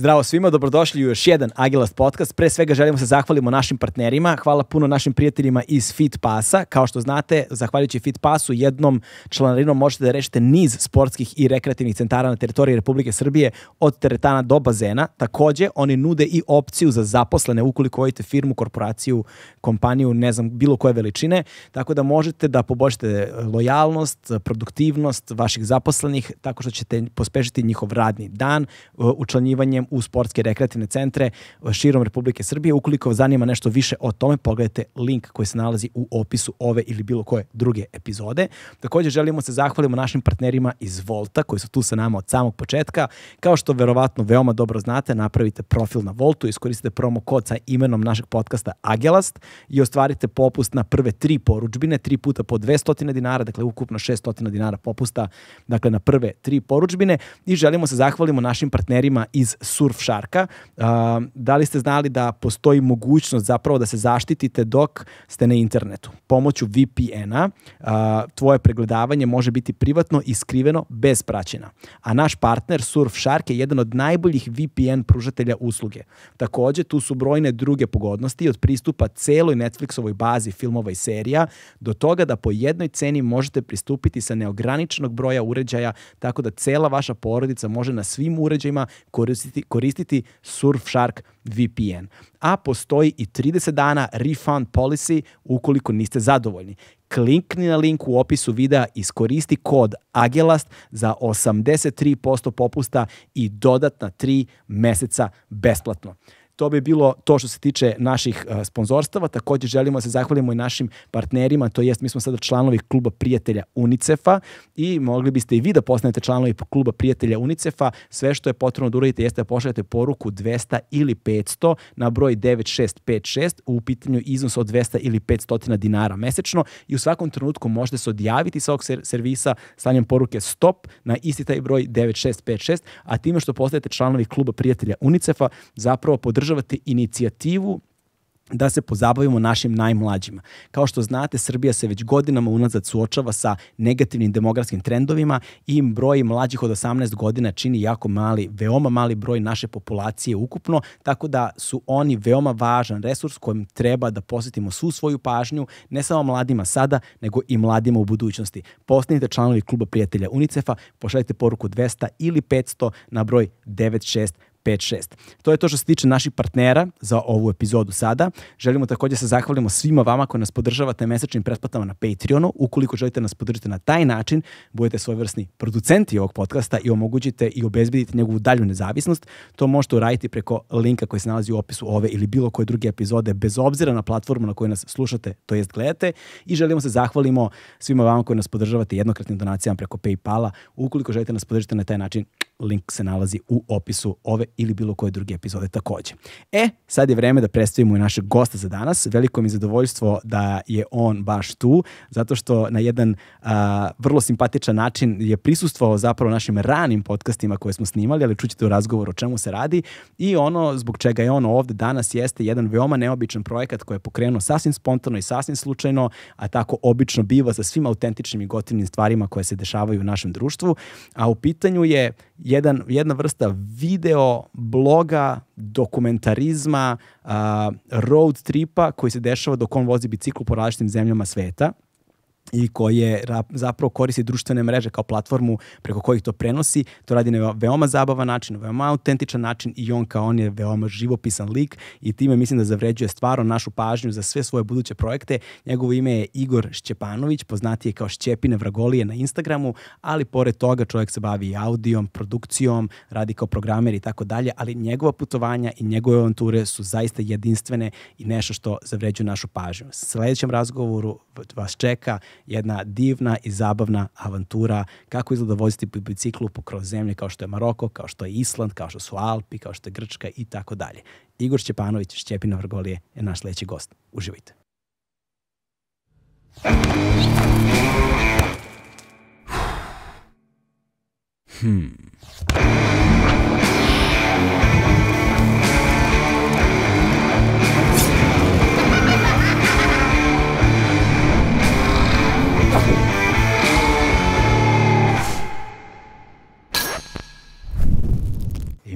Zdravo svima, dobrodošli u još jedan Agilast podcast. Pre svega želimo se zahvalimo našim partnerima. Hvala puno našim prijateljima iz Fit Pasa. Kao što znate, zahvaljujući Fit Pasu, jednom članarinom možete da rešite niz sportskih i rekreativnih centara na teritoriji Republike Srbije od teretana do bazena. Takođe, oni nude i opciju za zaposlene ukoliko vodite firmu, korporaciju, kompaniju, ne znam, bilo koje veličine. Tako da možete da poboljšate lojalnost, produktivnost vaših zaposlenih tako što ćete pospešiti njihov radni dan učlanjivanjem u sportske rekreativne centre širom Republike Srbije. Ukoliko vas zanima nešto više o tome, pogledajte link koji se nalazi u opisu ove ili bilo koje druge epizode. Takođe želimo se zahvalimo našim partnerima iz Volta koji su tu sa nama od samog početka. Kao što verovatno veoma dobro znate, napravite profil na Voltu, iskoristite promo kod sa imenom našeg podcasta Agelast i ostvarite popust na prve tri poručbine, tri puta po 200 dinara, dakle ukupno 600 dinara popusta, dakle na prve tri poručbine i želimo se zahvalimo našim partnerima iz Surfsharka. Uh, da li ste znali da postoji mogućnost zapravo da se zaštitite dok ste na internetu? Pomoću VPN-a tvoje pregledavanje može biti privatno i skriveno bez praćena. A naš partner Surfshark je jedan od najboljih VPN pružatelja usluge. Takođe, tu su brojne druge pogodnosti od pristupa celoj Netflixovoj bazi filmova i serija do toga da po jednoj ceni možete pristupiti sa neograničenog broja uređaja tako da cela vaša porodica može na svim uređajima koristiti, koristiti Surfshark VPN. A postoji i 30 dana refund policy ukoliko niste zadovoljni. Klikni na link u opisu videa, iskoristi kod AGELAST za 83% popusta i dodatna 3 meseca besplatno. To bi bilo to što se tiče naših uh, sponzorstava. Takođe želimo da se zahvalimo i našim partnerima, to jest mi smo sada članovi kluba prijatelja UNICEF-a i mogli biste i vi da postanete članovi kluba prijatelja UNICEF-a. Sve što je potrebno da uradite jeste da pošaljete poruku 200 ili 500 na broj 9656 u pitanju iznos od 200 ili 500 dinara mesečno i u svakom trenutku možete se odjaviti sa ovog servisa stanjem poruke stop na isti taj broj 9656, a time što postajete članovi kluba prijatelja UNICEF-a zapravo podržavate podržavate inicijativu da se pozabavimo našim najmlađima. Kao što znate, Srbija se već godinama unazad suočava sa negativnim demografskim trendovima i broj mlađih od 18 godina čini jako mali, veoma mali broj naše populacije ukupno, tako da su oni veoma važan resurs kojim treba da posvetimo svu svoju pažnju, ne samo mladima sada, nego i mladima u budućnosti. Postanite članovi kluba prijatelja UNICEF-a, pošaljite poruku 200 ili 500 na broj 96 5-6. To je to što se tiče naših partnera za ovu epizodu sada. Želimo takođe se zahvalimo svima vama koji nas podržavate mesečnim pretplatama na Patreonu. Ukoliko želite nas podržati na taj način, budete svojevrsni producenti ovog podcasta i omogućite i obezbedite njegovu dalju nezavisnost. To možete uraditi preko linka koji se nalazi u opisu ove ili bilo koje druge epizode, bez obzira na platformu na kojoj nas slušate, to jest gledate. I želimo se zahvalimo svima vama koji nas podržavate jednokratnim donacijama preko Paypala. Ukoliko želite nas podržati na taj način, link se nalazi u opisu ove ili bilo koje druge epizode takođe. E, sad je vreme da predstavimo i našeg gosta za danas. Veliko mi je zadovoljstvo da je on baš tu, zato što na jedan a, vrlo simpatičan način je prisustvovao zapravo našim ranim podcastima koje smo snimali, ali čućete u razgovoru o čemu se radi i ono zbog čega je on ovde danas jeste jedan veoma neobičan projekat koji je pokrenuo sasvim spontano i sasvim slučajno, a tako obično biva sa svim autentičnim i gotivnim stvarima koje se dešavaju u našem društvu, a u pitanju je jedan, jedna vrsta video bloga, dokumentarizma, uh, road tripa koji se dešava dok on vozi biciklu po različitim zemljama sveta i koje zapravo koristi društvene mreže kao platformu preko kojih to prenosi. To radi na veoma zabavan način, na veoma autentičan način i on kao on je veoma živopisan lik i time mislim da zavređuje stvarno našu pažnju za sve svoje buduće projekte. Njegovo ime je Igor Šćepanović, poznatiji je kao Šćepine Vragolije na Instagramu, ali pored toga čovjek se bavi i audijom, produkcijom, radi kao programer i tako dalje, ali njegova putovanja i njegove avanture su zaista jedinstvene i nešto što zavređuje našu pažnju. U sledećem razgovoru vas čeka jedna divna i zabavna avantura kako izgleda voziti po biciklu kroz zemlje kao što je Maroko, kao što je Island, kao što su Alpi, kao što je Grčka i tako dalje. Igor Šćepanović, Šćepina Vrgolije je naš sledeći gost. Uživajte. Hmm.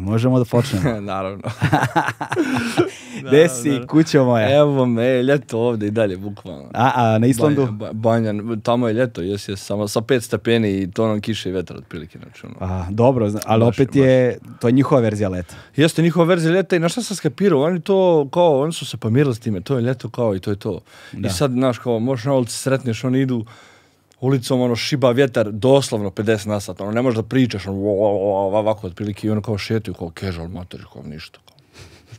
Možemo da počnemo. Naravno. Gde si, kućo moja? Evo me, ljeto ovde i dalje, bukvalno. A, a na Islandu? Banja, ba- Banja, tamo je ljeto, jes, jes, samo sa pet stepeni i tonom kiše i vetra otprilike. Znači, ono. A, dobro, ali Baš je, opet je, to je njihova verzija leta. Jeste njihova verzija ljeta i na šta sam skapirao, oni to kao, oni su se pomirili s time, to je ljeto kao i to je to. Da. I sad, znaš, kao, možeš na ulici sretneš, oni idu ulicom, ono, šiba vjetar, doslovno 50 na sat, ono, ne možeš da pričaš, ono, ovako, otprilike, i ono kao šetaju, kao casual motor, kao ništa, kao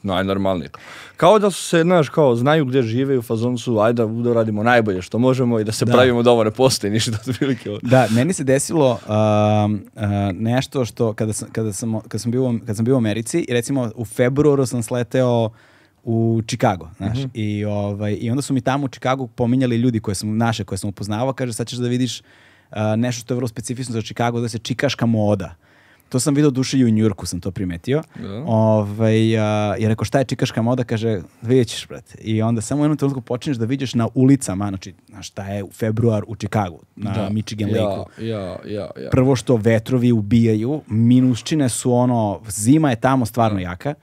najnormalnije. Kao da su se, znaš, kao, znaju gdje žive i u fazonu su, ajde da, radimo najbolje što možemo i da se Da. pravimo da ovo ne postoji ništa, otprilike. ono. Da, meni se desilo um, uh, nešto što kada sam, kada, sam, kada, sam bio, kad sam bio u Americi i recimo u februaru sam sleteo u Chicago, znaš, Mhm. i, ovaj, i onda su mi tamo u Chicagu pominjali ljudi koje sam, naše koje sam upoznavao, kaže sad ćeš da vidiš uh, nešto što je vrlo specifično za Chicago, da se čikaška moda. To sam vidio duše i u Njurku sam to primetio. Da. Ovaj, a, i rekao šta je čikaška moda, kaže vidjet ćeš brate. I onda samo u jednom trenutku počinješ da vidiš na ulicama, znači šta je u februar u Chicagu, na Da. Michigan ja, Lakeu. Ja, ja, ja. Prvo što vetrovi ubijaju, minusčine su ono, zima je tamo stvarno jaka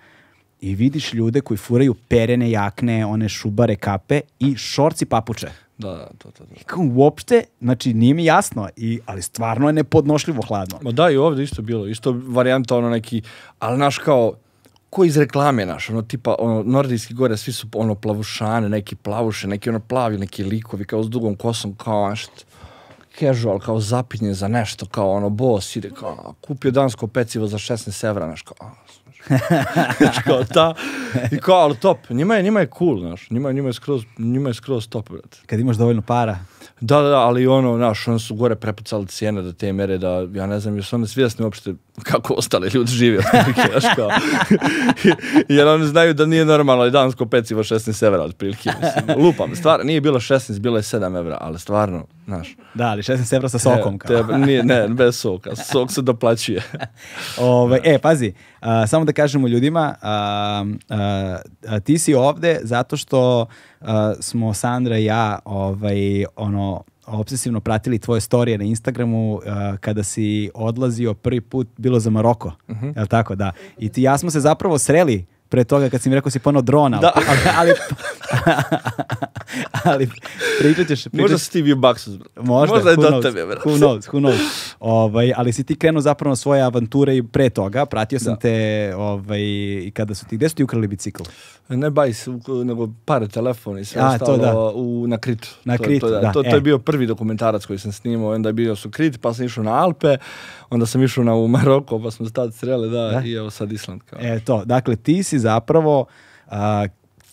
i vidiš ljude koji furaju perene jakne, one šubare kape i šorci papuče. Da, da, to, to, to. I kao uopšte, znači nije mi jasno, i, ali stvarno je nepodnošljivo hladno. Ma da, i ovdje isto bilo, isto varijanta ono neki, ali naš kao, ko iz reklame naš, ono tipa, ono, nordijski gore, svi su ono plavušane, neki plavuše, neki ono plavi, neki likovi, kao s dugom kosom, kao nešto, casual, kao zapinje za nešto, kao ono, boss ide, kao, kupio dansko pecivo za 16 evra, znaš, kao, znaš, kao ta, i kao, ali top, njima je, njima je cool, znaš, njima, njima je skroz, njima je skroz top, brate. Kad imaš dovoljno para. Da, da, da, ali ono, znaš, oni su gore prepucali cijene do te mere da, ja ne znam, jesu oni svjesni uopšte kako ostali ljudi žive, znaš, kao. Jer oni znaju da nije normalno i dansko pecivo 16 evra, otprilike, mislim. Lupam, stvarno, nije bilo 16, bilo je 7 evra, ali stvarno, znaš. Da, ali 16 evra sa sokom. Kao. Tebe, nije, ne, bez soka, sok se doplaćuje. Ovaj, e, pazi, a, samo da kažemo ljudima, a, a, ti si ovde zato što smo Sandra i ja ovaj, ono, obsesivno pratili tvoje storije na Instagramu a, kada si odlazio prvi put, bilo za Maroko, Mhm. jel tako, da. I ti ja smo se zapravo sreli pre toga kad si mi rekao si ponao drona, Da. ali, ali, ali pričat ćeš, pričat Možda si ti bio baksus, bro. Možda, Možda je do knows, tebe, bro. Who knows, who knows. Ovaj, ali si ti krenuo zapravo na svoje avanture i pre toga, pratio sam Da. te ovaj, i kada su ti, gde su ti ukrali bicikl? Ne bajs, nego pare telefona i sve A, ostalo to da. u, na Kritu. Na to, Kritu, to, da, To, to e. je bio prvi dokumentarac koji sam snimao, onda je bio su Krit, pa sam išao na Alpe, onda sam išao na u Maroko, pa smo se tad sreli, da, Da. i evo sad Island. Kao. E to, dakle ti si zapravo a,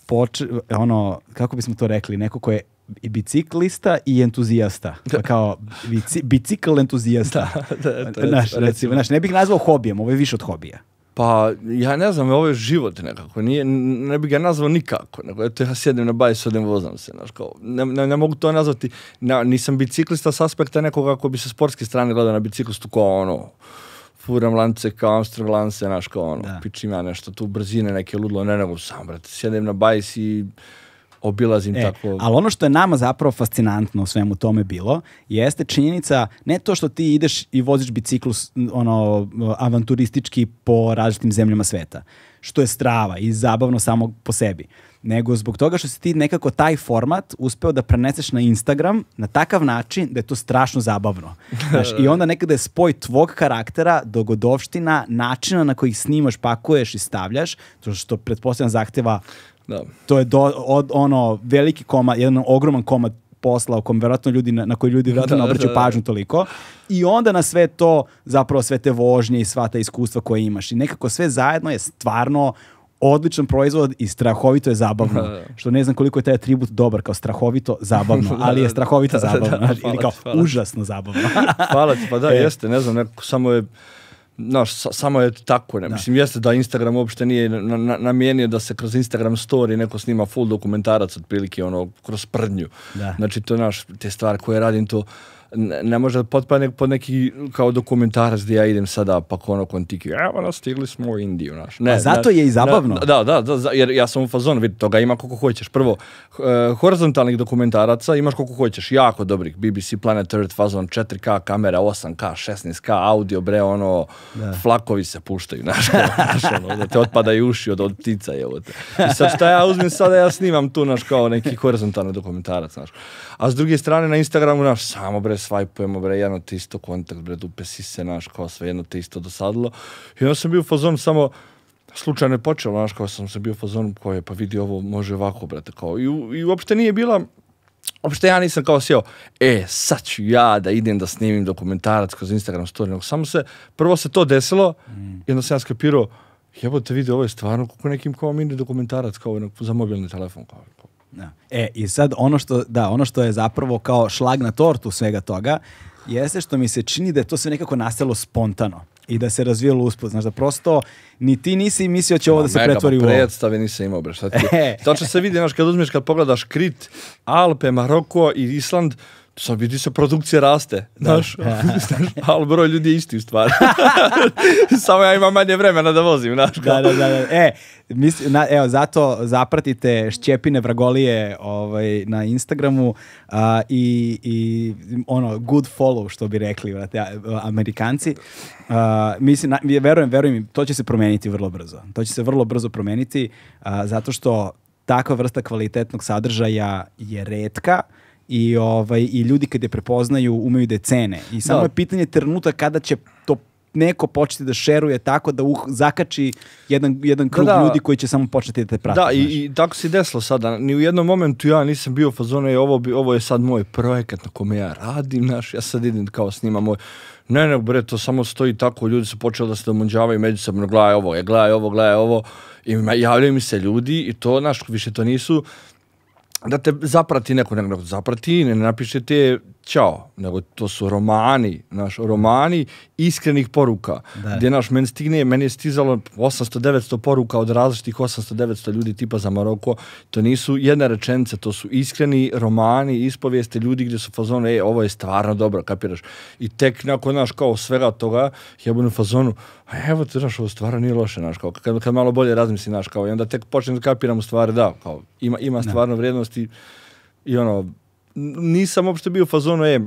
poč, ono, kako bismo to rekli, neko ko je i biciklista i entuzijasta. Pa kao bici, bicikl entuzijasta. da, eto, Znaš, recimo, recimo, znaš, ne bih nazvao hobijem, ovo je više od hobija. Pa, ja ne znam, ovo je život nekako, nije, ne bih ga nazvao nikako, nego eto ja sjedim na bajs, odem vozam se, znaš, kao, ne, ne, ne mogu to nazvati, na, nisam biciklista s aspekta nekoga ko bi se sportske strane gledao na biciklistu kao ono, furam lance kao Armstrong lance, znaš, kao ono, Da. pičim ja nešto, tu brzine neke ludlo, ne nego sam, brate, sjedim na bajs i obilazim E, tako. ali ono što je nama zapravo fascinantno u svemu tome bilo, jeste činjenica, ne to što ti ideš i voziš biciklu ono, avanturistički po različitim zemljama sveta, što je strava i zabavno samo po sebi, nego zbog toga što si ti nekako taj format uspeo da preneseš na Instagram na takav način da je to strašno zabavno. Znaš, I onda nekada je spoj tvog karaktera, dogodovština, načina na koji snimaš, pakuješ i stavljaš, to što pretpostavljam zahteva Da. to je do, od, ono veliki komad, jedan ogroman komad posla u kom verovatno ljudi na, na koji ljudi ne obraćaju pažnju toliko i onda na sve to zapravo sve te vožnje i sva ta iskustva koje imaš i nekako sve zajedno je stvarno odličan proizvod i strahovito je zabavno. Da, da. Što ne znam koliko je taj atribut dobar kao strahovito zabavno, ali je strahovito zabavno. ili kao hvala. užasno zabavno. Hvala ti, pa da, E. jeste, ne znam, nekako samo je, znaš, sa- samo je tako, ne, mislim, jeste da Instagram uopšte nije na, na, namijenio da se kroz Instagram story neko snima full dokumentarac otprilike, ono, kroz prdnju. Da. Znači, to, znaš, te stvari koje radim, to, ne, može da potpadne pod neki kao dokumentarac gdje ja idem sada pa ono kontiki, evo nas stigli smo u Indiju, znaš. Ne, A zato ne, je i zabavno. ne, da, da, da, jer ja sam u fazonu, vidi, toga ima koliko hoćeš. Prvo, eh, horizontalnih dokumentaraca imaš koliko hoćeš, jako dobrih, BBC Planet Earth, fazon 4K kamera, 8K, 16K, audio, bre, ono, flakovi se puštaju, znaš, ono, da te otpadaju uši od, od ptica, evo te. I sad šta ja uzmem sada, ja snimam tu, naš, kao neki horizontalni dokumentarac, znaš. A s druge strane, na Instagramu, naš, samo, bre, svajpujemo, bre, jedno te isto kontakt, bre, dupe si se, naš, kao sve jedno te isto dosadilo. I onda sam bio u fazonu samo, slučajno je počelo, znaš, kao sam se bio u fazonu koji je, pa vidi ovo, može ovako, brate, kao, i, i uopšte nije bila, uopšte ja nisam kao sjeo, e, sad ću ja da idem da snimim dokumentarac kroz Instagram story, nego samo se, prvo se to desilo, i onda sam ja skapirao, jebote vidi, ovo je stvarno kako nekim kao mini dokumentarac, kao za mobilni telefon, kao. Da. E, i sad ono što, da, ono što je zapravo kao šlag na tortu svega toga, jeste što mi se čini da je to sve nekako nastalo spontano i da se razvijalo usput. Znaš, da prosto ni ti nisi mislio će ovo da se Mega, pretvori u pa ovo. predstave nisam imao, bre, šta ti je? Tačno se vidi, znaš, kad uzmeš, kad pogledaš Krit, Alpe, Maroko i Island, sad vidi se produkcija raste, znaš, ali broj ljudi je isti u stvari. Samo ja imam manje vremena da vozim, znaš. Da, da, da, da. E, misli, na, evo, zato zapratite Šćepine Vragolije ovaj, na Instagramu a, i, i ono, good follow, što bi rekli vrate, Amerikanci. A, mislim, na, verujem, verujem, to će se promeniti vrlo brzo. To će se vrlo brzo promeniti, a, zato što takva vrsta kvalitetnog sadržaja je redka i ovaj i ljudi kad je prepoznaju umeju da je cene i samo Da. je pitanje trenutka kada će to neko početi da šeruje tako da uh, zakači jedan, jedan krug da. ljudi koji će samo početi da te prate. Da, i, i tako se desilo sada. Ni u jednom momentu ja nisam bio u fazonu, "E, ovo, bi, ovo je sad moj projekat na kome ja radim, znaš, ja sad idem kao snimam moj... Ne, ne, bre, to samo stoji tako, ljudi su počeli da se domunđavaju međusobno, gledaj ovo, je, gledaj ovo, gledaj ovo, i javljaju mi se ljudi i to, znaš, više to nisu da te zaprati neko, nego zaprati, ne napiše te ćao, nego to su romani, naš romani iskrenih poruka, Da. gdje naš meni stigne, meni je stizalo 800-900 poruka od različitih 800-900 ljudi tipa za Maroko, to nisu jedne rečenice, to su iskreni romani, ispovijeste ljudi gdje su fazonu, e, ovo je stvarno dobro, kapiraš, i tek nakon, naš, kao svega toga, ja budem fazonu, a evo te, znaš, ovo stvarno nije loše, naš, kao, kad, kad malo bolje razmislim, naš, kao, i onda tek počnem da kapiram stvari, da, kao, ima, ima stvarno vrijednosti i ono, nisam uopšte bio u fazonu, e,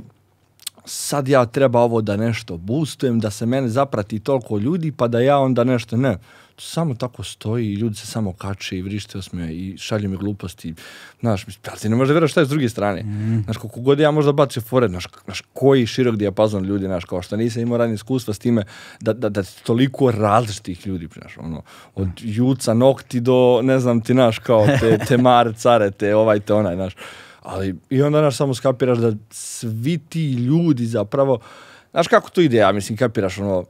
sad ja treba ovo da nešto boostujem, da se mene zaprati toliko ljudi, pa da ja onda nešto, ne. To samo tako stoji i ljudi se samo kače i vrište osmije i šalju mi gluposti. Znaš, ali ti ne možeš vjeruješ šta je s druge strane. Znaš, koliko god ja možda bacio fore, znaš, znaš, koji širok dijapazon ljudi, znaš, kao što nisam imao radnje iskustva s time, da, da, da toliko različitih ljudi, znaš, ono, od juca, nokti do, ne znam ti, znaš, kao te, te mare, care, te ovaj, te onaj, znaš. Ali i onda naš samo skapiraš da svi ti ljudi zapravo, znaš kako to ide, ja mislim kapiraš ono,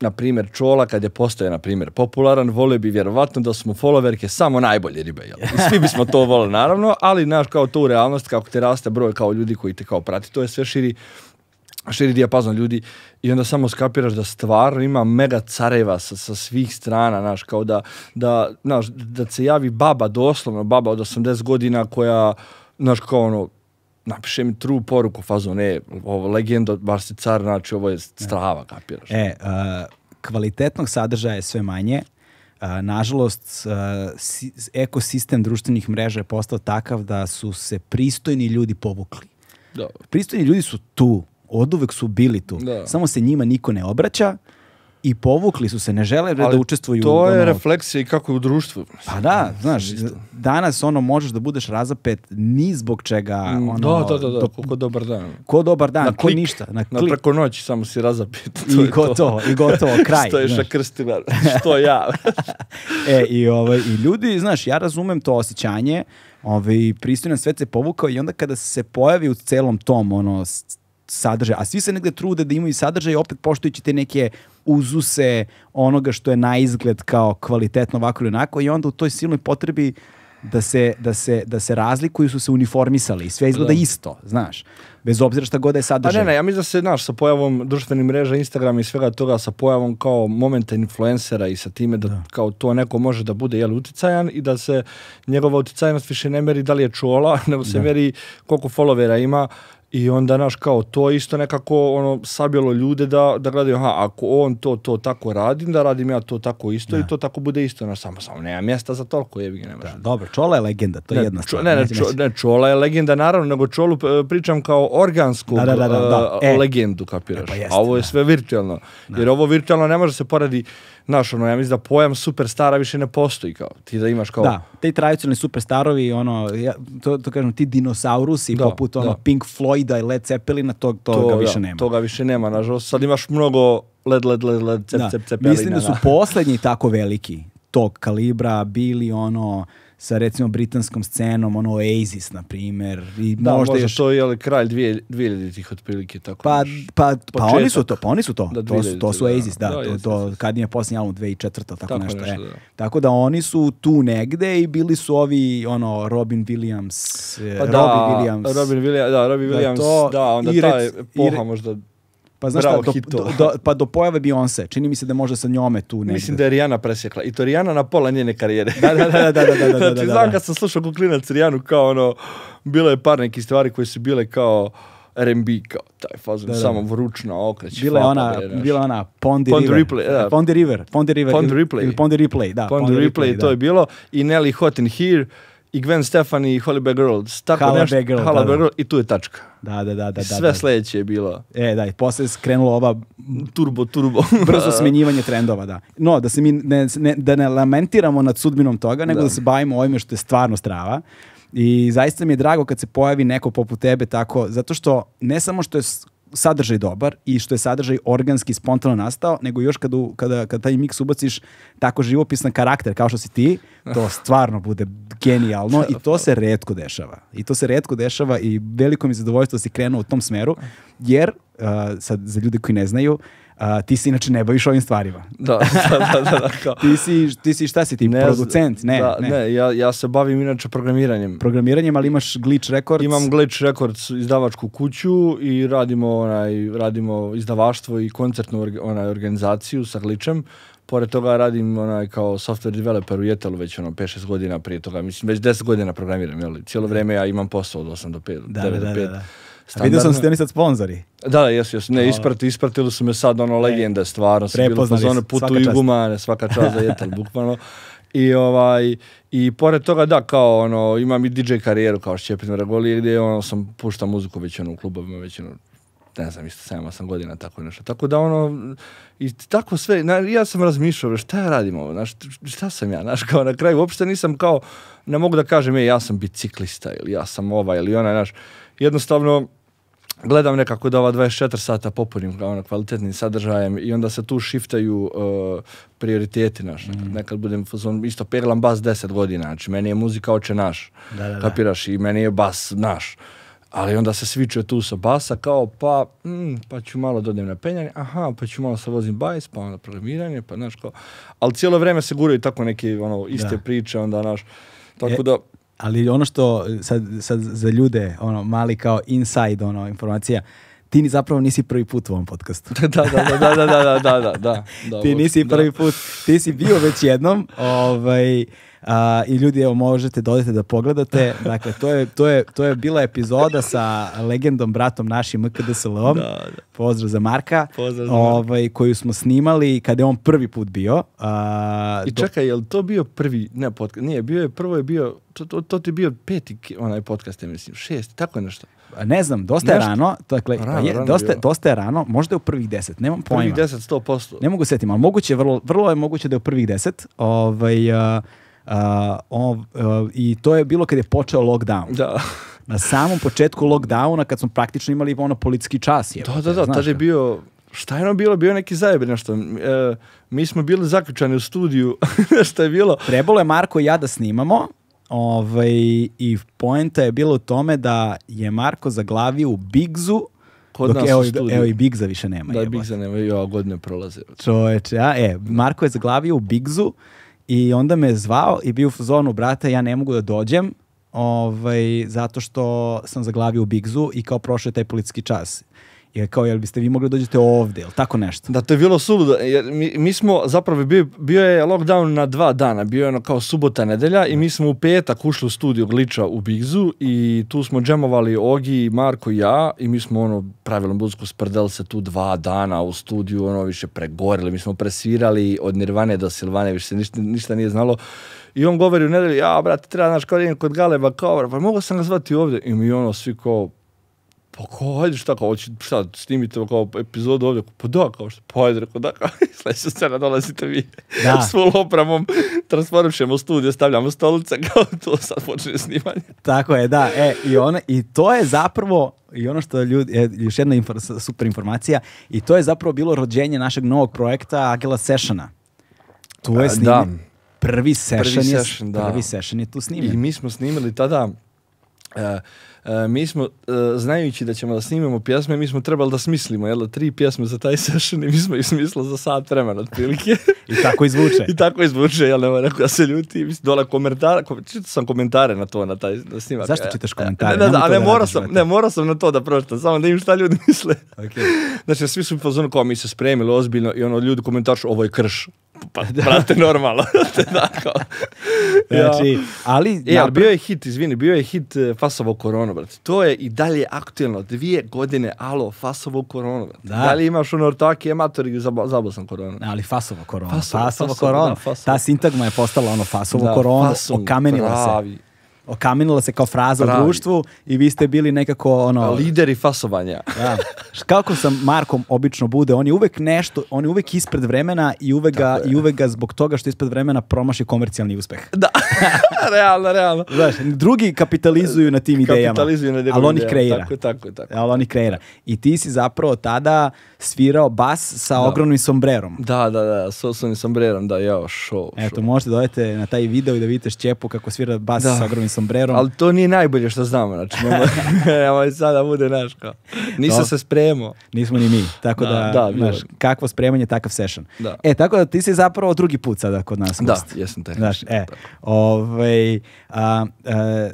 na primjer Čola kad je postao na primjer popularan, vole bi vjerovatno da smo followerke samo najbolje ribe, jel? I svi bismo to volili naravno, ali znaš kao to u realnost, kako te raste broj kao ljudi koji te kao prati, to je sve širi širi dijapazon ljudi i onda samo skapiraš da stvarno ima mega careva sa, sa svih strana, znaš, kao da, da, znaš, da se javi baba, doslovno baba od 80 godina koja, znaš, kao ono, napiše mi true poruku fazon, ne, ovo legendo, baš si car, znači ovo je strava, kapiraš. E, a, kvalitetnog sadržaja je sve manje. A, nažalost, a, si- ekosistem društvenih mreža je postao takav da su se pristojni ljudi povukli. Da. Pristojni ljudi su tu, oduvek su bili tu. Da. Samo se njima niko ne obraća i povukli su se, ne žele bre da učestvuju. To je ono, refleksija i kako je u društvu. Pa da, znaš, isto. danas ono možeš da budeš razapet ni zbog čega. Ono, da, da, da, do- koliko dobar dan. ko dobar dan, Na ko klik. ništa. Na Na klik. preko noći samo si razapet. I gotovo, i gotovo, kraj. Stojiš na krstima, što ja. E, i, ovaj, i ljudi, znaš, ja razumem to osjećanje, ovaj, pristojan svet se povukao i onda kada se pojavi u celom tom, ono, sadržaj, a svi se negde trude da imaju sadržaj, opet poštujući te neke uzuse onoga što je na izgled kao kvalitetno ovako ili onako i onda u toj silnoj potrebi da se, da se, da se razlikuju su se uniformisali i sve izgleda Da. isto, znaš. Bez obzira šta god da je Pa sadržaj. ne, ne, ja mislim da se, znaš, sa pojavom društvenih mreža, Instagram i svega toga, sa pojavom kao momenta influencera i sa time da, kao to neko može da bude jel, uticajan i da se njegova uticajnost više ne meri da li je čola, nego se meri koliko followera ima I onda, naš, kao, to isto nekako, ono, sabjelo ljude da, da gledaju, aha, ako on to, to tako radim, da radim ja to tako isto i to tako bude isto, naš, samo, samo nema mjesta za toliko, jebi ga, dobro, Čola je legenda, to je Ne, jedna stvar. ne, ne, čo- ne, Čola je legenda, naravno, nego Čolu e, pričam kao organsku Da, da, da, da, e, E. legendu, kapiraš. E, pa jeste, A ovo je sve virtualno. Jer ovo virtualno ne može se poradi, znaš, ono, ja mislim da pojam superstara više ne postoji, kao, ti da imaš kao... Da, ti tradicionalni superstarovi, ono, ja, to, to kažem, ti dinosaurusi, Da, poput ono, da. Pink Floyda i Led Zeppelina, to, toga više da, nema. Toga više nema, nažalost. Sad imaš mnogo led, led, led, led, cep, Da, cep. Mislim da su posljednji tako veliki tog kalibra bili ono sa recimo britanskom scenom, ono Oasis, na primjer, i Da, možda, možda još... to je ali kralj dvije, dvije tih otprilike, tako Pa, pa, pa oni su to, pa oni su to. Da, to, su, to su 2000, Oasis, da. da. Da, to, to, kad im je posljednji album 2004. Tako, Tako nešto. nešto, e. da. Tako da oni su tu negde i bili su ovi, ono, Robin Williams, e, Pa Robbie da, Williams. Robin Williams, da, Robbie Da, Williams, to- da, onda i rec- i epoha re- možda... Pa znaš bravo šta, do, do- do- pa do pojave Beyoncé, čini mi se da može sa njome tu negde. Mislim da je Rijana presjekla. I to Rijana na pola njene karijere. Da, da, da, da, da, da, da, da, Znači, da, znam da. kad sam slušao ko klinac Rijanu, kao ono, bilo je par nekih stvari koje su bile kao R&B, kao taj fazon, Da, da. samo vručno okreći. Bila je ona, bre, bila ona Pondi Pond River. Replay, da. Pondi River, Pondi River. Pond ili- Replay. ili Pondi Replay, da. Pond Pondi Replay, to da. je bilo. I Nelly Hot in Here, i Gwen Stefani i Holly Bad Girls. Tako nešto, Girl, Holla da. Girl, i tu je tačka. Da, da, da, da. Sve da. sljedeće je bilo E, da, i posle je skrenulo ova turbo, turbo. brzo smenjivanje trendova, da. No, da se mi ne, ne- da ne lamentiramo nad sudbinom toga, nego da, Da. se bavimo ovime što je stvarno strava. I zaista mi je drago kad se pojavi neko poput tebe tako, zato što ne samo što je sadržaj dobar i što je sadržaj organski spontano nastao, nego još kada, kada, kada taj miks ubaciš tako živopisan karakter kao što si ti, to stvarno bude genijalno i to se redko dešava. I to se redko dešava i veliko mi je zadovoljstvo da si krenuo u tom smeru, jer, uh, sad za ljude koji ne znaju, uh, ti se inače ne baviš ovim stvarima. da, da, da, da, kao. Ti si, ti si šta si ti, Ne producent? Ne, da, ne. ja, ja se bavim inače programiranjem. Programiranjem, ali imaš Glitch Records. Imam Glitch Records izdavačku kuću i radimo onaj radimo izdavaštvo i koncertnu onaj organizaciju sa Glitchem. Pored toga radim onaj kao software developer u Jetelu već ono 5-6 godina prije toga. Mislim već 10 godina programiram, jel? Cijelo vrijeme ja imam posao od 8 do 5, Da, 9 da, do da, 5. da, da. A vidio sam ste oni sad sponzori. Da, jesu, jesu. Ne, isprati, ispratili su me sad ono legende, stvarno. Prepoznali su, putu i gumane, svaka čast za jetel, bukvalno. I ovaj i pored toga da kao ono imam i DJ karijeru kao Šćepin Ragolije gdje ono sam puštam muziku već ono u klubovima već ono ne znam, isto 7 8 godina tako nešto. Tako da ono i tako sve, na, ja sam razmišljao, šta ja radim ovo, znaš, šta sam ja, znaš, kao na kraju uopšte nisam kao, ne mogu da kažem, ej, ja sam biciklista ili ja sam ovaj ili onaj, znaš, jednostavno gledam nekako da ova 24 sata popunim kao ono kvalitetnim sadržajem i onda se tu šiftaju uh, prioriteti naš. Nekad, Mhm. nekad budem isto peglam bas 10 godina, znači meni je muzika oče naš, Da, da, da. kapiraš, i meni je bas naš. Ali onda se sviče tu sa basa kao pa, mm, pa ću malo dodem na penjanje, aha, pa ću malo sa vozim bajs, pa onda programiranje, pa znaš kao. Ali cijelo vrijeme se guraju tako neke ono, iste priče, onda naš, tako E, da, Ali ono što sad, sad za ljude, ono, mali kao inside, ono, informacija, ti zapravo nisi prvi put u ovom podcastu. da, da, da, da, da, da, da, da, ti nisi prvi put, ti si bio već jednom, ovaj, a, i ljudi, evo, možete dodati da pogledate, dakle, to je, to je, to je bila epizoda sa legendom, bratom našim MKDSL-om, Da, da. pozdrav za Marka, Pozdrav za ovaj, koju smo snimali kada je on prvi put bio. A, I čekaj, je li to bio prvi, ne podcast, nije, bio je, prvo je bio, to, to, to ti je bio peti onaj podcast, ja mislim, šesti, tako je nešto. Ne znam, dosta je Nešto. rano, dakle, Rano, je, rano dosta, dosta je rano, možda je u prvih deset, nemam pojma. Prvih deset, sto posto. Ne mogu setim, ali moguće, je vrlo, vrlo je moguće da je u prvih deset. Ovaj, a, a, ov- a, I to je bilo kad je počeo lockdown. Da. Na samom početku lockdowna, kad smo praktično imali ono policijski čas. Je, Da, da, da, tada je bio, šta je ono bilo, bio neki zajeb nešto. E, mi smo bili zaključani u studiju, šta je bilo. Trebalo je Marko i ja da snimamo, ovaj, i poenta je bila u tome da je Marko zaglavio u Bigzu, Kod dok nas evo, u evo i Bigza više nema. Da, jebote. bih zanima, jo, godine prolaze. Čoveče, a, e, Marko je zaglavio u Bigzu i onda me zvao i bio u zonu, brate, ja ne mogu da dođem, ovaj, zato što sam zaglavio u Bigzu i kao prošao je taj policijski čas. I kao, jel biste vi mogli dođete ovde, ili tako nešto? Da, to je bilo suludo. Jer mi, mi smo, zapravo bio, bio je lockdown na dva dana. Bio je ono kao subota, nedelja i mi smo u petak ušli u studio Gliča u Bigzu i tu smo džemovali Ogi, Marko i ja i mi smo ono pravili muziku, sprdali se tu dva dana u studiju, ono više pregorili. Mi smo presvirali od Nirvane do Silvane, više se ništa, ništa nije znalo. I on govori u nedelju, ja, brate, treba, znaš, kao kod Galeba, kao, pa mogu sam ga zvati ovdje. I mi ono, svi kao, pa kao, ajde šta, kao, hoće, šta, snimite kao epizodu ovdje, pa da, kao što, pa ajde, rekao, da, kao, sljedeća scena dolazite vi, Da. s full opremom, transformišemo studio, stavljamo stolice, kao to sad počne snimanje. Tako je, da. E, i, ona, I to je zapravo, i ono što ljudi, je, još jedna infor- super informacija, i to je zapravo bilo rođenje našeg novog projekta Agila Sessiona. Tu je A, snimljen. da. Prvi session, je, session, da. prvi session je tu I snimljen. mi smo snimili tada, e, e, mi smo, e, znajući da ćemo da snimamo pjesme, mi smo trebali da smislimo, jel, tri pjesme za taj session i mi smo ih smislili za sat vremena, otprilike. I tako izvuče. I tako izvuče, jel, nema rekao da se ljuti, mislim, dole komentara, kom, čitao sam komentare na to, na taj na snimak. Zašto E, čitaš e, komentare? Ne, ne, a ne morao sam, ne, morao sam na to da pročitam, samo da im šta ljudi misle. Okay. Znači, svi su pozorni kao mi se spremili ozbiljno i ono, ljudi komentaršu, ovo je krš. Pa, brate, normalno. Znači, ali... E, ali bio je hit, izvini, bio je hit uh, Fasovo koronu, brate. To je i dalje aktuelno. Dvije godine, alo, Fasovo koronu, brate. Da. Da. li imaš ono ortaki amatori, zabo, zabo sam koronu. Ali fasovo korona. Fasovo, Fasovo, fasovo, korona. Ta sintagma je postala ono fasovo korona, fasom, okamenila se. pravi. Okamenila se kao fraza u Pravi. društvu i vi ste bili nekako ono... Lideri fasovanja. Da. Kako sam Markom obično bude, on je uvek nešto, on je uvek ispred vremena i uvek, ga, i uvek ga zbog toga što je ispred vremena promaši komercijalni uspeh. Da, realno, realno. Znaš, drugi kapitalizuju na tim idejama, Kapitalizuju na ali on ih kreira. Tako tako tako. Ali on ih kreira. I ti si zapravo tada svirao bas sa ogromnim sombrerom. Da, da, da, s osnovnim sombrerom, da, jao, show. Eto, možete da odete na taj video i da vidite Šćepu kako svira bas Da. sa ogromnim sombrerom. Ali to nije najbolje što znamo, znači, nemoj, sada bude naš kao. Nisam se spremao. Nismo ni mi. Tako da, Da, da, znaš, kakvo spremanje, takav session. Da. E, tako da ti si zapravo drugi put sada kod nas. Da, gost. jesam taj. Znaš, e, ovaj, a, a,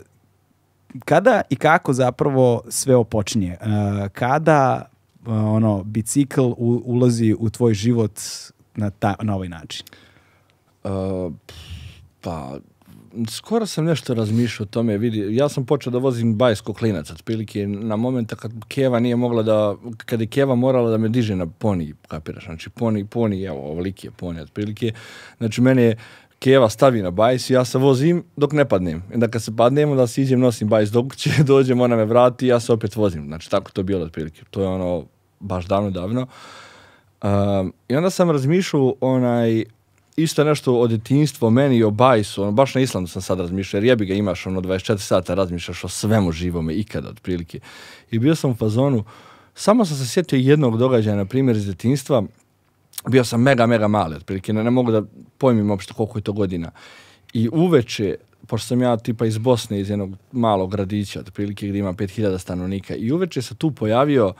kada i kako zapravo sve opočinje? A, kada a, ono, bicikl u- ulazi u tvoj život na, ta, na ovaj način? Uh, pa, skoro sam nešto razmišljao o tome, vidi, ja sam počeo da vozim bajs ko klinac, otprilike na momenta kad Keva nije mogla da, kad je Keva morala da me diže na poni, kapiraš, znači poni, poni, evo, ovoliki je poni, otprilike, znači mene je Keva stavi na bajs i ja se vozim dok ne padnem. I da kad se padnem, da se iđem, nosim bajs dok će dođem, ona me vrati i ja se opet vozim. Znači tako to je bilo otprilike. To je ono baš davno, davno. Um, I onda sam razmišljao onaj, isto nešto o djetinjstvu, meni i o bajsu, ono, baš na Islandu sam sad razmišljao, jer jebi ga imaš ono 24 sata, razmišljaš o svemu živome ikada otprilike. I bio sam u fazonu, samo sam se sjetio jednog događaja, na primjer iz djetinjstva, bio sam mega, mega mali, otprilike, ne, ne mogu da pojmim uopšte koliko je to godina. I uveče, pošto sam ja tipa iz Bosne, iz jednog malog gradića, otprilike gdje ima 5000 stanovnika, i uveče se tu pojavio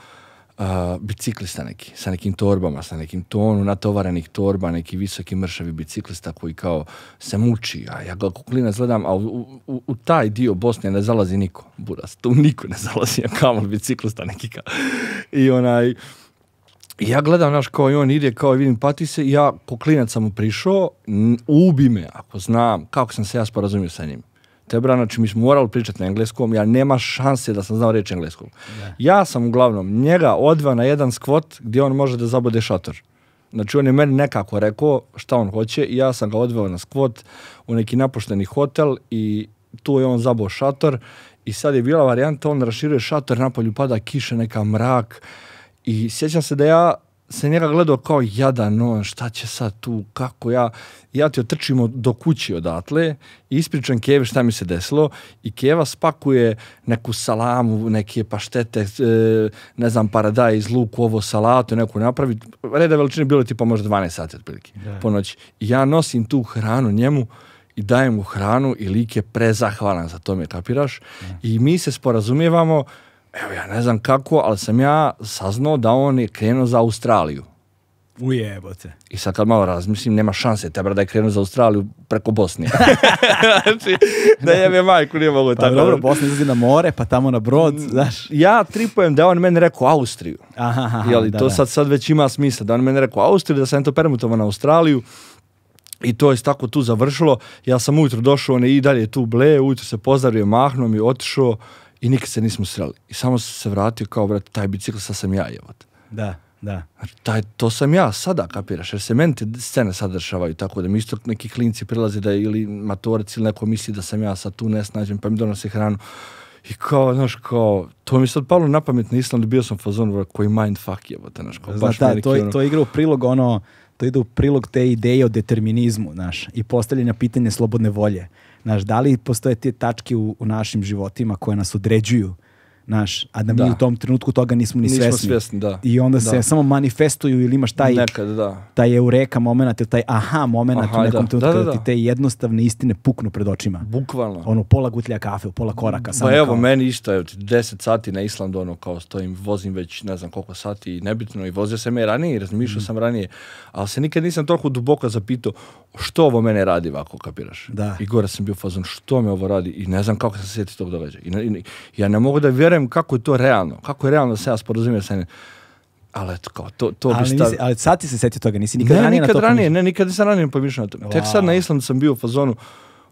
biciklista neki, sa nekim torbama, sa nekim tonu natovarenih torba, neki visoki mršavi biciklista koji kao se muči, a ja ga kao klinac gledam, a u, u, u taj dio Bosne ne zalazi niko, buras, tu niko ne zalazi, a kamo biciklista neki kao. I onaj, ja gledam, znaš, kao i on ide, kao i vidim, pati se, ja, ko klinac sam mu prišao, ubi me, ako znam, kako sam se ja sporazumio sa njim. Tebra, znači, mi smo morali pričati na engleskom, ja nema šanse da sam znao reći engleskog. Ja sam uglavnom njega odveo na jedan skvot gdje on može da zabode šator. Znači, on je meni nekako rekao šta on hoće i ja sam ga odveo na skvot u neki napušteni hotel i tu je on zabao šator i sad je bila varijanta, on raširuje šator, napolju pada kiša, neka mrak i sjećam se da ja se njega gledao kao jadan, on, šta će sad tu, kako ja, ja ti otrčimo do kući odatle ispričam Kevi šta mi se desilo i Keva spakuje neku salamu, neke paštete, e, ne znam, paradajz, luk, ovo, salatu, neku napravi, reda veličine bilo je tipa možda 12 sati otprilike po noći. Ja nosim tu hranu njemu i dajem mu hranu i lik je prezahvalan za to me, kapiraš? I mi se sporazumijevamo, evo ja ne znam kako, ali sam ja saznao da on je krenuo za Australiju. Ujebote. I sad kad malo razmislim, nema šanse, treba da je krenu za Australiju preko Bosne. znači, da jebe majku, nije mogu Pa tako. dobro, Bosna izlazi na more, pa tamo na brod, znaš. Ja tripujem da je on meni rekao Austriju. Aha, aha, Jeli, da, to da. sad, sad već ima smisla. Da on meni rekao Austriju, da sam to permutovan na Australiju. I to je tako tu završilo. Ja sam ujutro došao, on je i dalje tu ble, ujutro se pozdravio, mahnuo mi, otišao i nikad se nismo sreli. I samo sam se vratio kao, brate, taj bicikl sad sam ja, jebote. Da, da. Znači, taj, to sam ja sada, kapiraš, jer se meni te scene sad dešavaju tako da mi isto neki klinci prilaze da je ili matorac ili neko misli da sam ja sad tu ne snađem pa mi donosi hranu. I kao, znaš, kao, to mi sad palo na pamet na Islandu, bio sam bro, koji mindfuck jebote, znaš, kao, baš da, to, ono- to igra u prilog ono, to ide u prilog te ideje o determinizmu, znaš, i postavljanja pitanja slobodne volje. Znaš, da li postoje te tačke u, u našim životima koje nas određuju, znaš, a da mi Da. u tom trenutku toga nismo ni Nismo svesni. svjesni, da. I onda Da. se samo manifestuju ili imaš taj, Nekad, da. taj eureka moment, ili taj aha moment Aha, u nekom trenutku Da, ti te jednostavne istine puknu pred očima. Bukvalno. Ono, pola gutlja kafe, pola koraka. samo Pa evo, kao- meni isto, ti, 10 sati na Islandu, ono, kao stojim, vozim već ne znam koliko sati, i nebitno, i vozio sam je ranije, i Mm. razmišljao sam ranije, ali se nikad nisam toliko duboko zapitao što ovo mene radi ovako, kapiraš? Da. I gore sam bio fazon, što me ovo radi, i ne znam kako se sjeti tog događaja. I, i ja ne mogu da vjerujem kako je to realno, kako je realno da se ja sporazumio sa ne, ali eto, kao, to, to bi ali, stav- nisi, ali sad ti se setio toga, nisi nikad ne, ranije nikad na to ranije, ne, nikad nisam ranije pomišljao na to. Tek sad na Wow. Islandu sam bio u fazonu,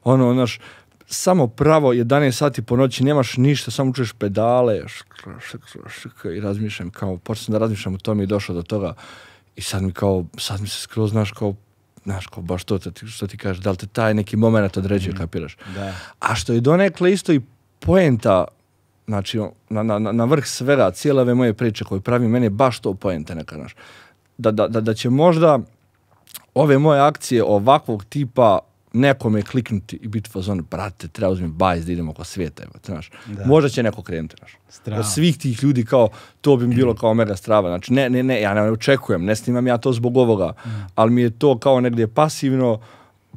ono, znaš, samo pravo 11 sati po noći, nemaš ništa, samo čuješ pedale, šk, šk, šk, i razmišljam, kao, počnem da razmišljam o tome i došao do toga. I sad mi kao, sad mi se skroz, znaš, kao, znaš, kao, baš to, što ti kažeš, da li te taj neki moment određuje, kapiraš? Da. A što je donekle isto i poenta, znači na, na, na- na vrh svega, cijele ove moje priče koje pravim, meni je baš to poenta neka, znaš. Da, da, da, da će možda ove moje akcije ovakvog tipa nekome kliknuti i biti fazon, brate, treba uzmem bajs da idemo oko svijeta, evo, znaš. Da. Možda će neko krenuti, znaš. Od svih tih ljudi kao, to bi mi bilo kao mega strava. Znači, ne, ne, ne, ja ne očekujem, ne snimam ja to zbog ovoga, ali mi je to kao negdje pasivno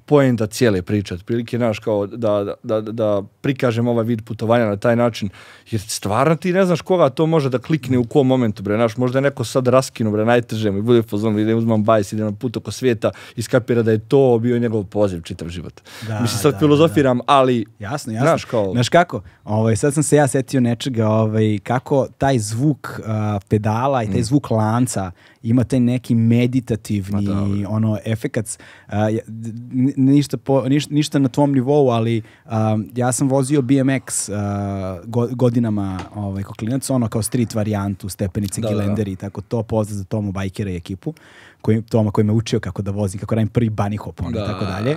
poenta cijele priče, otprilike, znaš, kao da, da, da, da prikažem ovaj vid putovanja na taj način, jer stvarno ti ne znaš koga to može da klikne u kom momentu, bre, znaš, možda je neko sad raskinu, bre, najteže i bude pozvan, ide uzmam bajs, ide na put oko svijeta i skapira da je to bio njegov poziv čitav život. Da, Mislim, sad da, filozofiram, ali, Jasno, jasno. Znaš, kao- Znaš kako? Ovaj, sad sam se ja setio nečega, ovaj, kako taj zvuk a, pedala i Mm. taj zvuk lanca ima taj neki meditativni da, bre. ono n- ništa, po, niš- ništa na tvom nivou ali a, ja sam vozio BMX a, go- godinama ovaj, kao klinac, ono kao street varijantu stepenice, Da, da, da. gilenderi i tako to pozdrav za Tomu Bajkera i ekipu koji, Toma koji me učio kako da vozim, kako radim prvi bunny hop ono, Da. tako dalje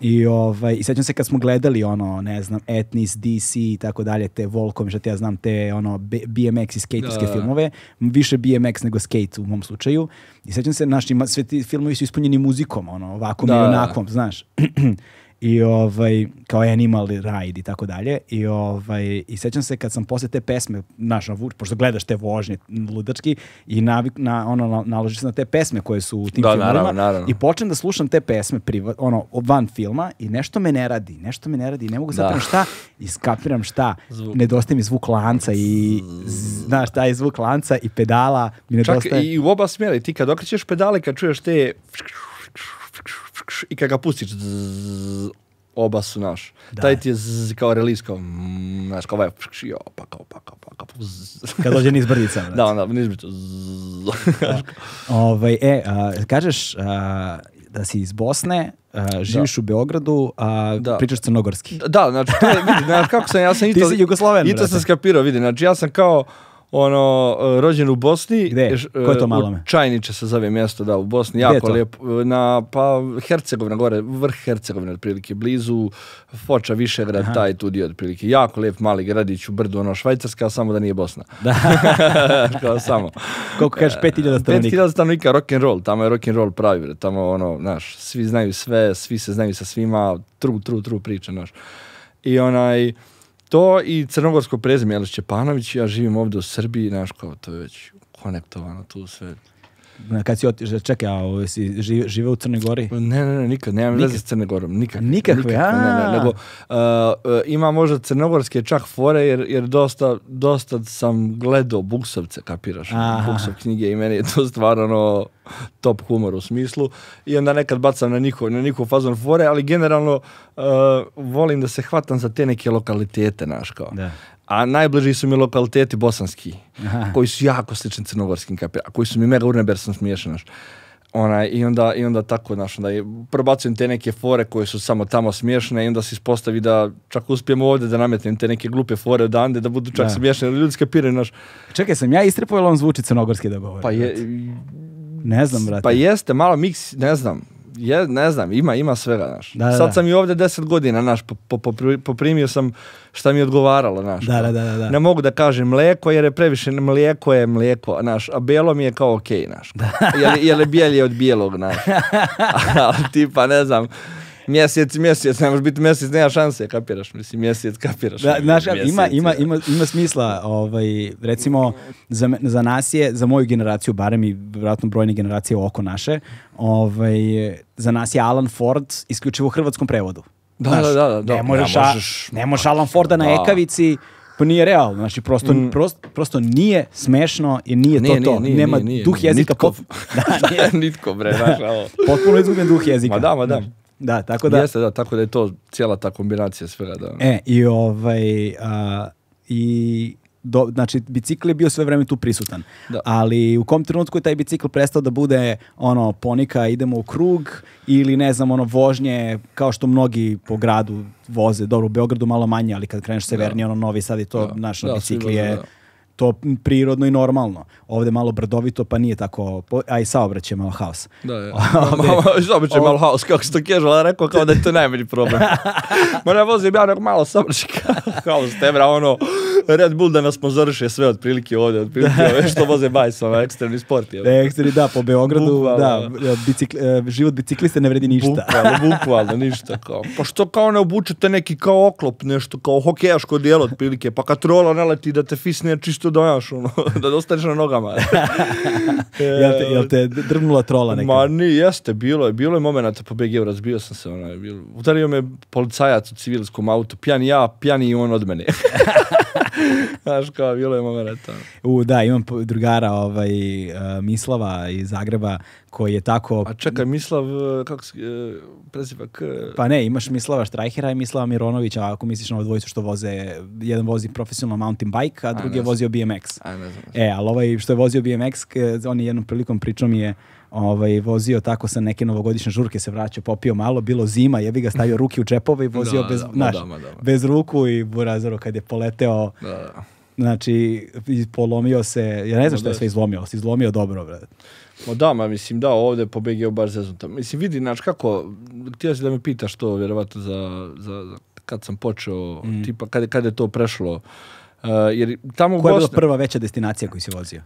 i, ovaj, I sećam se kad smo gledali ono, ne znam, Etnis, DC i tako dalje, te Volkom, što te ja znam, te ono, BMX i skaterske Da. filmove, više BMX nego skate u mom slučaju. I sećam se, znaš, ima, sve ti filmovi su ispunjeni muzikom, ono, ovakvom Da, i onakvom, znaš. I ovaj, kao Animal Ride i tako dalje. I, ovaj, I sećam se kad sam posle te pesme, vu- pošto gledaš te vožnje ludački i navik, na, ono, na, naložiš se na te pesme koje su u tim Da, filmovima naravno, naravno. i počnem da slušam te pesme priva, ono, van filma i nešto me ne radi, nešto me ne radi, ne mogu Da. skapiram šta i skapiram šta. Zvuk. Nedostaje mi zvuk lanca i znaš, taj zvuk lanca i pedala mi Čak nedostaje. i u oba smjera. I ti kad okrećeš pedale, kad čuješ te i kad ga pustiš zzz, oba su naš. Da. Taj ti je zzz, kao release, kao mm, znaš, kao ovaj jo, pa kao, pa kao, pa kao. Kad dođe niz brdica. Da, onda, niz to zzz. Ovaj, e, a, kažeš a, da si iz Bosne, a, živiš u Beogradu, a Da. pričaš crnogorski. Da, znači, to je, vidi, znaš, kako sam, ja sam i Ti si Jugosloven, I to sam skapirao, vidi, znači, ja sam kao, ono, e, rođen u Bosni. Gde? ž- Ko je to e, Malome? Čajniče se zove mjesto, da, u Bosni, jako lijepo. Na, pa, Hercegovina, gore, vrh Hercegovine, otprilike, blizu Foča, Višegrad, Aha. taj tu dio, otprilike. Jako lijep mali gradić u brdu, ono, Švajcarska, samo da nije Bosna. Da. kao samo. Koliko kažeš, 5000 stanovnika. 5000 stanovnika rock and roll, tamo je rock and roll pravi, bre. tamo ono, znaš, svi znaju sve, svi se znaju sa svima, tru, tru, tru priča, znaš. I onaj, to i crnogorsko prezime, Jelić Čepanović, ja živim ovdje u Srbiji, znaš, kao to je već konektovano tu sve. Kad si otišao, čekaj, a ovo si žive, žive u Crnoj Gori? Ne, ne, ne, nikad, nemam veze s Crnogorom, nikad. Nikakve, ne, ne, a. nego uh, ima možda crnogorske čak fore, jer, jer dosta, dosta sam gledao Buksovce, kapiraš, Aha. Buksov knjige i meni je to stvarno ono, top humor u smislu i onda nekad bacam na njihov, na njihov fazon fore, ali generalno uh, volim da se hvatam za te neke lokalitete, naš kao. Da. A najbliži su mi lokaliteti bosanski, Aha. koji su jako slični crnogorskim kapira, a koji su mi mega urnebersom smiješni, znaš. Onaj, i, onda, I onda tako, znaš, onda prebacujem te neke fore koje su samo tamo smiješne i onda se ispostavi da čak uspijem ovdje da nametnem te neke glupe fore odande, da budu čak Da. smiješne, jer ljudi skapiraju, znaš, Čekaj, sam ja istripao ili on zvuči crnogorski da govori? pa je, Ne znam, brate. pa jeste, malo miks, ne znam, je, ne znam, ima, ima svega, znaš. Da, da, Sad sam i ovdje deset godina, znaš, po, po, popri- poprimio sam šta mi odgovaralo, znaš. Da, da, da. Ne mogu da kažem mlijeko jer je previše, mlijeko je mlijeko, znaš, a bijelo mi je kao okej, znaš. Jer, jer je bijelje od bijelog, znaš. Ali tipa, ne znam, mjesec, mjesec, ne može biti mjesec, nema šanse, kapiraš, mislim, mjesec, kapiraš. Da, znaš, ima, ima, ima, ima smisla, ovaj, recimo, za, za nas je, za moju generaciju, barem i vjerojatno brojne generacije oko naše, ovaj, za nas je Alan Ford isključivo u hrvatskom prevodu. Da, Znaš, da, da, da, da. Ne možeš, Ne a- možeš- ne možeš Alan Forda na Da. ekavici, pa nije realno, znači prosto, Mm. prosto, prosto nije smešno i nije, Nije, to to. nije, nije, Nema duh jezika, Nitko. pop- da, nije, Nitko, bre, znaš, potpuno izgubljen duh jezika. Ma da, ma da. Da, tako da, Jeste, da, tako da je to cijela ta kombinacija svega, da. E, i ovaj, a, i do, znači bicikl je bio sve vreme tu prisutan. Da. Ali u kom trenutku je taj bicikl prestao da bude ono ponika idemo u krug ili ne znam ono vožnje kao što mnogi po gradu voze, dobro u Beogradu malo manje, ali kad kreneš severnije ono Novi Sad i to Da. naš Da, bicikl svi voze, je. To prirodno i normalno. Ovde malo brdovito pa nije tako, a i saobraćaj malo haos. Da, je. Obično ovdje- malo haos, kako si to kežala, rekao kao da je to najmanji problem. Ma ne vozim ja nego malo saobraćaj haos, tebra, ono, Red Bull da nas sponzoriše sve otprilike ovdje, otprilike ove što voze bajs, ono, ekstremni sport. Je. E, ekstri, da, po Beogradu, Bukvalno. da, bicikl, e, život bicikliste ne vredi ništa. Bukvalno, bukvalno, ništa kao. Pa što kao ne obučete neki kao oklop, nešto kao hokejaško dijelo otprilike, pa kad trola ne leti da te fisne čisto dojaš, ono, da ostaneš na nogama. Jel te, jel te drvnula trola neka? Ma ni, jeste, bilo je, bilo je momenata po BG-u, razbio sam se, onaj, bilo, udario me policajac u civilskom autu, pjan ja, pjan i on od mene. Znaš kao, bilo je momenata. U, da, imam drugara ovaj, e, Mislava iz Zagreba koji je tako... A čekaj, Mislav, eh, kako se, eh, preziva, k... Pa ne, imaš Mislava Štrajhera i Mislava Mironovića, a ako misliš na ove dvojicu što voze, jedan vozi profesionalno mountain bike, a drugi ne je vozio BMX. Aj, ne znam. E, ali ovaj što je vozio BMX, on je jednom prilikom pričao mi je ovaj, vozio tako sa neke novogodišnje žurke, se vraćao, popio malo, bilo zima, jebi ga stavio ruke u džepove i vozio Da, bez, da, ma znaš, da, bez ruku i burazoro kad je poleteo, znači, polomio se, ja ne znam što je sve izlomio, se izlomio dobro, brate. Ma da, ma mislim da, ovdje po BG-u baš zeznuto. Mislim, vidi, znaš kako, htio si da me pitaš to, vjerovatno, za, za, za kad sam počeo, tipa, kad, kad je to prešlo. Uh, jer tamo Koja je bila prva veća destinacija koju si vozio?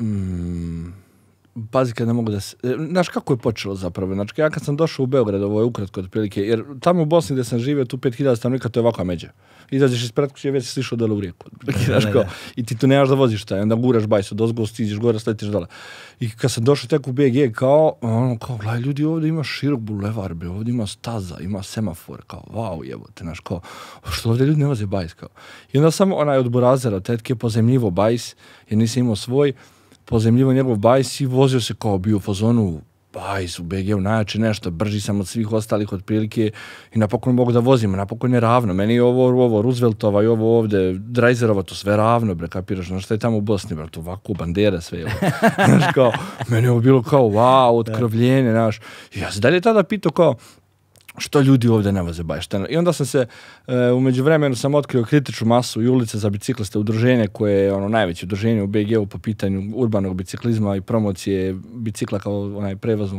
Mm, pazi kad ne mogu da se... e, Znaš kako je počelo zapravo? Znači, ja kad sam došao u Beograd, ovo je ukratko otprilike, jer tamo u Bosni gdje sam živio, tu 5000 stanovnika, to je ovakva međa. Izađeš iz pretkuće, već si slišao dole u rijeku. znaš da. I ti tu nemaš da voziš taj, onda guraš bajs, dozgo stiđeš gore, sletiš dole. I kad sam došao tek u BG, kao, ono, kao, gledaj, ljudi, ovdje ima širok bulevar, bre, ovdje ima staza, ima semafor, kao, wow, jebote, znaš, kao, što ovdje ljudi ne voze bajs, kao. I onda sam onaj od burazera, tetke, pozemljivo bajs, jer nisam imao svoj, pozemljivo njegov bajs i vozio se kao bio u fazonu bajs u BG-u najjače nešto, brži sam od svih ostalih otprilike i napokon mogu da vozim, napokon je ravno. Meni je ovo, ovo Rooseveltova i ovo ovde, Drajzerova, to sve ravno, bre, kapiraš, znaš šta je tamo u Bosni, bre, to ovako bandera sve, je, znaš, kao, meni je ovo bilo kao, wow, otkrovljenje, znaš, I ja se dalje tada pitao kao, što ljudi ovdje ne voze bajs. Šta- I onda sam se, e, u međuvremenu sam otkrio kritičnu masu i ulice za bicikliste udruženje koje je ono najveće udruženje u BG-u po pitanju urbanog biciklizma i promocije bicikla kao onaj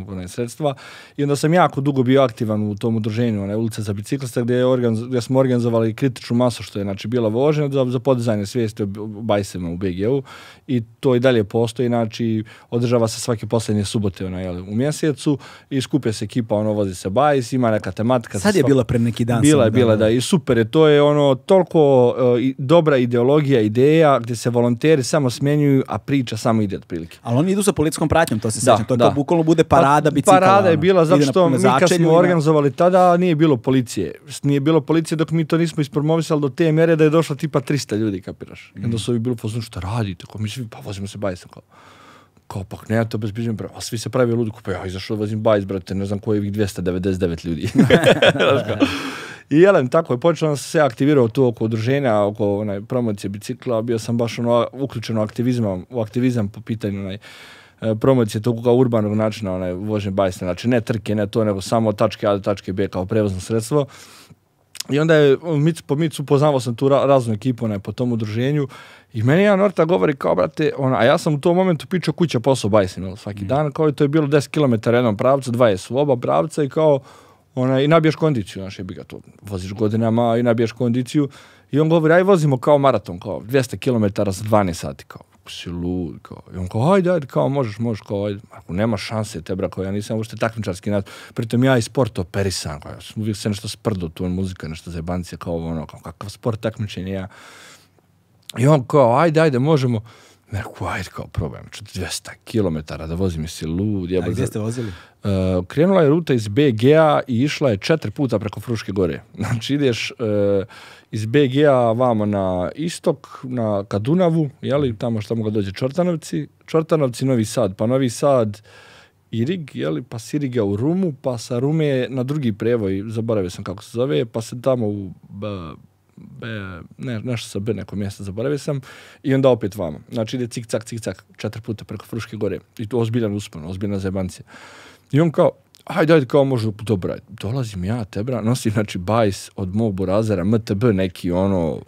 onaj sredstva. I onda sam jako dugo bio aktivan u tom udruženju, onaj ulice za bicikliste gdje, je organiz- gdje smo organizovali kritičnu masu što je znači bila vožnja za, za podizanje svijesti o b- o bajsima u BG-u i to i dalje postoji, znači održava se svake posljednje subote ona, jel, u mjesecu i skupe se ekipa, ono vozi se bajs, ima neka tematika. Sad sa je bila pre neki dan. Bila je, bila, da, i super je, to je ono toliko i dobra ideologija, ideja, gdje se volonteri samo smjenjuju, a priča samo ide otprilike. Ali oni idu sa policijskom pratnjom, to se Da, sećam. To je da. kao bukvalno bude parada Pa, bicikala. Parada je ono. bila zato što mi kad smo organizovali tada nije bilo policije. Nije bilo policije dok mi to nismo ispromovisali do te mjere da je došlo tipa 300 ljudi, kapiraš. I onda su bili pozvani šta radite, kao mi svi pa vozimo se bajsom kao. Kao pa ne, to bez bizim, a svi se pravi ludi, pa ja izašao vozim bajs, brate, ne znam koji je ovih 299 ljudi. I jelem, tako je, počelo sam se aktivirao tu oko udruženja, oko onaj, promocije bicikla, bio sam baš ono, uključen u aktivizam, u aktivizam po pitanju onaj, e, promocije tog urbanog načina onaj, vožnje bajsne, znači ne trke, ne to, nego samo od tačke A do tačke B kao prevozno sredstvo. I onda je mic po micu poznavao sam tu ra- raznu ekipu onaj, po tom udruženju i meni jedan orta govori kao brate, ona, a ja sam u tom momentu pičao kuća posao bajsim svaki dan, kao i to je bilo 10 km jednom pravcu, 20 u oba pravca i kao ona, i nabiješ kondiciju, znaš, jebi ga to, voziš godinama i nabiješ kondiciju. I on govori, aj vozimo kao maraton, kao 200 km za 12 sati, kao, si lud, kao, i on kao, ajde, ajde, kao, možeš, možeš, kao, ajde, ako nema šanse, te bra, kao, ja nisam uopšte takmičarski nad, pritom ja i sport operisan, kao, ja sam uvijek se nešto sprdo, tu muzika, nešto za jebancije, kao, ono, kao, kakav sport takmičenje, ja, i on kao, ajde, ajde, možemo, Rekao, ajde, kao, probajem, 200 km da vozim, jesi lud, A jebote. gdje ste vozili? Uh, krenula je ruta iz BG-a i išla je četiri puta preko Fruške gore. Znači ideš uh, iz BG-a vamo na istok, na Kadunavu, jeli, tamo što ga dođe Čortanovci, Čortanovci, Novi Sad, pa Novi Sad, Irig, jeli, pa s Iriga u Rumu, pa sa Rume na drugi prevoj, zaboravio sam kako se zove, pa se tamo u B, ne, nešto sa B, neko mjesto zaboravio sam, i onda opet vamo. Znači ide cik cak, cik cak, četiri puta preko Fruške gore. I to ozbiljan uspon, ozbiljna zebancija. I on kao, ajde, ajde, kao može, dobro, ajde, dolazim ja, tebra, nosim, znači, bajs od mog burazera, MTB, neki, ono,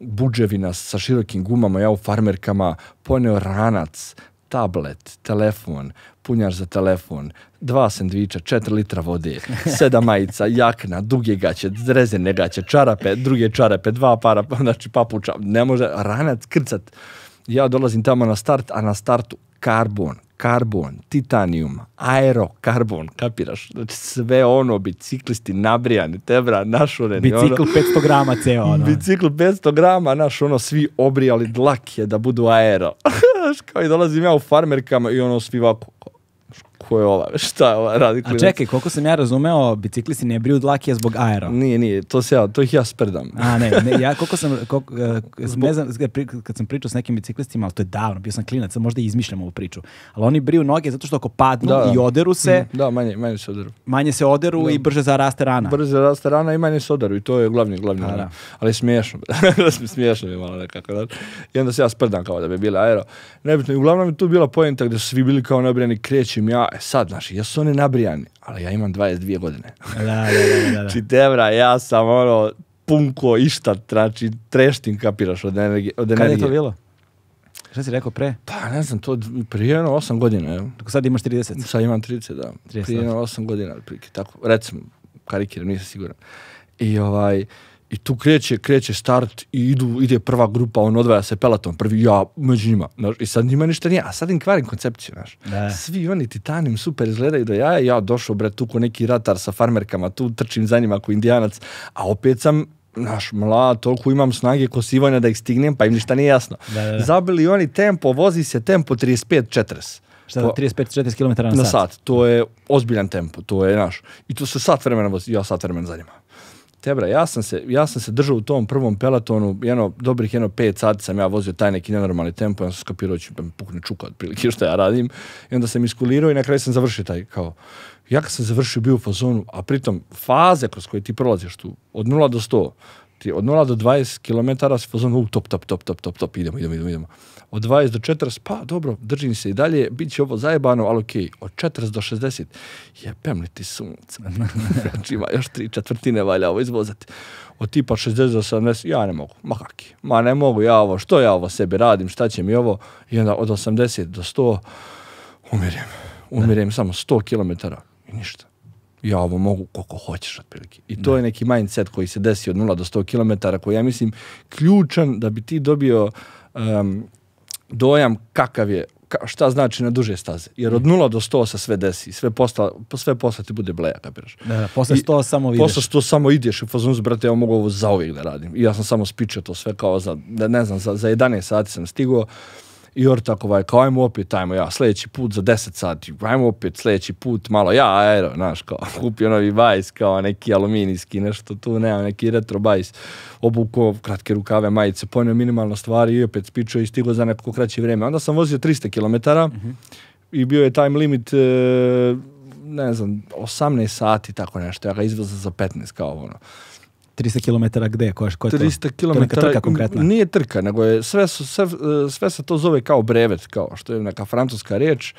buđevina sa širokim gumama, ja u farmerkama, poneo ranac, tablet, telefon, punjač za telefon, dva sendviča, četiri litra vode, sedam majica, jakna, duge gaće, rezene gaće, čarape, druge čarape, dva para, znači papuča, ne može, ranac krcat. Ja dolazim tamo na start, a na startu karbon, karbon, titanijum, aerokarbon, kapiraš? Znači sve ono, biciklisti nabrijani, tebra, našureni. ono. Bicikl 500 grama ceo, ono. Bicikl 500 grama, naš ono, svi obrijali dlake da budu aero. Znaš, kao i dolazim ja u farmerkama i ono svi ovako, ko- je ova, šta je ova, radi A klinac. čekaj, koliko sam ja razumeo, biciklisti ne briju dlake zbog aero. Nije, nije, to se ja, to ih ja sprdam. A ne, ne, ja koliko sam, koliko, eh, ne znam, kad sam pričao s nekim biciklistima, ali to je davno, bio sam klinac, možda i izmišljam ovu priču, ali oni briju noge zato što ako padnu Da, da. i oderu se, Da, manje, manje se odaru. manje se oderu i brže zaraste rana. Brzo raste rana i manje se odaru i to je glavni, glavni. A, ono. da. Ali smiješno. smiješno mi je malo nekako. da. I onda se ja sprdam kao da bi bila aero. Nebitno, i uglavnom je tu bila pojenta gdje su svi bili kao nabrijani, krećem ja, e sad, znaš, jesu oni nabrijani, ali ja imam 22 godine. Da, da, da, da, da. Znači, ja sam ono, punko išta, znači, treštim, kapiraš, od energije. Od Kad je energije. to bilo? Šta si rekao pre? Pa, ne znam, to prije jedno 8 godina, evo. Dok sad imaš 30. Sad imam 30, da. 30, Prije 8 godina, otprilike, tako, recimo, karikiram, nisam siguran. I ovaj, i tu kreće, kreće start i idu, ide prva grupa, on odvaja se pelatom, prvi ja među njima. Znaš, I sad njima ništa nije, a sad im kvarim koncepciju, znaš. Da. Svi oni titanim super izgledaju do jaja, ja došao bre tu ko neki ratar sa farmerkama, tu trčim za njima ko indijanac, a opet sam naš mlad, toliko imam snage kosivanja da ih stignem, pa im ništa nije jasno. Da, da, da. Zabili oni tempo, vozi se tempo 35-40. Šta, Po- 35-40 km na, na sat? sat. To je ozbiljan tempo, to je naš. I to se sat vremena vozi, ja sat vremena za njima. Tebra, ja sam se, ja sam se držao u tom prvom pelatonu, jedno, dobrih jedno pet sati sam ja vozio taj neki nenormalni tempo, ja sam skapirao ću mi pukne čuka otprilike što ja radim. I onda sam iskulirao i na kraju sam završio taj kao, ja kad sam završio bio u fazonu, a pritom faze kroz koje ti prolaziš tu, od 0 do 100, ti od 0 do 20 km si u fazonu, u, top, top, top, top, top, top, idemo, idemo, idemo, idemo. Od 20 do 40, pa dobro, držim se i dalje, bit će ovo zajebano, ali okej, od 40 do 60, jebem li ti sunce. znači ima još tri četvrtine valja ovo izvozati. Od tipa 60 do 70, ja ne mogu, ma kaki, ma ne mogu ja ovo, što ja ovo sebi radim, šta će mi ovo, i onda od 80 do 100, umirem, umirem samo 100 km i ništa. Ja ovo mogu koliko hoćeš otprilike. I to je neki mindset koji se desi od 0 do 100 km koji ja mislim ključan da bi ti dobio em, dojam kakav je šta znači na duže staze. Jer od 0 do 100 se sve desi, sve posla, sve posla ti bude bleja, kapiraš. Da, da, posle I- sto samo vidiš. Posle što samo ideš u fazonu, brate, ja mogu ovo zauvijek da radim. I ja sam samo spičao to sve kao za, da ne znam, za, za 11 sati sam stigao. I or tako, ovaj, kao ajmo opet, ajmo ja, sljedeći put za 10 sati, ajmo opet sljedeći put, malo ja, aero, znaš, kao, kupio novi bajs, kao neki aluminijski, nešto tu, nema, neki retro bajs, obuko kratke rukave, majice, ponio minimalno stvari i opet spičao i stigao za neko kraće vrijeme. Onda sam vozio 300 km i bio je time limit, e, ne znam, 18 sati, tako nešto, ja ga izvezao za 15, kao ono. 300 km gde? Ko ko je to? 300 To km. neka trka konkretna. Nije trka, nego je sve, su, sve, sve se to zove kao brevet, kao što je neka francuska riječ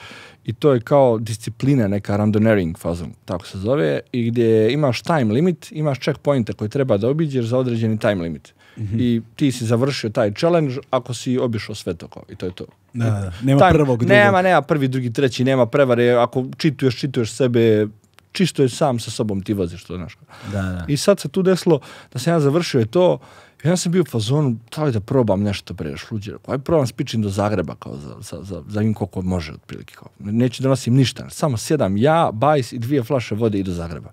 i to je kao disciplina, neka randonering fazom, tako se zove, i gdje imaš time limit, imaš checkpointe koje treba da obiđeš za određeni time limit. Mhm. I ti si završio taj challenge ako si obišao sve to kao, i to je to. Da, da. Nema Time- prvog, drugog. Nema, nema prvi, drugi, treći, nema prevare, ako čituješ, čituješ sebe, čisto je sam sa sobom ti voziš to, znaš. Da, da. I sad se tu desilo da sam ja završio je to, ja sam bio u fazonu, da li da probam nešto pre šluđe. Aj probam spičim do Zagreba, kao za, za, za, za im koliko može, otprilike. Kao. Neću da nosim ništa, samo sjedam ja, bajs i dvije flaše vode i do Zagreba.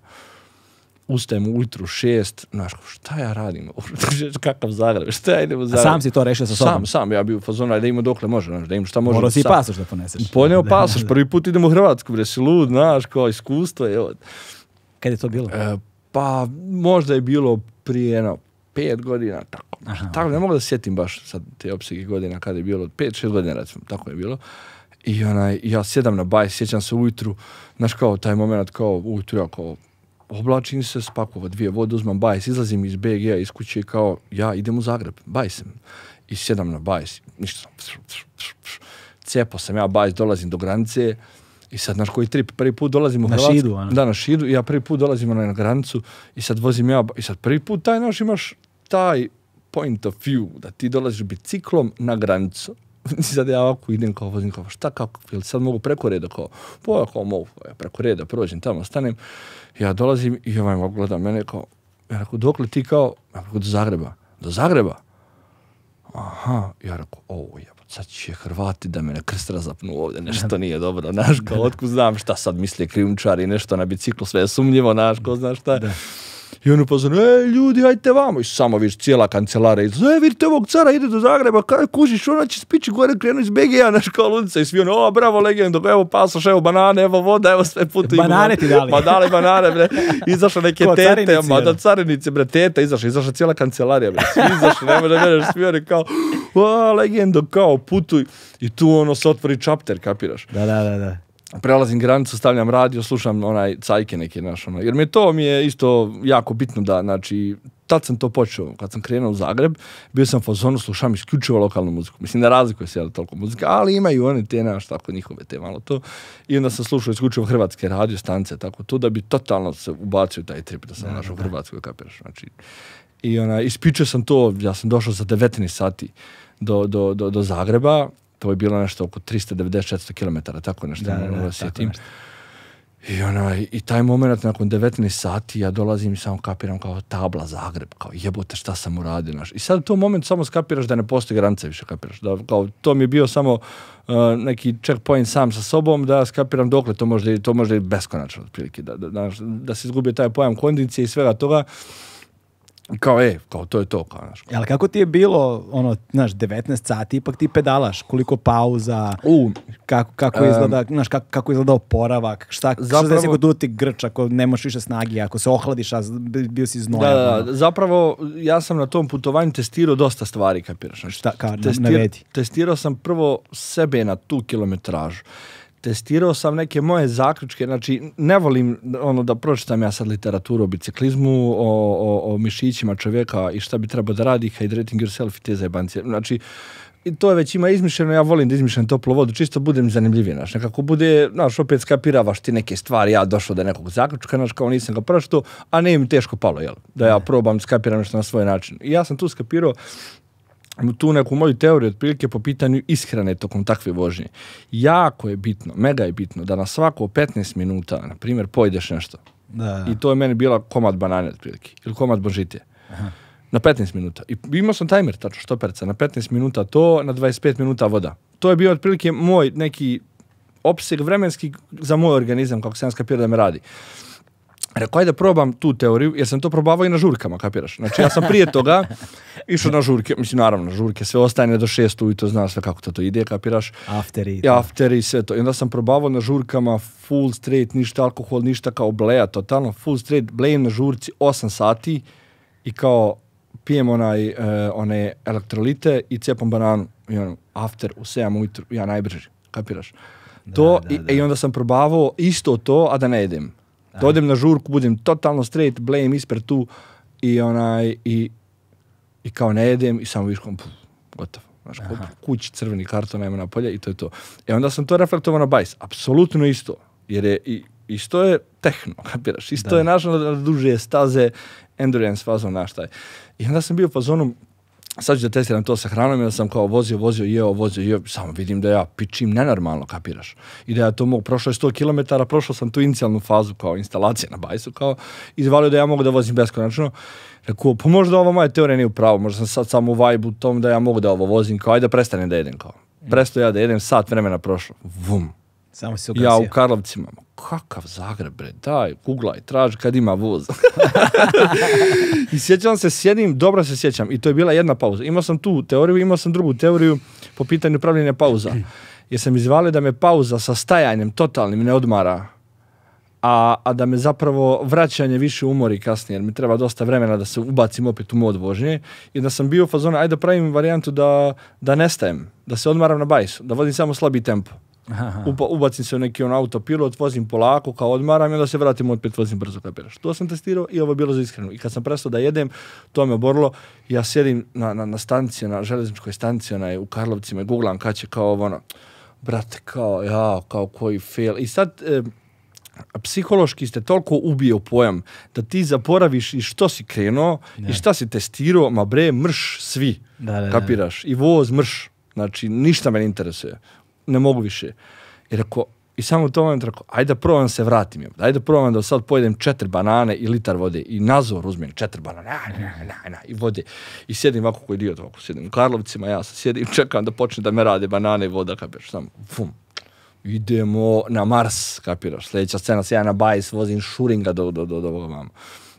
Ustajem ujutru šest, znaš, šta ja radim? Kakav Zagreb, šta ja idem u A Zagreb? sam si to rešio sa sobom? Sam, sam, ja bio u fazonu, da imam dokle može, znaš, da imam šta može. Morao si i pasoš da poneseš. Poneo pasoš, prvi put idem u Hrvatsku, bre, si lud, znaš, kao iskustvo evo. Kad je to bilo? E, pa možda je bilo prije jedno pet godina, tako. Aha. tako ne mogu da sjetim baš sad te opsege godina kada je bilo, pet, šest godina recimo, tako je bilo. I onaj, ja sjedam na baj, sjećam se ujutru, znaš kao taj moment kao ujutru ja kao oblačim se, spakovo dvije vode, uzmam bajs, izlazim iz BG-a iz kuće i kao ja idem u Zagreb, bajsem. I sjedam na bajs, ništa sam, cepo sam ja bajs, dolazim do granice i sad, znaš koji trip, prvi put dolazim u Na Hrvatsku. Šidu, ono. Da, na Šidu ja prvi put dolazim onaj na granicu i sad vozim ja, i sad prvi put taj naš imaš taj point of view, da ti dolaziš biciklom na granicu. I sad ja ovako idem kao vozim kao šta kako, jel sad mogu preko reda kao, pa kao mogu, ja preko reda prođem tamo, stanem, ja dolazim i ovaj ovako gleda mene kao, ja rekao, dokle ti kao, ja rekao, do Zagreba, do Zagreba, aha, ja rekao, ovo je, sad će Hrvati da me ne krst razapnu ovdje, nešto nije dobro, znaš, kao, otkud znam šta sad misle krijumčari, nešto na biciklu, sve je sumnjivo, znaš, ko zna šta. I on upozorno, e, ljudi, ajte vamo. I samo viš cijela kancelara izlazi, e, vidite ovog cara, ide do Zagreba, kaj kužiš, ona će spići gore, krenu iz BG-a, znaš, kao. I svi ono, o, bravo, legendo, evo pasoš, evo banane, evo voda, evo sve putuju. Banane ti dali. Pa dali banane, bre. Izašle neke Ko, tete, ma da ono. carinice, bre, teta, izašla, izašla cijela kancelarija, bre. Svi izašli, ne može veruješ, svi oni kao, o, legendo, kao, putuj. I tu ono se otvori čapter, kapiraš Da, da, da, da. Prelazim granicu, stavljam radio, slušam onaj cajke neke naš, ono. jer mi je to mi je isto jako bitno da, znači, tad sam to počeo, kad sam krenuo u Zagreb, bio sam fazonu, slušam isključivo lokalnu muziku. Mislim, ne razlikuje se jel, toliko muzika, ali imaju one te, naš, tako, njihove te malo to. I onda sam slušao isključivo hrvatske radio stanice, tako to, da bi totalno se ubacio taj trip, da sam našao u Hrvatskoj, kapiraš, znači. I ona, ispičao sam to, ja sam došao za 19 sati do, do, do, do Zagreba, to je bilo nešto oko 390-400 km, tako nešto, Da, ne da, da, da sjetim. nešto. I, onaj, I taj moment nakon 19 sati ja dolazim i samo kapiram kao tabla Zagreb, kao jebote šta sam uradio. Naš. I sad to moment samo skapiraš da ne postoji granice više, kapiraš. Da, kao, to mi je bio samo uh, neki checkpoint sam sa sobom da skapiram dokle to može, to može i beskonačno otprilike. Da, da, znaš, da se izgubio taj pojam kondicije i svega toga. Kao, e, kao to je to, kao, znaš. Ali kako ti je bilo, ono, znaš, 19 sati, ipak ti pedalaš, koliko pauza, U, kako, kako izgleda, znaš, kako, kako izgleda oporavak, šta, šta se Zapravo- desi ako duti grč, ako nemaš više snage, ako se ohladiš, a bio si znojan. Da, da, ono. da, zapravo ja sam na tom putovanju testirao dosta stvari, kapiraš? Znači, Šta, kao, testir- navedi. testirao sam prvo sebe na tu kilometražu. Testirao sam neke moje zaključke, znači ne volim ono da pročitam ja sad literaturu o biciklizmu, o, o, o mišićima čovjeka i šta bi trebao da radi, hydrating yourself i te zajebancije. Znači, i to je već ima izmišljeno, ja volim da izmišljam toplu vodu, čisto budem zanimljiviji, znaš, nekako bude, znaš, opet skapiravaš ti neke stvari, ja došao do nekog zaključka, znaš, kao nisam ga pročitao, a ne mi teško palo, jel, da ja probam skapiram nešto na svoj način. I ja sam tu skapirao tu neku moju teoriju otprilike po pitanju ishrane tokom takve vožnje. Jako je bitno, mega je bitno da na svako 15 minuta, na primjer, pojedeš nešto. Da. I to je meni bila komad banane otprilike, ili komad božite. Na 15 minuta. I imao sam tajmer, tačno, štoperca. Na 15 minuta to, na 25 minuta voda. To je bio otprilike moj neki opseg vremenski za moj organizam, kako sam ja skapirao da me radi. Rekao, ajde probam tu teoriju, jer sam to probavao i na žurkama, kapiraš? Znači, ja sam prije toga išao na žurke, mislim, naravno, na žurke, sve ostane do šest ujutro, zna sve kako to, to ide, kapiraš? Afteri. I after i sve to. I onda sam probavao na žurkama full straight, ništa alkohol, ništa kao bleja, totalno full straight, blejem na žurci 8 sati i kao pijem onaj, e, one elektrolite i cepam bananu i ono, after u 7 ujutru, ja najbrži, kapiraš? to da, i, da. i onda sam probavao isto to, a da ne jedem. Da odem na žurku, budem totalno straight, blejem ispred tu i onaj, i, i kao ne jedem i samo viškom, puf, gotovo. Znaš, kući crveni karton, nema na polje i to je to. E onda sam to reflektovao na bajs. Apsolutno isto. Jer je, i, isto je tehno, kapiraš? Isto Da. je našo na duže staze, endurance fazon, znaš šta je. I onda sam bio fazonu, sad ću da testiram to sa hranom onda sam kao vozio, vozio, jeo, vozio, jeo, samo vidim da ja pičim nenormalno, kapiraš. I da ja to mogu, prošlo je 100 km, prošao sam tu inicijalnu fazu kao instalacija na bajsu, kao izvalio da ja mogu da vozim beskonačno. Rekao, pa možda ova moja teorija nije u pravu, možda sam sad samo u vibe u tom da ja mogu da ovo vozim, kao ajde da prestanem da jedem, kao. Prestao ja da jedem, sat vremena prošlo. Vum. Samo si Ja ugasio. u Karlovcima, ma kakav Zagreb bre, daj, googlaj, traži kad ima voz. I sjećam se, sjedim, dobro se sjećam i to je bila jedna pauza. Imao sam tu teoriju, imao sam drugu teoriju po pitanju pravljenja pauza. Jer sam izvalio da me pauza sa stajanjem totalnim ne odmara, a, a da me zapravo vraćanje više umori kasnije, jer mi treba dosta vremena da se ubacim opet u mod vožnje i da sam bio u fazonu, ajde pravim varijantu da, da nestajem, da se odmaram na bajsu, da vodim samo slabi tempo. Aha. Ubacim se u neki on autopilot, vozim polako, kao odmaram i onda se vratim opet vozim brzo kapiraš. To sam testirao i ovo je bilo za iskreno. I kad sam prestao da jedem, to me oborilo. Ja sjedim na, na, na stanciji, na železničkoj stanciji, onaj, u Karlovcima i googlam kad će kao ovo, ono, brate, kao, ja, kao koji fail. I sad, e, psihološki ste toliko ubio pojam da ti zaboraviš i što si krenuo i šta si testirao, ma bre, mrš svi. Da, da, da. Kapiraš? I voz mrš. Znači, ništa me ne interesuje. Ne mogu više. I rekao, i samo u tom momentu rekao, ajde da probam se vratim. Ajde da probam da sad pojedem četiri banane i litar vode i nazor uzmem četiri banane na, na, na, na, i vode. I sjedim ovako koji idiot, ovako sjedim u Karlovcima, ja sam sjedim, čekam da počne da me rade banane i voda, kapiraš, samo, fum. Idemo na Mars, kapiraš. Sljedeća scena se ja na bajs vozim šuringa do, do, do, do ovoga mamo.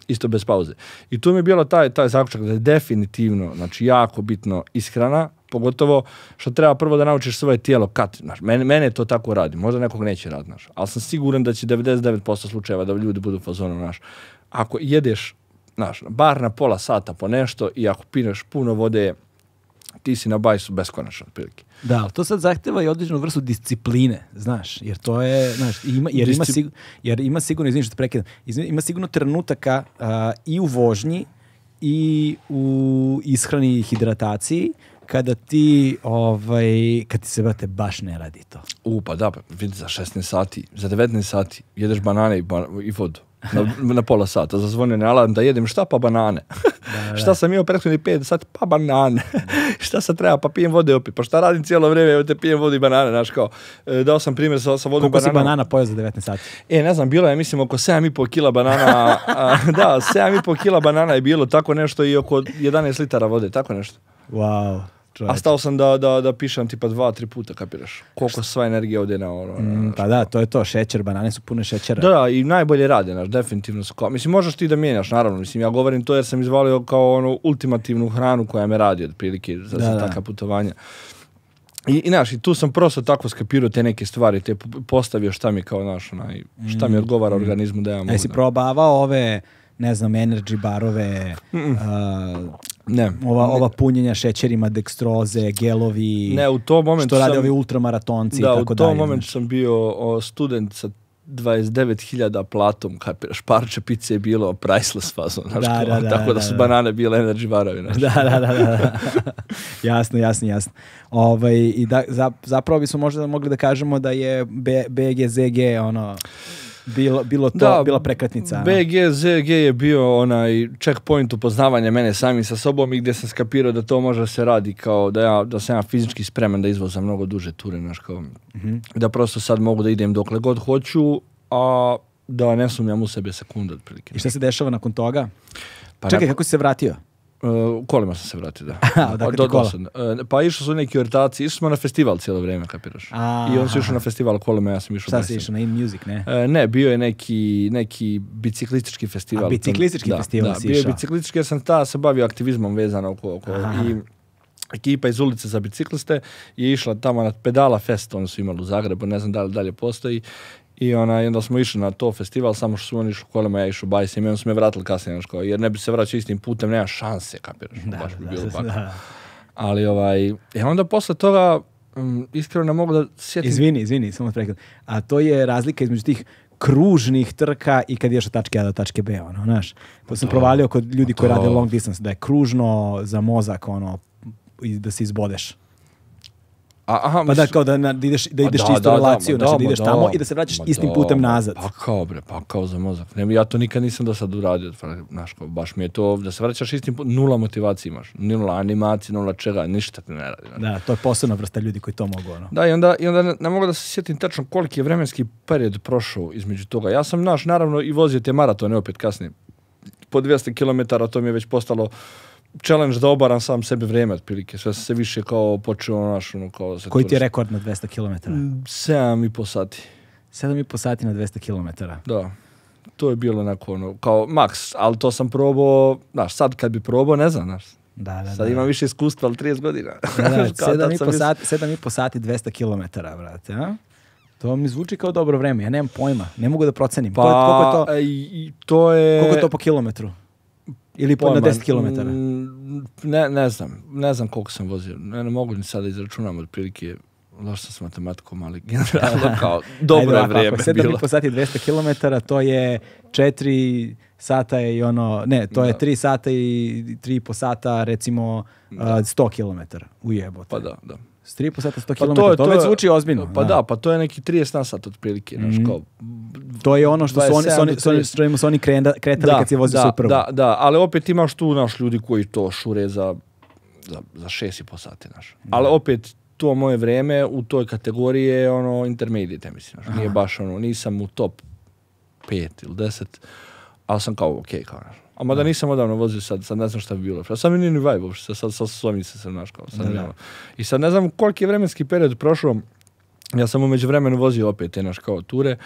Isto bez pauze. I tu mi je bilo taj, taj zaključak da je definitivno, znači jako bitno ishrana, pogotovo što treba prvo da naučiš svoje tijelo kad, znaš, mene, mene to tako radi, možda nekog neće rad, znaš, ali sam siguran da će 99% slučajeva da ljudi budu u fazonu, znaš, ako jedeš, znaš, bar na pola sata po nešto i ako pineš puno vode, ti si na bajsu beskonačno, otprilike. Da, ali to sad zahteva i određenu vrstu discipline, znaš, jer to je, znaš, ima, jer, ima, Disci- sig, jer ima sigurno, izvini što prekidam, ima sigurno trenutaka a, i u vožnji i u ishrani i hidrataciji kada ti, ovaj, kad ti se, brate, baš ne radi to. U, pa da, pa vidi za 16 sati, za 19 sati jedeš banane i, ba- i vodu. Na, na pola sata, zazvonio na alarm da jedem šta pa banane. šta sam imao prethodni 5 sati, pa banane. šta sad treba, pa pijem vode opet. Pa šta radim cijelo vrijeme, evo te pijem vodu i banane, znaš kao. E, dao sam primjer sa, sa vodom Koliko si bananom. banana pojeo za 19 sati? E, ne znam, bilo je, mislim, oko 7,5 kila banana. a, da, 7,5 kila banana je bilo, tako nešto i oko 11 litara vode, tako nešto. Wow, A čovječe. stao sam da, da, da pišem tipa dva, tri puta, kapiraš? Koliko sva energija ode na ono. Mm, pa da, to je to, šećer, banane su pune šećera. Da, da, i najbolje rade, znaš, definitivno su kao, mislim, možeš ti da mijenjaš, naravno, mislim, ja govorim to jer sam izvalio kao ono ultimativnu hranu koja me radi otprilike za, Da, za da. takva putovanja. I, i znaš, i tu sam prosto tako skapirao te neke stvari, te postavio šta mi kao, znaš, onaj, šta mi odgovara organizmu da ja mogu. Mm. Jesi probavao ove, ne znam, energy barove, a, Ne, ova, ova punjenja šećerima, dekstroze, gelovi, ne, u tom momentu što rade sam, ovi ultramaratonci da, i tako u tom dalje. momentu znaš. sam bio o, student sa 29.000 platom, kapiraš, parče pice je bilo priceless fazon, znaš, Da, da, da, tako da, da, su da. banane bile energy barovi, znaš. Da, da, da, da, da. jasno, jasno, jasno. Ovaj, I da, za, zapravo bismo možda mogli da kažemo da je B, BGZG ono, bilo, bilo to, bila prekretnica. BGZG je bio onaj checkpoint upoznavanja mene sami sa sobom i gdje sam skapirao da to može da se radi kao da, ja, da sam ja fizički spreman da izvozam mnogo duže ture, znaš, kao, Mhm. da prosto sad mogu da idem dokle god hoću, a da ne sumnjam u sebe sekundu otprilike. I šta se dešava nakon toga? Pa Čekaj, kako si se vratio? Uh, kolima sam se vratio, da. Ti Do- kola? Uh, pa išli su neki ortaci, išli smo na festival cijelo vrijeme, kapiraš. A, I on su išli na festival kolima, ja sam išao Šta si išao na In Music, ne? E, ne, bio je neki, neki biciklistički festival. A, biciklistički Da, festival da, si bio je išao. biciklistički jer sam ta se bavio aktivizmom vezano oko, oko i ekipa iz ulice za bicikliste je išla tamo na Pedala Fest, oni su imali u Zagrebu, ne znam da li dalje postoji. I ona, i onda smo išli na to festival, samo što su oni išli kolima, ja išao bajsem i onda su me vratili kasnije, kao, jer ne bi se vraćao istim putem, nema šanse, kapiraš, baš bi bilo da. Ali ovaj, e onda posle toga, mm, iskreno ne mogu da sjetim Izvini, izvini, samo prekad. A to je razlika između tih kružnih trka i kad ideš od tačke A do tačke B, ono, znaš. To sam provalio kod ljudi koji to. rade long distance, da je kružno za mozak, ono, i da se izbodeš. A, aha, Pa da, kao da, na, da ideš, da Ma ideš da, istu da, da, relaciju, ma znači da, da ideš da, tamo i da se vraćaš istim da, putem nazad. Pa kao bre, pa kao za mozak. Ne, ja to nikad nisam do sad uradio. Znaš, baš mi je to, da se vraćaš istim putem, nula motivacije imaš. Nula animacije, nula čega, ništa ti ne radi. Da, to je posebna vrsta ljudi koji to mogu, ono. Da, i onda, i onda ne, ne mogu da se sjetim tačno koliki je vremenski period prošao između toga. Ja sam, naš, naravno, i vozio te maratone opet kasnije. Po 200 km, to mi je već postalo challenge da obaram sam sebi vrijeme otprilike. Sve sam se više kao počeo, naš, ono, kao... se Koji ti je rekord na 200 km? Mm, Sedam i po sati. 7,5 sati na 200 km. Da. To je bilo onako ono, kao maks, ali to sam probao, znaš, sad kad bi probao, ne znam, znaš. Da, da, Sad da. imam više iskustva, ali 30 godina. Da, da, Kao tad 7,5 sam mis- sati, 7,5 sati 200 km, brate, a? To mi zvuči kao dobro vreme, ja nemam pojma, ne mogu da procenim. Pa, Ko- koliko, je to, e, i, i to je... koliko je to po kilometru? Ili po, na pojma, 10 km? mm, Ne, ne znam, ne znam koliko sam vozio. Ne, ne mogu ni sada izračunam otprilike. Loš sam s matematikom, ali generalno kao dobro je vrijeme bilo. 7,5 sati 200 km, to je 4 sata i ono, ne, to je Da. 3 sata i 3,5 sata, recimo, a, 100 km. Ujebote. Pa da, da. S 3,5 sata 100 Pa km, to, je- već je- zvuči ozbiljno. Pa da, pa to je neki 30 na sat otprilike. znaš, Mhm. kao, To je ono što su oni, 27 su oni, su oni, 30. s čime su oni krenda- kretali kad si vozio da, prvo. Da, da, ali opet imaš tu naš ljudi koji to šure za, za, za šest i po sati, naš. Ali opet to moje vreme u toj kategoriji je ono intermediate, mislim, znaš. Nije baš ono, nisam u top 5 ili 10, ali sam kao ok, kao znaš. A mada nisam odavno vozio sad, sad ne znam šta bi bilo. A sad mi nije ni vibe uopšte, sad, sad s ovim se sam naš kao. Sad Da. I sad ne znam koliki je vremenski period prošao, ja sam umeđu vremenu vozio opet te naš kao ture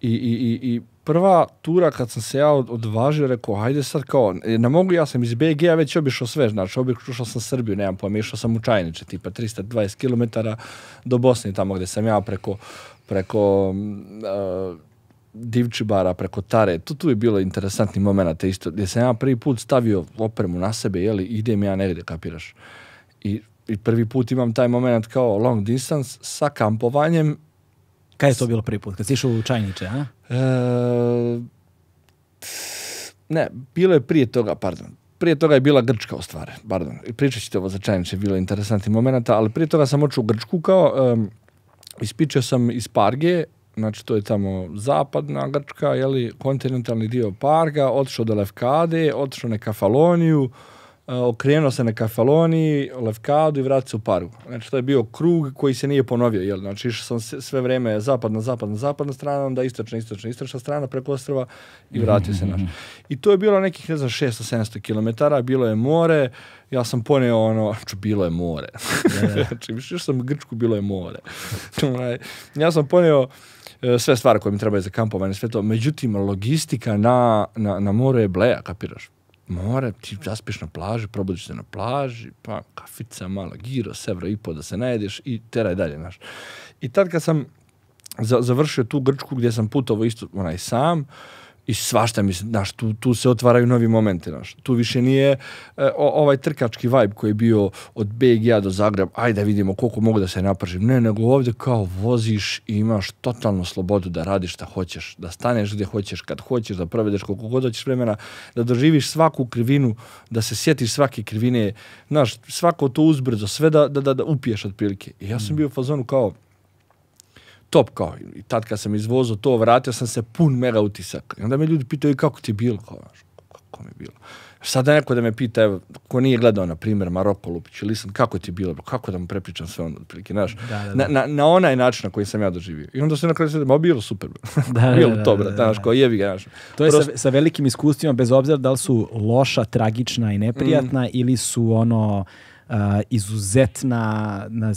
i, i, i, i prva tura kad sam se ja od- odvažio, rekao, hajde sad kao, ne mogu, ja sam iz BG-a već obišao sve, znači obišao sam Srbiju, nemam pojma, išao sam u Čajniče, tipa 320 km do Bosne, tamo gdje sam ja preko, preko uh, Divčibara, preko Tare, tu, tu je bilo interesantni moment isto, gdje sam ja prvi put stavio opremu na sebe, jeli, idem ja negdje, kapiraš. I, I prvi put imam taj moment kao long distance sa kampovanjem Kad je to bilo prvi put? Kad si išao u Čajniče, a? E, ne, bilo je prije toga, pardon. Prije toga je bila Grčka u stvari, pardon. I pričat ćete ovo za Čajniče, bilo je interesantnih momenata, ali prije toga sam očeo u Grčku kao, um, ispičio sam iz Parge, znači to je tamo zapadna Grčka, jeli, kontinentalni dio Parga, otišao do Lefkade, otišao na Kafaloniju, uh, okrenuo se na Kafaloniji, Lefkadu i vratio se u Pargu. Znači to je bio krug koji se nije ponovio, jel? Znači išao sam sve vrijeme zapadna, zapadna, zapadna strana, onda istočna, istočna, istočna strana preko ostrava i vratio se naš. I to je bilo nekih, ne znam, 600-700 km, bilo je more, ja sam poneo ono, znači, bilo je more. znači, više sam Grčku, bilo je more. Onaj, ja sam poneo e, sve stvari koje mi trebaju za kampovanje, sve to. Međutim, logistika na, na, na moru je bleja, kapiraš? More, ti zaspiš na plaži, probudiš se na plaži, pa kafica, malo giro, sevro i po da se najedeš i teraj dalje, znaš. I tad kad sam za, završio tu Grčku gdje sam putovao isto onaj sam i svašta mi se, znaš, tu, tu se otvaraju novi momenti, znaš. Tu više nije e, ovaj trkački vibe koji je bio od BG do Zagreb, ajde da vidimo koliko mogu da se napržim. Ne, nego ovdje kao voziš i imaš totalnu slobodu da radiš šta hoćeš, da staneš gdje hoćeš, kad hoćeš, da provedeš koliko god hoćeš vremena, da doživiš svaku krivinu, da se sjetiš svake krivine, znaš, svako to uzbrzo, sve da, da, da, da upiješ otprilike. I ja sam bio u fazonu kao, top kao. I tad kad sam izvozio to, vratio sam se pun mega utisak. I onda me ljudi pitaju kako ti je bilo, kao, tako mi je bilo. Sada neko da me pita, evo, ko nije gledao, na primjer, Maroko Lupić ili sam, kako ti je bilo, kako da mu prepričam sve ono, otprilike, znaš, Da, da, da. Na, na, na onaj način na koji sam ja doživio. I onda se na kraju sve, ma bilo super. Da, bilo to, znaš, kao jevi ga, znaš. To je Prosto- sa, sa velikim iskustvima, bez obzira da li su loša, tragična i neprijatna Mm. ili su ono a, izuzetna na,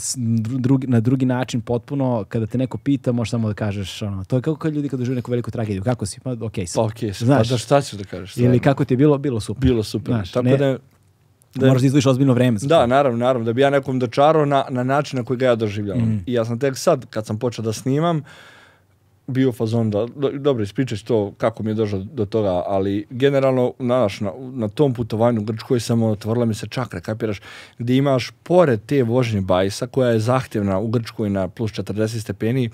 drugi, na drugi način potpuno, kada te neko pita, možeš samo da kažeš ono, to je kako kad ljudi kad dožive neku veliku tragediju, kako si? Pa okej, Pa okej, Znaš. pa da šta ćeš da kažeš? Ili kako ti je bilo, bilo super. Bilo super. Znaš, Tako ne- da, da, Moraš da izdvojiš ozbiljno vreme. za Da, naravno, naravno, da bi ja nekom dočarao na, na način na koji ga ja doživljavam. Mm. I ja sam tek sad, kad sam počeo da snimam, bio fazon da, do- dobro, ispričać to kako mi je došlo do toga, ali generalno, znaš, na, na tom putovanju u Grčkoj sam otvorila mi se čakra, kapiraš, gdje imaš pored te vožnje bajsa, koja je zahtjevna u Grčkoj na plus 40 stepeni,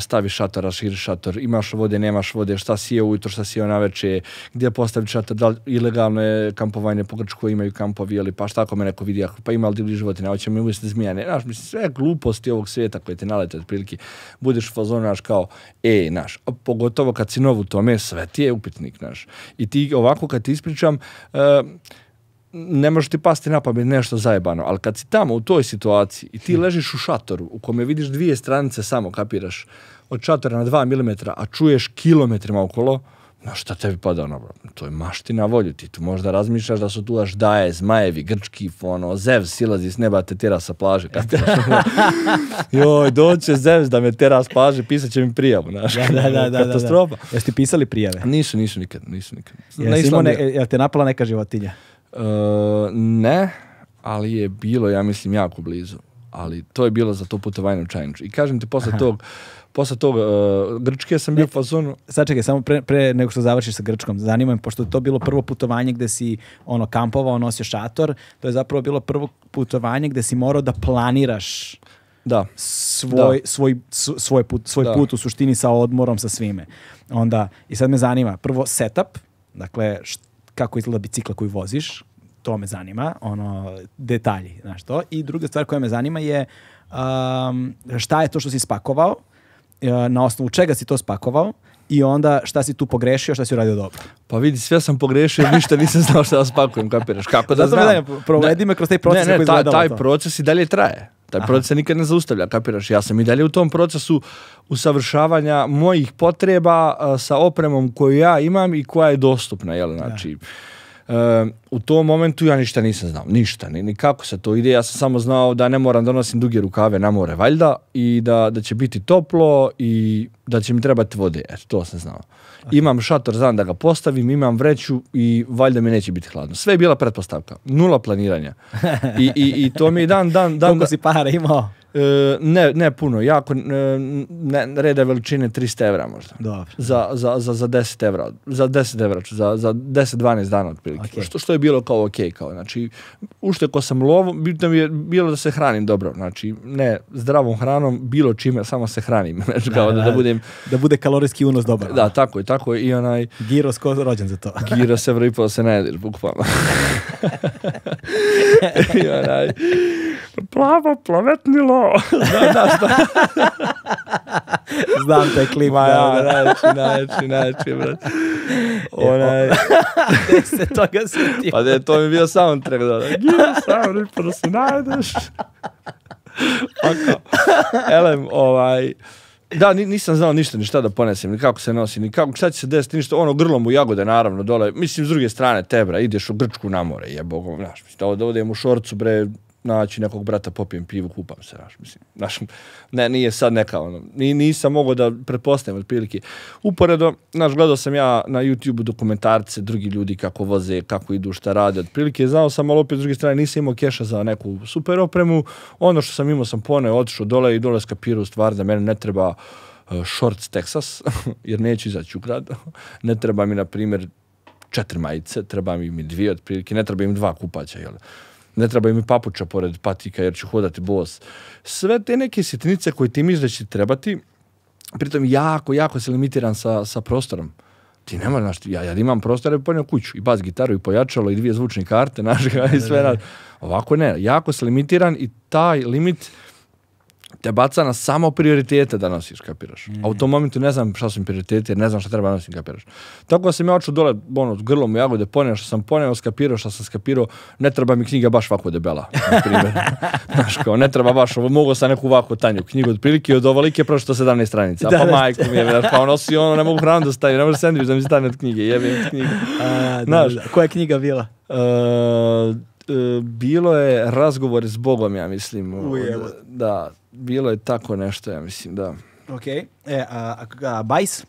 staviš šator, raširiš šator, imaš vode, nemaš vode, šta sije ujutro, šta sije naveče, gdje postaviti šator, da li ilegalno je kampovanje po Grčkoj, imaju kampovi, ili pa šta ako me neko vidi, pa ima li divlji životinja, hoće mi uvesti zmijane, znaš, mislim, sve gluposti ovog svijeta koje ti nalete otprilike, budeš u fazonu, znaš, kao, e, znaš, pogotovo kad si nov u tome, sve ti je upitnik, znaš, i ti ovako kad ti ispričam, e, ne može ti pasti na pamet nešto zajebano, ali kad si tamo u toj situaciji i ti ležiš u šatoru u kome vidiš dvije stranice samo, kapiraš, od šatora na dva milimetra, a čuješ kilometrima okolo, na šta tebi pada ono, to je maština volju, ti tu možda razmišljaš da su tu až daje, zmajevi, grčki, ono, Zev silazi s neba, te tjera sa plaže, kapiraš, ono, joj, doće Zev da me tjera s plaže, pisat će mi prijavu, znaš, Da, da, da, da, da, da. katastrofa. Jesi ti pisali prijave? Nisu, nisu nikad, nisu nikad. Imao ne, jel te napala neka životinja? E, ne, ali je bilo, ja mislim, jako blizu. Ali to je bilo za to putovanje u Čajniču. I kažem ti, posle tog, posle tog e, Grčke sam bio u fazonu, Sad čekaj, samo pre, pre nego što završiš sa Grčkom, zanima me, pošto je to bilo prvo putovanje gde si ono kampovao, nosio šator, to je zapravo bilo prvo putovanje gde si morao da planiraš da, svoj, svoj, s- svoj, put, svoj Da. put u suštini sa odmorom, sa svime. Onda, i sad me zanima, prvo setup, dakle, št- kako izgleda bicikla koju voziš, to me zanima, ono, detalji, znaš to. I druga stvar koja me zanima je um, šta je to što si spakovao, e, na osnovu čega si to spakovao i onda šta si tu pogrešio, šta si uradio dobro. pa vidi, sve sam pogrešio, ništa nisam znao šta da spakujem, kapiraš, kako da Zato me znam. zanima, provedi me kroz taj proces Ne, ne, taj, taj to. proces i dalje traje. Taj proces se nikad ne zaustavlja, kapiraš? Ja sam i dalje u tom procesu usavršavanja mojih potreba a, sa opremom koju ja imam i koja je dostupna, jel? Znači, e, u tom momentu ja ništa nisam znao, ništa, ni, ni kako se to ide, ja sam samo znao da ne moram da nosim duge rukave na more, valjda, i da, da će biti toplo i da će mi trebati vode, eto, to sam znao. Imam šator, znam da ga postavim, imam vreću i valjda mi neće biti hladno. Sve je bila pretpostavka, nula planiranja. I, i, i to mi je dan, dan, dan, Koliko si para imao? E, ne, ne puno, jako, e, ne, reda veličine 300 evra možda. Dobro. Za, za, za, za 10 evra, za 10 evra, za, za 10-12 dana otprilike. Ok. Što, što je bilo kao ok, kao, znači, ušteko sam lovu, bitno mi je bilo da se hranim dobro, znači, ne zdravom hranom, bilo čime, samo se hranim, znači, kao da, da budem, Da bude kalorijski unos dobar. da, tako je, tako je, i onaj, Giros ko rođen za to. gira se evra i pol da se ne jedeš, bukvalno. I onaj, plavo plavetnilo. da, da, da. Znam taj klip. Ma ja, najveći, najveći, najveći, brat. Onaj, Gde se toga setio? pa da je to mi bio soundtrack, da, gira sam, ripa da se najdeš. Pa kao, elem, ovaj, da, ni- nisam znao ništa, ni šta da ponesem, ni kako se nosi, ni kako, šta će se desiti, ništa, ono grlom u jagode, naravno, dole, mislim, s druge strane, tebra, ideš u Grčku na more, jebogom, znaš, mislim, da odem u šorcu, bre, naći nekog brata, popijem pivu, kupam se, znaš, mislim, znaš, ne, nije sad neka, ono, ni, nisam mogao da pretpostavim otprilike. Uporedo, znaš, gledao sam ja na YouTube dokumentarce, drugi ljudi kako voze, kako idu, šta rade, otprilike, znao sam, ali opet s druge strane nisam imao keša za neku super opremu, ono što sam imao sam poneo, otišao dole i dole skapirao stvar da mene ne treba uh, shorts Texas, jer neću izaći u grad, ne treba mi, na primjer, četiri majice, treba mi dvije otprilike, ne treba im dva kupaća, jel? Ne treba mi papuča pored patika jer ću hodati bos. Sve te neke sitnice koje ti misliš da će ti trebati, pritom jako, jako si limitiran sa, sa prostorom. Ti nema, znaš, ja, ja imam prostore ponio kuću i bas gitaru i pojačalo i dvije zvučne karte, znaš, i sve rad. Ovako ne, jako si limitiran i taj limit te baca na samo prioritete da nosiš, kapiraš. A u tom momentu ne znam šta su mi prioriteti, jer ne znam šta treba nosim, kapiraš. Tako da sam ja očeo dole, ono, grlom u jagode, poneo što sam poneo, skapirao što sam skapirao, ne treba mi knjiga baš ovako debela, na primjer. Znaš, kao, ne treba baš ovo, mogu sam neku ovako tanju knjigu, otprilike od ovolike prošlo 17 stranica, Da, pa da. majku mi je, znaš, kao nosi ono, ne mogu hranu da stavim, ne može sandvič da mi stane od knjige, jebim knjigu. A, Znaš. da. Koja je knjiga bila? E, bilo je razgovor s Bogom, ja mislim. Ujebo. Da, bilo je tako nešto, ja mislim, da. Ok. E, a, a, Bajs?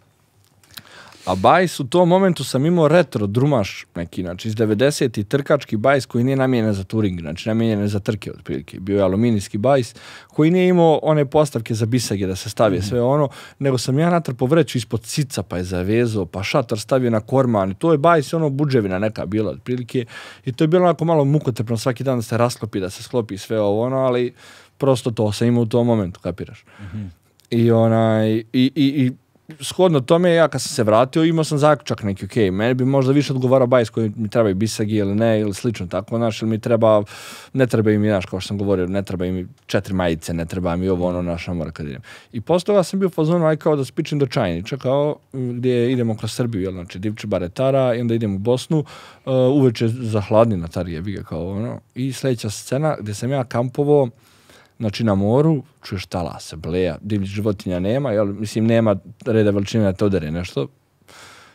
A bajs u tom momentu sam imao retro drumaš neki, znači iz 90 i trkački bajs koji nije namijenjen za turing, znači namijenjen je za trke otprilike. Bio je aluminijski bajs koji nije imao one postavke za bisage da se stavi sve ono, nego sam ja natrpao vreću ispod cica pa je zavezao, pa šator stavio na korman i to je bajs ono buđevina neka bila otprilike i to je bilo onako malo mukotrpno svaki dan da se rasklopi, da se sklopi sve ovo ono, ali prosto to sam imao u tom momentu, kapiraš. I onaj, i, i, i shodno tome, ja kad sam se vratio, imao sam zaključak neki, ok, meni bi možda više odgovarao bajs koji mi trebaju bisagi ili ne, ili slično tako, znaš, ili mi treba, ne treba im, znaš, kao što sam govorio, ne treba im četiri majice, ne treba mi ovo, ono, naš amor kad idem. I posle toga sam bio u fazonu, aj kao da spičim do Čajniča, kao gdje idemo kroz Srbiju, jel, znači, Divče Baretara, i onda idemo u Bosnu, uh, uveče za hladni na tar jebi ga, kao ono, i sljedeća scena gdje sam ja kampovao, znači na moru, čuješ talase, bleja, divljih životinja nema, jel, mislim nema reda veličine da te odere nešto.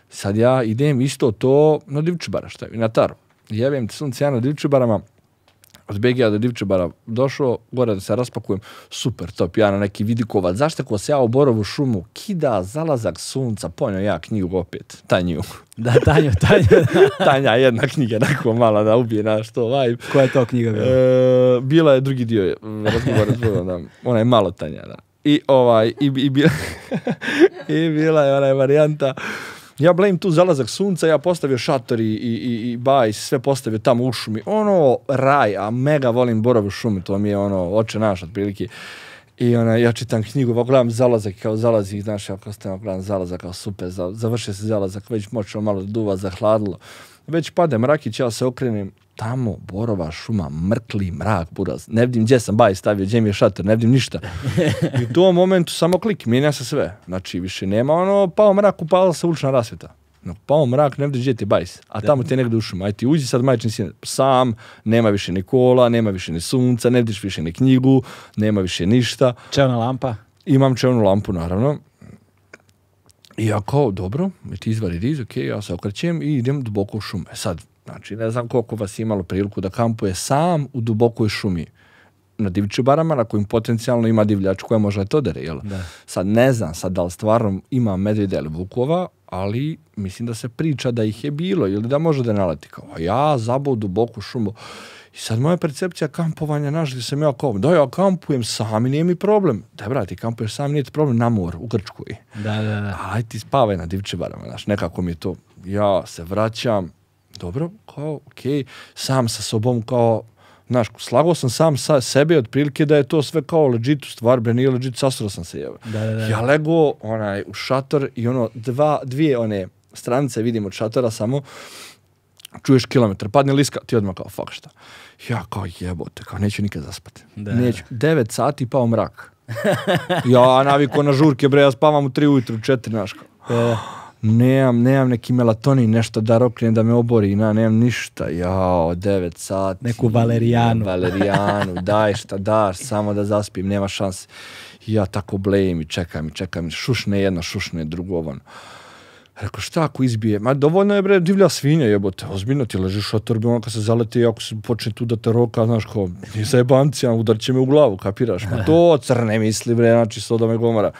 Sad ja idem isto to na Divčibara, šta je, na taru. Jevim ti sunce ja na Divčibarama, od Begija do Divčibara došao, gore da se raspakujem, super top, ja na neki vidikovac, zašto ko se ja u Borovu šumu, kida zalazak sunca, ponio ja knjigu opet, Tanju. Da, Tanjo, Tanjo. Tanja, jedna knjiga, onako mala da ubije naš to vibe. Koja je to knjiga bila? E, bila je drugi dio razgovora s da. Ona je malo tanja, da. I ovaj, i, i, bila, i bila je ona varijanta, ja blame tu zalazak sunca, ja postavio šator i, i, i, i bajs, sve postavio tamo u šumi. Ono, raj, a mega volim Borovu šumu, to mi je ono, oče naš otprilike. I ona, ja čitam knjigu, ovako gledam zalazak, kao zalazi, znaš, kao stavim, gledam zalazak, kao super, za, završio se zalazak, već počeo malo duva, zahladilo. Već pade mrakić, ja se okrenem, tamo borova šuma, mrkli mrak, buraz. Ne vidim gdje sam baj stavio, gdje mi je šator, ne vidim ništa. I u tom momentu samo klik, mijenja se sve. Znači, više nema ono, pao mrak, upala se ulična rasvjeta. No, pao mrak, ne vidiš gdje ti je bajs. A tamo ti je negdje u šumu. Aj ti uđi sad majčin sin sam, nema više ni kola, nema više ni sunca, ne vidiš više ni knjigu, nema više ništa. Čevna lampa? Imam čevnu lampu, naravno. I ja kao, dobro, ti izvari riz, ok, ja se okrećem i idem duboko u šume. Sad, znači, ne znam koliko vas imalo priliku da kampuje sam u dubokoj šumi na divčibarama na kojim potencijalno ima divljač koja može to dere, jel? Da. Sad ne znam sad da li stvarno ima medvjeda ili vukova, ali mislim da se priča da ih je bilo ili da može da naleti. Kao, a ja zabao duboku šumu. I sad moja percepcija kampovanja, naš, gdje sam ja kao, da ja kampujem sam i nije mi problem. Da, brati, kampuješ sam, nije ti problem na moru, u Grčkoj. Da, da, da. Aj ti spavaj na divčebarama, znaš, nekako mi je to, ja se vraćam, dobro, kao, okej, sam sa sobom kao, znaš, slagao sam sam sa sebe otprilike da je to sve kao legit u stvar, bre, nije legit, sasro sam se, jebe. Da, da, da. Ja lego, onaj, u šator i ono, dva, dvije one stranice vidim od šatora samo, čuješ kilometar, padne liska, ti odmah kao, fuck šta. Ja kao jebote, kao neću nikad zaspati. Da. Neću. 9 sati pao mrak. ja naviko na žurke, bre, ja spavam u 3 ujutru, 4, znaš kao. E, Nemam, nemam neki melatonin, nešto da roknem da me obori, na, nemam ništa. Jao, 9 sati. Neku valerijanu. Valerijanu, daj šta daš, samo da zaspim, nema šanse. Ja tako blejim i čekam i čekam, šušne jedno, šušne drugo, ono. Rekao, šta ako izbije? Ma dovoljno je bre divlja svinja, jebote. Ozbiljno ti ležiš u torbi, ono kad se zaleti, ako se počne tu da te roka, znaš ko, nije za jebancija, udar će me u glavu, kapiraš? Ma to crne misli, bre, znači soda me gomara.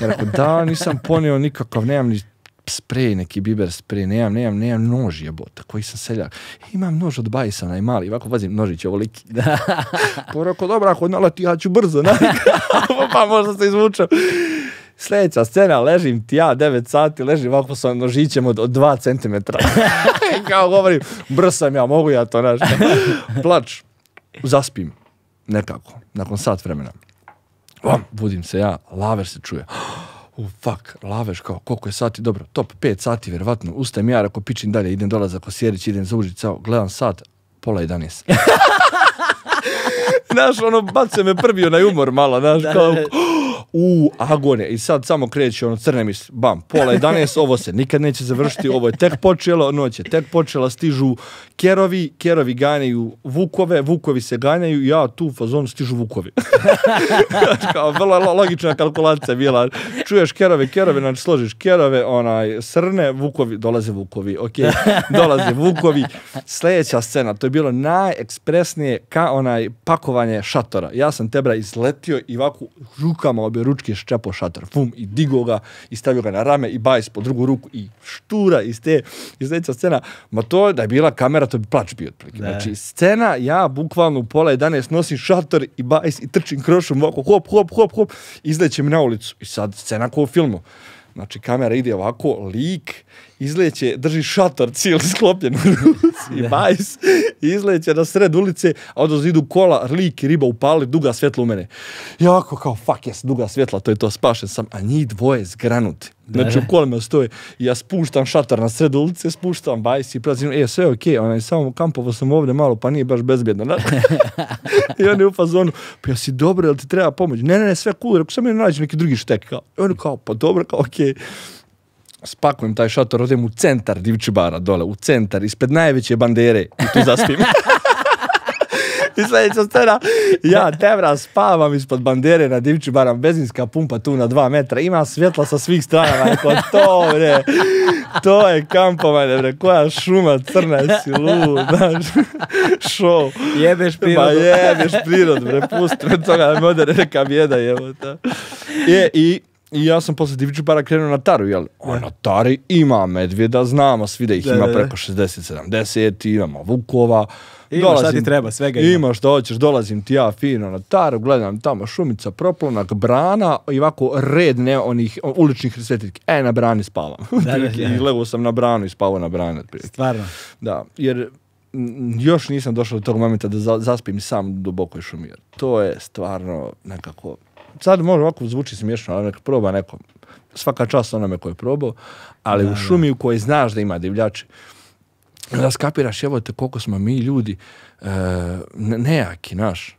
Ja rekao, da, nisam ponio nikakav, nemam ni sprej, neki biber sprej, nemam, nemam, nemam nož jebote, koji sam seljak. Imam nož od bajsa, onaj mali, ovako vazim nožić ovoliki. Pa rekao, dobro, ako naleti, ja ću brzo, na, pa možda se izvučem. Sljedeća scena, ležim ti ja 9 sati, ležim ovako sa nožićem od, od 2 cm. Kao govorim, brzo sam ja, mogu ja to nešto. Plač, zaspim, nekako, nakon sat vremena. Vam, budim se ja, laver se čuje. U, fuck, laveš kao, koliko je sati, dobro, top 5 sati, vjerovatno, ustajem ja, ako pičim dalje, idem dolazak Sjerić, idem za Užice, gledam sat, pola 11. Znaš, ono, bacio me prvi onaj umor malo, znaš, kao. u, agonija. I sad samo kreće ono crne mis, bam, pola 11, ovo se nikad neće završiti, ovo je tek počelo, noć je tek počela, stižu kerovi, kerovi ganjaju vukove, vukovi se ganjaju, ja tu u fazonu stižu vukovi. Kao, vrlo lo- logična kalkulacija bila. Čuješ kerove, kerove, znači složiš kerove, onaj, srne, vukovi, dolaze vukovi, ok, dolaze vukovi. Sljedeća scena, to je bilo najekspresnije ka onaj pakovanje šatora. Ja sam tebra izletio i ovako rukama ručke ščepo šator, fum, i digo ga i stavio ga na rame i bajs po drugu ruku i štura iz te, iz sljedeća scena. Ma to da je bila kamera, to bi plač bio otprilike. Znači, scena, ja bukvalno u pola 11 nosim šator i bajs i trčim krošom ovako, hop, hop, hop, hop, izlećem na ulicu. I sad scena kao u filmu. Znači, kamera ide ovako, lik, izleće, drži šator cijeli sklopljen u ruci i bajs, izleće na sred ulice, a onda idu kola, lik i riba upali, duga svjetla u mene. Ja ovako kao, fuck yes, duga svjetla, to je to, spašen sam, a njih dvoje zgranuti. Znači, u kolima stoje, i ja spuštam šator na sred ulice, spuštam bajs i prazim, e, sve je okej, onaj, samo kampovo sam ovdje malo, pa nije baš bezbjedno. znaš. I on je u fazonu, pa ja si dobro, jel ti treba pomoć? Ne, ne, ne, sve cool, rekao sam mi nađi neki drugi štek. Kao. I on kao, pa dobro, kao, okej. Spakujem taj šator, odem u centar Divčibara dole, u centar, ispred najveće bandere i tu zaspim. I sljedeća scena, ja tebra spavam ispod bandere na Divčibaram, benzinska pumpa tu na dva metra, ima svjetla sa svih strana, rekao, to bre, to je kampovanje, bre, koja šuma crna, jesi lud, znaš, show. Jebeš prirodu. jebeš prirod, bre, pusti me toga, me ode neka bijeda, ta. Je, i, i ja sam posle Divču para krenuo na Taru, jel? A na Tari ima medvjeda, znamo svi da ih ima preko 60-70, imamo vukova. Ima šta ti treba, svega ima. Ima šta hoćeš, dolazim ti ja fino na Taru, gledam tamo šumica, proplonak, brana i ovako red ne onih uličnih svetiljki. E, na brani spavam. Da, da, I da. legao sam na branu i spavao na brani. Stvarno. Da, jer još nisam došao do tog momenta da za- zaspim sam u dubokoj šumi. To je stvarno nekako... Sad može ovako zvuči smiješno, ali neka proba neko. Svaka čast onome ko je probao, ali u šumi u kojoj znaš da ima divljači, da skapiraš, evo te koliko smo mi ljudi e, ne- nejaki, naš.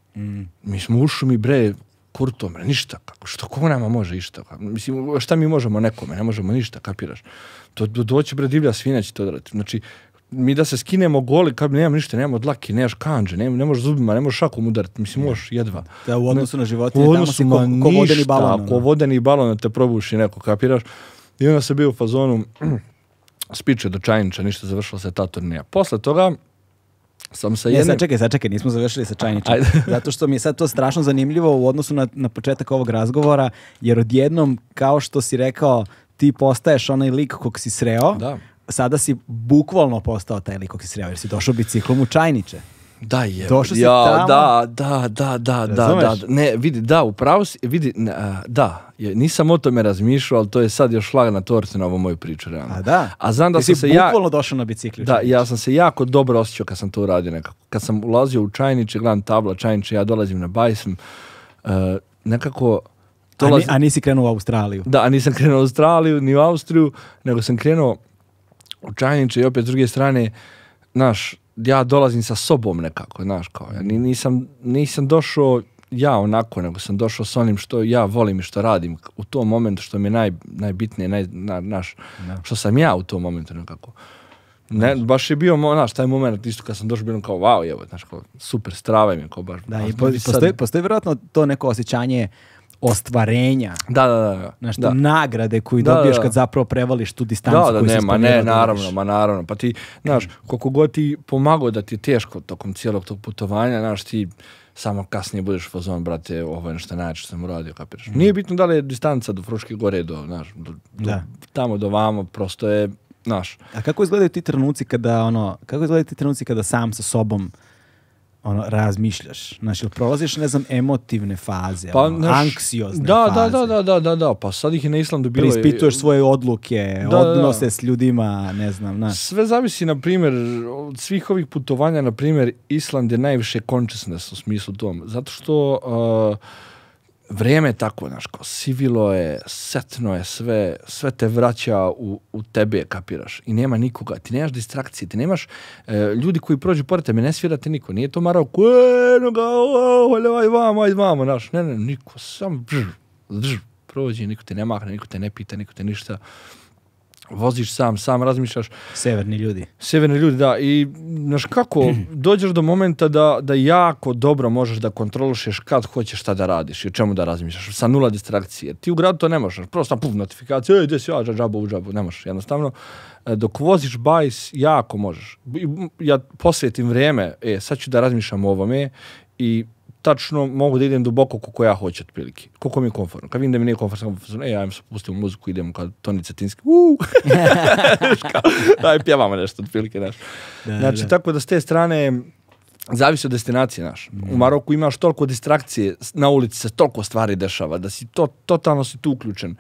Mi smo u šumi, bre, kurtom, ništa. Kako, što, ko nama može išta? Mislim, šta mi možemo nekome? Ne možemo ništa, kapiraš? To, do, doći, bre, divlja svinja će to raditi. Znači, mi da se skinemo goli, kad nemamo ništa, nemamo dlake, nemaš kanđe, ne, ne možeš zubima, ne možeš šakom udariti, mislim, možeš jedva. Da, u odnosu na životinje, U odnosu ko, ko vodeni balon. Ko ono. vodeni balon te probuši neko, kapiraš? I onda sam bio u fazonu, spiče do Čajniča, ništa, završila se ta turneja. Posle toga sam sa Ne, jednim... sad čekaj, sad čekaj, nismo završili sa čajničem. Ajde. Zato što mi je sad to strašno zanimljivo u odnosu na, na početak ovog razgovora, jer odjednom, kao što si rekao, ti postaješ onaj lik kog si sreo, Da. sada si bukvalno postao taj lik kog si sreo, jer si došao biciklom u čajniče. Da je. Došao si ja, tamo. Da, da, da, da, da, da. Ne, vidi, da, upravo si, vidi, ne, da, je, nisam o tome razmišljao, ali to je sad još šlag na torti na ovu moju priču, realno. A da? A znam da Ti sam si se ja... bukvalno došao na bicikli. Da, ja sam se jako dobro osjećao kad sam to uradio nekako. Kad sam ulazio u čajniče, gledam tabla čajniče, ja dolazim na bajsem, uh, nekako A, ni- dolazim... a nisi krenuo u Australiju. Da, a nisam krenuo u Australiju, ni u Austriju, nego sam krenuo u Čajniče i opet s druge strane, znaš, ja dolazim sa sobom nekako, znaš, kao, ja ni- nisam, nisam došao ja onako, nego sam došao s onim što ja volim i što radim u tom momentu, što mi je naj, najbitnije, naj, na, naš, što sam ja u tom momentu nekako. Ne, baš je bio, znaš, taj moment isto kad sam došao, bilo kao, wow, evo, znaš, kao, super, strava mi je, kao baš. Da, i po- vidi sad- postoji, postoji vjerojatno to neko osjećanje ostvarenja, Da, da, da. da. znaš, da. nagrade koju Da, dobiješ da. kad zapravo prevališ tu distancu Da, da, koju nema, planirao ne, da naravno, ma naravno. Pa ti, znaš, koliko god ti pomagao da ti je teško tokom cijelog tog putovanja, znaš, ti samo kasnije budeš u fazonu, brate, ovo je nešto najjače što sam uradio, kapiraš. Nije bitno da li je distanca do Fruške gore, do, znaš, do, do- Da. tamo do vamo, prosto je, znaš, A kako izgledaju ti trenuci kada ono, kako izgledaju ti trenuci kada sam sa sobom ono razmišljaš? Znači, prolaziš, ne znam, emotivne faze, pa, ono, znaš, anksiozne da, faze. Da, da, da, da, da, da, pa sad ih je na Islandu bilo... Preispituješ svoje odluke, Da, da, da. odnose s ljudima, ne znam, na. Sve zavisi, na primjer, od svih ovih putovanja, na primjer, Island je najviše consciousness u smislu tom. Zato što uh, vrijeme je tako, znaš, kao sivilo je, setno je sve, sve te vraća u, u tebe, kapiraš. I nema nikoga, ti nemaš distrakcije, ti nemaš e, ljudi koji prođu pored tebe, ne svira te niko. Nije to marao, eno ga, aj vamo, aj vamo, znaš. Ne, ne, niko, sam bžr, bžr, prođi, niko te ne mahne, niko te ne pita, niko te ništa. Voziš sam, sam razmišljaš. Severni ljudi. Severni ljudi, da. I, znaš, kako, dođeš do momenta da, da jako dobro možeš da kontrolišeš kad hoćeš šta da radiš i o čemu da razmišljaš, sa nula distrakcije. Ti u gradu to ne možeš, prosto puf, notifikacija, ej, gdje si ja, džabu u džabu, ne možeš, jednostavno. E, Dok voziš bajs, jako možeš. Ja posvetim vrijeme, e, sad ću da razmišljam o ovome i tačno mogu da idem duboko koliko ja hoću otprilike. Koliko mi je komfortno. Kad vidim da mi nije komfortno, sam, e, ajmo se pustimo muziku, idemo kad Toni Cetinski, uuu, daj pjevamo nešto otprilike, znaš. Znači, da. tako da s te strane, zavisi od destinacije, znaš. U Maroku imaš toliko distrakcije, na ulici se toliko stvari dešava, da si to, totalno si tu uključen,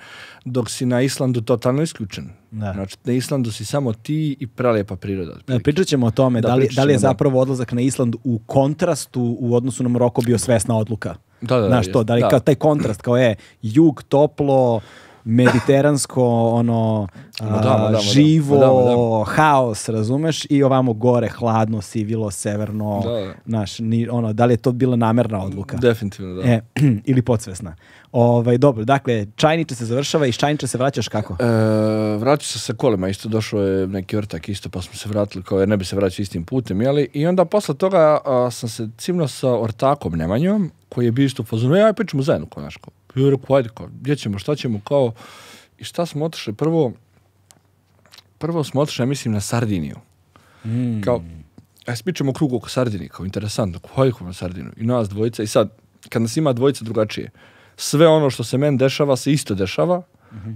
dok si na Islandu totalno isključen. Da. Znači, na Islandu si samo ti i prelijepa priroda. Da, otprilike. pričat ćemo o tome, Da, da, li, da li je zapravo odlazak na Island u kontrastu u odnosu na Maroko bio svesna odluka. Da, da, da, Znaš to, da li kao taj kontrast, kao je jug, toplo, mediteransko, ono, a, da, da, živo, haos, razumeš? I ovamo gore, hladno, sivilo, severno, Da, znaš, ni, ono, da li je to bila namerna odluka? Definitivno, da. E, ili podsvesna. Ovaj, dobro, dakle, Čajniče se završava i Čajniče se vraćaš kako? E, sam se kolima, isto došao je neki ortak isto, pa smo se vratili kao jer ne bi se vraćao istim putem, jeli? I onda posle toga a, sam se cimno sa ortakom Nemanjom, koji je bio isto u fazonu, "E, aj pričamo zajedno, kao naš, kao, I rekao, ajde, kao, gdje ćemo, šta ćemo, kao, i šta smo otišli, prvo, prvo smo otišli, ja mislim, na Sardiniju. Mm. Kao, aj spičemo krug oko Sardinije, kao interesantno, kao, na Sardinu. I nas dvojica, i sad, kad nas ima dvojica drugačije, sve ono što se meni dešava se isto dešava,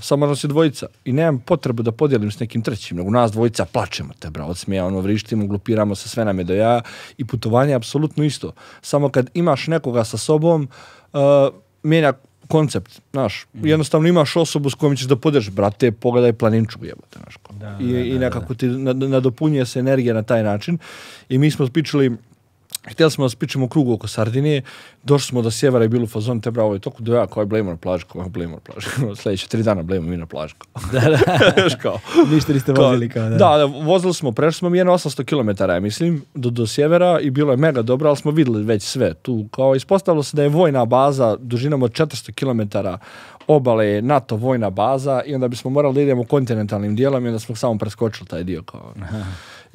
samo nas je dvojica. I nemam potrebu da podijelim s nekim trećim, nego nas dvojica plačemo te, bra, od smija, ono, vrištimo, glupiramo se, sve nam je do ja i putovanje je apsolutno isto. Samo kad imaš nekoga sa sobom, uh, mijenja koncept, znaš, jednostavno imaš osobu s kojom ćeš da podeš, brate, pogledaj planinču, jebote, znaš. Da, I, da, i da, nekako ti nad- nadopunjuje se energija na taj način. I mi smo spičali, htjeli smo da spičemo u krugu oko Sardinije, došli smo do sjevera i bilo u fazonu, te bravo, je toliko do ja, kao je blejmo na plaži, kao je blejmo na plaži. Sljedeće tri dana blejmo mi na plaži. Kao. Da, da. Znaš, kao. Ništa niste vozili kao da. Da, da, vozili smo, prešli smo mi jedno 800 km, ja mislim, do, do sjevera i bilo je mega dobro, ali smo vidjeli već sve tu. Kao ispostavilo se da je vojna baza dužinom od 400 km obale je NATO vojna baza i onda bismo morali da idemo kontinentalnim dijelom i onda smo samo preskočili taj dio. Kao.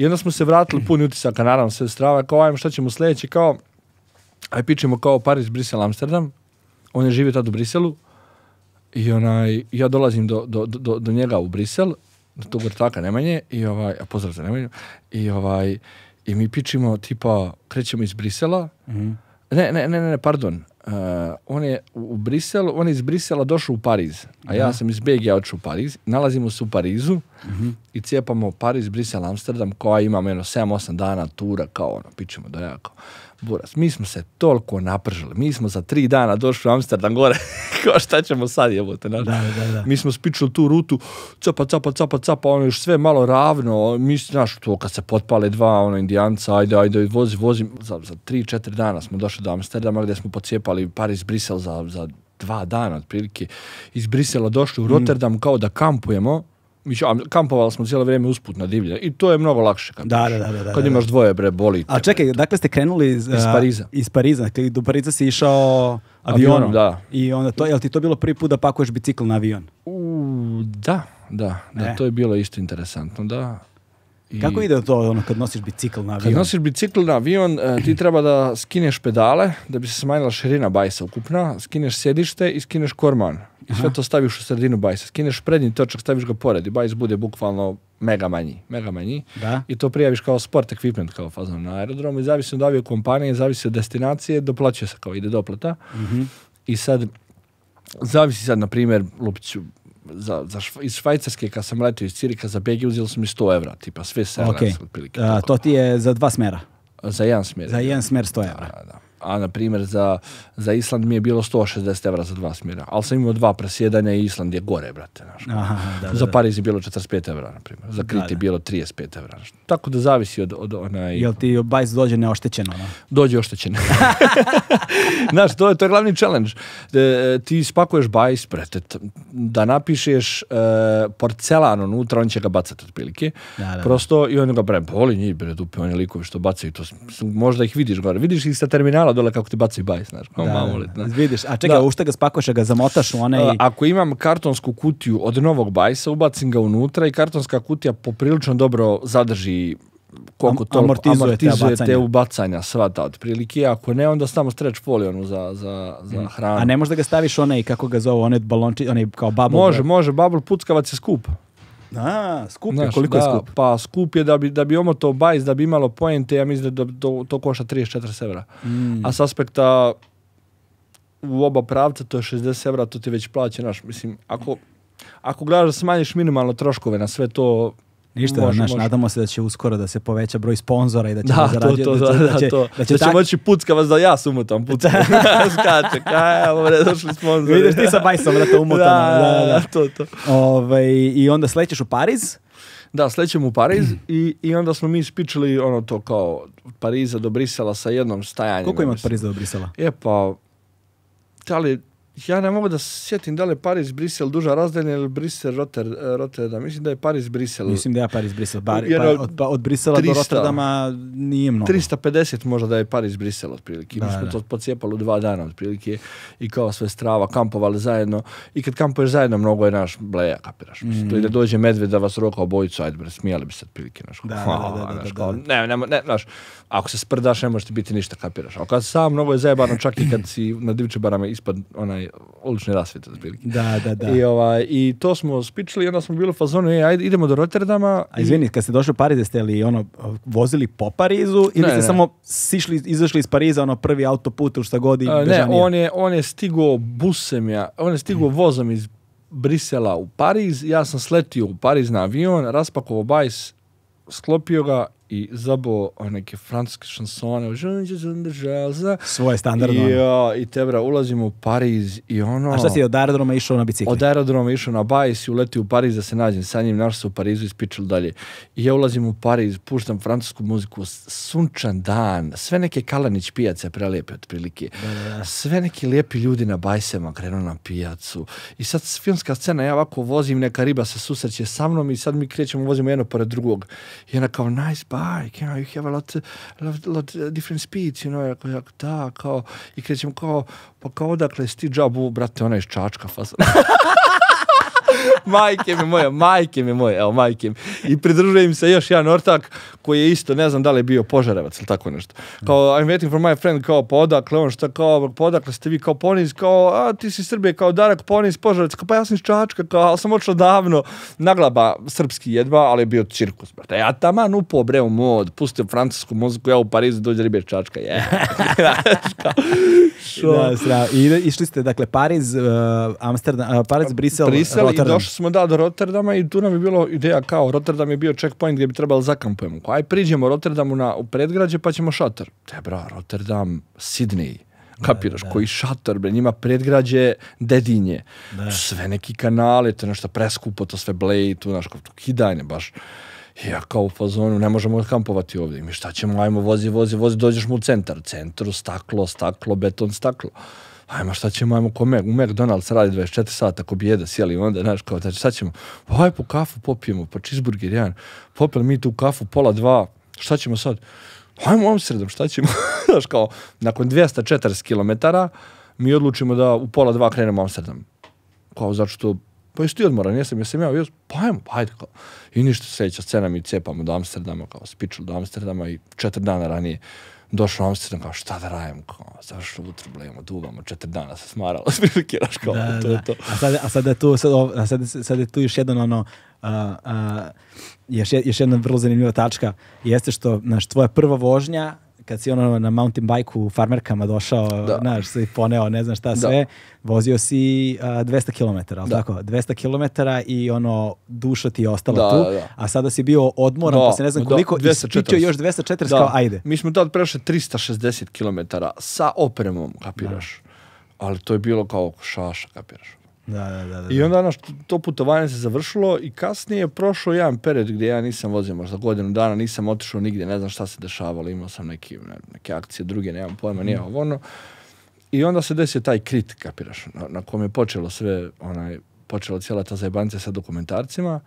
I onda smo se vratili puni utisaka, naravno sve strava, kao ajmo šta ćemo sljedeće, kao aj pičemo kao Paris, Brisel, Amsterdam. On je živio tad u Briselu i onaj, ja dolazim do, do, do, do njega u Brisel, do tog vrtaka Nemanje, i ovaj, a pozdrav za Nemanju, i ovaj, i mi pičimo, tipa, krećemo iz Brisela, Mhm. ne, ne, ne, ne, pardon, Uh, on je u Brisel, on je iz Brisela došao u Pariz, a ja sam iz Belgija otišao u Pariz, nalazimo se u Parizu i cijepamo Pariz, Brisel, Amsterdam, koja imamo jedno 7-8 dana tura, kao ono, pićemo do jako. Buras, mi smo se toliko napržili, mi smo za tri dana došli u Amsterdam gore, kao šta ćemo sad jebote? Da, da, da. Mi smo spičili tu rutu, capa, capa, capa, capa, ono još sve malo ravno, mi, znaš, to kad se potpale dva, ono, indijanca, ajde, ajde, vozi, vozi, za, za tri, četiri dana smo došli do Amsterdama gdje smo pocijepali Paris, Brisel za, za dva dana, otprilike, iz Brisela došli u Rotterdam kao da kampujemo, kampovali smo cijelo vrijeme usput na divlje i to je mnogo lakše kad, Da, da, da, da, kad imaš dvoje bre boli. A čekaj, dakle ste krenuli iz, Iz Pariza. Iz Pariza, dakle do Pariza si išao avionom. Avionom, da. I onda to, jel ti to bilo prvi put da pakuješ bicikl na avion? U, da, da, da, E. to je bilo isto interesantno, da. I- Kako ide to ono kad nosiš bicikl na avion? Kad nosiš bicikl na avion, e, ti treba da skineš pedale, da bi se smanjila širina bajsa ukupna, skineš sjedište i skineš korman. I sve to staviš u sredinu bajsa. Skineš prednji točak, staviš ga pored i bajs bude bukvalno mega manji. Mega manji. Da. I to prijaviš kao sport equipment, kao fazon na aerodromu i zavisi od avio kompanije, zavisi od destinacije, doplaćuje se kao ide doplata. Mhm. I sad, zavisi sad, na primjer, Lupiću, za, za šv- iz Švajcarske kad sam letio iz Cirika za Belgiju uzeli su mi 100 evra, tipa sve se Ok. otprilike. A, to ti je za dva smera. Za jedan smjer. Za jedan smer 100 evra. Da, da. A na primjer za, za Island mi je bilo 160 evra za dva smjera, ali sam imao dva presjedanja i Island je gore, brate, znaš. Aha, da, da, Za. Pariz je bilo 45 evra, na primjer. Za Krit je bilo 35 evra. Tako da zavisi od, od onaj... Jel ti bajs dođe neoštećeno? No? dođe oštećen. Znaš, to je, to je glavni challenge. E, ti spakuješ bajs, brate, da napišeš e, porcelan unutra, on će ga bacati otprilike. Da. Prosto, i on ga bre, boli njih, bre, dupe, oni likovi što bacaju, to možda ih vidiš gore. Vidiš ih sa terminala dole kako ti bacaju bajs, znaš, kao Da, mamulit, da. Vidiš, a čekaj, Da. u šta ga spakuješ, a ga zamotaš u onaj... A, Ako imam kartonsku kutiju od novog bajsa, ubacim ga unutra i kartonska kutija poprilično dobro zadrži koliko to amortizuje te bacanja. te ubacanja sva ta otprilike. Ako ne, onda stavimo stretch foliju onu za, za, za hranu. Mm. A ne možeš da ga staviš onaj, kako ga zove, onaj balonči, onaj kao bubble Može, wrap. može, bubble puckavac je skup. A, skup je, koliko je da, skup? Pa skup je da bi, da bi omotao bajs, da bi imalo poente, ja mislim da, to, to košta 34 evra. Mm. A s aspekta u oba pravca to je 60 evra, to ti već plaća, znaš, mislim, ako, ako gledaš da smanjiš minimalno troškove na sve to, Ništa, može, znaš, može. nadamo se da će uskoro da se poveća broj sponzora i da će Da, to, zarađuje, to, da, da, će, da, da će, to. da će Da će tak- moći pucka vas da ja sumutam pucka. Skače, kaj, evo bre, došli sponzori. Vidiš ti sa bajsom, da to umotano. Da, Da, da, to, to. Ovaj, I onda slećeš u Pariz, Da, slećemo u Pariz i, i onda smo mi spičili ono to kao od Pariza do Brisela sa jednom stajanjem. koliko ima od. Pariza do Brisela? E pa, da li, ja ne mogu da sjetim da li je Pariz, Brisel duža razdalja ili Brisel, Rotter, Rotterdam. Mislim da je Paris, Brisel. Mislim da ja Pariz Brisel. Bar, pa, od pa, od Brisela do 300. Rotterdama nije mnogo. 350 možda da je Paris Brisel otprilike. Da, Mi smo da. to pocijepali u dva dana otprilike i kao sve strava, kampovali zajedno i kad kampuješ zajedno mnogo je naš bleja, kapiraš. Mislim, to i da dođe medved da vas roka obojicu, ajde bre, smijali bi se otprilike. Naš. Da, da, da, da, da, da. Ne, ne, ne, znaš, ako se sprdaš ne može ti biti ništa, kapiraš. A kad sam, mnogo je zajebano čak i kad si na divčebarama ispod onaj ulični rasvjet otprilike. Da, da, da. I, ovaj, I to smo spičili i onda smo bili u fazonu, e, ajde, idemo do Rotterdama. A izvini, kad ste došli u Pariz, jeste li ono, vozili po Parizu ili Ne, ste ne. samo sišli, izašli iz Pariza, ono prvi autoput u šta god i ne, on je, on je stigao busem, ja, on je stigao vozom iz Brisela u Pariz, ja sam sletio u Pariz na avion, raspakovao bajs, sklopio ga i zabao neke francuske šansone, Svoje standardno. I, ono. ja, i tebra, ulazimo u Pariz i ono... A šta si od aerodroma išao na bicikli? Od aerodroma išao na bajs i uletio u Pariz da se nađem sa njim, našao se u Parizu i spičali dalje. I ja ulazim u Pariz, puštam francusku muziku, sunčan dan, sve neke Kalanić pijace prelijepe otprilike. Sve neki lijepi ljudi na bajsema krenu na pijacu. I sad filmska scena, ja ovako vozim, neka riba se susreće sa mnom i sad mi krećemo, vozimo jedno pored drugog. I ona kao, nice you know, you have a lot, lot, lot uh, different speeds, you know, ja kao, ja, da, kao, i krećemo kao, pa kao odakle si ti džabu, brate, ona iz Čačka, fazon. majke mi moje, majke mi moje, evo majke mi. I pridružuje im se još jedan ortak koji je isto, ne znam da li je bio požarevac ili tako nešto. Kao, I'm waiting for my friend, kao, pa odakle on, šta kao, pa odakle ste vi, kao, poniz, kao, a ti si Srbije, kao, Darak, poniz, požarevac, kao, pa ja sam iz Čačka, kao, ali sam otišao davno, naglaba srpski jedva, ali je bio cirkus, brate. Ja taman upao, bre, u mod, pustio francusku muziku, ja u Parizu dođe ribe Čačka, je. Da, sra- I išli ste, dakle, Pariz, uh, Amsterdam, uh, Pariz, Brisel, Brisel i Rotterdam. Smo da do Rotterdama i tu nam je bilo ideja kao Rotterdam je bio checkpoint gdje bi trebalo zakampujemo. Aj priđemo Rotterdamu na, u predgrađe pa ćemo šator. Te bra, Rotterdam, Sydney, kapiraš, koji šator, bre, njima predgrađe dedinje. Sve neki kanali, to je nešto preskupo, to sve bleji, tu znaš, kao kidanje baš. I ja kao u fazonu, ne možemo kampovati ovdje. I mi šta ćemo, ajmo, vozi, vozi, vozi, dođeš mu u centar. Centru, staklo, staklo, beton, staklo. Ajmo, šta ćemo, ajmo ko u McDonald's radi 24 sata, ko bijeda, sjeli onda, znaš, kao, znači, šta ćemo, pa aj po kafu popijemo, pa cheeseburger jedan, popili mi tu kafu pola dva, šta ćemo sad? Ajmo Amsterdam, šta ćemo? znaš, kao, nakon 240 km, mi odlučimo da u pola dva krenemo Amsterdam. Kao, zato što, pa jesi ti odmoran, jesam, jesam ja, jes, pa ajmo, pa ajde, kao. I ništa sljedeća scena, mi cepamo do Amsterdama, kao, spiču do Amsterdama i četiri dana ranije došao u Amsterdam, kao, šta da radim, kao, zašto u problemu, duvamo, četiri dana se smaralo, znaš, kao, Da, to da. je to. A sad, a sad je tu, sad, a sad, sad je tu još jedan ono, a, a, još, je- još jedna vrlo zanimljiva tačka, jeste što, znaš, tvoja prva vožnja kad si ono na mountain bike u farmerkama došao, Da. znaš, si poneo ne znam šta sve, vozio si a, 200 km, ali Da. tako? 200 km i ono, duša ti je ostala Da, tu, da, da. a sada si bio odmoran, Da, pa se ne znam da, koliko, 240. ispičio još 240 kao ajde. Mi smo tad prešli 360 km sa opremom, kapiraš. Ali to je bilo kao šaša, kapiraš. Da, da, da. da. I onda naš, to putovanje se završilo i kasnije je prošao jedan period gdje ja nisam vozio možda godinu dana, nisam otišao nigdje, ne znam šta se dešavalo, imao sam neki, ne, neke akcije druge, nemam pojma, nije ovo ono. I onda se desio taj krit, kapiraš, na, na kom je počelo sve, onaj, počela cijela ta zajebancija sa dokumentarcima.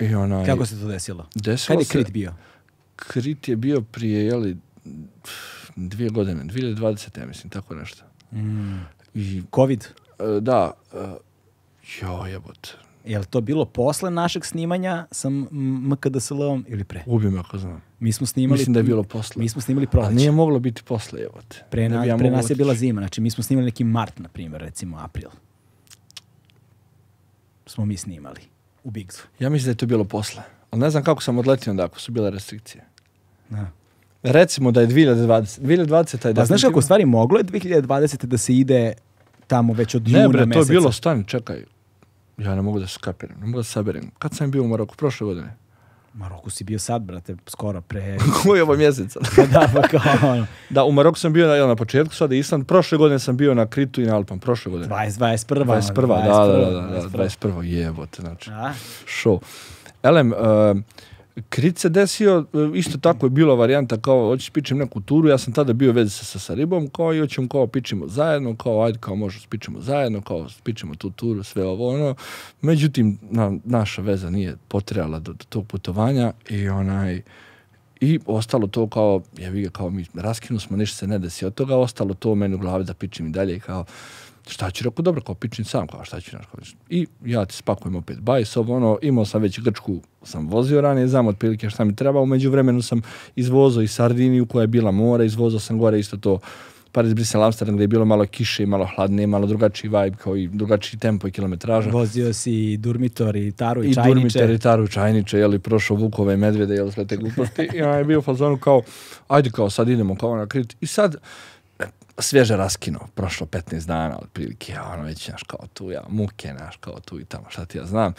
I onaj, Kako se to desilo? desilo Kad je krit bio? Krit je bio prije, jeli, dvije godine, 2020. ja mislim, tako nešto. Mm. I, Covid? E, da, e, jo, jebote, Je li to bilo posle našeg snimanja sa MKDSL-om ili pre? ubi me ako znam. Mi smo snimali... Mislim da je bilo posle. Mi smo snimali A proleće. nije moglo biti posle, jebote. Pre, na- ja pre nas je bila zima, znači mi smo snimali neki mart, na primjer, recimo april. Smo mi snimali u Bigzu. Ja mislim da je to bilo posle. Ali ne znam kako sam odletio onda ako su bile restrikcije. Da. Recimo da je 2020. 2020. je Pa znaš kako, u stvari moglo je 2020. da se ide tamo već od Ne juna bre, to je bilo, stani, čekaj. Ja ne mogu da se skapiram, ne mogu da se saberem. Kad sam bio u Maroku? Prošle godine. Maroku si bio sad, brate, skoro pre... Koji ovo mjesec? Pa da, pa kao ono, da, u Maroku sam bio na, jel, na početku, sada Island. Prošle godine sam bio na Kritu i na Alpam. Prošle godine. 20, 21. 21. Da, da, da, da, da, 21. 21. jebote, znači. A? show. Elem, uh, Krit se desio, uh, isto tako je bila varijanta kao, hoćeš pičem neku turu, ja sam tada bio vezi sa, sa, ribom, kao i hoćemo kao pičemo zajedno, kao ajde, kao možemo spičemo zajedno, kao spičemo tu turu, sve ovo ono. Međutim, na, naša veza nije potrejala do, do tog putovanja i onaj, i ostalo to kao, ja ga kao mi raskinu smo, ništa se ne desi od toga, ostalo to meni u glavi da pičem i dalje kao, šta ću, rekao, dobro, kao pičim sam, kao šta ću, znaš, kao, i ja ti spakujem opet bajs, ono, imao sam već Grčku, sam vozio ranije, znam otprilike šta mi treba, umeđu vremenu sam izvozao i Sardiniju koja je bila mora, izvozao sam gore isto to Paris, Brisel, Amsterdam gdje je bilo malo kiše i malo hladnije, malo drugačiji vibe kao i drugačiji tempo i kilometraža. Vozio si Durmitor i Taru i, I Čajniče. Durmiter i Taru Čajniče, jeli, prošao Vukove i Medvede, jeli, sve te gluposti. I on je bio u fazonu kao, ajde kao, sad idemo kao na krit. I sad, svježe raskino, prošlo 15 dana, otprilike, ja ono već, znaš, kao tu, ja, muke, znaš, kao tu i tamo, šta ti ja znam.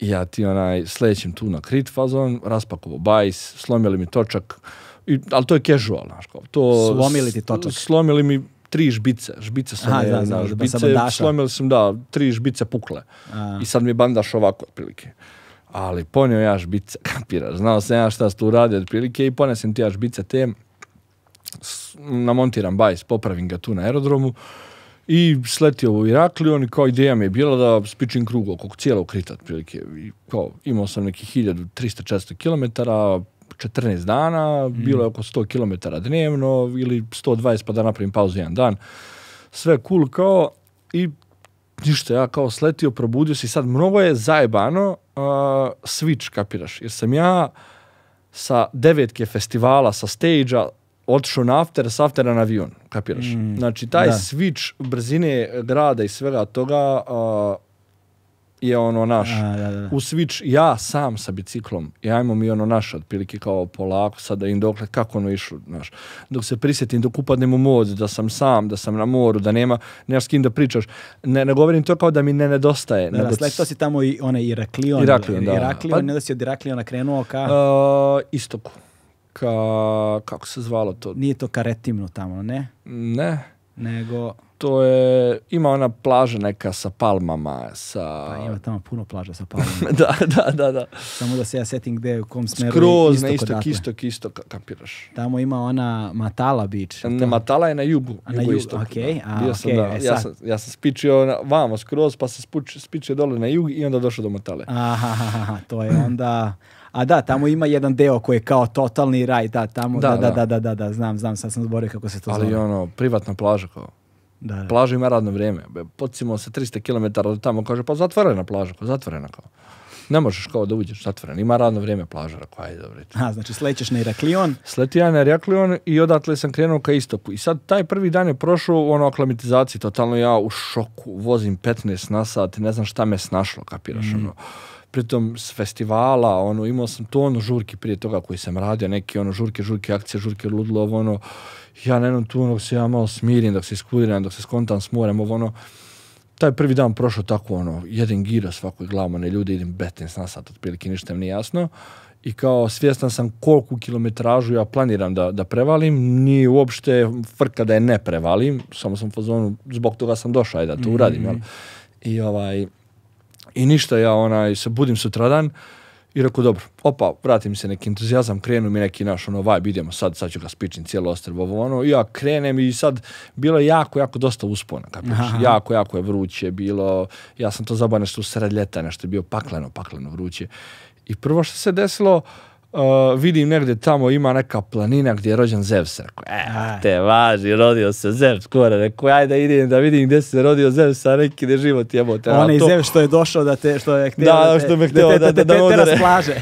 I ja ti onaj, sledećem tu na krit fazon, raspakovo bajs, slomili mi točak, i, ali to je casual, znaš, kao, to... Slomili ti točak? Slomili mi tri žbice, žbice su Aha, da, da, da, žbice, bandaša. slomili sam, da, tri žbice pukle. A. I sad mi bandaš ovako, otprilike. Ali ponio ja žbice, kapiraš, znao sam ja šta se tu radi otprilike i ponesem ti ja žbice te, s- namontiram bajs, popravim ga tu na aerodromu i sletio u Iraklion i kao ideja mi je bila da spičim krug oko cijelog krita otprilike. I kao, imao sam nekih 1300-400 km, 14 dana, bilo je oko 100 km dnevno ili 120 pa da napravim pauzu jedan dan. Sve cool kao i ništa, ja kao sletio, probudio se i sad mnogo je zajebano uh, switch, kapiraš, jer sam ja sa devetke festivala, sa stage-a, otišao na after, s aftera na avion, kapiraš. Mm, znači, taj da. switch brzine grada i svega toga uh, je ono naš. A, da, da, da. U switch ja sam sa biciklom i ajmo mi ono naš otprilike kao polako sad da im dokle kako ono išlo znaš dok se prisjetim dok upadnem u mod da sam sam da sam na moru da nema nemaš s kim da pričaš ne, ne govorim to kao da mi ne nedostaje Da, da, nego sletao si tamo i onaj Iraklion. Iraklion, da. Iraklion, Pa- ne da si od Irakliona krenuo ka... uh, istoku ka kako se zvalo to Nije to ka Retimnu tamo, ne? ne Nego... to je ima ona plaža neka sa palmama sa Pa ima tamo puno plaža sa palmama. da da da da Samo da se ja setim gde, u kom smeru skroz na istok istok odatle. istok istok kapiraš Tamo ima ona Matala Beach. Ne, Matala je na jugu, A, na jugu, okej, da. a, Bio sam, okej, da, e ja, sam, ja sam spičio na, vamo skroz, pa sam spuč, spičio dole na jug i onda došao do Matale. Aha, aha, aha, to je onda... A da, tamo ima jedan deo koji je kao totalni raj, da, tamo, da, Da, da, da, da. da, znam, znam, sad sam zaboravio kako se to Ali zove. ono, privatna plaža kao. Da, da. Plaža ima radno vrijeme. Be, Podsimo se 300 km od tamo, kaže, pa zatvorena plaža, kao zatvorena kao. Ne možeš kao da uđeš zatvorena. Ima radno vrijeme plaža, rekao, ajde, dobro. Aha, znači slećeš na Iraklion, Sletio ja na Reaklion i odatle sam krenuo ka istoku. I sad taj prvi dan je prošao u ono aklimatizaciji, totalno ja u šoku, vozim 15 na sat, ne znam šta me snašlo, kapiraš, ono. Pritom s festivala, ono, imao sam to ono žurki prije toga koji sam radio, neki ono žurke, žurke, akcije, žurke, ludlo, ovo, ono, ja ne znam tu, ono, se ja malo smirim, dok se iskudiram, dok se skontam s morem, ovo, ono, taj prvi dan prošao tako, ono, jedan gira svakoj glavom, ne ljudi, idem betin na sat, otprilike ništa mi nije jasno, i kao svjestan sam koliku kilometražu ja planiram da, da prevalim, nije uopšte frka da je ne prevalim, samo sam u fazonu, zbog toga sam došao aj da to uradim, jel? I ovaj, i ništa, ja onaj, se budim sutradan i rekao, dobro, opa, vratim se neki entuzijazam, krenu mi neki naš ono vibe, idemo sad, sad ću ga spičim cijelo ostrvo, ovo ono, ja krenem i sad bilo je jako, jako dosta uspona, kapiraš, Aha. jako, jako je vruće bilo, ja sam to zabao nešto u sred ljeta, nešto je bio pakleno, pakleno vruće. I prvo što se desilo, uh, vidim negdje tamo ima neka planina gdje je rođen Zeus. Rekao, e, te važi, rodio se Zeus, skoro. Rekao, ajde idem da vidim gdje se rodio Zeus, a neki ne život jebote. a Onaj to- zev što je došao da te, što je htio Da, te, što me htio te- da- te- da- da te me tera udare. s plaže.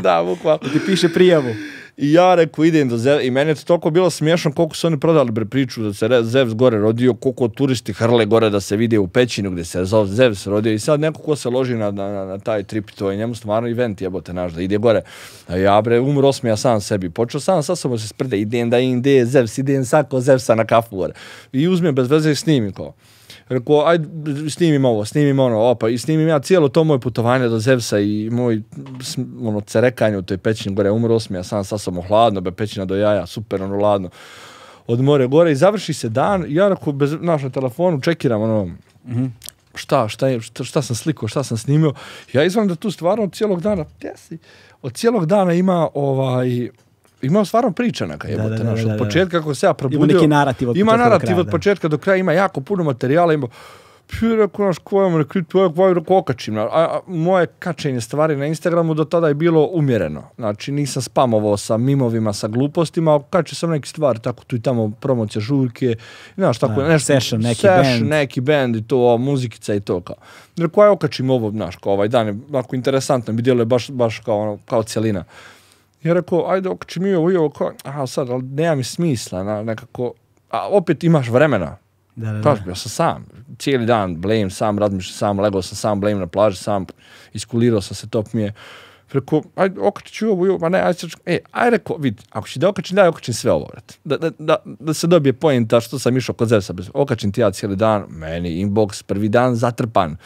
da, bukvalno. Ti piše prijavu. I ja rekao idem do Zeus i meni je to toliko bilo smiješno koliko su oni prodali bre priču da se Zeus gore rodio, koliko turisti hrle gore da se vide u pećinu gdje se Zeus rodio i sad neko ko se loži na, na, na, taj trip, to je njemu stvarno event jebote naš da ide gore. A ja bre umro osmija sam sebi, počeo sam sa sobom se sprde, idem da idem, Zeus, idem sako Zeusa na kafu gore. I uzmem bez veze i snimim kao. Rekao, ajde, snimim ovo, snimim ono, opa, i snimim ja cijelo to moje putovanje do Zevsa i moj, ono, cerekanje u toj pećini gore, umro osmi, ja sam sa sobom hladno, be pećina do jaja, super, ono, ladno, od more gore i završi se dan, ja rekao, bez, naš na telefonu, čekiram, ono, šta, šta, je, šta, šta sam slikao, šta sam snimio, ja izvam da tu stvarno od cijelog dana, gdje si? Od cijelog dana ima, ovaj, ima stvarno priča neka, jebote, da, da, od početka kako se ja probudio. neki narativ od Ima narativ od početka do kraja, ima jako puno materijala, ima Pju, rekao, naš, ko vam rekli, to je ovaj rekao, okačim. A, a, moje kačenje stvari na Instagramu do tada je bilo umjereno. Znači, nisam spamovao sa mimovima, sa glupostima, kačio sam neke stvari, tako tu i tamo promocija žurke, znaš, tako Da, nešto. session, neki session, band. neki band i to, muzikica i to kao. Rekao, aj okačim ovo, znaš, kao ovaj dan je onako interesantno, mi djeluje baš, baš kao, ono, kao cjelina. Ja rekao, ajde, okačim i ovo i ovo, kao, aha, sad, ali nema mi smisla, na, nekako, a opet imaš vremena, Da, da, da. Kažem, ja sam sam, cijeli dan blame, sam razmišljam, sam legao sam sam blame na plaži, sam iskulirao sam se, top mi je. Rekao, ajde, okačit ću ovo, ma ne, ajde, e, ajde, rekao, vidi, ako ću da okačim, daj okačim sve ovo, vrat. Da, da, da, da se dobije pojenta što sam išao kod Zevsa, bez, okačim ti ja cijeli dan, meni inbox, prvi dan zatrpan.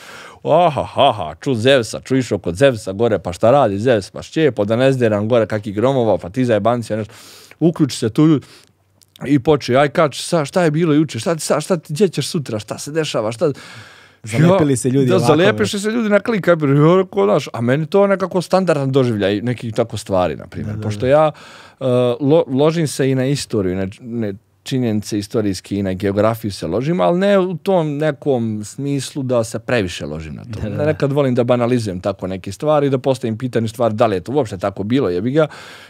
Aha, ha, ha, ču Zevsa, ču išao kod Zevsa gore, pa šta radi Zevs, pa šćepo, da ne zderam gore kakih gromova, pa ti zajebancija, nešto. Uključi se tu, i počeo, aj kač, sa, šta je bilo juče, šta, sa, šta gdje ćeš sutra, šta se dešava, šta... Zalepili se ljudi Da, ovako, zalepiš se ljudi na klik, znaš, a meni to nekako standardan doživljaj nekih tako stvari, na primjer. Pošto ja uh, lo, ložim se i na istoriju, na, ne, činjenice istorijski i na geografiju se ložim, ali ne u tom nekom smislu da se previše ložim na to. Nekad volim da banalizujem tako neke stvari, da postavim pitanje stvari da li je to uopšte tako bilo, jebi ga.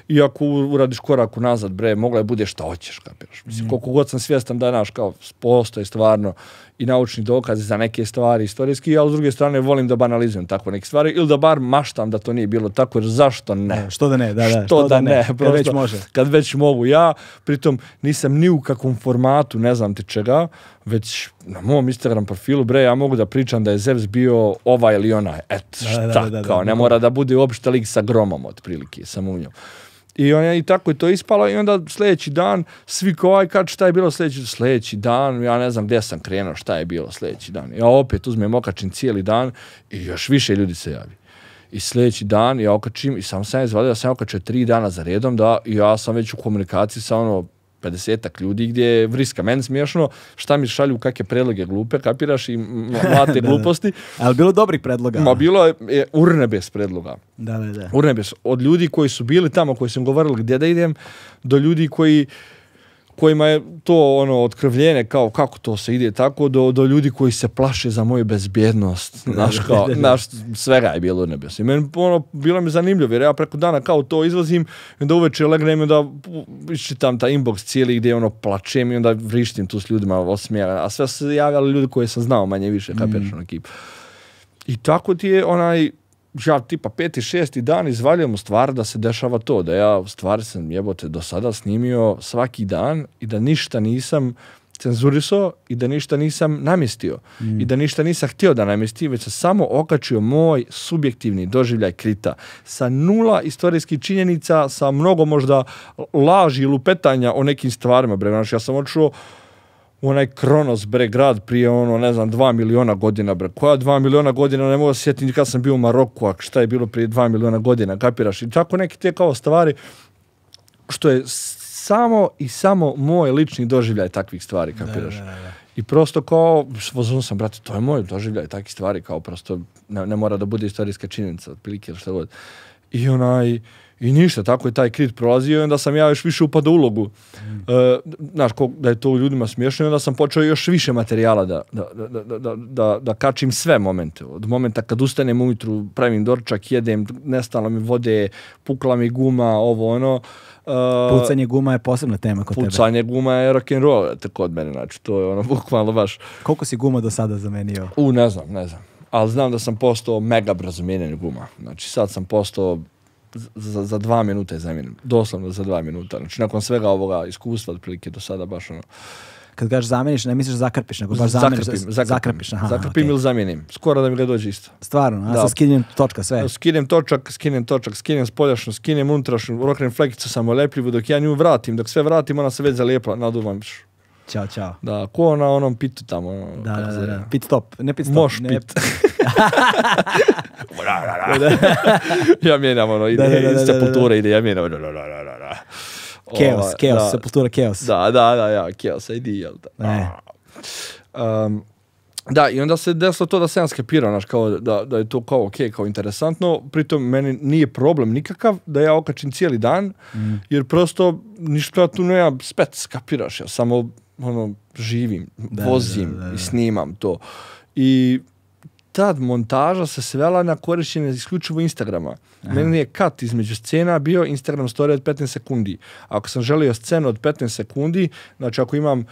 I ako uradiš korak unazad, bre, mogla je bude šta hoćeš, kapiraš. Mislim, koliko god sam svjestan da, naš, kao, postoje stvarno i naučni dokazi za neke stvari istorijski, ali s druge strane volim da banalizujem tako neke stvari ili da bar maštam da to nije bilo tako, jer zašto ne? Što da ne, da, da. Što da ne, kad prosto, već može. Kad već mogu ja, pritom nisam ni u kakvom formatu, ne znam ti čega, već na mom Instagram profilu, bre, ja mogu da pričam da je Zevs bio ovaj ili onaj. Et, Da, šta, da, da, da, kao, da, ne da. mora da bude uopšte lik sa gromom, otprilike, sa munjom. I, on I tako je to ispalo i onda sljedeći dan svi kao aj kad šta je bilo sljedeći, sljedeći dan, ja ne znam gdje sam krenuo, šta je bilo sljedeći dan. Ja opet uzmem okačim cijeli dan i još više ljudi se javi. I sljedeći dan ja okačim i sam sam izvadio da sam okačio tri dana za redom da ja sam već u komunikaciji sa ono 50 ljudi gdje je vriska. Meni smiješno šta mi šalju kakve predloge glupe, kapiraš i mlate gluposti. Ali bilo dobrih predloga. Ma bilo je, urnebes predloga Da, da, da. urnebes. Od ljudi koji su bili tamo, koji su im govorili gdje da idem, do ljudi koji kojima je to ono otkrvljenje kao kako to se ide tako do, do ljudi koji se plaše za moju bezbjednost znaš kao da, da. znaš svega je bilo nebes i meni ono bilo mi zanimljivo jer ja preko dana kao to izlazim i onda uveče legnem onda iščitam ta inbox cijeli gdje ono plačem i onda vrištim tu s ljudima osmijeha a sve su se javljali ljudi koje sam znao manje više kapiraš ono ekip i tako ti je onaj, ja tipa peti, šesti dan izvaljujem u stvar da se dešava to, da ja u stvari sam jebote do sada snimio svaki dan i da ništa nisam cenzurisao i da ništa nisam namjestio i da ništa nisam htio da namjestim, već sam samo okačio moj subjektivni doživljaj krita sa nula istorijskih činjenica, sa mnogo možda laži i lupetanja o nekim stvarima. Bre, znaš, ja sam u onaj Kronos, bre, grad prije ono, ne znam, dva miliona godina, bre. Koja dva miliona godina, ne mogu sjetiti kad sam bio u Maroku, a šta je bilo prije dva miliona godina, kapiraš? I tako neke te kao stvari, što je samo i samo moj lični doživljaj takvih stvari, kapiraš? da, da, da. I prosto kao, svozom sam, brate, to je moj doživljaj takvih stvari, kao prosto ne, ne mora da bude istorijska činjenica, otprilike ili šta god. I onaj, i ništa, tako je taj krit prolazio i onda sam ja još više upadao ulogu. E, znaš, ko, da je to u ljudima smiješno i onda sam počeo još više materijala da, da, da, da, da, kačim sve momente. Od momenta kad ustanem ujutru, pravim dorčak, jedem, nestalo mi vode, pukla mi guma, ovo ono. E, Pucanje guma je posebna tema kod tebe. pucanje guma je rock and roll kod mene, znači to je ono bukvalno baš Koliko si guma do sada zamenio? u ne znam, ne znam. Ali znam da sam postao mega brzo mijenjanje guma. Znači sad sam postao za, za dva minuta je zamijenim. Doslovno za dva minuta. Znači nakon svega ovoga iskustva otprilike do sada baš ono. Kad kažeš zameniš, ne misliš zakrpiš, nego baš zameniš. zakrpim, zakrpiš. zakrpim, aha, zakrpim okej. ili zamijenim. Skoro da mi ga dođe isto. Stvarno, a Da. sa skinjem točka, sve. Skinem točak, skinem točak, skinem spoljašnu, skinem unutrašnju, roknem flekicu samo lepljivu, dok ja nju vratim, dok sve vratim, ona se već zalijepla, naduvam. Ćao, čao. Da, ko na onom pitu tamo. ono, Da, da, da, da. Pit stop, ne pit stop. Moš ne, pit. ja mijenjam ono, ide Da, da, da, sepulture, ide, ja mijenjam. Chaos, chaos, sepultura chaos. Da, da, da, ja, chaos, idi, jel da. Ne. Um, da, i onda se desilo to da sam ja skepirao, znaš, kao da, da je to kao ok, kao interesantno, pritom meni nije problem nikakav da ja okačim cijeli dan, Mm. jer prosto ništa tu nema spet, skapiraš, ja samo ono, živim, Da, vozim da, da. i snimam to. I tad montaža se svela na korištenje isključivo Instagrama. Meni je kat između scena bio Instagram story od 15 sekundi. Ako sam želio scenu od 15 sekundi, znači ako imam uh,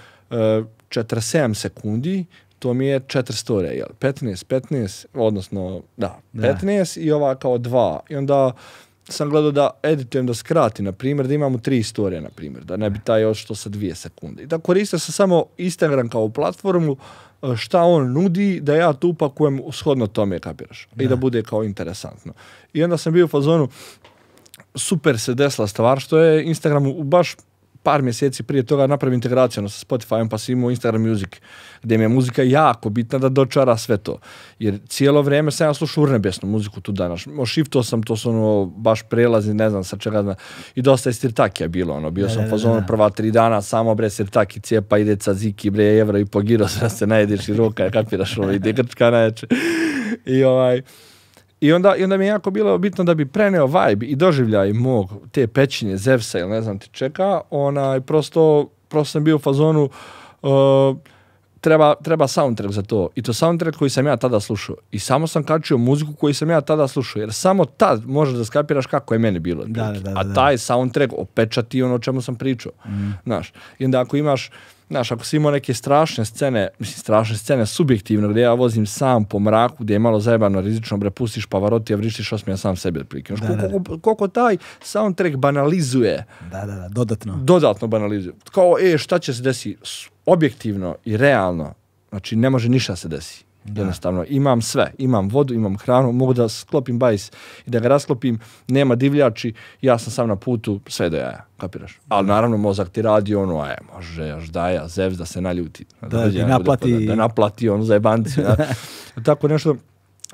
47 sekundi, to mi je 4 storija, jel? 15, 15, odnosno, da, Da. 15 i ova kao 2. I onda sam gledao da editujem da skrati, na primjer, da imamo tri istorije, na primjer, da ne bi taj odšto sa dvije sekunde. I da koristio sam samo Instagram kao platformu, e, šta on nudi, da ja tu upakujem shodno tome, kapiraš. I da bude kao interesantno. I onda sam bio u fazonu, super se desila stvar, što je Instagram baš par mjeseci prije toga napravio integraciju ono, sa Spotifyom, pa sam imao Instagram Music, gdje mi je muzika jako bitna da dočara sve to. Jer cijelo vrijeme sam ja slušao urnebesnu muziku tu danas. Ošiftao sam, to su ono, baš prelazi, ne znam sa čega, zna. i dosta je stirtakija bilo, ono, bio sam da. prva tri dana, samo bre stirtaki, cijepa, ide caziki, bre, evra i po giro, da se najedeš i roka, kapiraš, ono, ide grčka najjače. I ovaj, i onda, I onda mi je jako bilo bitno da bi preneo vibe i doživljaj mog, te pećinje, Zevsa ili ne znam ti čeka, onaj, prosto, prosto sam bio u fazonu, uh, treba, treba soundtrack za to. I to soundtrack koji sam ja tada slušao. I samo sam kačio muziku koju sam ja tada slušao. Jer samo tad možeš da skapiraš kako je meni bilo. Da, da, da, A taj soundtrack opečati ono o čemu sam pričao. Znaš, i onda ako imaš Znaš, ako si imao neke strašne scene, mislim strašne scene subjektivno, gdje ja vozim sam po mraku, gdje je malo zajebano rizično, bre, pustiš Pavarotti, a vrištiš osmija sam sebi otprilike. Znaš, Da, da, koliko, koliko, taj soundtrack banalizuje, Da, da, da, dodatno. dodatno banalizuje. Kao, e, šta će se desiti? Objektivno i realno, znači ne može ništa se desi. Jednostavno, imam sve, imam vodu, imam hranu, mogu da sklopim bajs i da ga rasklopim, nema divljači, ja sam sam na putu, sve do jaja, kapiraš? Ali naravno mozak ti radi ono, aj, može, još daja, zevs da se naljuti. Da, i neko naplati- Da, da naplati ono za jebanci. Tako nešto,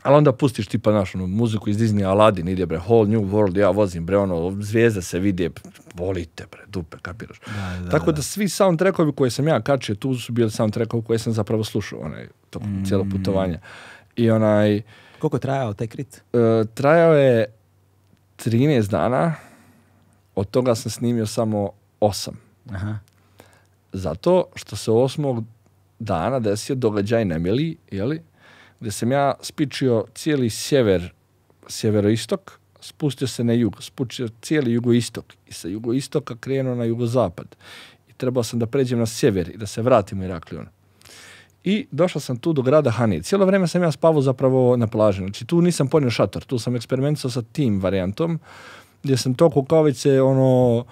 ali onda pustiš tipa naš ono, muziku iz Disney, Aladdin ide bre, whole new world, ja vozim bre, ono, zvijezde se vide, volite bre, dupe, kapiraš. Da, da, Tako da svi soundtrackovi koje sam ja kačio, tu su bili soundtrackovi koje sam zapravo slušao, onaj, tokom cijelo putovanje. I onaj, Koliko je trajao taj krit? e, trajao je 13 dana, od toga sam snimio samo 8. Aha. Zato što se osmog dana desio događaj nemili, jeli, gdje sam ja spičio cijeli sjever, sjeveroistok, spustio se na jug, spustio cijeli jugoistok i sa jugoistoka krenuo na jugozapad. I trebao sam da pređem na sjever i da se vratim u Iraklion. I došao sam tu do grada Hanid. Cijelo vrijeme sam ja spavao zapravo na plaži. Znači tu nisam ponio šator, tu sam eksperimentisao sa tim varijantom, gdje sam to kukavice ono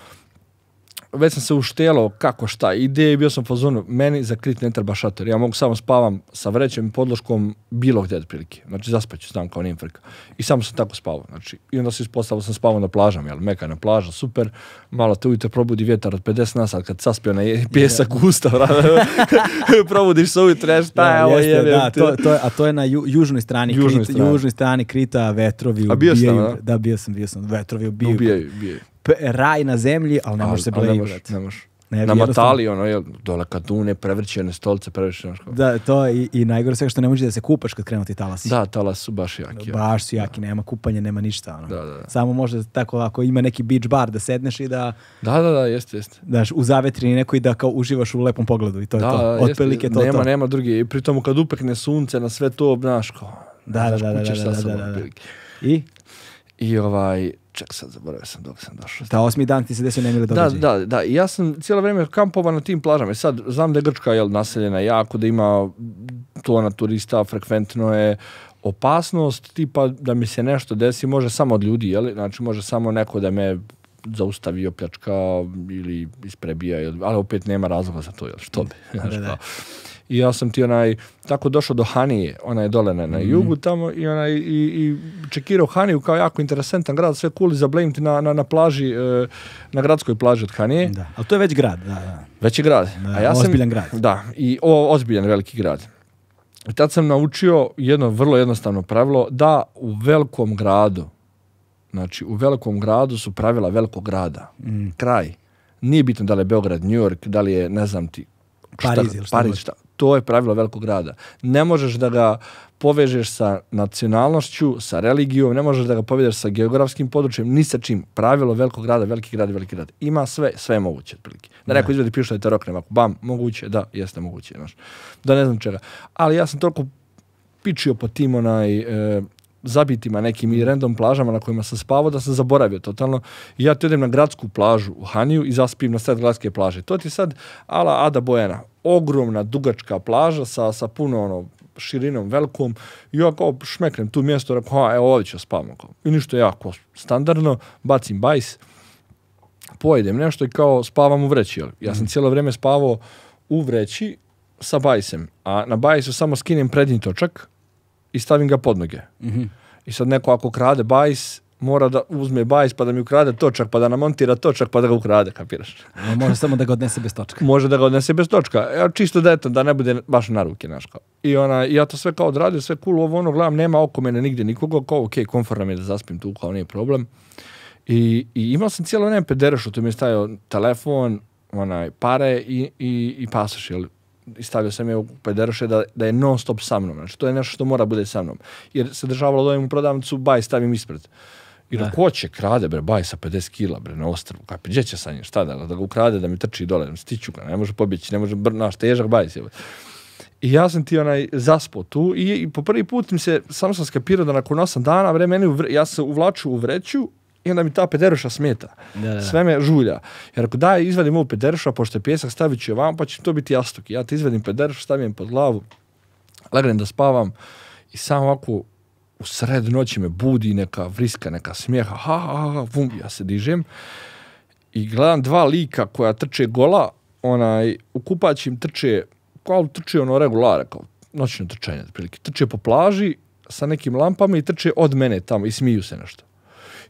već sam se uštelao kako šta ide i bio sam po zonu, meni za krit ne treba šator, ja mogu samo spavam sa vrećem i podloškom bilo gdje otprilike, znači zaspaću znam kao nijem frka. I samo sam tako spavao, znači i onda se ispostavilo sam spavao na plažama, jel, meka na plaža, super, malo te ujutro probudi vjetar od 50 na sat kad saspio na je- pjesak usta, probudiš se ujutro, ja, šta je ovo jebe, da, to, to, je- a to je na ju, južnoj strani, Južnoj Krita, strani. južnoj strani Krita, vetrovi A bio ubijaju. da? da, bio sam, bio sam, vetrovi ubijaju. ubijaju, ubijaju. Raj na zemlji, ali ne može se ali ne brate. ne na Matali, ono, jel, dole kadune, prevrćene stolce, prevrćene, znaš kao. Da, to je i, i najgore svega što ne možeš da se kupaš kad krenu ti talasi. Da, talas su baš jaki. ja. Baš su jaki, nema kupanja, nema ništa. Ono. Da, da, da. Samo može tako ako ima neki beach bar da sedneš i da Da, da, da, jeste, jeste. daš u zavetrini neko i da kao uživaš u lepom pogledu i to je Da, to. da, Otprilike to nema, to. nema drugi. I pritom kad upekne sunce na sve to, znaš, kao, Da, da, da, da, da, da, da, da. I I ovaj, ček sad, zaboravio sam dok sam došao. ta osmi dan ti se desio nemili Da, događaj. da, da. I ja sam cijelo vrijeme kampovao na tim plažama. I sad, znam da je Grčka jel, naseljena jako, da ima tona turista, frekventno je opasnost, tipa da mi se nešto desi, može samo od ljudi, jel? Znači, može samo neko da me zaustavi, opljačka ili isprebija, jel? ali opet nema razloga za to, jel? Što bi? znaš, da. kao. I ja sam ti onaj, tako došao do Hanije, ona je dole na, na Mhm. jugu tamo i onaj, i, i čekirao Haniju kao jako interesantan grad, sve cool i zablejim ti na, na, na plaži, e, na gradskoj plaži od Hanije. Da, ali to je već grad, da, da. Veći grad. Da, A ja sam, ozbiljan grad. Da, i o, ozbiljan veliki grad. I tad sam naučio jedno vrlo jednostavno pravilo da u velikom gradu, znači u velikom gradu su pravila velikog grada. Mm. Kraj. Nije bitno da li je Beograd, New York, da li je, ne znam ti, Pariz šta Pariz, šta. To je pravilo velikog grada. Ne možeš da ga povežeš sa nacionalnošću, sa religijom, ne možeš da ga povežeš sa geografskim područjem, ni sa čim. Pravilo velikog grada, veliki grad, veliki grad. Ima sve, sve je moguće otprilike. Da neko izvedi pištolj te rokne, bam, moguće, da, jeste moguće, znaš. Da ne znam čega. Ali ja sam toliko pičio po tim onaj e, zabitima nekim i random plažama na kojima sam spavao da sam zaboravio totalno. I ja ti odem na gradsku plažu u Haniju i zaspim na sred gradske plaže. To ti sad ala Ada Bojana. Ogromna, dugačka plaža sa, sa puno ono, širinom velikom i ja kao šmeknem tu mjesto, rekao, a evo ovdje ću spavamo. Kao. I ništa jako standardno, bacim bajs, pojedem nešto i kao spavam u vreći. Ja sam cijelo vrijeme spavao u vreći sa bajsem, a na bajsu samo skinem prednji točak i stavim ga pod noge. Mhm. I sad neko ako krade bajs, mora da uzme bajs pa da mi ukrade točak, pa da namontira točak pa da ga ukrade, kapiraš? No, može samo da ga odnese bez točka. Može da ga odnese bez točka. Ja, čisto da eto, da ne bude baš na ruke, znaš kao. I ona, ja to sve kao odradio, sve cool, ovo ono, gledam, nema oko mene nigdje nikoga, kao ok, komforno mi je da zaspim tu, kao nije problem. I, i imao sam cijelo vrijeme pederešu, tu mi je stavio telefon, onaj, pare i, i, i pasoš, jel? I stavio sam je u pedereše da, da je non stop sa mnom. Znači, to je nešto što mora bude sa mnom. Jer se državalo da u prodavnicu, baj stavim ispred. I da. ko će krade, bre, baj sa 50 kila, bre, na ostrvu. Kaj, gdje će sa njim, šta da, da ga ukrade, da mi trči dole, da mi stiću ga, ne može pobjeći, ne može, br, naš, težak baj se. I ja sam ti onaj zaspo tu i, i po prvi put mi se, samo sam skapirao da nakon 8 dana, bre, meni, ja se uvlaču u vreću i onda mi ta pederuša smeta. Da, da. Sve me žulja. Jer ako daj, izvadim ovu pederuša, pošto je pjesak, stavit ću je vam, pa će to biti jastuk. Ja ti izvadim pederušu, stavim pod glavu, legnem da spavam i samo ovako u sred noći me budi neka vriska, neka smijeha, ha, ha, ha, vum, ja se dižem i gledam dva lika koja trče gola, onaj, u kupaćim trče, kao trče ono regulare, kao noćno trčanje, otprilike. Trče po plaži sa nekim lampama i trče od mene tamo i smiju se nešto.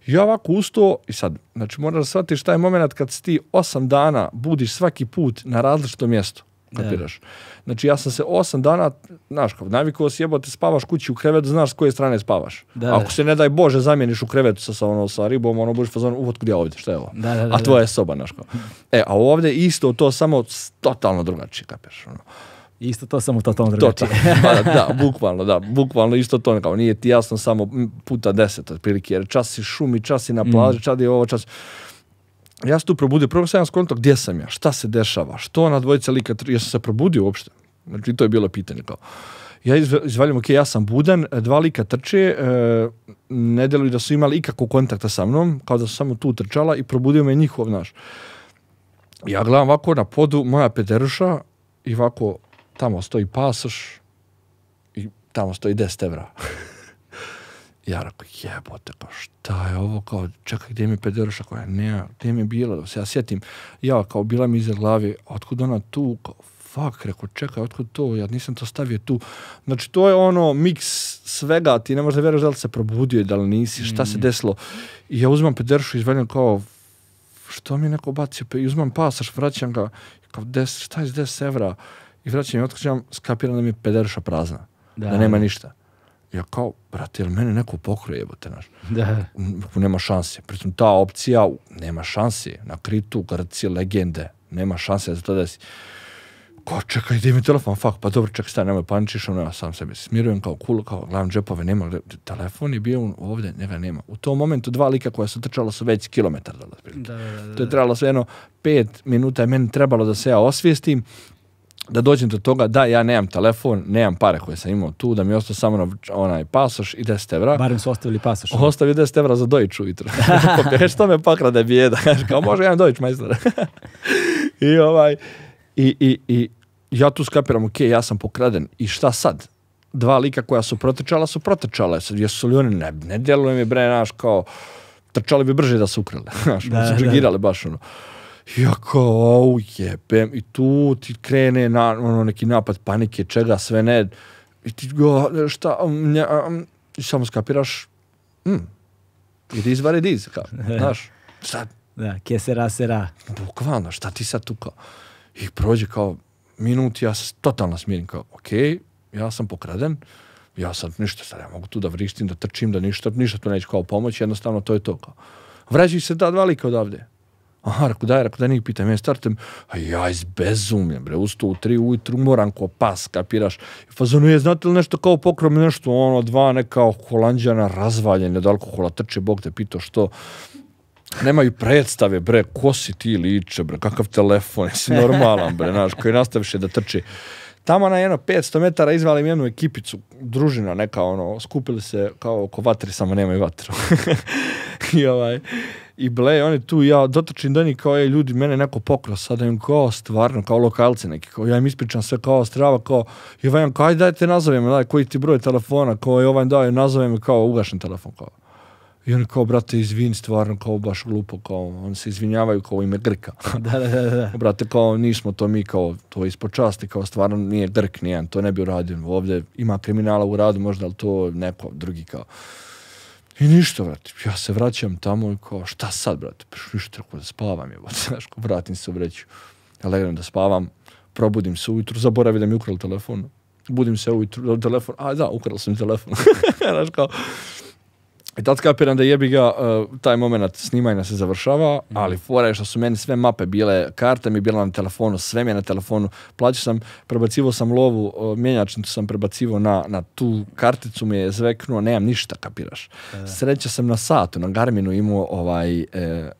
Ja ovako ustao i sad, znači moraš da shvatiš taj moment kad si ti osam dana budiš svaki put na različitom mjestu. Kapiraš? Znači ja sam se osam dana, znaš, kao navikao si jebote spavaš kući u krevetu, znaš s koje strane spavaš. Da, Ako se ne daj Bože zamijeniš u krevetu sa, sa, ono, sa ribom, ono budeš fazon, uvod kud ja ovdje, šta je ovo? Da, da, a tvoja je soba, znaš kao. E, a ovdje isto to samo totalno drugačije, kapiraš? Ono. Isto to samo To, drugačije. Pa da, da, bukvalno, da, bukvalno isto to, kao nije ti jasno samo puta deset, otprilike, jer čas si šumi, čas si na plaži, čas je ovo, čas... Ja sam tu probudio, prvo sam ja skonto gdje sam ja, šta se dešava, što na dvojica lika, jesam se probudio uopšte, znači to je bilo pitanje kao. Ja izv- izvaljam, ok, ja sam budan, dva lika trče, e, ne deluju da su imali ikakvog kontakta sa mnom, kao da su samo tu trčala i probudio me njihov, naš. Ja gledam ovako na podu moja pederuša i ovako tamo stoji pasoš i tamo stoji 10 evra. Ja rekao, jebote, kao šta je ovo, kao, čekaj, gdje mi je pederuša, koja ne, gdje mi je bila, da se ja sjetim, ja, kao, bila mi iza glavi, otkud ona tu, kao, fuck, rekao, čekaj, otkud to, ja nisam to stavio tu. Znači, to je ono, miks svega, ti ne možeš da vjeruješ da li se probudio i da li nisi, šta se desilo. I ja uzmam pederušu i izvaljam kao, što mi je neko bacio, pa i uzmam pasaš, vraćam ga, kao, des, šta je 10 evra, i vraćam i otkrićam, skapiram da mi je pederuša prazna, da, Da, nema da. ništa. Ja kao, brate, jel mene neko pokroje, jebote, naš? Da. Nema šanse. Pritom ta opcija, nema šanse. Na Kritu, Grci, legende. Nema šanse da se to desi. Ko, čekaj, gdje mi telefon, fuck, pa dobro, čekaj, staj, nemoj paničiš, ono, ja sam sebe smirujem kao cool, kao gledam džepove, nema, telefon je bio ovdje, njega nema. U tom momentu dva lika koja su trčala su već kilometar otprilike. Da, da, da, To je trebalo sve jedno pet minuta je meni trebalo da se ja osvijestim, da dođem do toga da ja nemam telefon, nemam pare koje sam imao tu, da mi je ostao samo na- onaj pasoš i 10 evra. Barem su ostavili pasoš. Ostavio 10 evra za dojić ujutro. što me pakra da je bijeda. Kao može jedan dojić majstor. I ovaj, i, i, i ja tu skapiram, ok, ja sam pokraden. I šta sad? Dva lika koja su protrčala su protrčale. Sad, jesu li oni, ne, ne djeluje mi bre, naš, kao, trčali bi brže da su ukrali. Znaš, Da, su džigirali baš ono. I Ja kao, au jebem, i tu ti krene na, ono, neki napad panike, čega sve ne, i ti go, šta, um, nja, um, i samo skapiraš, mm, it is what it is, kao, znaš, šta, Da, ke sera, bukvalno, šta ti sad tu kao, i prođe kao minut, ja se totalno smirim, kao, ok, ja sam pokraden, ja sad ništa, sad ja mogu tu da vrištim, da trčim, da ništa, ništa tu neće kao pomoći, jednostavno to je to kao. Vraćaju se ta dva lika odavde. Aha, rekao, daj, rekao, da njih pitam, ja startem, a ja izbezumljen, bre, usto u tri ujutru, moram ko pas, kapiraš. I fazonu je, znate li nešto kao pokrom, nešto, ono, dva neka holandjana razvaljene od alkohola, trče, Bog te pitao što, nemaju predstave, bre, ko si ti liče, bre, kakav telefon, jesi normalan, bre, znaš, koji nastaviše da trči. Tamo na jedno 500 metara izvali im jednu ekipicu, družina neka, ono, skupili se kao oko vatri, samo nemaju vatru. I ovaj, i ble, oni tu, ja dotrčim do njih kao, ej, ljudi, mene neko pokro, sada im kao, stvarno, kao lokalci neki, kao, ja im ispričam sve kao strava, kao, i ovaj, kao, ajde, dajte, nazove me, daj, koji ti broj telefona, kao, i ovaj, daj, nazove me, kao, ugašen telefon, kao. I oni kao, brate, izvin, stvarno, kao, baš glupo, kao, oni se izvinjavaju kao ime Grka. Da, da, da, da. brate, kao, nismo to mi, kao, to je ispod časti, kao, stvarno nije Grk, nijedan, to ne bi uradio. Ovdje ima kriminala u radu, možda, ali to neko drugi, kao. I ništa, brate, ja se vraćam tamo i kao, šta sad, brate, pa ništa, da spavam, je, znaš, kao, vratim se u vreću. Ja legnem da spavam, probudim se ujutru, zaboravim da mi ukrali telefon. Budim se ujutru, telefon, a da, ukrali sam telefon. znaš, kao, i tad kapiram da jebi ga, uh, taj moment snimanja se završava, ali fora je što su meni sve mape bile, karta mi je bila na telefonu, sve mi je na telefonu, plaćao sam, prebacivao sam lovu, uh, mjenjačnicu sam prebacivao na, na tu karticu mi je zveknuo, nemam ništa, kapiraš. Sreća sam na satu, na Garminu imao ovaj, e,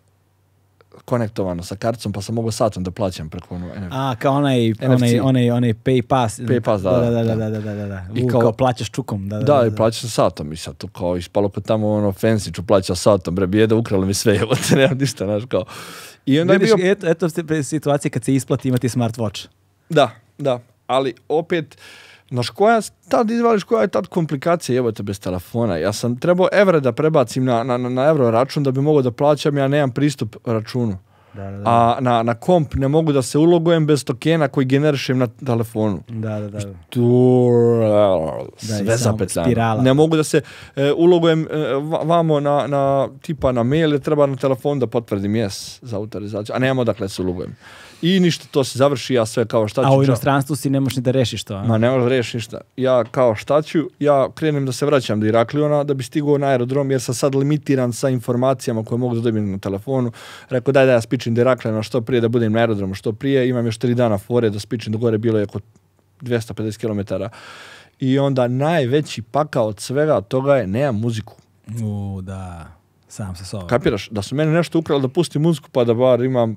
konektovano sa karticom, pa sam mogao satom da plaćam preko ono, NFC. A, kao onaj, onaj, onaj, onaj pay pass. Pay pass, da, da, da, da. da, da, da, da, da. I U, kao- kao, plaćaš čukom. Da, da, Da, da, i plaća se satom i sad to kao ispalo kod tamo ono fancy ću plaća satom, bre bijeda ukrali mi sve, evo te nemam ništa, znaš kao. I onda Vidiš, je bio, eto, eto situacije kad se isplati imati smartwatch. da, da, ali opet, znaš koja, tad izvališ koja je tad komplikacija, evo te bez telefona. Ja sam trebao evre da prebacim na, na, na evro račun da bi mogao da plaćam, ja nemam pristup računu. Da, da, da. A na, na komp ne mogu da se ulogujem bez tokena koji generišem na telefonu. Da, da, da. tu sve zapetljano. Ne mogu da se e, ulogujem e, va- vamo na, na tipa na mail, treba na telefon da potvrdim jes za autorizaciju, a nemamo dakle se ulogujem. I ništa, to se završi, ja sve kao šta ću. A u inostranstvu si ne možeš ni da rešiš to. a? Ma ne možeš reći ništa. Ja kao šta ću, ja krenem da se vraćam do Irakliona da bi stigao na aerodrom jer sam sad limitiran sa informacijama koje mogu da dobijem na telefonu. Rekao daj da ja spičim do Irakliona što prije da budem na aerodromu što prije. Imam još tri dana fore da spičim do gore, bilo je oko 250 km. I onda najveći pakao od svega toga je nemam muziku. U, da. Sam sa sobom. Kapiraš? Da su mene nešto ukrali da pustim muziku pa da bar imam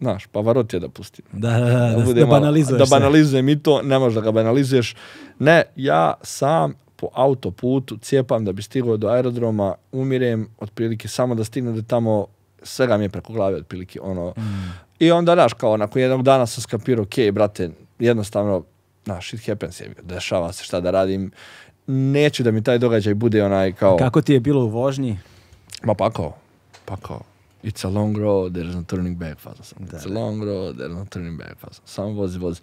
Znaš, Pavarotti da pustim. Da, da, da, da, da banalizuješ Da banalizujem i to, ne možeš da ga banalizuješ. Ne, ja sam po autoputu cijepam da bi stigao do aerodroma, umirem otprilike samo da stignem do tamo, svega mi je preko glave otprilike, ono. Mm. I onda, znaš, kao nakon jednog dana sam skapirao, ok, brate, jednostavno, znaš, shit happens, je, dešava se šta da radim, neću da mi taj događaj bude onaj kao... Kako ti je bilo u vožnji? Ma pa kao, pa kao. It's a long road, there's no turning back, faza sam. It's a long road, there's no turning back, faza sam. Samo vozi, vozi.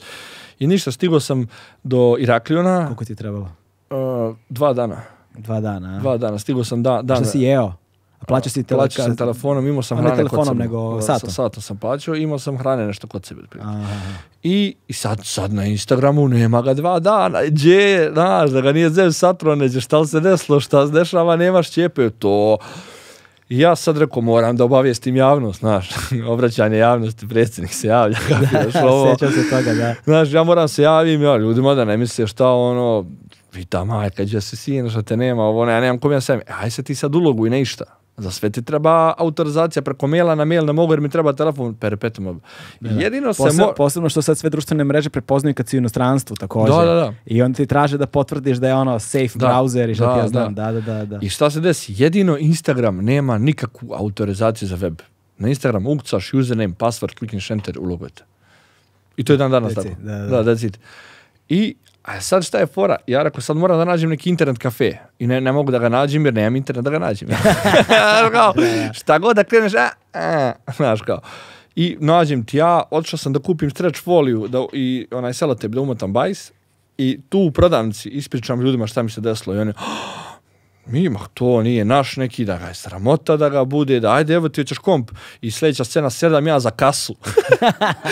I ništa, stigao sam do Irakliona Koliko ti je trebalo? uh, dva dana. Dva dana, a? Dva dana, stigao sam da, dan. Šta si jeo? A plaćao si tele... Plaćao sam telefonom, imao sam A ne hrane kod telefonom, sebe. nego Sa- satom? Satom sam plaćao, imao sam hrane nešto kod sebe. I, I sad, sad na Instagramu nema ga dva dana. Gdje je, znaš, da ga nije zev satro, neđe, šta li se desilo, šta se dešava, nemaš ćepe, to... I ja sad rekao, moram da obavijestim javnost, znaš, obraćanje javnosti, predsjednik se javlja, kapiraš ovo. Se toga, da. Znaš, ja moram se javim, ja, ljudima da ne misle šta ono, vita majka, gdje se sin, šta te nema, ovo, ne, ja nemam kom ja sam, aj se ti sad uloguj, ne išta. Za sve ti treba autorizacija preko maila na mail, ne mogu jer mi treba telefon, perpetuum. Jedino se Posebno, što sad sve društvene mreže prepoznaju kad si u inostranstvu također. Da, da, da. I onda ti traže da potvrdiš da je ono safe browser i što da, ti ja znam. Da, da, da. da. I šta se desi? Jedino Instagram nema nikakvu autorizaciju za web. Na Instagram ukucaš username, password, klikneš enter, ulogujete. I to je dan danas tako. da, da. da. I a sad šta je fora? Ja rekao, sad moram da nađem neki internet kafe. I ne, ne mogu da ga nađem jer nemam internet da ga nađem. Kao, šta god da kreneš, a, a, znaš kao. I nađem ti ja, otišao sam da kupim stretch foliju da, i onaj selotep da umotam bajs. I tu u prodavnici ispričam ljudima šta mi se desilo i oni, mi, ma to nije naš neki, da ga je sramota da ga bude, da ajde evo ti hoćeš komp i sljedeća scena sedam ja za kasu.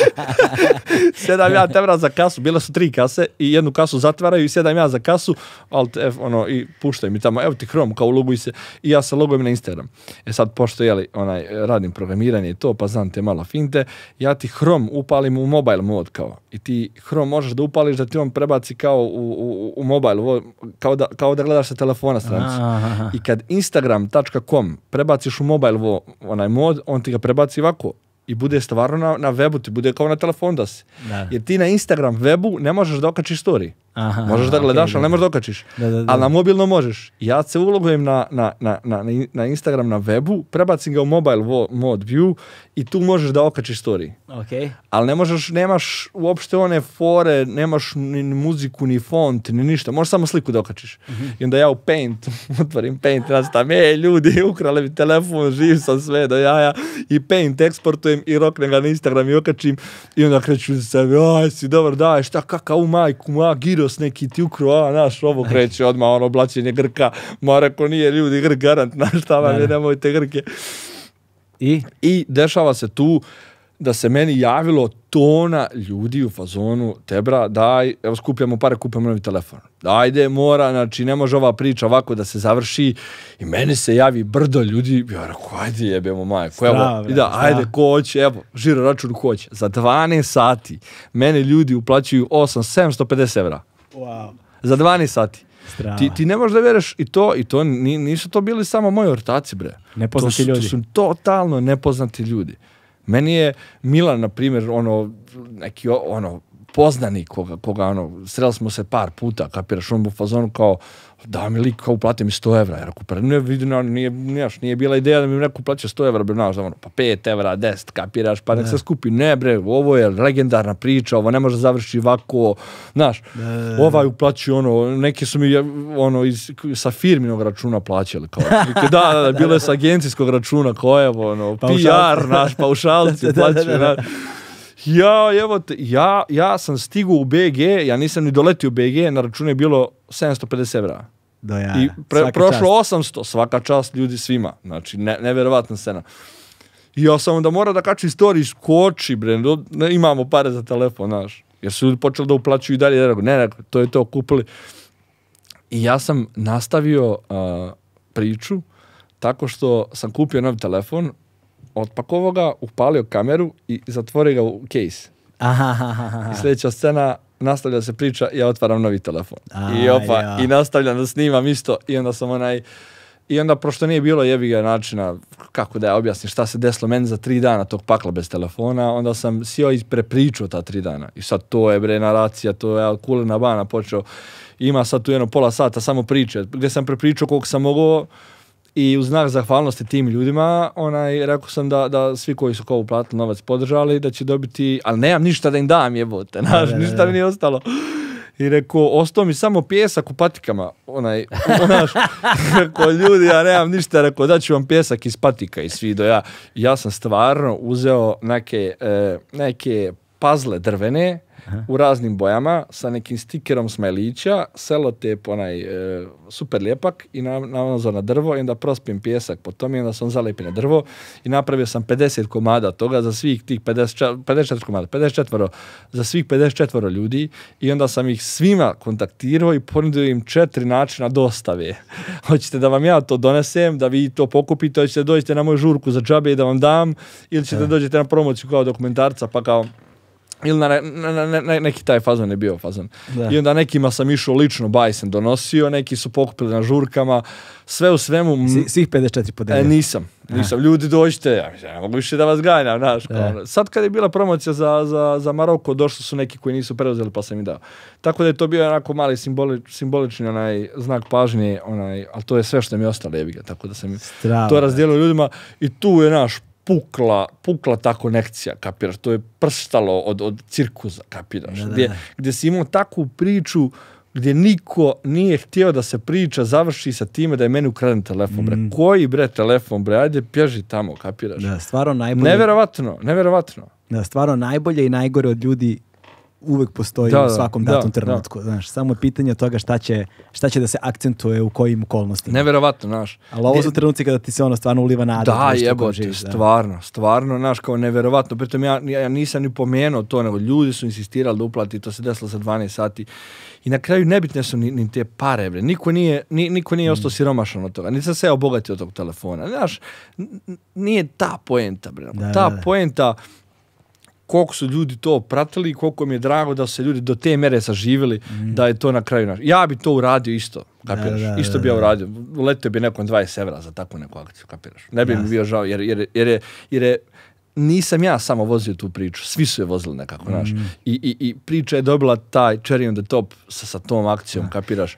sedam ja tebra za kasu, bile su tri kase i jednu kasu zatvaraju i sedam ja za kasu, alt F, ono, i puštaj mi tamo, evo ti Chrome, kao loguj se i ja se logujem na Instagram. E sad, pošto jeli, onaj, radim programiranje i to, pa znam te malo finte, ja ti Chrome upalim u mobile mod kao i ti Chrome možeš da upališ da ti on prebaci kao u, u, u mobile, kao da, kao da gledaš sa telefona stranicu. Aha. I kad instagram.com prebaciš u mobile vo, onaj mod, on ti ga prebaci ovako i bude stvarno na, na webu, ti bude kao na telefonu da si. Da. Jer ti na Instagram webu ne možeš da okačiš story. Aha, možeš da gledaš, da, ali ne možeš da okačiš. Da, da, da. Ali na mobilno možeš. Ja se ulogujem na, na, na, na, na Instagram na webu, prebacim ga u mobile vo, mod view i tu možeš da okačiš story. Okej. Ali ne možeš, nemaš uopšte one fore, nemaš ni, muziku, ni font, ni ništa. Možeš samo sliku da okačiš. I onda ja u Paint, otvorim Paint, nastavim, ej ljudi, ukrali mi telefon, živ sam sve do jaja. I Paint eksportujem i roknem ga na Instagram i okačim. I onda kreću se, aj si dobar, daj, šta, kakav majku, ma, giros neki ti ukro, a, naš, ovo kreće odmah, ono, oblačenje Grka. Ma, reko, nije ljudi Grk garant, znaš, šta vam je, nemojte Grke. I? I dešava se tu da se meni javilo tona ljudi u fazonu, tebra, daj, evo skupljamo pare, kupimo novi telefon. Ajde, mora, znači ne može ova priča ovako da se završi i meni se javi brdo ljudi, ja rekao, ajde jebemo majko, evo, i da, ajde, ko hoće, evo, žiro račun ko hoće. Za 12 sati mene ljudi uplaćuju 8, 750 evra. Wow. Za 12 sati. Strava. Ti, ti ne možeš da veruješ i to, i to ni- nisu to bili samo moji ortaci, bre. Nepoznati to su, ljudi. To su totalno nepoznati ljudi. Meni je Milan, na primjer, ono, neki, ono, poznanik koga, koga ono, sreli smo se par puta, kapiraš, on u fazonu kao, da mi lik kao uplati mi 100 evra. Ja rekao, pa ne vidi, nije, nije, nije bila ideja da mi neko plaća 100 evra, bre, znaš, ono, pa 5 evra, 10, kapiraš, pa nek se skupi. Ne, bre, ovo je legendarna priča, ovo ne može da završi ovako, znaš, ovaj uplaćuje ono, neki su mi ono iz, sa firminog računa plaćali kao. Da, da, da, bilo je sa agencijskog računa, evo, ono, Paušalci. PR, naš paušalci da. znaš. Ja, evo te, ja, ja sam stigao u BG, ja nisam ni doletio u BG, na računu je bilo 750 evra. Do ja. I pre, prošlo 800, svaka čast ljudi svima. Znači, ne, neverovatna scena. I ja sam onda mora da kačim story, skoči, bre, ne, imamo pare za telefon, znaš. Jer su ljudi počeli da uplaćuju i dalje, ne, ne, to je to, kupili. I ja sam nastavio a, priču tako što sam kupio nov telefon, otpakovao ga, upalio kameru i zatvorio ga u case. Aha, aha, aha. I sljedeća scena, nastavlja se priča, ja otvaram novi telefon. A, I opa, ja. i nastavljam da snimam isto. I onda sam onaj, i onda, pošto nije bilo jebiga načina, kako da ja objasnim šta se desilo meni za tri dana tog pakla bez telefona, onda sam sjeo i prepričao ta tri dana. I sad to je bre naracija, to je kulina bana počeo. Ima sad tu jedno pola sata samo priče, gdje sam prepričao koliko sam mogao i u znak zahvalnosti tim ljudima, onaj, rekao sam da, da svi koji su kao uplatili novac podržali, da će dobiti, ali nemam ništa da im dam jebote, znaš, ništa mi nije ostalo. I rekao, ostao mi samo pjesak u patikama. Onaj, onaš, rekao, ljudi, ja nemam ništa. Rekao, daću vam pjesak iz patika i svi do ja. Ja sam stvarno uzeo neke, e, neke pazle drvene, u raznim bojama sa nekim stikerom smajlića, selotep onaj e, super lijepak i na, navazao na drvo i onda prospijem pjesak po tome i onda sam zalepio na drvo i napravio sam 50 komada toga za svih tih 50, 54 komada, 54 za svih 54 ljudi i onda sam ih svima kontaktirao i ponudio im četiri načina dostave. Hoćete da vam ja to donesem, da vi to pokupite, hoćete da dođete na moju žurku za džabe i da vam dam ili ćete da dođete na promociju kao dokumentarca pa kao ili na, na, na, na, neki taj fazon je bio fazon. Da. I onda nekima sam išao lično, baj sam donosio, neki su pokupili na žurkama, sve u svemu... Si- Svih 54 E, podelio. nisam, nisam. Ljudi dođite, ja, mogu više da vas ganjam, znaš. Sad kad je bila promocija za, za, za Maroko, došli su neki koji nisu preuzeli pa sam im dao. Tako da je to bio onako mali simboli, simbolični onaj znak pažnje, onaj, ali to je sve što mi je ostalo jebiga, tako da sam Strava, to razdijelio ljudima i tu je naš pukla, pukla ta konekcija, kapiraš, to je prštalo od, od cirkuza, kapiraš, Da, da, gdje, gdje si imao takvu priču gdje niko nije htio da se priča završi sa time da je meni ukraden telefon, bre. Koji bre telefon, bre? Ajde, pježi tamo, kapiraš. Mm. Da, stvarno najbolje. Neverovatno, neverovatno. Da, stvarno najbolje i najgore od ljudi uvek postoji Da, u da, svakom da, datom da. trenutku. Znaš, samo je pitanje toga šta će, šta će da se akcentuje u kojim okolnostima. Neverovatno, znaš. Ali ovo su trenuci kada ti se ono stvarno uliva nada. Da, jebote, da. stvarno, stvarno, znaš, kao neverovatno. Pritom ja, ja nisam ni pomenuo to, nego ljudi su insistirali da uplati, to se desilo za 12 sati. I na kraju nebitne su ni, ni te pare, bre. Niko nije, ni, niko nije Mm. ostao siromašan od toga. Nisam se ja obogatio od tog telefona. Znaš, nije ta poenta, bre. Da, ta da, da. poenta koliko su ljudi to pratili i koliko mi je drago da su se ljudi do te mere saživjeli da je to na kraju naš. Ja bi to uradio isto, kapiraš? Mm. da, isto da, bi ja da. uradio. Uletio bi nekom 20 evra za takvu neku akciju, kapiraš? Ne bi mi bio žao, jer, jer, jer, je, jer je nisam ja samo vozio tu priču, svi su je vozili nekako, znaš. Mm. I, i, I priča je dobila taj cherry on the top sa, sa tom akcijom, kapiraš?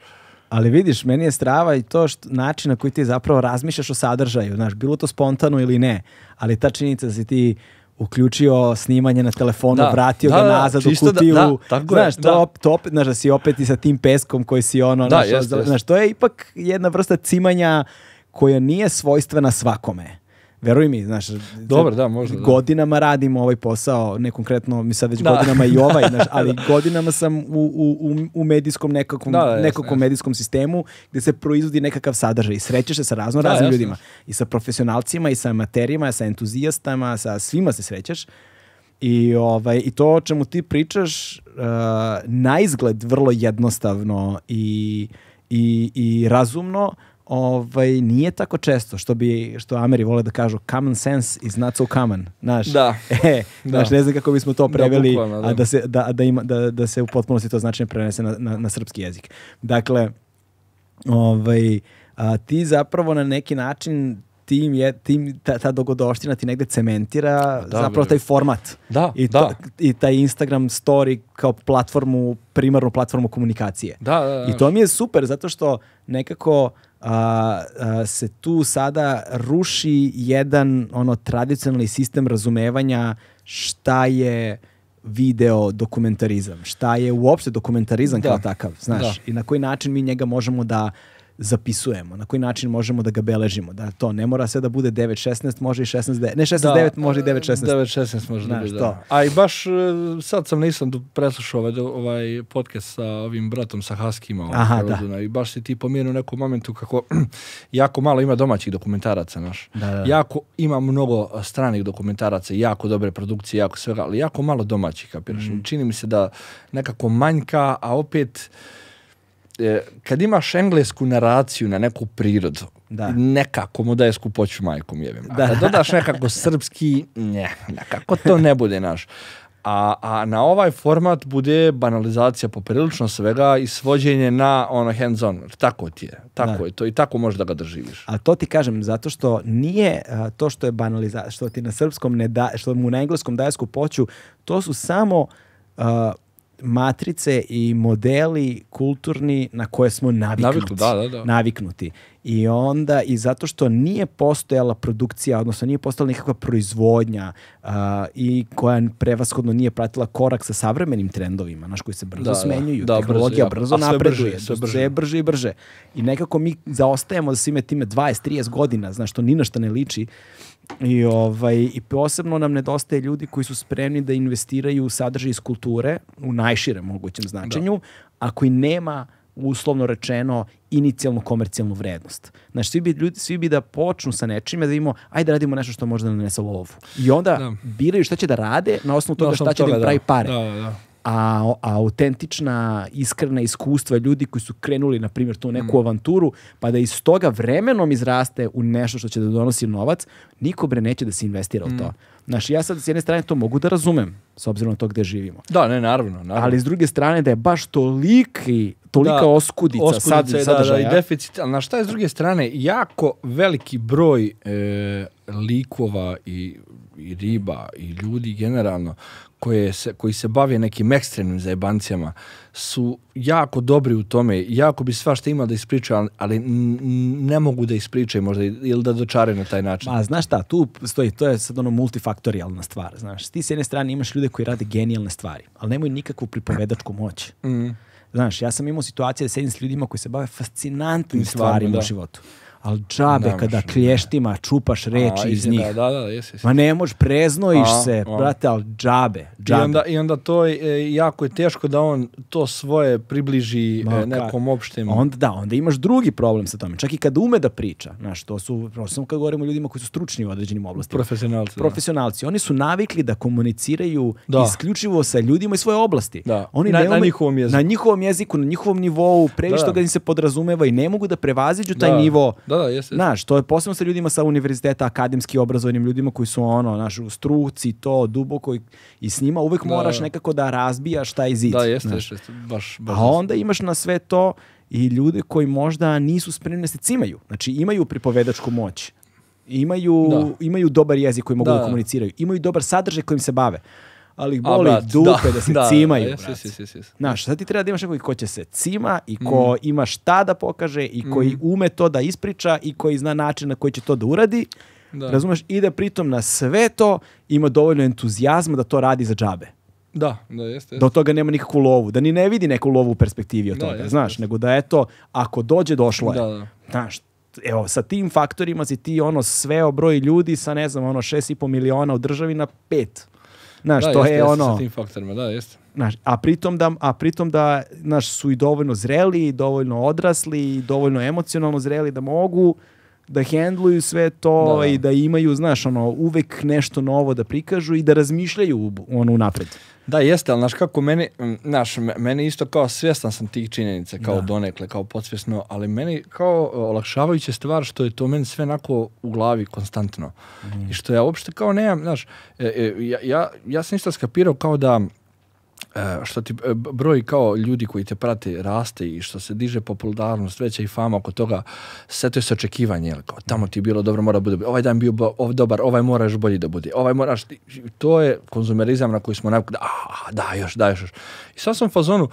Ali vidiš, meni je strava i to što, način na koji ti zapravo razmišljaš o sadržaju, znaš, bilo to spontano ili ne, ali ta činjenica da si ti uključio snimanje na telefonu, Da. vratio Da, ga da, nazad u da- kutiju, da, tako je, znaš, to, da. op- to opet, znaš, da si opet i sa tim peskom koji si ono, Da, znaš, jeste. znaš, to je ipak jedna vrsta cimanja koja nije svojstvena svakome. Veruj mi, znaš, Dobro, da, možda, da. godinama radim ovaj posao, ne konkretno, mi sad već Da. godinama i ovaj, znaš, ali godinama sam u, u, u, medijskom nekakvom, Da, da, nekakvom medijskom sistemu gdje se proizvodi nekakav sadržaj i srećeš se sa razno Da, raznim ljudima. I sa profesionalcima, i sa amaterima, sa entuzijastama, sa svima se srećeš. I, ovaj, I to o čemu ti pričaš, uh, na izgled vrlo jednostavno i, i, i razumno, ovaj, nije tako često, što bi, što Ameri vole da kažu, common sense is not so common, znaš. Da. E, znaš, Da. ne znam kako bismo to Da, preveli, bukvalno, da. a da se, da, da, ima, da, da se u potpunosti to značenje prenese na, na, na srpski jezik. Dakle, ovaj, a, ti zapravo na neki način tim je, tim, ta, ta dogodoština ti negde cementira Da, zapravo taj format. Da, I, da. I taj Instagram story kao platformu, primarnu platformu komunikacije. Da, da, da. I to mi je super zato što nekako a, a, se tu sada ruši jedan ono tradicionalni sistem razumevanja šta je video dokumentarizam, šta je uopšte dokumentarizam Da. kao takav, znaš, Da. i na koji način mi njega možemo da zapisujemo, na koji način možemo da ga beležimo, da to ne mora sve da bude 9.16, može i 16.9, ne 16.9, može i 9.16. 9.16 može da Znaš, to. da. A i baš e, sad sam nisam preslušao ovaj, ovaj podcast sa ovim bratom sa Haskima. ovaj, Aha, da. I baš si ti pomenuo u nekom momentu kako jako malo ima domaćih dokumentaraca, naš. Da, da. Jako ima mnogo stranih dokumentaraca, jako dobre produkcije, jako svega, ali jako malo domaćih, kapiraš. Mhm. Čini mi se da nekako manjka, a opet kad imaš englesku naraciju na neku prirodu, Da. nekako mu daje skupoću majkom jebim. Da. kad dodaš nekako srpski, ne, nekako to ne bude naš. A, a na ovaj format bude banalizacija poprilično svega i svođenje na ono hands on. Tako ti je. Tako Da. je to i tako možeš da ga doživiš. A to ti kažem zato što nije a, to što je banalizacija, što ti na srpskom ne da, što mu na engleskom daje skupoću, to su samo a, matrice i modeli kulturni na koje smo naviknuti. Naviknu, da, da, da. Naviknuti. I onda, i zato što nije postojala produkcija, odnosno nije postojala nikakva proizvodnja a, i koja prevashodno nije pratila korak sa savremenim trendovima, naš koji se brzo Da, smenjuju, Da, tehnologija brzo, brzo, a sve napreduje, brže, sve brže. sve brže i brže. I nekako mi zaostajemo za svime time 20-30 godina, znaš, to ni na šta ne liči. I, ovaj, I posebno nam nedostaje ljudi koji su spremni da investiraju u sadržaj iz kulture u najširem mogućem značenju, a koji nema uslovno rečeno inicijalnu komercijalnu vrednost. Znači, svi bi, ljudi, svi bi da počnu sa nečime, da vidimo, ajde radimo nešto što može da nanese lovu. I onda Da. biraju šta će da rade na osnovu toga osnovu šta će da toga, im pravi pare Da, da, da. A, a autentična, iskrena iskustva ljudi koji su krenuli, na primjer, tu Mm. neku avanturu, pa da iz toga vremenom izraste u nešto što će da donosi novac, niko bre neće da se investira Mm. u to. Znaš, ja sad s jedne strane to mogu da razumem, s obzirom na to gde živimo. Da, ne, naravno, naravno. Ali s druge strane da je baš toliki, tolika Da, oskudica, sad, oskudica je, da, da, sadržaja. i deficit, ali na šta je s druge strane, jako veliki broj e, likova i, i riba i ljudi generalno koje se, koji se bave nekim ekstremnim zajebancijama su jako dobri u tome, jako bi svašta imali da ispričaju, ali, ne mogu da ispričaju možda ili da dočaraju na taj način. Ma, znaš šta, tu stoji, to je sad ono multifaktorijalna stvar, znaš. Ti s jedne strane imaš ljude koji rade genijalne stvari, ali nemaju nikakvu pripovedačku moć. Mm. Znaš, ja sam imao situacije da sedim s ljudima koji se bave fascinantnim stvarima u životu. Ali džabe Nemaš, kada klještima čupaš reči A, iz njih. Da, da, da, jesi, jesi. Ma ne možeš, preznojiš A, se, a. brate, ali džabe, I džabe. onda, I onda to je, e, jako je teško da on to svoje približi Ma, e, nekom ka- opštem. Onda da, onda imaš drugi problem sa tome. Čak i kad ume da priča, znaš, to su, samo kad govorimo o ljudima koji su stručni u određenim oblastima. profesionalci. da. Profesionalci, oni su navikli da komuniciraju Da. isključivo sa ljudima iz svoje oblasti. Da. Oni Na- ne na njihovom jeziku. Na njihovom jeziku, na njihovom nivou, previše Da. toga im se podrazumeva i ne mogu da prevaziđu taj Da. nivo. Da, da, jeste. Znaš, to je posebno sa ljudima sa univerziteta, akademski obrazovanim ljudima koji su ono, znaš, u struci, to, duboko i, i s njima uvek Da. moraš nekako da razbijaš taj zid. Da, jeste, znaš. jeste, baš, baš. A onda imaš na sve to i ljude koji možda nisu spremni da se cimaju. Znači imaju pripovedačku moć. Imaju, Da. imaju dobar jezik koji mogu da, Da. komuniciraju. Imaju dobar sadržaj kojim se bave. Ali ih A, boli brat, dupe da, se cimaju. jeste, brate. jeste, jeste, jeste. Znaš, sad ti treba da imaš nekog ko će se cima i ko Mm. ima šta da pokaže i koji ume to da ispriča i koji zna način na koji će to da uradi. Da. Razumeš? I da pritom na sve to ima dovoljno entuzijazma da to radi za džabe. Da, da, jeste. Da od toga nema nikakvu lovu, da ni ne vidi neku lovu u perspektivi od Da, toga, znaš, nego da eto, ako dođe, došlo je. Da, da. Znaš, evo, sa tim faktorima si ti ono sve broji ljudi sa, ne znam, ono, 6,5 miliona u državi na pet. Znaš, to jeste, je jeste, ono, Sa tim faktorima, da, jeste. znaš, a pritom da, a pritom da, znaš, su i dovoljno zreli, i dovoljno odrasli, i dovoljno emocionalno zreli da mogu da hendluju sve to Da, i da imaju, znaš, ono, uvek nešto novo da prikažu i da razmišljaju ono unapred. Da, jeste, ali znaš kako meni, mm, znaš, me- meni isto kao svjestan sam tih činjenica, kao Da. donekle, kao podsvjesno, ali meni kao e, olakšavajuća stvar što je to meni sve onako u glavi konstantno. Mhm. I što ja uopšte kao nemam, znaš, e, e, ja, ja, ja sam isto skapirao kao da što ti e, broj kao ljudi koji te prate raste i što se diže popularnost, veća i fama oko toga, sve to je očekivanje, jel, kao tamo ti je bilo dobro, mora bude, ovaj dan bio ov- dobar, ovaj mora još bolji da bude, ovaj moraš, to je konzumerizam na koji smo navikli, a, da, još, da, još, još. I sad sam u fazonu,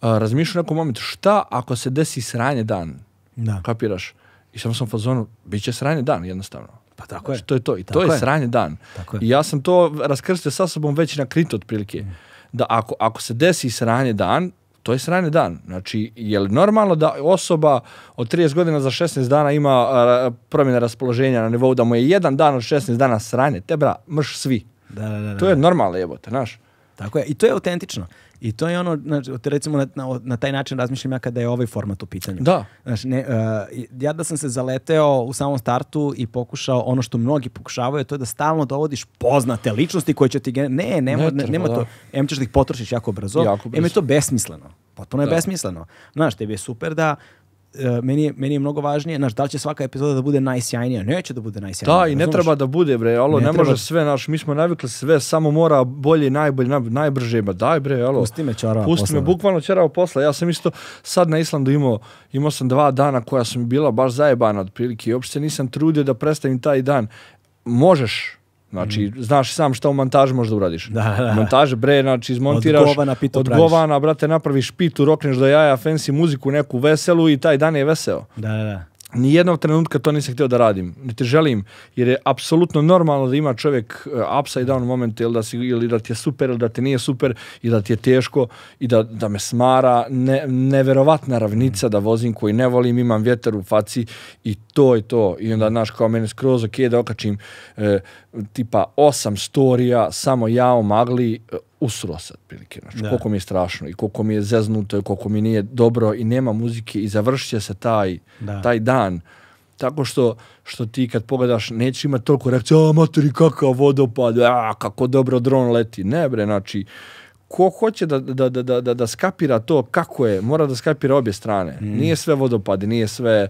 a, razmišljao nekom momentu, šta ako se desi sranje dan, Da. kapiraš? I samo sam u fazonu, bit će sranje dan, jednostavno. Pa tako je. To je to. I to Tako je, je. sranje dan. Tako. I ja sam to raskrstio sa sobom već na krito otprilike. Da ako, ako se desi sranje dan, to je sranje dan. Znači, je li normalno da osoba od 30 godina za 16 dana ima promjene raspoloženja na nivou da mu je jedan dan od 16 dana sranje? Te bra, mrš svi. Da, da, da. To je normalno jebote, znaš. Tako je. I to je autentično. I to je ono, znači, recimo na, na, na taj način razmišljam ja kada je ovaj format u pitanju. Da. Znaš, ne, uh, ja da sam se zaleteo u samom startu i pokušao ono što mnogi pokušavaju, to je da stalno dovodiš poznate ličnosti koje će ti... gener- Ne, nema, Ne ne, nema to. Em ćeš da ih potrošiš jako brzo, Jako em je brzo. to besmisleno. Potpuno je Da. besmisleno. Znaš, tebi je super da e, meni, je, meni je mnogo važnije, znaš, da li će svaka epizoda da bude najsjajnija? Neće da bude najsjajnija. Da, i ne treba da bude, bre, alo, Ne ne, treba. može sve, naš, mi smo navikli sve, samo mora bolje, najbolje, naj, najbrže, ba daj bre, alo. Pusti me ćorava Pusti posla, me, bukvalno ćerao posla. Ja sam isto sad na Islandu imao, imao sam dva dana koja su mi bila baš zajebana otprilike i uopšte nisam trudio da predstavim taj dan. Možeš, Znači, znaš sam šta u montaži možda uradiš. Da, da. U montaži, bre, znači, izmontiraš... Od govana pitu od govana, brate, napraviš pitu, rokneš do jaja, fancy muziku, neku veselu i taj dan je veseo. Da, da, da. Nijednog trenutka to nisam htio da radim, niti želim, jer je apsolutno normalno da ima čovjek uh, upside down momente ili da, si, ili da ti je super ili da ti nije super i da ti je teško i da, da me smara ne, neverovatna ravnica da vozim koji ne volim, imam vjetar u faci i to je to. I onda, znaš, kao mene skroz ok da okačim e, tipa osam storija, samo ja o usro se otprilike. Znači, Da. koliko mi je strašno i koliko mi je zeznuto i koliko mi nije dobro i nema muzike i završit će se taj, Da. taj dan. Tako što, što ti kad pogledaš neće imati toliko reakcija, a materi kakav vodopad, a kako dobro dron leti. Ne bre, znači, ko hoće da, da, da, da, skapira to kako je, mora da skapira obje strane. Nije sve vodopadi, nije sve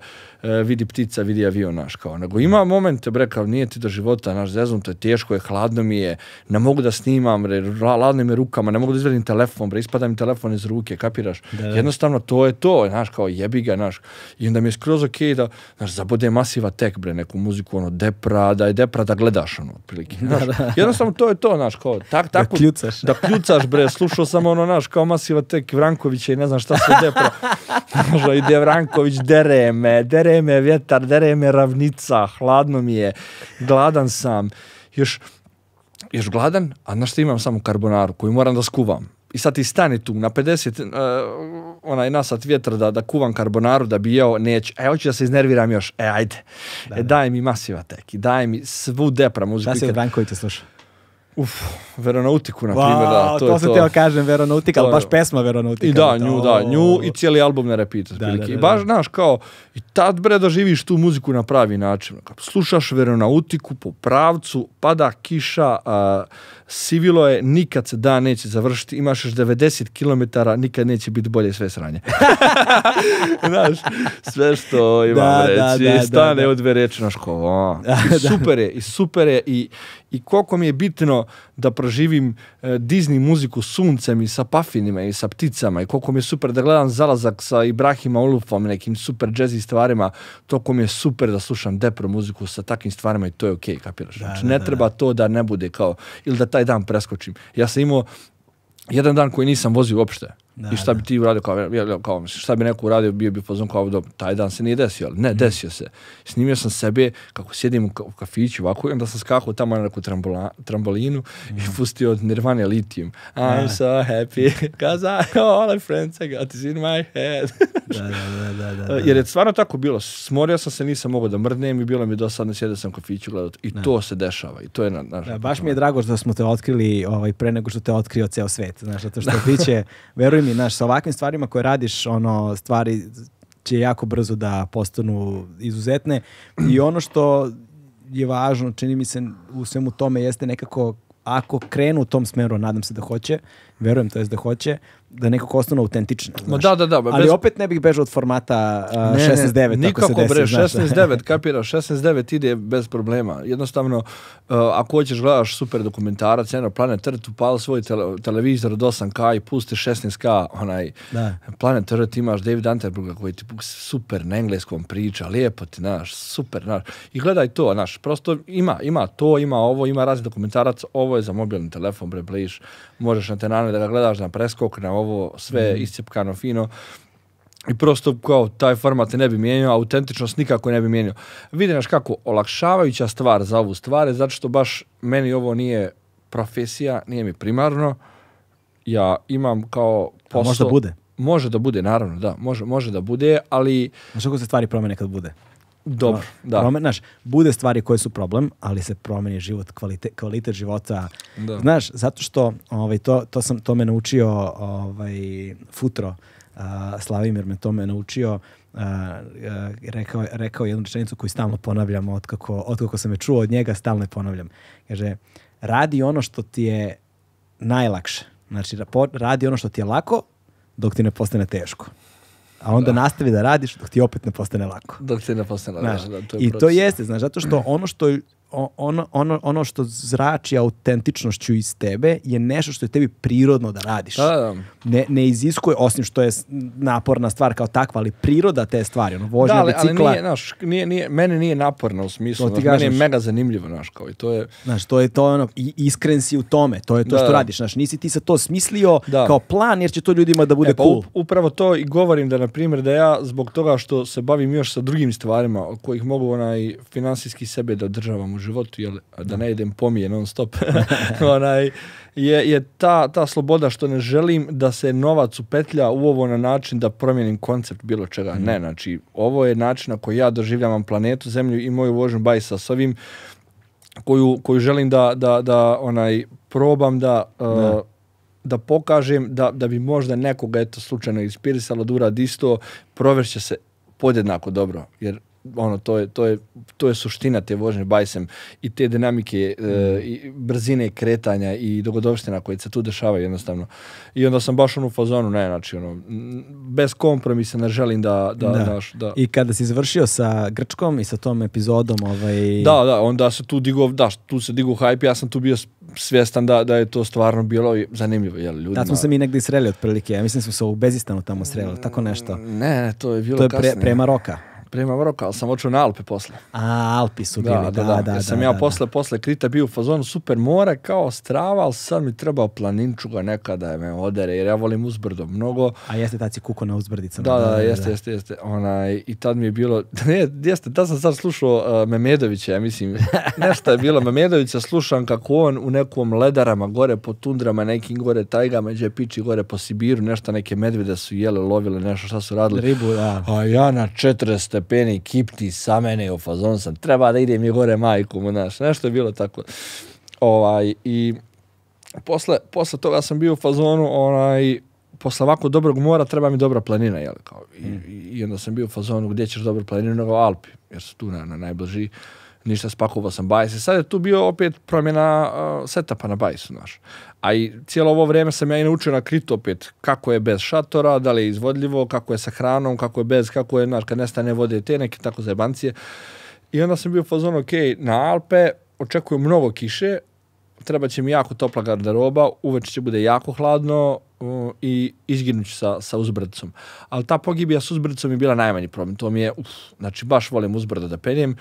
vidi ptica, vidi avion, naš kao. Nego ima momente, bre, kao nije ti do života, naš zeznuto je, teško je, hladno mi je, ne mogu da snimam, bre, ra- ladno mi je rukama, ne mogu da izvedim telefon, bre, ispada mi telefon iz ruke, kapiraš? Da, da. Jednostavno, to je to, znaš, kao jebi ga, znaš. I onda mi je skroz okej da, znaš, zabode masiva tek, bre, neku muziku, ono, depra, da je depra da gledaš, ono, otprilike. Znaš, jednostavno, to je to, znaš, kao, tak, tako, kljucaš. da kljucaš, bre, slušao sam ono, naš, kao masiva tek Vrankovića i ne znam šta sve depra. Možda ide Vranković, dere me, dere me vjetar, dere me ravnica, hladno mi je, gladan sam. Još, još gladan, a znaš šta imam samo karbonaru koju moram da skuvam. I sad ti stani tu na 50 uh, onaj nasat vjetra da, da kuvam karbonaru da bi jeo, neću. E, hoću da se iznerviram još. E, ajde. e, daj mi masiva tek i daj mi svu depra muziku. Da kad- Brankovića slušao? Uf, veronautiku, na primjer, da, to, to, sam teo kažem Veronautika, ali baš pesma Veronautika. I da, To- nju, da, nju i cijeli album na repeat, Da, otprilike. da, I da, baš, da. znaš, kao, i tad, bre, doživiš tu muziku na pravi način. Slušaš veronautiku po pravcu, pada kiša, a, sivilo je, nikad se dan neće završiti, imaš još 90 km, nikad neće biti bolje sve sranje. znaš, sve što imam Da, reći, da, da, stane od dve reči, znaš, kao, a. Da, I super je, i super je, i, i koliko mi je bitno da proživim e, Disney muziku suncem i sa pafinima i sa pticama i koliko mi je super da gledam zalazak sa Ibrahima Ulufom i nekim super jazzy stvarima, toliko mi je super da slušam depro muziku sa takvim stvarima i to je okej, kapiraš? Da, znači, da, ne da, treba to da ne bude kao, ili da taj dan preskočim. Ja sam imao jedan dan koji nisam vozio uopšte. Da, I šta bi ti uradio kao, kao šta bi neko uradio, bio bi fazon kao do, taj dan se nije desio, ali ne, Mhm. desio se. Snimio sam sebe kako sjedim u, ka- u kafiću ovako i onda sam skakao tamo na neku trambola, trambolinu i pustio od Nirvane Lithium. I'm Mhm. Da. so happy, cause I all the friends I got is in my head. Da, da, da, da, da, da. Jer je stvarno tako bilo. Smorio sam se, nisam mogao da mrdnem i bilo mi dosadno, sjedio sam u kafiću gledao. I to se dešava. I to je na, naš, Da, baš mi je drago što smo te otkrili ovaj, pre nego što te otkrio ceo svet. Znaš, zato što biće, veruj mi, znaš, sa ovakvim stvarima koje radiš, ono, stvari će jako brzo da postanu izuzetne. I ono što je važno, čini mi se u svemu tome, jeste nekako ako krenu u tom smeru, nadam se da hoće, verujem to jest da hoće, da nekako ostanu autentične. Ma da, da, da, Ali bez- opet ne bih bežao od formata uh, Ne, ne, 16.9 ako nikako se desi. bre, znaš. 16.9, kapira, 16.9 ide bez problema. Jednostavno, uh, ako hoćeš gledaš super dokumentarac, jedno Planet Earth, upali svoj tele- televizor od 8K i pusti 16K, onaj Da. Planet Earth imaš David Attenborougha koji ti super na engleskom priča, lijepo ti, znaš, super, znaš. I gledaj to, znaš, prosto ima, ima to, ima ovo, ima razni dokumentarac, ovo je za mobilni telefon, bre, bliš, možeš na tenane da ga gledaš na preskok, na ovo, sve iscepkano, fino. I prosto kao taj format ne bi mijenjao, autentičnost nikako ne bi mijenjao. Vidi znaš kako, olakšavajuća stvar za ovu stvar je zato što baš meni ovo nije profesija, nije mi primarno. Ja imam kao A posao... možda bude. Može da bude, naravno, da. Može, može da bude, ali Znaš kako se stvari promene kad bude? Dobro, da. Promen, znaš, bude stvari koje su problem, ali se promeni život, kvalite, kvalitet života. Da. Znaš, zato što ovaj, to, to, sam, to me naučio ovaj, Futro, a, Slavimir me to me naučio, a, a, rekao, rekao je jednu rečenicu koju stalno ponavljam otkako, otkako sam je čuo od njega, stalno je ponavljam. Kaže, radi ono što ti je najlakše. Znači, radi ono što ti je lako dok ti ne postane teško. A onda nastavi da radiš dok ti opet ne postane lako. Dok se ne postane, da, da, je I to jeste, znaš, zato što ono što ono, ono, ono što zrači autentičnošću iz tebe je nešto što je tebi prirodno da radiš. Da, da. Ne, ne iziskuje, osim što je naporna stvar kao takva, ali priroda te stvari, ono, vožnja Da, ali, ali bicikla, nije, znaš, nije, nije, mene nije naporno u smislu, To ti znaš, meni je mega zanimljivo, znaš, kao i to je, Znaš, to je to ono, iskren si u tome, to je to Da, što radiš, znaš, nisi ti sad to smislio kao plan jer će to ljudima da bude E, pa cool. up- upravo to i govorim da, na primjer, da ja zbog toga što se bavim još sa drugim stvarima od kojih mogu onaj finansijski sebe da održavam u životu, jel, da ne idem pomije non stop, onaj, je, je ta, ta sloboda što ne želim da se novac upetlja u ovo na način da promijenim koncept bilo čega. Ne, znači, ovo je način na koji ja doživljavam planetu, zemlju i moju vožnju bajsa s ovim koju, koju želim da, da, da onaj probam da, uh, da pokažem da, da bi možda nekoga eto slučajno inspirisalo da uradi isto, provešće se podjednako dobro, jer ono to je, to je, to je suština te vožnje bajsem i te dinamike e, i brzine kretanja i dogodovština koje se tu dešavaju jednostavno. I onda sam baš ono u fazonu, ne, znači ono, bez kompromisa ne želim da, da, Da. znaš, da, I kada si završio sa Grčkom i sa tom epizodom, ovaj... Da, da, onda se tu digo, da, tu se digo hype, ja sam tu bio svjestan da, da je to stvarno bilo zanimljivo, jel, ljudima. Tad smo se mi negdje sreli otprilike, ja mislim da smo se u Bezistanu tamo sreli, tako nešto. Ne, ne, to je bilo To je pre, kasnije. prema roka. Prema Maroka, ali sam očeo na Alpe posle. A, Alpi su bili, Da, da, da, da, da. sam ja posle, posle Krita bio u fazonu super more kao strava, ali sad mi trebao planinčuga nekada da me odere, jer ja volim uzbrdo mnogo. A jeste tad si kuko na uzbrdicama. Da, da, jeste, jeste, jeste. Onaj, I tad mi je bilo, ne, jeste, tad sam sad slušao uh, Memedovića, ja mislim, nešto je bilo, Memedovića slušam kako on u nekom ledarama gore po tundrama, nekim gore tajgama, gdje piči gore po Sibiru, nešto neke medvede su jele, lovile, nešto šta su radili. Ribu, da. A ja na 40 stepeni kipti sa mene u fazon sam, treba da idem i gore majku mu, znaš, nešto je bilo tako. Ovaj, i posle, posle toga sam bio u fazonu, onaj, posle ovako dobrog mora treba mi dobra planina, jel, kao, i, i, i onda sam bio u fazonu gdje ćeš dobru planinu nego Alpi, jer su tu na, na najbliži, ništa spakovao sam bajs i sad je tu bio opet promjena uh, setapa na bajsu, znaš. A i cijelo ovo vrijeme sam ja i naučio na kritu opet kako je bez šatora, da li je izvodljivo, kako je sa hranom, kako je bez, kako je, znaš, kad nestane vode, te neke tako zajebancije. I onda sam bio u fazonu, ok, na Alpe očekujem mnogo kiše, treba će mi jako topla garderoba, uveče će bude jako hladno uh, i izginut ću sa, sa uzbrdicom. Ali ta pogibija s uzbrdicom je bila najmanji problem. To mi je, uf, znači baš volim uzbrdo da penjem,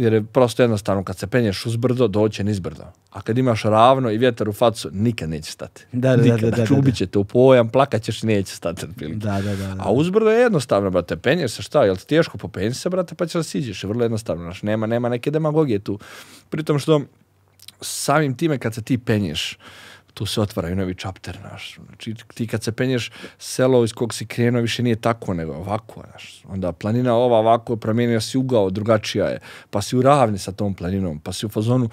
jer je prosto jednostavno kad se penješ uzbrdo, doće nizbrdo. A kad imaš ravno i vjetar u facu, nikad neće stati. Da, da, nikad. da, da, znači, da. ubit će te u pojam, plakat ćeš, neće stati. Da, da, da. A uzbrdo je jednostavno, brate, penješ se šta, jel ti teško popenji se, brate, pa ćeš da siđeš, vrlo jednostavno, znaš, nema, nema neke demagogije tu. Pritom što samim time kad se ti penješ, tu se otvaraju novi čapter, znaš, znači ti kad se penješ, selo iz kog si krenuo više nije tako, nego ovako, znaš, onda planina ova ovako, promijenio si ugao, drugačija je, pa si u ravni sa tom planinom, pa si u fazonu,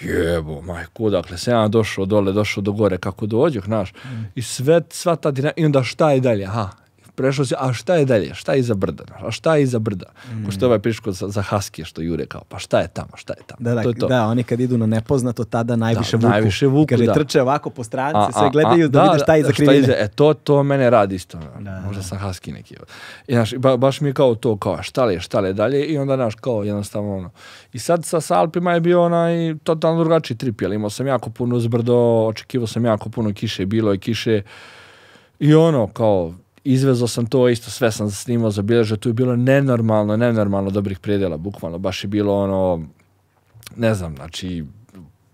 jebo, majko, dakle, sam ja došao dole, došao do gore, kako dođoh, znaš, i sve, sva ta dinamika, i onda šta je dalje, aha, prešao si, a šta je dalje, šta je iza brda, a šta je iza brda, ko što je ovaj priško za, za Haskije što Jure kao, pa šta je tamo, šta je tamo, Da, da, to je to. da, oni kad idu na nepoznato, tada najviše Da, vuku. najviše vuku, Kaže, da. trče ovako po strance, A- sve gledaju a- da, vide šta je iza krivine. e, to, to mene radi isto. Da, Možda da. sam husky neki. I, znaš, ba, baš mi je kao to, kao šta li je, šta li je dalje i onda, znaš, kao jednostavno ono. I sad sa, sa Alpima je bio onaj totalno drugačiji trip, jer imao sam jako puno uzbrdo, očekivao sam jako puno kiše, bilo je kiše i ono, kao, izvezao sam to isto, sve sam snimao, zabilježio, tu je bilo nenormalno, nenormalno dobrih predjela, bukvalno, baš je bilo ono, ne znam, znači,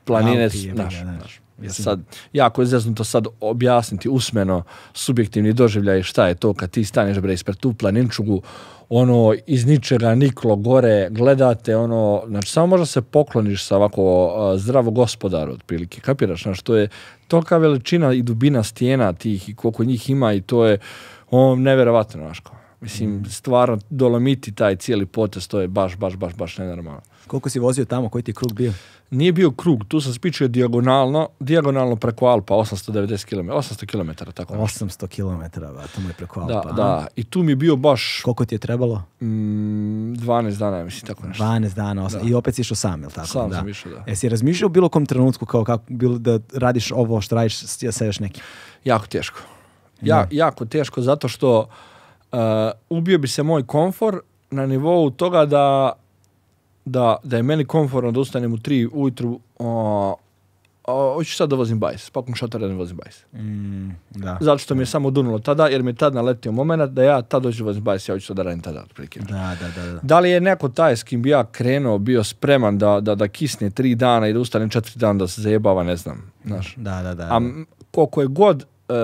planine, znaš, znaš. sad, jako je zeznuto sad objasniti usmeno subjektivni doživljaj šta je to kad ti staneš bre ispred tu planinčugu, ono iz ničega niklo gore, gledate ono, znači samo možda se pokloniš sa ovako a, zdravo gospodaru otprilike, kapiraš, znači to je tolika veličina i dubina stijena tih i koliko njih ima i to je on neverovatno, znaš kao. Mislim, Mm. stvarno dolomiti taj cijeli potez, to je baš, baš, baš, baš nenormalno. Koliko si vozio tamo, koji ti je krug bio? Nije bio krug, tu sam spičio dijagonalno, dijagonalno preko Alpa, 890 km, 800 km, tako nešto. 800 km, to mu je preko Da, Alpa. a? da, i tu mi je bio baš Koliko ti je trebalo? mm, 12 dana, mislim, tako nešto. 12 dana. Da. i opet si išao sam, jel tako? Sam da. sam išao, da. Jesi razmišljao u bilo kom trenutku kao kako da radiš ovo što radiš sa još nekim? Jako teško. Ja, jako teško zato što uh, ubio bi se moj komfor na nivou toga da da, da je meni komfortno da ustanem u tri ujutru, hoću sad da vozim bajs, pakom šatora da ne vozim bajs. Mm, da. Zato što mi je samo dunulo tada, jer mi je tad naletio moment da ja tad hoću da vozim bajs, ja hoću to da radim tada, otprilike. Da, da, da, da. Da li je neko taj s kim bi ja krenuo, bio spreman da, da, da kisne tri dana i da ustane četiri dana da se zajebava, ne znam. Znaš. Da, da, da. A m- koliko je god e,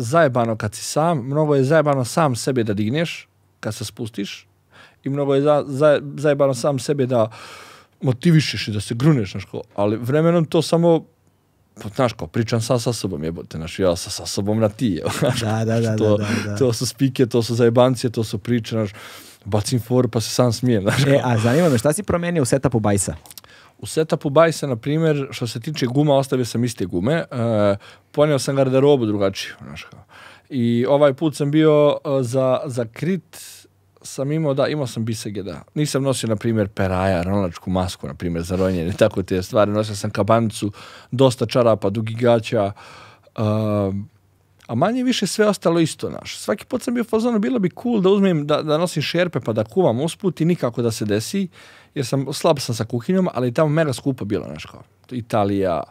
zajebano kad si sam, mnogo je zajebano sam sebe da digneš kad se spustiš i mnogo je za, za- zajebano sam sebe da motivišeš i da se gruneš, znaš, ali vremenom to samo pa, znaš, kao, pričam sam sa sobom, jebote, znaš, ja sa, sa sobom na ti, Da, da, da, to, da, da, da. to su spike, to su zajebancije, to su priče, znaš, bacim for pa se sam smijem, znaš, E, a zanima me, šta si promenio u setupu bajsa? U setupu bajsa, na primjer, što se tiče guma, ostavio sam iste gume. E, ponio sam garderobu drugačiju. Znaš kao. I ovaj put sam bio e, za, za krit, sam imao, da, imao sam bisege, da. Nisam nosio, na primjer, peraja, ronilačku masku, na primjer, za ronjenje, tako te stvari. Nosio sam kabanicu, dosta čarapa, dugi gaća, e, a manje više sve ostalo isto, naš. Svaki put sam bio u fazonu, bilo bi cool da uzmem, da, da nosim šerpe pa da kuvam usput i nikako da se desi, jer sam, slab sam sa kuhinjom, ali je tamo mega skupo bilo, znaš kao, Italija,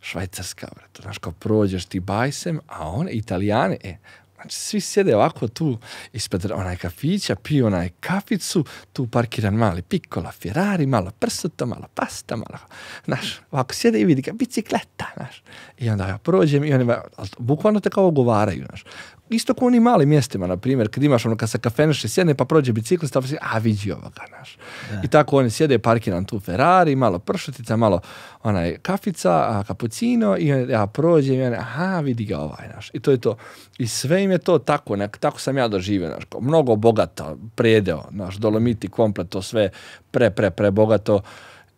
Švajcarska, brate, znaš kao, prođeš ti bajsem, a one, Italijane, e, Znači, svi sjede ovako tu ispred onaj kafića, piju onaj kaficu, tu parkiran mali pikola, Ferrari, malo prsuto, malo pasta, malo, znaš, ovako sjede i vidi ga, bicikleta, znaš. I onda ja prođem i oni, bukvalno te kao ogovaraju, znaš. Isto kao u onim malim mjestima, na primjer, kad imaš ono, kad se kafeneš i sjedne, pa prođe biciklista, pa si, a vidi ovoga, znaš. I tako oni sjede, parkiran tu Ferrari, malo pršutica, malo onaj kafica, a, kapucino i ja prođem oni, aha, vidi ga ovaj, znaš. I to je to. I sve im je to tako, nek, tako sam ja doživio, znaš, kao mnogo bogata, predeo, znaš, dolomiti, komplet, to sve pre, pre, pre bogato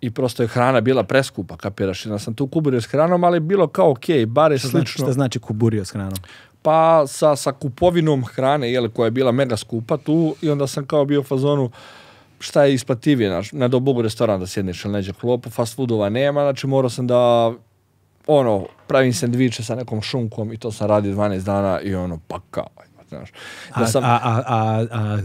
i prosto je hrana bila preskupa, kapiraš, onda sam tu kuburio s hranom, ali bilo kao okej, bar je Šta znači, slično. šta znači kuburio s hranom? Pa sa, sa kupovinom hrane, jel, koja je bila mega skupa tu i onda sam kao bio u fazonu šta je isplativije, znaš, ne do Bogu restoran da sjedneš ili neđe klopu, fast foodova nema, znači morao sam da ono, pravim sendviče sa nekom šunkom i to sam radio 12 dana i ono, pa kao, znaš. Da A, sam, a, a, a, a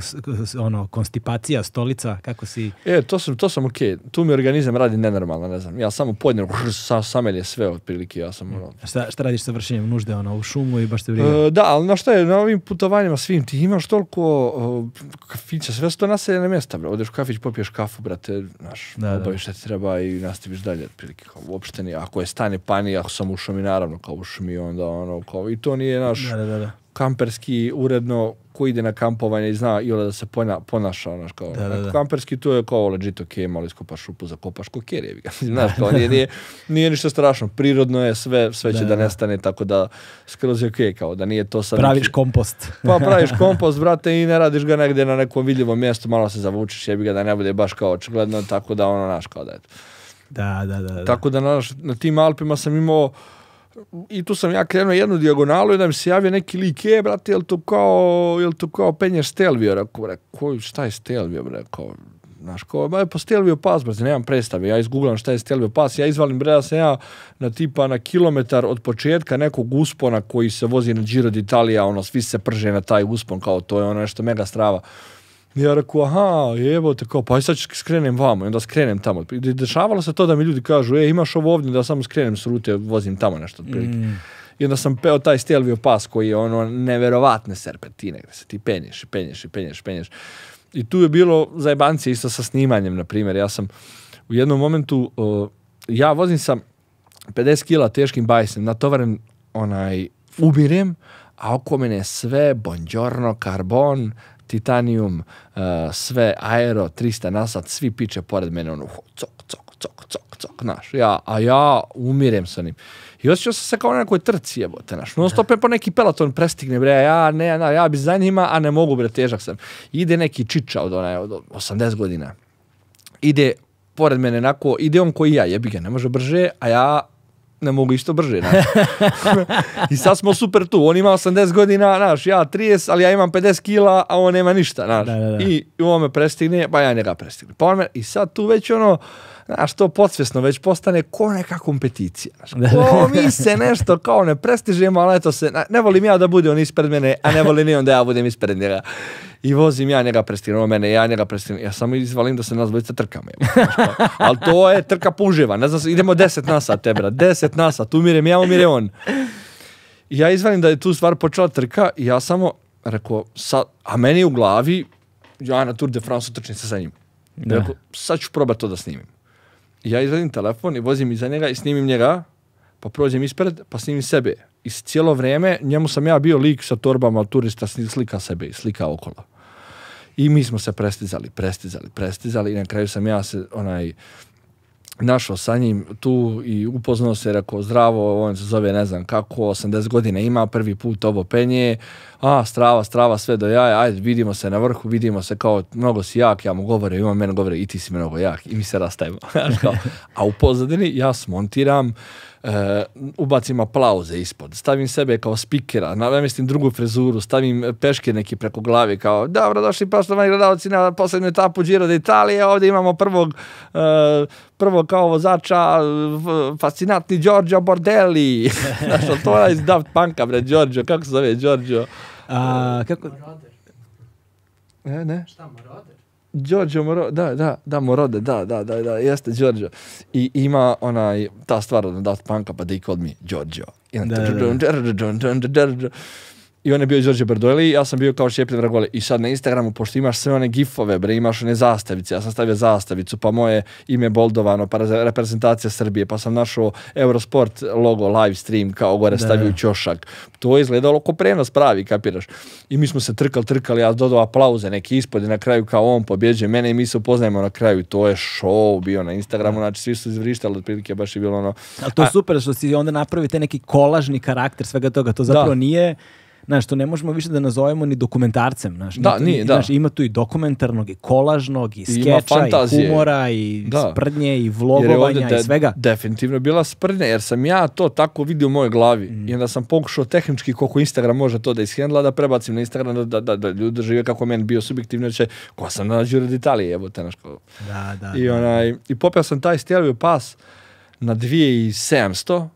ono, konstipacija, stolica, kako si... E, to sam, to sam okej. Tu mi organizam radi nenormalno, ne znam. Ja samo podnem, sa, samelje sve otprilike, ja sam ono, Šta, šta radiš sa vršenjem nužde, ono, u šumu i baš te briga? E, da, ali na šta je, na ovim putovanjima svim, ti imaš toliko uh, kafića, sve su to naseljene mjesta, bro. Odeš u kafić, popiješ kafu, brate, znaš, Da, obaviš šta ti treba i nastaviš dalje, otprilike, kao, uopšte nije, ako je stane pani, ako sam u šumi, naravno, kao u šumi, onda, ono, kao, i to nije naš da, da, da. Kamperski, uredno, ko ide na kampovanje i zna i da se pona, ponaša, znaš, kao, Da, da, da. kamperski to je kao legit ok, malo iskopaš šupu, zakopaš koker, ga, znaš, kao, nije, nije, nije ništa strašno, prirodno je, sve, sve će Da, nestane, tako da skroz je ok, kao, da nije to sad Praviš neki- kompost. pa praviš kompost, brate, i ne radiš ga negdje na nekom vidljivom mjestu, malo se zavučiš, jebi ga da ne bude baš kao očigledno, tako da ono, naš, kao da eto. Da, da, da. da. Tako da naš, na tim Alpima sam imao i tu sam ja krenuo jednu dijagonalu i da mi se javio neki lik, je, brate, jel to kao, jel to kao penješ Stelvio? Rekao, bre, koji, šta je Stelvio, bre, kao, znaš, kao, ba, pa Stelvio pas, brate, nemam predstave, ja izgooglam šta je Stelvio pas, ja izvalim, bre, da sam ja na tipa na kilometar od početka nekog uspona koji se vozi na Giro d'Italia, ono, svi se prže na taj uspon, kao, to je ono nešto mega strava. I ja rekao, aha, jebote, kao, pa sad skrenem vamo i onda skrenem tamo. Dešavalo se to da mi ljudi kažu, e, imaš ovo ovdje da samo skrenem s rute, vozim tamo nešto otprilike. Mm. I onda sam peo taj Stelvio pas koji je ono neverovatne serpentine gdje se ti penješ i penješ i penješ i penješ. I tu je bilo zajebancije isto sa snimanjem, na primjer. Ja sam u jednom momentu, uh, ja vozim sa 50 kila teškim bajsem, natovaren onaj, umirem, a oko mene sve bonđorno, karbon, titanium, uh, sve aero, 300 na sat, svi piče pored mene, ono, cok, cok, cok, cok, cok, znaš, ja, a ja umirem sa njim. I osjećao sam se kao na nekoj trci, jebote, znaš, non stop po neki peloton prestigne, bre, ja, ne, na, ja bi za njima, a ne mogu, bre, težak sam. Ide neki čiča od, onaj, od 80 godina, ide pored mene onako, ide on koji ja, jebi ga, ne može brže, a ja ne mogu isto brže. I sad smo super tu, on ima 80 godina, znaš, ja 30, ali ja imam 50 kila, a on nema ništa, znaš. Da, da, da. I on me prestigne, pa ja njega prestignem. Pa on me, I sad tu već ono, Znaš, to podsvjesno već postane ko neka kompeticija. Znaš, ko mi se nešto kao ne prestižemo, ali eto se, ne, volim ja da bude on ispred mene, a ne volim ni on da ja budem ispred njega. I vozim ja njega prestignuo mene, ja njega prestignuo. Ja samo izvalim da se nas dvojica trkamo. Ali to je trka puževa. Ne znam, idemo 10 na sat, te brat. 10 na sat. Umirem ja, umire on. I ja izvalim da je tu stvar počela trka i ja samo rekao, sa, a meni u glavi, ja na Tour de France utrčim se sa njim. Da. Rekao, sad ću probati to da snimim. Ja izvadim telefon i vozim iza njega i snimim njega, pa prođem ispred, pa snimim sebe. I cijelo vrijeme njemu sam ja bio lik sa torbama turista, slika sebe i slika okolo. I mi smo se prestizali, prestizali, prestizali i na kraju sam ja se onaj našao sa njim tu i upoznao se, rekao zdravo, on se zove ne znam kako, 80 godina ima, prvi put ovo penje, a strava, strava, sve do jaja, ajde vidimo se na vrhu, vidimo se kao mnogo si jak, ja mu govore, ima mene govore i ti si mnogo jak i mi se rastajemo. A u pozadini ja smontiram, e, ubacim aplauze ispod, stavim sebe kao spikera, namestim drugu frezuru, stavim peške neki preko glave kao dobro došli poštovani gledalci na posljednju etapu Giro d'Italije, ovdje imamo prvog e, prvog kao vozača fascinantni Giorgio Bordelli. Znaš, to je iz Daft Punka, bre, Giorgio, kako se zove Giorgio? A, kako, Ne, ne. Šta, Moroder? Giorgio Moro, da, da, da, Morode, da, da, da, da, jeste Giorgio. I ima onaj, ta stvar od Daft Punka, pa they called me Giorgio. I, on- Da, da, I on je bio Giorgio Berdoli, ja sam bio kao Šepljen Vragole. I sad na Instagramu, pošto imaš sve one gifove, bre, imaš one zastavice, ja sam stavio zastavicu, pa moje ime boldovano, pa reze- reprezentacija Srbije, pa sam našao Eurosport logo, live stream, kao gore stavio u ćošak. To je izgledalo ko prenos pravi, kapiraš. I mi smo se trkali, trkali, ja dodao aplauze, neki ispod i na kraju kao on pobjeđuje mene i mi se upoznajemo na kraju. I to je show bio na Instagramu, znači svi su izvrištali, otprilike baš je bilo ono, ali to je super što si onda napravi taj neki kolažni karakter svega toga. To zapravo Da. nije Znaš, to ne možemo više da nazovemo ni dokumentarcem, znaš. Da, to- nije, da. Znaš, ima tu i dokumentarnog, i kolažnog, i skeča, i humora, i Da. sprdnje, i vlogovanja, de- i svega. definitivno bila sprdnja, jer sam ja to tako vidio u mojoj glavi. Mm. I onda sam pokušao tehnički koliko Instagram može to da ishendla, da prebacim na Instagram, da, da, da, da ljudi žive kako meni bio subjektivno će, ko sam na Giro d'Italije, evo te, znaš, kao. Da, da. I, onaj, I popeo sam taj stelvio pas na 2700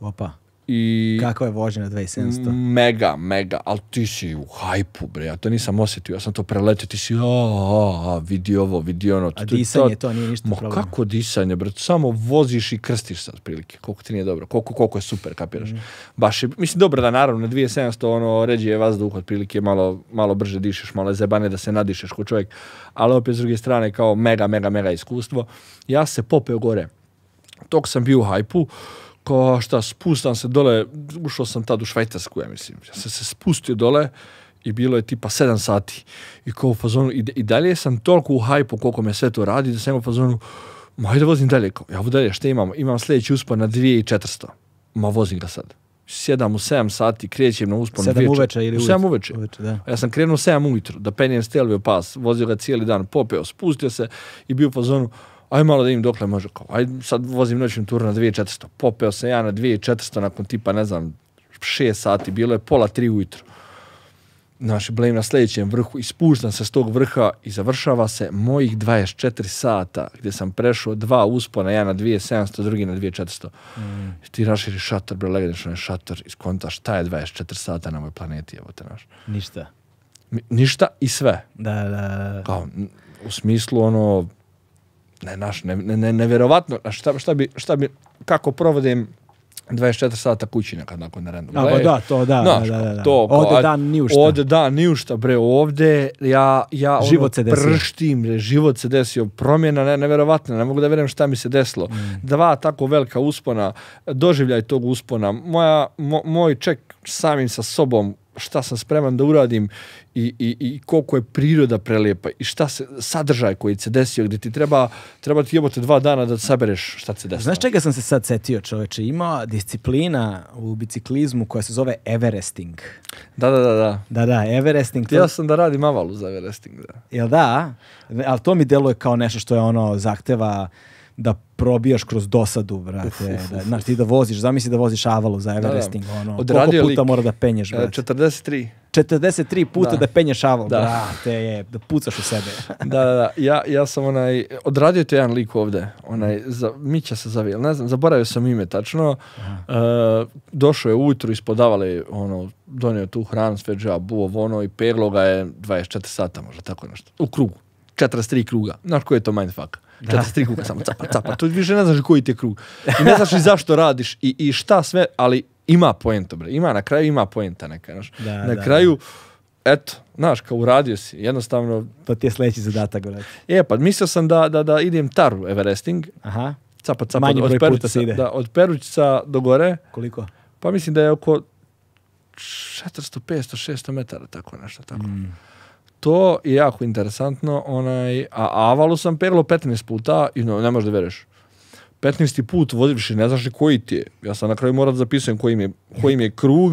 Opa, i kakva je vožnja na 2700? mega, mega, ali ti si u hajpu, bre, ja to nisam osjetio, ja sam to preletio, ti si, a, a, a, vidi ovo, vidi ono. A disanje, to nije ništa Ma problem. kako disanje, bre, samo voziš i krstiš se otprilike, koliko ti nije dobro, koliko, koliko je super, kapiraš. Mhm. Baš je, mislim, dobro da naravno, na 2700, ono, ređi je vazduh, otprilike malo, malo brže dišeš, malo je zebane da se nadišeš ko čovjek, ali opet s druge strane, kao mega, mega, mega iskustvo. Ja se popeo gore, tog sam bio u hajpu, kao šta, spustam se dole, ušao sam tad u Švajcarsku, ja mislim. Ja sam se spustio dole i bilo je tipa 7 sati. I kao u fazonu, i, i dalje sam toliko u hajpu koliko me sve to radi, da sam u fazonu, ma ajde vozim dalje. Kao, ja dalje, šta imam? Imam sljedeći uspon na 2400. Ma vozim ga sad. Sjedam u 7 sati, krećem na uspon. Sedam 2400. uveče ili U 7 uveče. Uveče, da. Ja sam krenuo 7 ujutru da penjem stelvio pas, vozio ga cijeli dan, popeo, spustio se i bio u fazonu, aj malo da im dokle može, kao, aj sad vozim noćnu turu na 2400, popeo sam ja na 2400 nakon tipa, ne znam, 6 sati, bilo je pola 3 ujutru. Znači, blejim na sljedećem vrhu i spuštam se s tog vrha i završava se mojih 24 sata gdje sam prešao dva uspona, jedan na 2700, drugi na 2400. Mm. I ti raširiš šator, bre, legneš na šator i skontaš šta je 24 sata na ovoj planeti, evo te naš. Ništa. Mi- Ništa i sve. Da, da, da. Kao, u smislu ono, ne, naš, ne, ne, ne, neverovatno, a šta, šta, bi, šta bi, kako provodim 24 sata kući nekad nakon random. A, pa da, to da, Znaš, da, da, da. To, Ode aj- dan ni šta. Ode dan ni šta, bre, ovde ja, ja ono, Život se desio. prštim, bre, život se desio, promjena ne, neverovatna, ne mogu da vjerujem šta mi se desilo. Mm. Dva tako velika uspona, doživljaj tog uspona, moja, mo- moj ček samim sa sobom, šta sam spreman da uradim i, i, i koliko je priroda prelijepa i šta se, sadržaj koji se desio gdje ti treba, treba ti jebote dva dana da sabereš šta se desilo. Znaš čega sam se sad setio, čoveče? Ima disciplina u biciklizmu koja se zove Everesting. Da, da, da, da. Da, da, Everesting. To, Ja sam da radim avalu za Everesting, da. Jel da? Ali to mi deluje kao nešto što je ono, zahteva da probijaš kroz dosadu, brate. Da, znaš, ti da voziš, zamisli da voziš avalu za Everesting, ono. Odradio koliko lik, puta mora da penješ, E, brate. 43. 43 puta da, Da. penješ aval. Da. Brate, je, da pucaš u sebe. Da, da, da. Ja, ja sam onaj, odradio to jedan lik ovde, onaj, za, Mića se zavijel, ne znam, zaboravio sam ime tačno, E, došao je ujutru ispod davale, ono, donio tu hranu, sve džaba, buvo, ono, i peglo ga je 24 sata, možda tako nešto, u krugu, 43 kruga, znaš koji je to mindfuck? 43 kruga, samo capa, capa, tu više ne znaš koji ti je krug, i ne znaš ni zašto radiš, i, i šta sve, ali ima poenta, bre, ima, na kraju ima poenta neka, znaš, Da, na da, kraju, eto, znaš, kao uradio si, jednostavno, To ti je sledeći zadatak, brate. je, pa mislio sam da, da, da idem taru Everesting, Aha, capa, capa, Manji od broj puta Perućica, se ide. Da, od Perućica do gore, koliko? pa mislim da je oko 400, 500, 600 metara, tako nešto, tako. Mm. To je jako interesantno, onaj, a Avalu sam perlo 15 puta i no, ne možeš da veruješ. 15. put vodiš i ne znaš ni koji ti je. Ja sam na kraju morao da zapisujem koji mi je, koji mi je krug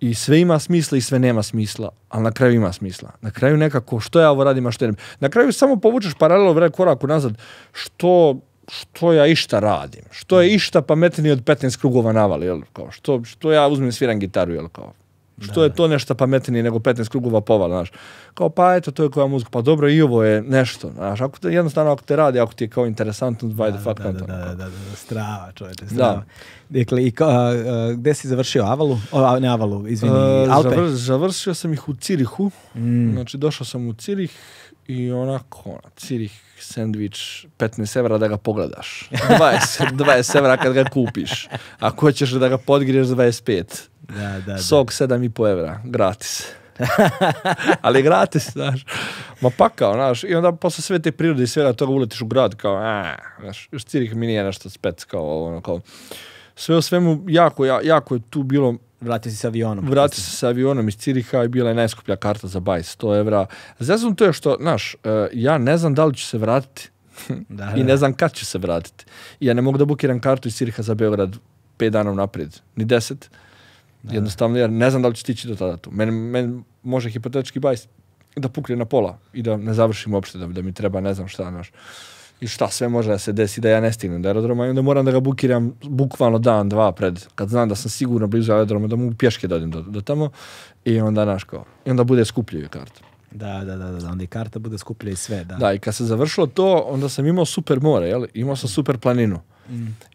i sve ima smisla i sve nema smisla, ali na kraju ima smisla. Na kraju nekako što ja ovo radim, a što ja ne. Na kraju samo povučeš paralelo vre korak unazad što što ja išta radim, što je išta pametnije od 15 krugova navali, jel, kao, što, što ja uzmem sviram gitaru, jel, kao, što je to nešto pametnije nego 15 krugova povala, znaš. Kao, pa eto, to je koja muzika, pa dobro, i ovo je nešto, znaš, ako te, jednostavno, ako te radi, ako ti je kao interesantno, why the fuck da, da, da, da, da, strava, čovječe, strava. Dakle, i ka, a, a, gde si završio Avalu? O, ne Avalu, izvini, E, Alpe. zavr- završio sam ih u Cirihu, Mm. znači došao sam u Cirih i onako, ono, Cirih sandvič 15 evra da ga pogledaš. 20, 20 evra kad ga kupiš. Ako hoćeš da ga podgriješ 25. Da, da. Sok 7,5 evra, gratis. Ali gratis, znaš. Ma pa kao, znaš, i onda posle sve te prirode i svega toga uletiš u grad, kao, a, znaš, još Cirih mi nije nešto spec, kao, ono, kao, sve u svemu, jako, ja- jako je tu bilo Vratio si se avionom. Vratio se sa avionom iz Ciriha i bila je najskuplja karta za baj, 100 evra. Zezam to je što, znaš, e, ja ne znam da li ću se vratiti Da, i ne znam kad ću se vratiti. Ja ne mogu da bukiram kartu iz Ciriha za Beograd 5 dana naprijed, ni 10. Jednostavno, jer ne znam da li ću stići do tada tu. Meni, meni može hipotetički bajs da pukne na pola i da ne završim uopšte, da, da mi treba ne znam šta, znaš. I šta sve može da se desi da ja ne stignem do aerodroma i onda moram da ga bukiram bukvalno dan, dva pred, kad znam da sam sigurno blizu aerodroma, da mogu pješke da odem do, do tamo i onda, znaš, kao, i onda bude skupljivi karta. Da, da, da, da, onda i karta bude skuplja i sve, da. Da, i kad se završilo to, onda sam imao super more, jel? Imao sam super planinu.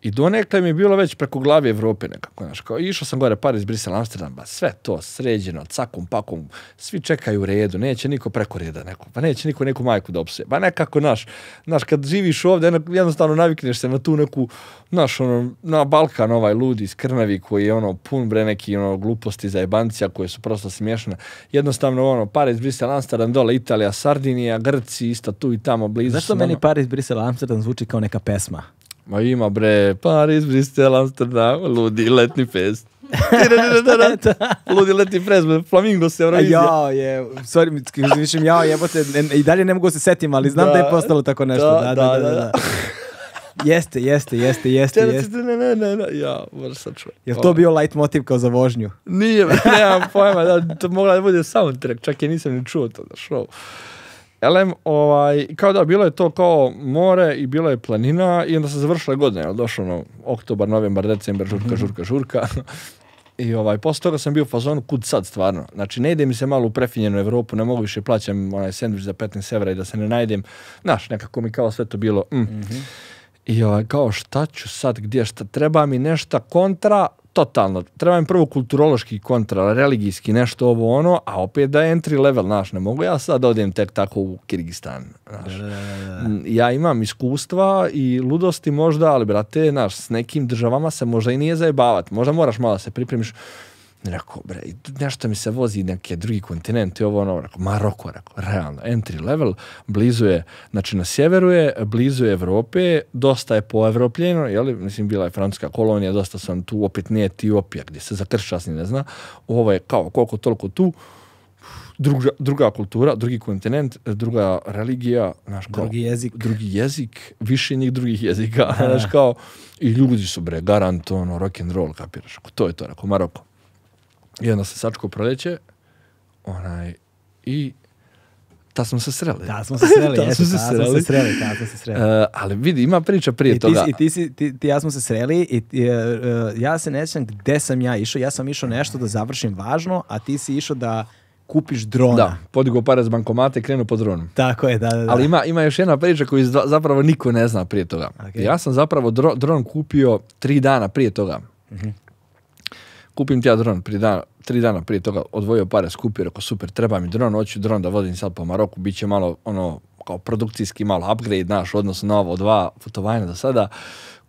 I donekle mi je bilo već preko glavi Evrope nekako, znaš, kao išao sam gore Pariz, Brisel, Amsterdam, ba sve to sređeno, cakom, pakom, svi čekaju u redu, neće niko preko reda neko, pa neće niko neku majku da opsuje, pa nekako, naš, znaš, kad živiš ovdje, jedno- jednostavno navikneš se na tu neku, naš, ono, na Balkan ovaj ludi, skrnavi koji je ono, pun bre neki, ono, gluposti za jebancija koje su prosto smiješne, jednostavno, ono, Pariz, Brisel, Amsterdam, dole Italija, Sardinija, Grci, isto tu i tamo blizu. Zašto meni nama. Paris, Brisel, Amsterdam zvuči kao neka pesma? Ma ima bre, Paris, Bristel, Amsterdam, ludi letni fest. ludi letni fest, Flamingo se Eurovizija. Jao je, sorry, mislim, jao jebote, i dalje ne mogu da se setim, ali znam da, Da, je postalo tako nešto. Da, da, da. da, da. Jeste, jeste, jeste, jeste, jeste. Ne, ne, ne, ne, ja, moram sad čujem. Je to bio light motiv kao za vožnju? Nije, nemam pojma, da, to mogla da bude soundtrack, čak i nisam ni čuo to da show. Elem, ovaj, kao da, bilo je to kao more i bila je planina i onda se završila godina, došlo ono, oktobar, novembar, decembar, žurka, žurka, žurka. I ovaj, posle toga sam bio u fazonu, kud sad stvarno? Znači, ne ide mi se malo u prefinjenu Evropu, ne mogu više plaćam onaj sandvič za 15 evra i da se ne najdem. Znaš, nekako mi kao sve to bilo, mm. I ovaj, kao šta ću sad, gdje šta, treba mi nešto kontra, totalno, treba mi prvo kulturološki kontra, religijski, nešto ovo ono, a opet da je entry level, znaš, ne mogu ja sad odem tek tako u Kirgistan, znaš. Mm, Ja imam iskustva i ludosti možda, ali brate, znaš, s nekim državama se možda i nije zajebavat, možda moraš malo se pripremiš, Rekao, bre, i nešto mi se vozi neke drugi kontinenti, ovo ono, rekao, Maroko, rekao, realno, entry level, blizu je, znači na sjeveru je, blizu je Evrope, dosta je poevropljeno, jeli, mislim, bila je francuska kolonija, dosta sam tu, opet nije Etiopija, gdje se za kršćas ni ne zna, ovo je kao koliko toliko tu, druga, druga kultura, drugi kontinent, druga religija, znaš, kao, Drugi jezik. drugi jezik, više njih drugih jezika, znaš, kao, i ljudi su, bre, garant, ono, rock and roll, kapiraš, to je to, rekao, Maroko. I onda se sačko proleće, onaj, i ta smo se sreli. Da, smo se sreli, Da, jeste, smo se da, smo se sreli. sreli, da, smo se sreli. E, ali vidi, ima priča prije I ti, toga. I ti, si, ti, ti, ja smo se sreli i ti, e, e, ja se ne sjećam gde sam ja išao. Ja sam išao nešto da završim važno, a ti si išao da kupiš drona. Da, podigo pare s bankomata i krenu po dronu. Tako je, da, da, da. Ali ima, ima još jedna priča koju za- zapravo niko ne zna prije toga. Ok. Ja sam zapravo dro- dron kupio tri dana prije toga. Mhm. Kupim ti ja dron prije dana, tri dana prije toga, odvojio pare, skupio, rekao super, treba mi dron, hoću dron da vodim sad po Maroku, bit će malo ono, kao produkcijski malo upgrade naš, odnosno na ovo dva putovanja do sada.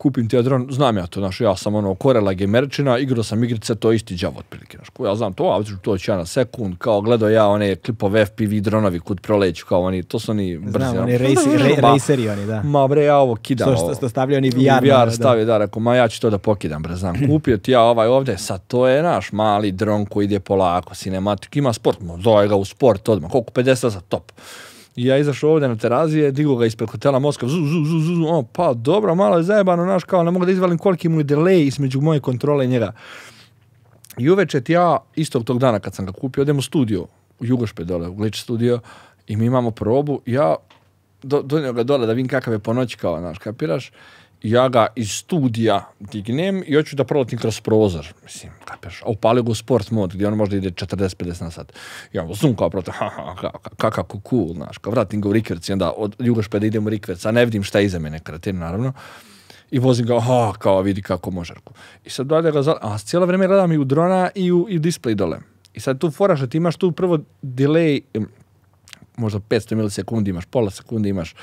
Kupim ti dron, znam ja to, znaš, ja sam ono korela gemerčina, igrao sam igrice, to je isti džav otprilike, znaš, ja znam to, a to ću ja na sekund, kao gledao ja one klipove FPV dronovi kud proleću, kao oni, to su oni brzi. Znam, ono. oni raceri oni, da. Ma bre, ja ovo kidam. Što, što, što stavljaju oni VR. VR da. stavio, da, rekao, ma ja ću to da pokidam, bre, znam. Kupio ti ja ovaj ovdje, sad to je naš mali dron koji ide polako, cinematik, ima sport, doj ga u sport odmah, koliko 50 za top. I ja izašao ovdje na terazije, digo ga ispred hotela Moskva, zu, zu, zu, zu, o, pa dobro, malo je zajebano, naš, kao ne mogu da izvalim koliki mu je delay između moje kontrole i njega. I uveče ti ja, istog tog dana kad sam ga kupio, odem u studio, u Jugošpe dole, u Glitch studio, i mi imamo probu, ja do, donio ga dole da vidim kakav je po noći kao, znaš, kapiraš? Ja ga iz studija dignem i hoću da prolatim kroz prozor, mislim, kapiraš? A upalio u sport mod, gdje on možda ide 40-50 na sat. Ja mu zoom kao protiv, ha, ha, ha, ka- kako cool, znaš, kao vratim ga u rikverc i onda od Jugošpe da idem u rikverc, a ne vidim šta je iza mene, kratim, naravno. I vozim ga, aha, kao vidi kako može. I sad dojde ga, za... a cijelo vrijeme gledam i u drona i u, i u display dole. I sad tu fora što ti imaš tu prvo delay, možda 500 milisekundi imaš, pola sekunde imaš,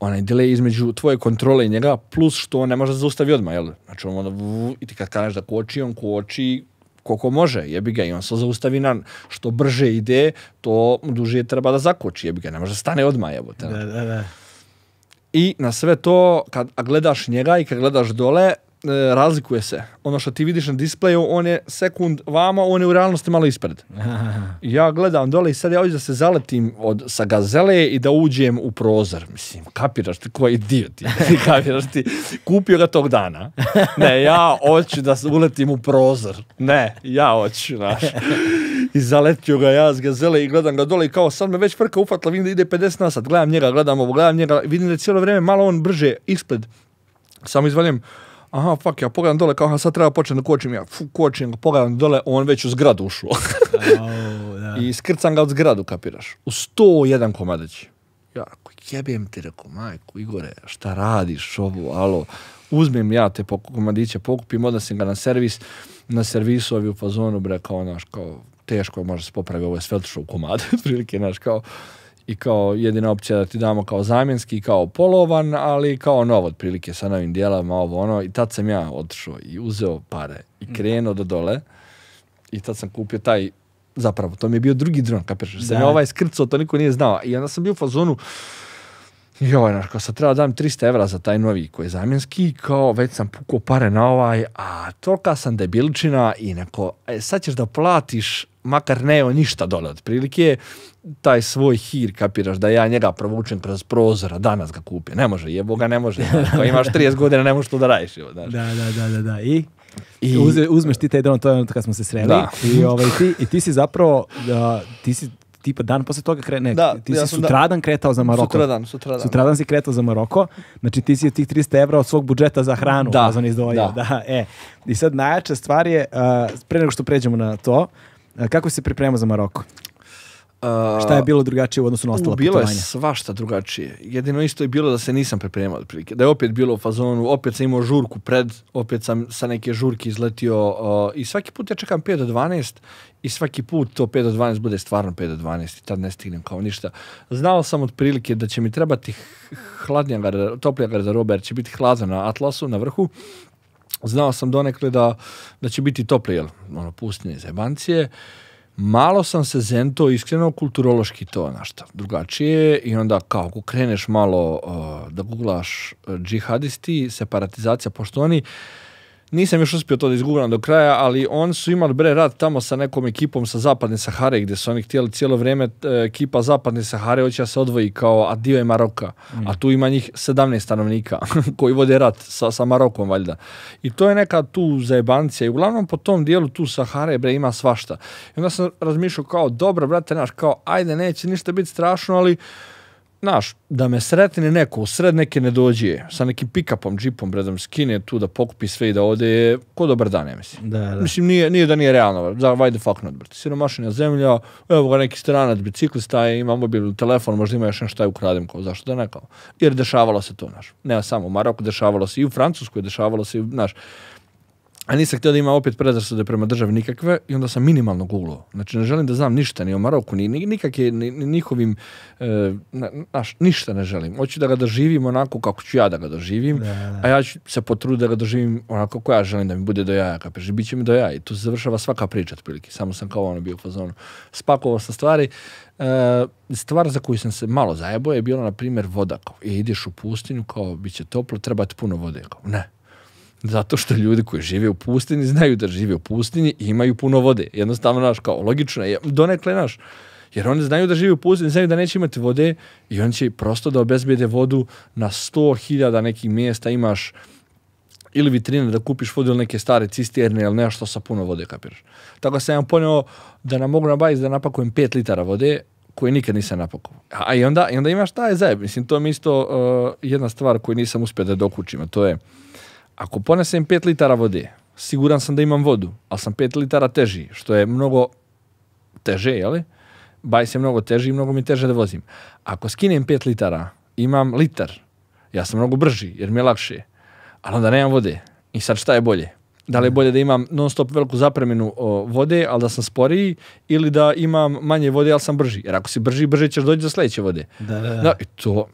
onaj delay između tvoje kontrole i njega, plus što on ne može da zaustavi odmah, jel? Znači on onda, vu- i ti kad kažeš da koči, on koči koliko može, jebi ga, i on se zaustavi na što brže ide, to duže treba da zakoči, jebi ga, ne može da stane odmah, jebote. Da, da, da. I na sve to, kad gledaš njega i kad gledaš dole, razlikuje se. Ono što ti vidiš na displeju, on je sekund vama, on je u realnosti malo ispred. Ja gledam dole i sad ja hoću da se zaletim od, sa gazele i da uđem u prozor. Mislim, kapiraš ti koji idiot je. kapiraš ti, kupio ga tog dana. Ne, ja hoću da uletim u prozor. Ne, ja hoću, znaš. I zaletio ga ja s gazele i gledam ga dole i kao sad me već frka ufatla, vidim da ide 50 na sat. Gledam njega, gledam ovo, gledam njega, vidim da je cijelo vrijeme malo on brže ispred. Samo izvaljem, aha, fuck, ja pogledam dole, kao aha, sad treba početi da kočim, ja fu, kočim ga, pogledam dole, on već u zgradu ušao. Au, da. I skrcam ga od zgradu, kapiraš. U 101 komadić. Ja, ako jebem ti, rekao, majku, Igore, šta radiš ovo, alo. Uzmem ja te komadiće, pokupim, odnosim ga na servis, na servisu ovi u fazonu, bre, kao, naš, kao, teško je, može se popravi, ovo je sveltšo u komadu, otprilike, naš, kao, i kao jedina opcija da ti damo kao zamjenski, kao polovan, ali kao nov otprilike sa novim dijelama, ovo ono, i tad sam ja otišao i uzeo pare i krenuo do dole. I tad sam kupio taj zapravo, to mi je bio drugi dron, kapiraš, sam ja ovaj skrcao, to niko nije znao. I onda sam bio u fazonu, joj, znaš, kao sad treba da dam 300 evra za taj novi koji je zamjenski, kao već sam pukao pare na ovaj, a tolika sam debilčina i neko, e, sad ćeš da platiš, makar ne o ništa dole, otprilike, taj svoj hir, kapiraš, da ja njega provučem kroz prozora, danas ga kupim. Ne može, jebo ga, ne može. kao imaš 30 godina, ne možeš to da radiš. evo, znaš. Da, da, da, da, da. I? I- Uze, uzmeš ti taj dron, to je ono kad smo se sreli. Da. I, ovaj, ti, I ti si zapravo, da, ti si tipa dan posle toga kre, ne, Da, ti ja si da- sutradan kretao za Maroko. Sutradan, sutradan. Sutradan si kretao za Maroko, znači ti si od tih 300 evra od svog budžeta za hranu Da, fazon izdvojio. da. Da. e. I sad najjača stvar je, a, pre nego što pređemo na to, kako se pripremao za Maroko? A, Šta je bilo drugačije u odnosu na ostala bilo je putovanja? svašta drugačije. Jedino isto je bilo da se nisam pripremao otprilike. Da je opet bilo u fazonu, opet sam imao žurku pred, opet sam sa neke žurke izletio uh, i svaki put ja čekam 5 do 12 i svaki put to 5 do 12 bude stvarno 5 do 12 i tad ne stignem kao ništa. Znao sam otprilike da će mi trebati hladnija toplija garderoba jer će biti hladno na Atlasu, na vrhu. Znao sam donekle da, da će biti toplije, jel, ono, pustinje zebancije. Malo sam se zento, iskreno, kulturološki to, znaš šta, drugačije i onda kao ako kreneš malo uh, da googlaš uh, džihadisti, separatizacija, pošto oni nisam još uspio to da izgooglam do kraja, ali oni su imali bre rat tamo sa nekom ekipom sa zapadne Sahare, gdje su oni htjeli cijelo vrijeme e, ekipa zapadne Sahare hoće da se odvoji kao, a dio je Maroka, a tu ima njih 17 stanovnika koji vode rat sa, sa Marokom valjda. I to je neka tu zajebancija i uglavnom po tom dijelu tu Sahare bre ima svašta. I onda sam razmišljao kao, dobro brate naš, kao ajde neće ništa biti strašno, ali znaš, da me sretne neko, u sred neke ne dođe, sa nekim pick-upom, džipom, bredom, skine tu da pokupi sve i da ode, je ko dobar dan, ja mislim. Da, da. Mislim, nije, nije da nije realno, da, why the fuck not, brate. Siromašina zemlja, evo ga neki stranac, biciklista je, ima mobilni telefon, možda ima još nešto je ukradem, kao zašto da ne, kao. Jer dešavalo se to, znaš. Ne samo u Maroku, dešavalo se i u Francuskoj, dešavalo se i, znaš, a nisam htio da ima opet predrasude prema državi nikakve i onda sam minimalno googlao. Znači ne želim da znam ništa ni o Maroku, ni, ni nikakve, ni, ni njihovim, e, na- znaš, ništa ne želim. Hoću da ga doživim onako kako ću ja da ga doživim, Da, da. a ja ću se potruditi da ga doživim onako kako ja želim da mi bude do jaja, kapeš, bit će mi do jaja i tu se završava svaka priča otprilike, samo sam kao ono bio u fazonu. Spakovao sam stvari, e, stvar za koju sam se malo zajebao je bilo, na primjer, voda. Kao, e, ideš u pustinju, kao, bit će toplo, treba ti puno vode. Kao, ne. Zato što ljudi koji žive u pustinji znaju da žive u pustinji i imaju puno vode. Jednostavno, naš, kao, logično je, donekle, naš, jer oni znaju da žive u pustinji, znaju da neće imati vode i oni će prosto da obezbede vodu na 100.000 nekih mjesta imaš ili vitrine da kupiš vodu ili neke stare cisterne ili nešto sa puno vode, kapiraš. Tako sam ja ponio da nam mogu nabaviti da napakujem 5 litara vode koje nikad nisam napakovao. A i onda, i onda imaš taj zajeb. Mislim, to je isto uh, jedna stvar koju nisam uspio da dokučim, a to je ako ponesem 5 litara vode, siguran sam da imam vodu, ali sam 5 litara teži, što je mnogo teže, jeli? Bajs je mnogo teži i mnogo mi je teže da vozim. Ako skinem 5 litara, imam litar, ja sam mnogo brži jer mi je lakše, ali onda nemam vode. I sad šta je bolje? Da li je bolje da imam non stop veliku zapreminu o, vode, ali da sam sporiji, ili da imam manje vode, ali sam brži? Jer ako si brži, brže ćeš doći do sledeće vode. Da, da, da. Da, i to.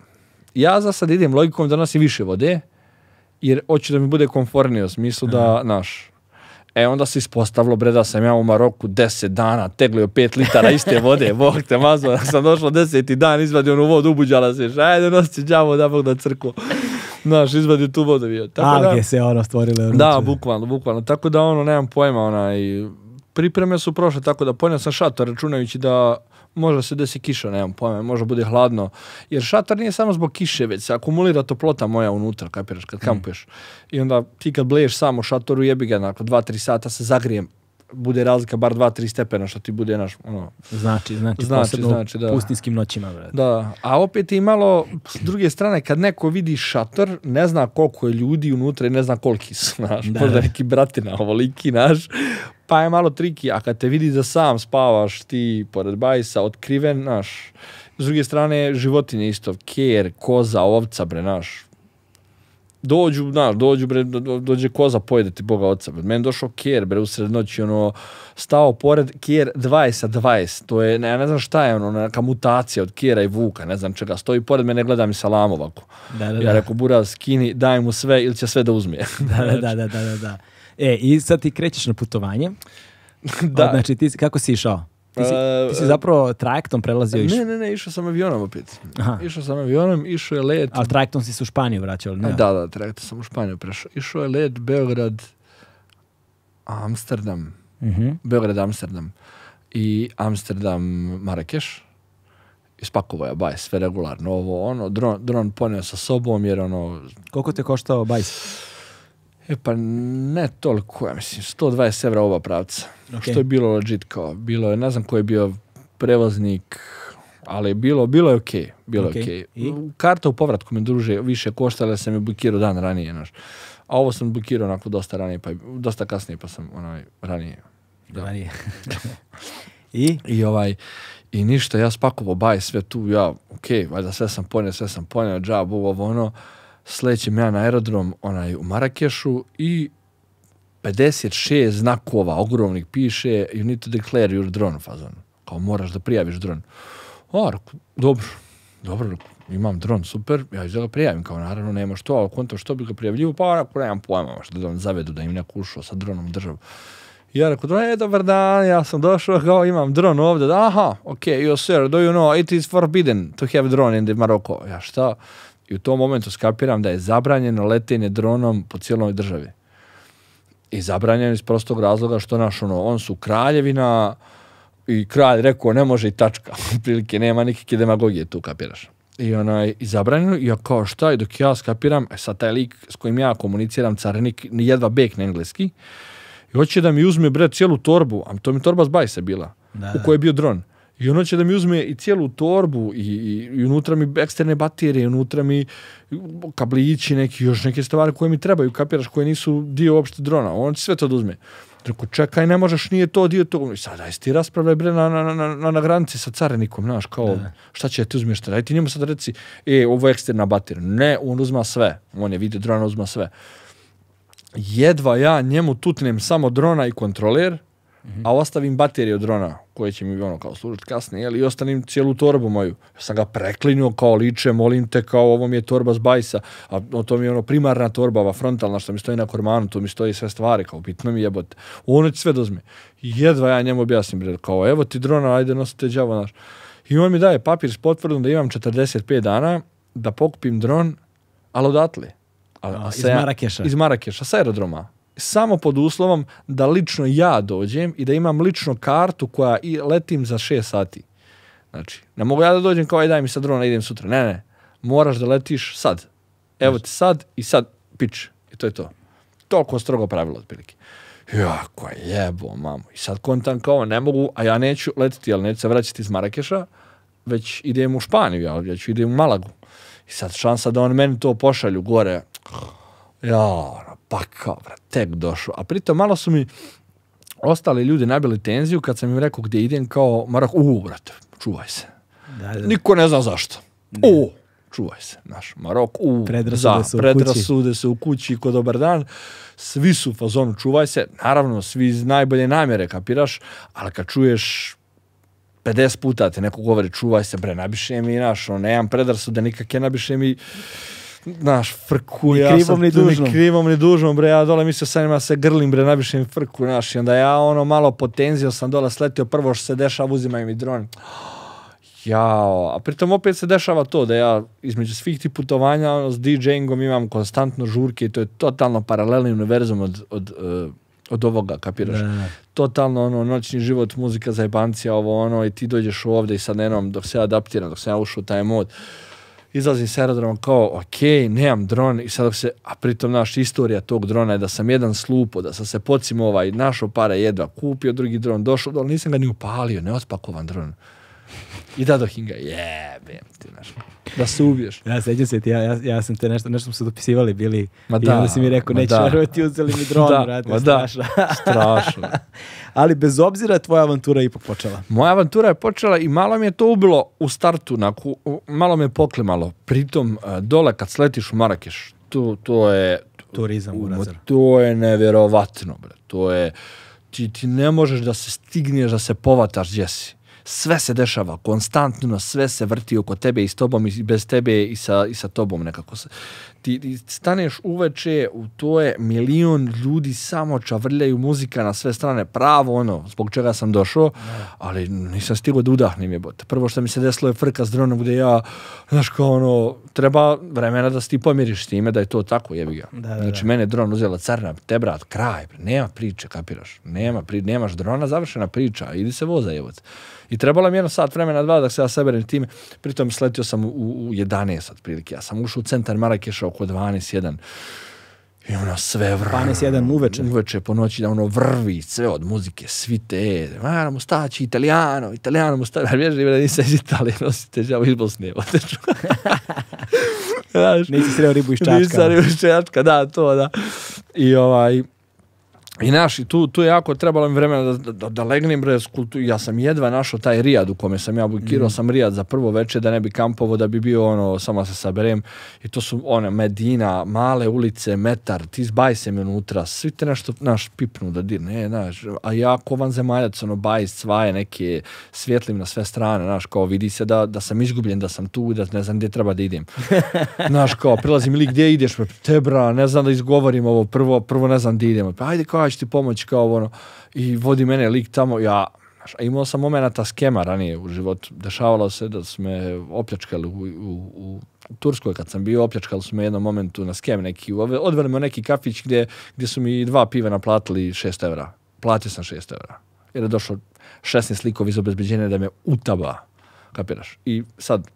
Ja za sad idem logikom da nosim više vode, jer hoću da mi bude konfornije u smislu da, naš, E, onda se ispostavilo, bre, da sam ja u Maroku 10 dana teglio 5 litara iste vode, bog te mazo, sam došao deseti dan, izvadio onu vodu, ubuđala se, ajde, nosi đavo, da bog da crku. Znaš, izvadio tu vodu bio. Tako da, Alge se ono stvorile. da, unutra. bukvalno, bukvalno. Tako da ono, nemam pojma, onaj, pripreme su prošle, tako da ponio sam šator, računajući da možda se desi kiša, nemam pojma, možda bude hladno. Jer šator nije samo zbog kiše, već se akumulira toplota moja unutra, kapiraš, kad kampuješ. I onda ti kad bleješ samo šatoru, jebi ga, nakon 2-3 sata se zagrijem, bude razlika bar 2-3 stepena, što ti bude, naš, ono, Znači, znači, Znači, znači, da. pustinskim noćima, brate. Da, a opet i malo, s druge strane, kad neko vidi šator, ne zna koliko je ljudi unutra i ne zna koliki su, znaš, Da, možda da. neki bratina ovoliki, znaš, pa je malo triki, a kad te vidi da sam spavaš ti pored bajsa, otkriven, znaš, s druge strane, životinje isto, ker, koza, ovca, bre, znaš, dođu, znaš, dođu, bre, do- do- dođe koza, pojede ti Boga oca, bre. Meni došao ker, bre, usred noći, ono, stao pored ker 20 sa 20, to je, ne, ja ne znam šta je, ono, neka mutacija od kera i vuka, ne znam čega, stoji pored mene, gleda mi salam ovako. Da, da, Ja da. rekao, buraz, skini, daj mu sve ili će sve da uzme. Da, da, da, da, da, da. E, i sad ti krećeš na putovanje. da. Znači, ti, kako si išao? Ti si, E, ti si zapravo trajektom prelazio iš... Ne, ne, ne, išao sam avionom opet. Aha. Išao sam avionom, išao je let. Ali trajektom si se u Španiju vraćao, ne? Da, da, trajektom sam u Španiju prešao. Išao je let Beograd, Amsterdam, Mhm. Beograd, Amsterdam i Amsterdam, Marakeš. Ispakovao je baj, sve regularno, ovo, ono, dron, dron ponio sa sobom jer ono, Koliko te koštao bajs? E pa ne toliko, ja mislim, 120 evra oba pravca. Ok. Što je bilo legit kao, bilo je, ne znam ko je bio prevoznik, ali je bilo, bilo je okej, bilo Ok. je okej. I? Karta u povratku me druže više koštala, sam je blokirao dan ranije, znaš. A ovo sam blokirao onako dosta ranije, pa dosta kasnije, pa sam onaj ranije. Da. Ranije. I? I ovaj, i ništa, ja spakovao baj sve tu, ja, ok, valjda sve sam ponio, sve sam ponio, džab, ovo, ono, slećem ja na aerodrom, onaj, u Marakešu i 56 znakova ogromnih piše you need to declare your drone fazon. Kao moraš da prijaviš dron. A, rekao, dobro, dobro, imam dron, super, ja ću da ga prijavim, kao naravno nema što, ali konto što bi ga prijavljivo, pa rekao, nemam pojma, što da vam zavedu da im neko ušao sa dronom državu. I ja rekao, e, dobar dan, ja sam došao, kao imam dron ovdje, aha, ok, yo sir, do you know, it is forbidden to have drone in the Morocco. Ja šta? I u tom momentu skapiram da je zabranjeno letenje dronom po cijeloj državi. I zabranjeno iz prostog razloga što naš ono, on su kraljevina i kralj rekao ne može i tačka. Prilike nema nikakve demagogije tu, kapiraš. I onaj, i zabranjeno, i ja kao šta, i dok ja skapiram, e sad taj lik s kojim ja komuniciram, carinik, ni jedva bek na engleski, i hoće da mi uzme bre cijelu torbu, a to mi torba s bajsa bila, Da, u kojoj je bio dron. I ono će da mi uzme i cijelu torbu i, i, i unutra mi eksterne baterije, unutra mi kablići neki, još neke stvari koje mi trebaju, kapiraš, koje nisu dio uopšte drona. On će sve to da uzme. Rekao, čekaj, ne možeš, nije to dio toga. I sad, daj ti raspravljaj bre na, na, na, na, na granici sa carenikom, znaš, kao, šta će ti uzmeš, daj ti njemu sad reci, e, ovo je eksterna baterija. Ne, on uzma sve. On je vidio drona, uzma sve. Jedva ja njemu tutnem samo drona i kontroler, a ostavim baterije od drona koje će mi ono kao služiti kasnije, jel, i ostavim cijelu torbu moju. Ja sam ga preklinio kao liče, molim te, kao ovo mi je torba s bajsa, a to mi je ono primarna torba, ova frontalna što mi stoji na kormanu, tu mi stoji sve stvari, kao bitno mi jebote. Ono će sve dozme. Jedva ja njemu objasnim, bre, kao evo ti drona, ajde nosite đavo naš. I on mi daje papir s potvrdom da imam 45 dana da pokupim dron, ali odatle. A, A, iz Marakeša. Iz Marakeša, sa aerodroma. Samo pod uslovom da lično ja dođem i da imam lično kartu koja i letim za 6 sati. Znači, ne mogu ja da dođem kao aj daj mi sad drona, idem sutra. Ne, ne. Moraš da letiš sad. Evo ti sad i sad pič. I to je to. Toliko strogo pravilo otprilike. Jako je jebo, mamo. I sad kontam kao, ne mogu, a ja neću letiti, ali neću se vraćati iz Marakeša, već idem u Španiju, ja, ja ću idem u Malagu. I sad šansa da on meni to pošalju gore, ja, ono, pa kao, brat, tek došao. A pritom malo su mi ostali ljudi nabili tenziju kad sam im rekao gdje idem kao Marok, u, brate, čuvaj se. Da, da. Niko ne zna zašto. U, čuvaj se, naš Marok, u, Predrasude za, su u predrasude su u kući ko dobar dan, svi su u fazonu, čuvaj se, naravno, svi iz najbolje namjere, kapiraš, ali kad čuješ 50 puta te neko govori čuvaj se, bre, nabiše mi, naš, ono, nemam predrasude nikakve, nabiše mi, naš, frku, Ni ja krivom, sam ni tu, dužnom. krivom ni dužnom, bre, ja dole mislio sam ima se grlim, bre, nabiše mi frku, naš, i onda ja ono malo potenzio sam dole sletio, prvo što se dešava, uzimaju mi dron. Jao, a pritom opet se dešava to da ja između svih tih putovanja ono, s DJ-ingom imam konstantno žurke i to je totalno paralelni univerzum od, od, eh, od ovoga, kapiraš? Da. Totalno ono, noćni život, muzika za jebancija, ovo ono, i ti dođeš ovdje i sad jednom, dok se ja adaptiram, dok sam ja ušao u taj mod, izlazim s aerodroma kao, ok, nemam dron i sad se, a pritom naš istorija tog drona je da sam jedan slupo, da sam se pocimo ovaj, našao pare jedva, kupio drugi dron, došao dole, nisam ga ni upalio, neospakovan dron. I da do hinga, jebem ti, znaš, da se ubiješ. Ja sećam se ti, ja, ja, ja sam te nešto, nešto smo se dopisivali bili Ma i da, onda si mi rekao, da. verovati, uzeli mi dron, Da, brate, ma da. strašno. Strašno. Ali bez obzira tvoja avantura ipak počela. Moja avantura je počela i malo mi je to ubilo u startu, na, ku- u- malo me poklimalo. Pritom, eh, dole kad sletiš u Marakeš, to, to je... Turizam, u- Burazir. To je nevjerovatno, bre. To je... Ti, ti ne možeš da se stigneš, da se povataš gdje si. Sve se dešava, konstantno, sve se vrti oko tebe i s tobom i bez tebe i sa, i sa tobom nekako. Ti, ti staneš uveče, u to je milion ljudi samo čavrljaju muzika na sve strane, pravo ono, zbog čega sam došao, ali nisam stigao da udahnem jebote. Prvo što mi se desilo je frka s dronom gdje ja, znaš kao ono, treba vremena da se ti pomiriš s time da je to tako, jebi ga. Da, da, znači, da. mene je dron uzela crna, te brat, kraj, nema priče, kapiraš, nema, pri, nemaš drona, završena priča, idi se voza jevoc. I trebalo mi jedno sat vremena, dva da se ja saberem time, pritom sletio sam u, u 11 otprilike, ja sam ušao u centar Marakeša oko 12, 1, i ono sve vrvi. 12, jedan uveče. Uveče po noći da ono vrvi sve od muzike, svi te, ma, mustači, italijano, italijano, mustači, vježi da nisam iz Italije, nosite žao iz Bosne, evo te ču. Znaš, Nisi sreo ribu iz čačka. nisam ribu iz Čačka, da, to, da. I ovaj, i naš, i tu, tu je jako trebalo mi vremena da, da, da legnem, bre, s kultu- ja sam jedva našao taj Rijad u kome sam ja bukirao sam Rijad za prvo večer da ne bi kampovo, da bi bio ono, samo se saberem. I to su one Medina, male ulice, metar, ti zbaj se mi unutra, svi te nešto, naš, pipnu da dir, ne, znaš, a ja ko vanzemaljac, ono, baj, cvaje neke, svjetlim na sve strane, znaš, kao vidi se da, da sam izgubljen, da sam tu, da ne znam gdje treba da idem. Znaš, kao, prilazim ili gdje ideš, pa te bra, ne znam da izgovorim ovo, prvo, prvo ne znam gdje idemo, pa ajde, kao, ti pomoći, kao, ono, i vodi mene lik tamo, ja, a imao sam momenata skema ranije u životu, dešavalo se da su me opljačkali u, u, u Turskoj kad sam bio, opljačkali su me jednom momentu na skem neki, odveli me u neki kafić gdje, gdje su mi dva piva naplatili 6 evra. Platio sam 6 evra. Jer je došlo 16 likova iz obezbeđenja da me utaba, kapiraš. I sad,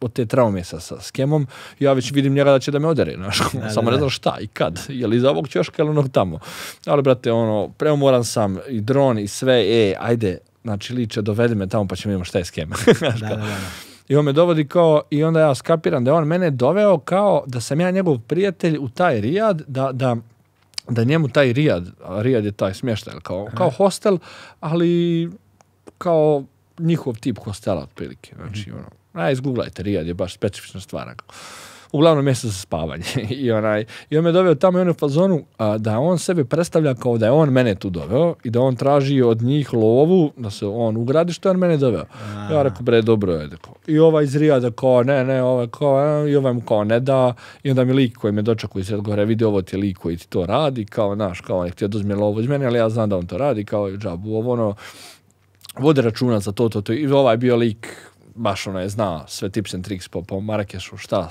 od te traume sa, sa skemom, ja već vidim njega da će da me odere, znaš, samo ne znam šta i kad, je li za ovog ćoška ili onog tamo. Ali, brate, ono, preumoran sam, i dron, i sve, e, ajde, znači liče, dovedi me tamo pa ćemo vidimo šta je skema. Da, da, da. I on me dovodi kao, i onda ja skapiram da je on mene doveo kao da sam ja njegov prijatelj u taj Rijad, da, da, da njemu taj Rijad, Rijad je taj smještaj, kao, kao hostel, ali kao njihov tip hostela otprilike. Znači, ono, aj, izgooglajte, Rijad je baš specifična stvar. Uglavnom mjesto za spavanje. I, onaj, I on me doveo tamo i on u fazonu a, da on sebe predstavlja kao da je on mene tu doveo i da on traži od njih lovu da se on ugradi što je on mene doveo. Ja rekao, bre, dobro je. Rekao. I ovaj iz Rijada kao, ne, ne, ovaj kao, e, i ovaj mu kao ne da. I onda mi lik koji me dočekuje iz gore, vidi ovo ti lik koji ti to radi, kao, naš, kao, on je htio da uzme lovu iz mene, ali ja znam da on to radi, kao, džabu, ovo, ono, vode računa za to, to, to. I ovaj bio lik, baš ono je zna sve tips and tricks po, po Marakešu, šta,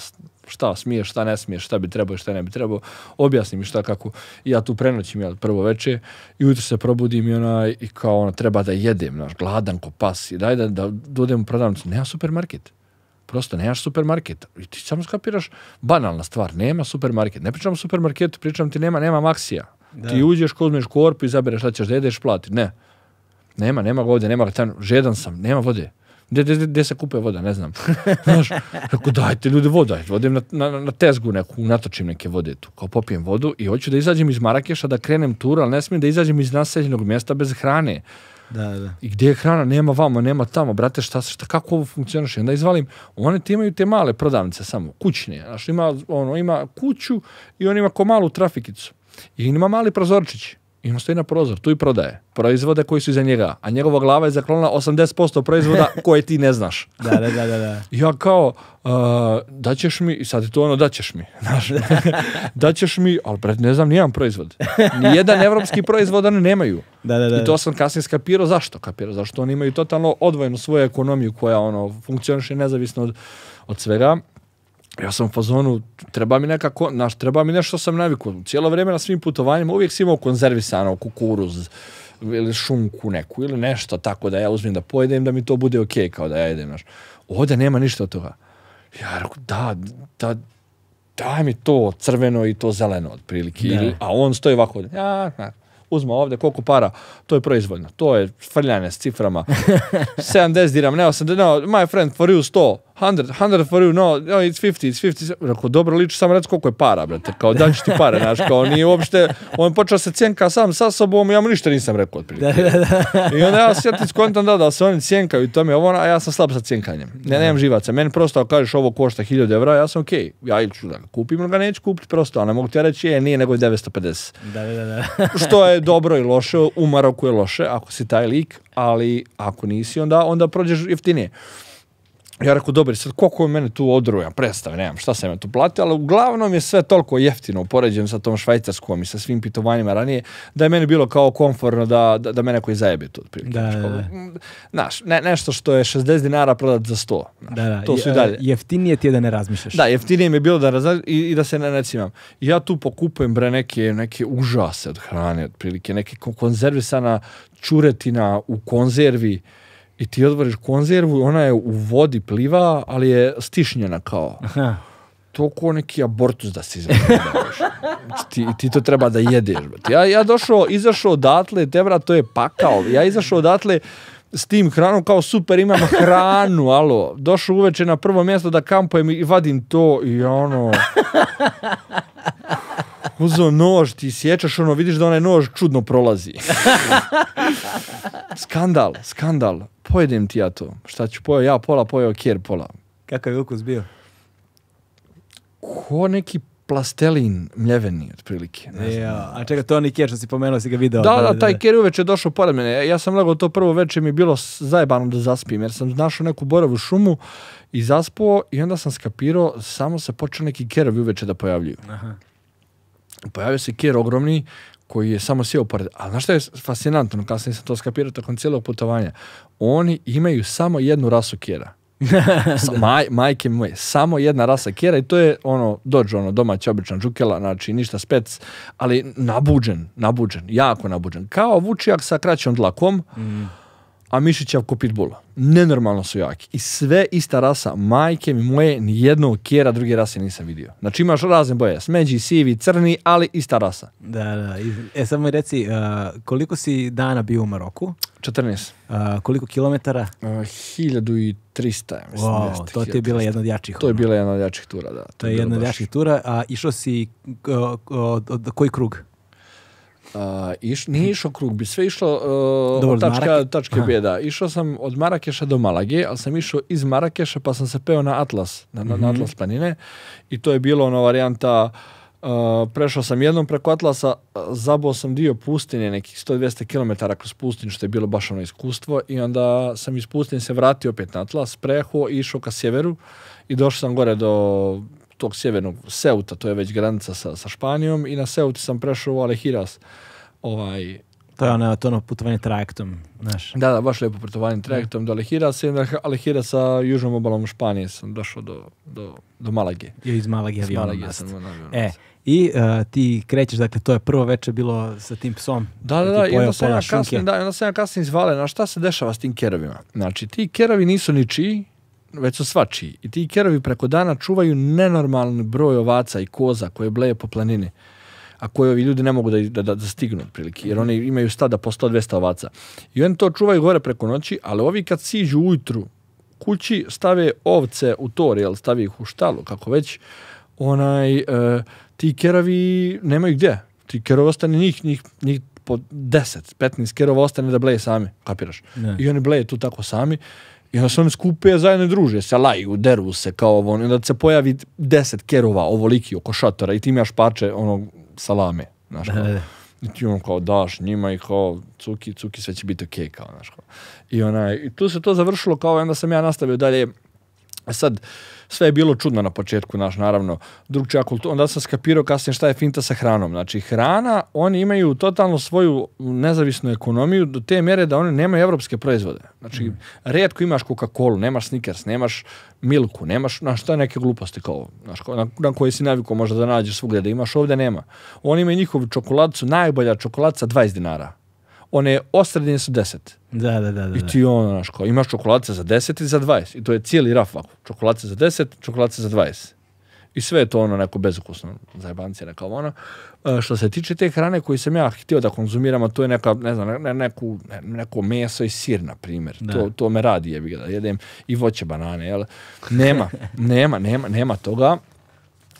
šta smiješ, šta ne smiješ, šta bi trebao i šta ne bi trebao. Objasni mi šta kako. I ja tu prenoćim ja prvo veče i ujutro se probudim i onaj, i kao ono, treba da jedem, znaš, gladan ko pas. I daj da, da dodem u prodavnicu. Nema supermarket. Prosto nemaš supermarket. I ti samo skapiraš banalna stvar. Nema supermarket. Ne pričam o supermarketu, pričam ti nema, nema maksija. Ti uđeš, uzmeš korpu, izabereš šta ćeš da jedeš, plati. Ne. Nema, nema vode, nema tam, žedan sam, nema vode. Gde se kupuje voda, ne znam. Znaš, rekao, dajte ljudi voda, vodem na, na, na tezgu neku, natočim neke vode tu, kao popijem vodu i hoću da izađem iz Marakeša, da krenem tur, ali ne smijem da izađem iz naseljenog mjesta bez hrane. Da, da. I gdje je hrana? Nema vamo, nema tamo, brate, šta, šta kako ovo funkcioniše? Onda izvalim, oni ti imaju te male prodavnice samo, kućne. Znaš, ima, ono, ima kuću i on ima ko malu trafikicu. I ima mali prozorčić. I on stoji na prozor, tu i prodaje proizvode koji su iza njega, a njegova glava je zaklonila 80% proizvoda koje ti ne znaš. Da, da, da, da, da. Ja kao, uh, daćeš mi, i sad je to ono, daćeš mi, znaš, daćeš mi, ali pred ne znam nijedan proizvod. Nijedan evropski proizvod oni nemaju. Da, da, da. I to sam kasnije skapirao zašto kapirao, zašto oni imaju totalno odvojenu svoju ekonomiju koja ono funkcioniše nezavisno od, od svega. Ja sam u fazonu, treba mi nekako, znaš, treba mi nešto što sam navikao. Cijelo vrijeme na svim putovanjima uvijek si imao konzervisano, kukuruz, ili šunku neku ili nešto tako da ja uzmem da pojedem da mi to bude ok kao da ja jedem. Znaš. Ovdje nema ništa od toga. Ja rekao, da, da, daj mi to crveno i to zeleno otprilike. Ili, a on stoji ovako, ja, ja, uzma ovdje koliko para, to je proizvoljno. To je frljanje s ciframa. 70 diram, ne 80, no, my friend, for you 100. 100, 100 for you, no, no, it's 50, it's 50. Rekao, dobro, liči samo reći koliko je para, brate. Kao, dan ću ti pare, znaš, kao, nije uopšte, on počeo se cijenka sam sa sobom, ja mu ništa nisam rekao, otprilike. Da, da, da. I onda ja sjetim skontam da, da se oni cijenkaju i to mi je ovo, ono, a ja sam slab sa cijenkanjem. Ne, nemam živaca. Meni prosto ako kažeš ovo košta 1000 evra, ja sam okej. Ja ili ću da ga kupim ili ga neću kupiti prosto, a ne mogu ti ja reći, je, nije nego je 950. Da, da, da. Što je dobro i loše, u Maroku je loše, ako si taj lik, ali ako nisi, onda, onda prođeš jeftinije. Ja rekao, dobro, sad koliko je mene tu odruja, predstav, nemam šta sam ja tu platio, ali uglavnom je sve toliko jeftino poređeno sa tom švajcarskom i sa svim pitovanjima ranije, da je meni bilo kao komforno da, da, da me neko i zajebe tu. otprilike. Da, Znaš, da, ne, nešto što je 60 dinara prodat za 100. Znaš, Da, da. To su i Je- dalje. Jeftinije ti je da ne razmišljaš. Da, jeftinije mi je bilo da razli i, i da se ne necimam. Ja tu pokupujem bre neke, neke užase od hrane, otprilike, neke ko- konzervisana čuretina u konzervi i ti otvoriš konzervu, ona je u vodi pliva, ali je stišnjena kao. Aha. To ko neki abortus da izgleda. ti, ti to treba da jedeš. Ja, ja došao, izašao odatle, te brat, to je pakao. Ja izašao odatle s tim hranom kao super, imam hranu, alo. Došao uveče na prvo mjesto da kampujem i vadim to i ono... Uzeo nož, ti sjećaš ono, vidiš da onaj nož čudno prolazi. skandal, skandal. Pojedem ti ja to. Šta ću pojeo? Ja pola, pojeo kjer pola. Kakav je ukus bio? Ko neki plastelin mljeveni, otprilike. Ne znam. Ja, a čekaj, to ni kjer što si pomenuo, si ga video. Da, da, taj kjer uveče došao pored mene. Ja sam legao to prvo večer mi je bilo zajebano da zaspim, jer sam našao neku boravu šumu i zaspao i onda sam skapirao, samo se počeo neki kerovi uveče da pojavljuju. Aha. Pojavio se kjer ogromni koji je samo sjeo pored. Ali znaš što je fascinantno, kasnije sam to skapirao tokom cijelog putovanja. Oni imaju samo jednu rasu kjera. Maj, majke moje, samo jedna rasa kjera i to je ono, dođe ono, domaća obična džukela, znači ništa spec, ali nabuđen, nabuđen, jako nabuđen. Kao vučijak sa kraćom dlakom, a mišićav ko pitbull. Nenormalno su jaki. I sve ista rasa, majke mi moje, ni jednog kjera druge rase nisam vidio. Znači imaš razne boje, smeđi, sivi, crni, ali ista rasa. Da, da. E, samo mi reci, uh, koliko si dana bio u Maroku? 14. Uh, koliko kilometara? Uh, 1300, ja mislim. Wow, jeste, to ti je bila 1300. jedna od jačih. To je ono. bila jedna od jačih tura, da. To je bilo jedna od jačih tura, a išao si uh, od, od, od koji krug? A, iš, nije išao krug, bi sve išlo uh, od od tačke. B, da. Išao sam od Marakeša do Malage, ali sam išao iz Marakeša pa sam se peo na Atlas, na, na, Mhm. na Atlas planine i to je bilo ono varijanta uh, prešao sam jednom preko Atlasa, uh, zabao sam dio pustinje, nekih 100-200 km kroz pustinju, što je bilo baš ono iskustvo i onda sam iz pustinje se vratio opet na Atlas, preho i išao ka sjeveru i došao sam gore do tog sjevernog Seuta, to je već granica sa, sa Španijom i na Seuti sam prešao u Alehiras. Ovaj, To je ono, to ono putovanje trajektom, znaš. da, da, baš lijepo putovanje trajektom do Alehirasa i onda Alehirasa južnom obalom Španije sam došao do, do, do Malage. I iz Malage avionom. E, i uh, ti krećeš, dakle, to je prvo veče bilo sa tim psom. Da, da, da, i onda sam ja kasnije, da, onda sam ja kasnije izvale, na šta se dešava s tim kerovima? Znači, ti kerovi nisu ničiji, već su svačiji. I ti kerovi preko dana čuvaju nenormalni broj ovaca i koza koje bleje po planini a koje ovi ljudi ne mogu da, da, da, da stignu otprilike, jer oni imaju stada po 100-200 ovaca. I oni to čuvaju gore preko noći, ali ovi kad siđu ujutru kući, stave ovce u tor, jel, stavi ih u štalu, kako već, onaj, e, ti kerovi nemaju gdje. Ti kerovi ostane njih, njih, njih po 10, 15 kerova ostane da bleje sami, kapiraš? Ne. I oni bleje tu tako sami, i onda se oni skupe zajedno druže, se laju, deru se kao ovo, i onda se pojavi 10 kerova ovoliki oko šatora i ti imaš parče onog salame, znaš, kao. da. I ti ono kao daš njima i kao cuki, cuki sve će biti okej kao, znaš kao. I, onaj, I tu se to završilo kao onda sam ja nastavio dalje E sad, sve je bilo čudno na početku, naš, naravno, drugčija kultura. Onda sam skapirao kasnije šta je finta sa hranom. Znači, hrana, oni imaju totalno svoju nezavisnu ekonomiju do te mjere da oni nemaju evropske proizvode. Znači, rijetko imaš Coca-Cola, nemaš Snickers, nemaš Milku, nemaš, na šta neke gluposti kao, znaš, na, na koje si navikao možda da nađeš svugdje da imaš, ovdje nema. Oni imaju njihovu čokoladicu, najbolja čokoladica 20 dinara. One osrednje su 10. Da, da, da. da, I ti ono, znaš, kao, imaš čokoladice za 10 i za 20. I to je cijeli raf ovako. Čokoladice za 10, čokoladice za 20. I sve je to ono neko bezukusno, zajebancija neka ono. E, što se tiče te hrane koju sam ja htio da konzumiram, a to je neka, ne znam, ne, neku, ne, neko meso i sir, na primjer. Da. To, to me radi, jebi ga, da jedem i voće banane, jel? Nema, nema, nema, nema toga.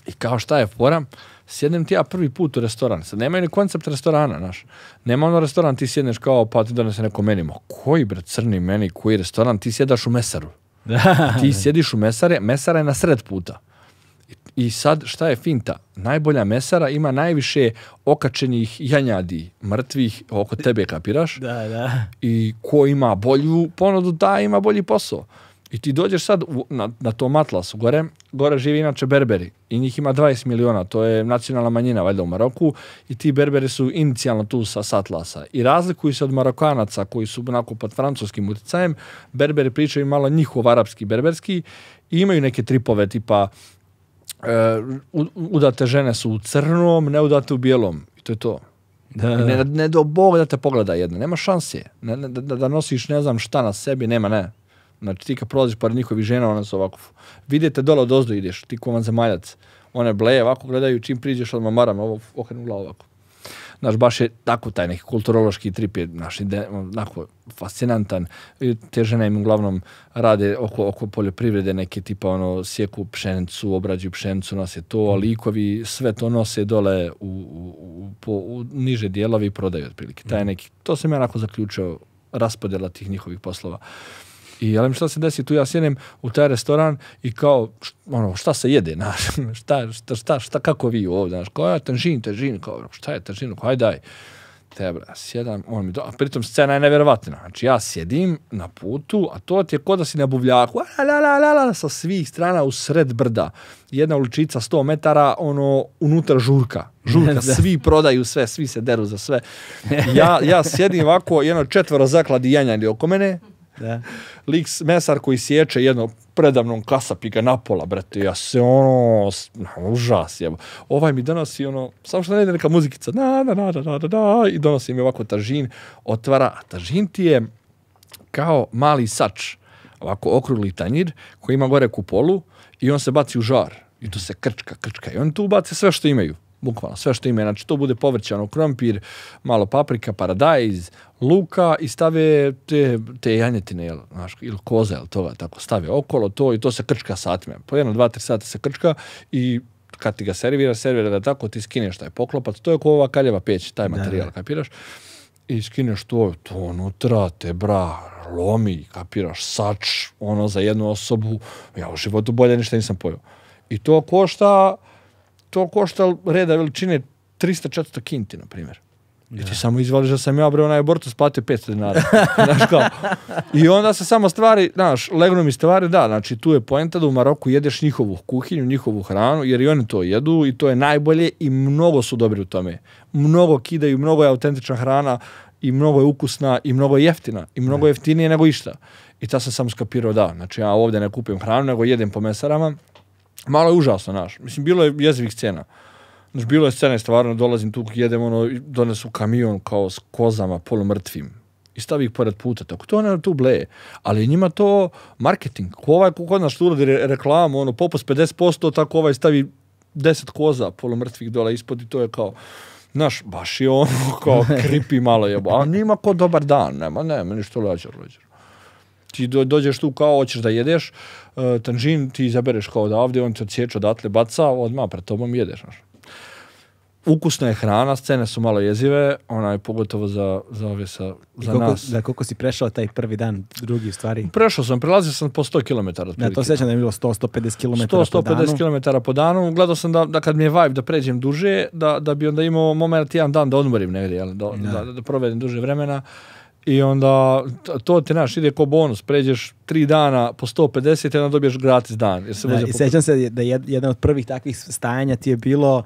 I kao šta je fora, sjednem ti ja prvi put u restoran. Sad nemaju ni koncept restorana, znaš. Nema ono restoran, ti sjedneš kao, pa ti donese neko meni. Ma koji bre crni meni, koji restoran, ti sjedaš u mesaru. Ti sjediš u mesare, mesara je na sred puta. I sad šta je finta? Najbolja mesara ima najviše okačenih janjadi, mrtvih oko tebe, kapiraš? Da, da. i ko ima bolju ponudu, da ima bolji posao. I ti dođeš sad u, na, na tom Atlasu, gore, gore živi inače Berberi i njih ima 20 miliona, to je nacionalna manjina valjda u Maroku i ti Berberi su inicijalno tu sa, sa Atlasa i razlikuju se od Marokanaca koji su onako pod francuskim utjecajem, Berberi pričaju malo njihov arapski berberski i imaju neke tripove tipa e, udate žene su u crnom, ne udate u bijelom i to je to. Da. Ne, ne do Bog da te pogleda jedna, nema šanse. Ne, ne, da, da nosiš ne znam šta na sebi, nema ne. Znači ti kad prolaziš pored njihovih žena, one su ovako, vidite dole od ozdo ideš, ti ko zemaljac. One bleje, ovako gledaju, čim priđeš odmah maram, ovo okrenu glavu ovako. Znaš, baš je tako taj neki kulturološki trip je naš ide, onako fascinantan. I te žene im uglavnom rade oko, oko poljoprivrede, neke tipa ono sjeku pšenicu, obrađuju pšenicu, nose to, a likovi sve to nose dole u, u, u, po, u niže dijelovi i prodaju otprilike. Taj neki, to sam ja onako zaključio raspodjela tih njihovih poslova. I ali šta se desi, tu? Ja sjednem u taj restoran i kao, ono, šta se jede, znaš, šta, šta, šta, šta, kako vi ovdje, znaš, kao, ja, tanžin, tanžin, kao, šta je tanžin, kao, hajde daj. Te, bra, sjedam, on mi do, a pritom scena je nevjerovatna, znači ja sjedim na putu, a to ti je ko da si na buvljaku, la, la, la, la, la, sa svih strana u sred brda, jedna uličica 100 metara, ono, unutra žurka, žurka, svi prodaju sve, svi se deru za sve. Ja, ja sjedim ovako, jedno četvero zakladi janjani oko mene, da. lik mesar koji sječe jedno predavnom kasapi ga napola, brate, ja se ono, s- užas jebo. Ovaj mi donosi ono, samo što ne ide neka muzikica, da, da, da, da, da, da, i donosi mi ovako tažin, otvara, a tažin ti je kao mali sač, ovako okrugli tanjir, koji ima gore kupolu i on se baci u žar. I to se krčka, krčka. I on tu baci sve što imaju. Bukvalno, sve što imaju. Znači, to bude povrćano krompir, malo paprika, paradajz, luka i stave te, te janjetine, jel, znaš, ili koze, ili toga, tako, stave okolo to i to se krčka satima. Po jedno, dva, tri sata se krčka i kad ti ga servira, servira da tako ti skineš taj poklopac, to je kao ova kaljeva peć, taj materijal, kapiraš? I skineš to, to unutra, te bra, lomi, kapiraš, sač, ono za jednu osobu, ja u životu bolje ništa nisam pojao. I to košta, to košta reda veličine 300-400 kinti, na primjer. I ti samo izvališ da sam ja bre onaj abortus platio 500 dinara. znaš kao. I onda se samo stvari, znaš, legnu mi stvari, da, znači tu je poenta da u Maroku jedeš njihovu kuhinju, njihovu hranu, jer i oni to jedu i to je najbolje i mnogo su dobri u tome. Mnogo kidaju, mnogo je autentična hrana i mnogo je ukusna i mnogo je jeftina i mnogo je jeftinije nego išta. I ta sam samo skapirao da, znači ja ovdje ne kupim hranu, nego jedem po mesarama. Malo je užasno, znaš. Mislim, bilo je jezivih scena. Znači, bilo je scene, stvarno, dolazim tu, jedem, ono, donesu kamion kao s kozama, polumrtvim. I stavi ih pored puta, tako to ne tu bleje. Ali njima to marketing. Ko ovaj, ko kod nas uradi re- reklamu, ono, popust 50%, tako ovaj stavi 10 koza polumrtvih dole ispod i to je kao, znaš, baš je ono kao kripi malo jebo. A nima ko dobar dan, nema, nema, ništa leđer, leđer. Ti do, dođeš tu kao hoćeš da jedeš, uh, tanžin ti izabereš kao odavde, on ti odsječe odatle, baca, odmah pred tobom jedeš, znaš ukusna je hrana, scene su malo jezive, onaj pogotovo za, za ove sa, za koliko, nas. da, koliko si prešao taj prvi dan, drugi stvari? Prešao sam, prelazio sam po 100 km. Ja to sećam da je bilo 100-150 km 100 po danu. 150 km po danu. Gledao sam da, da kad mi je vibe da pređem duže, da, da bi onda imao moment jedan dan da odmorim negdje, jel? Da, Da. da, da, provedem duže vremena. I onda to ti naš ide ko bonus, pređeš tri dana po 150 i onda dobiješ gratis dan. Jer se Da, I po- sećam se da jed, jedan od prvih takvih stajanja ti je bilo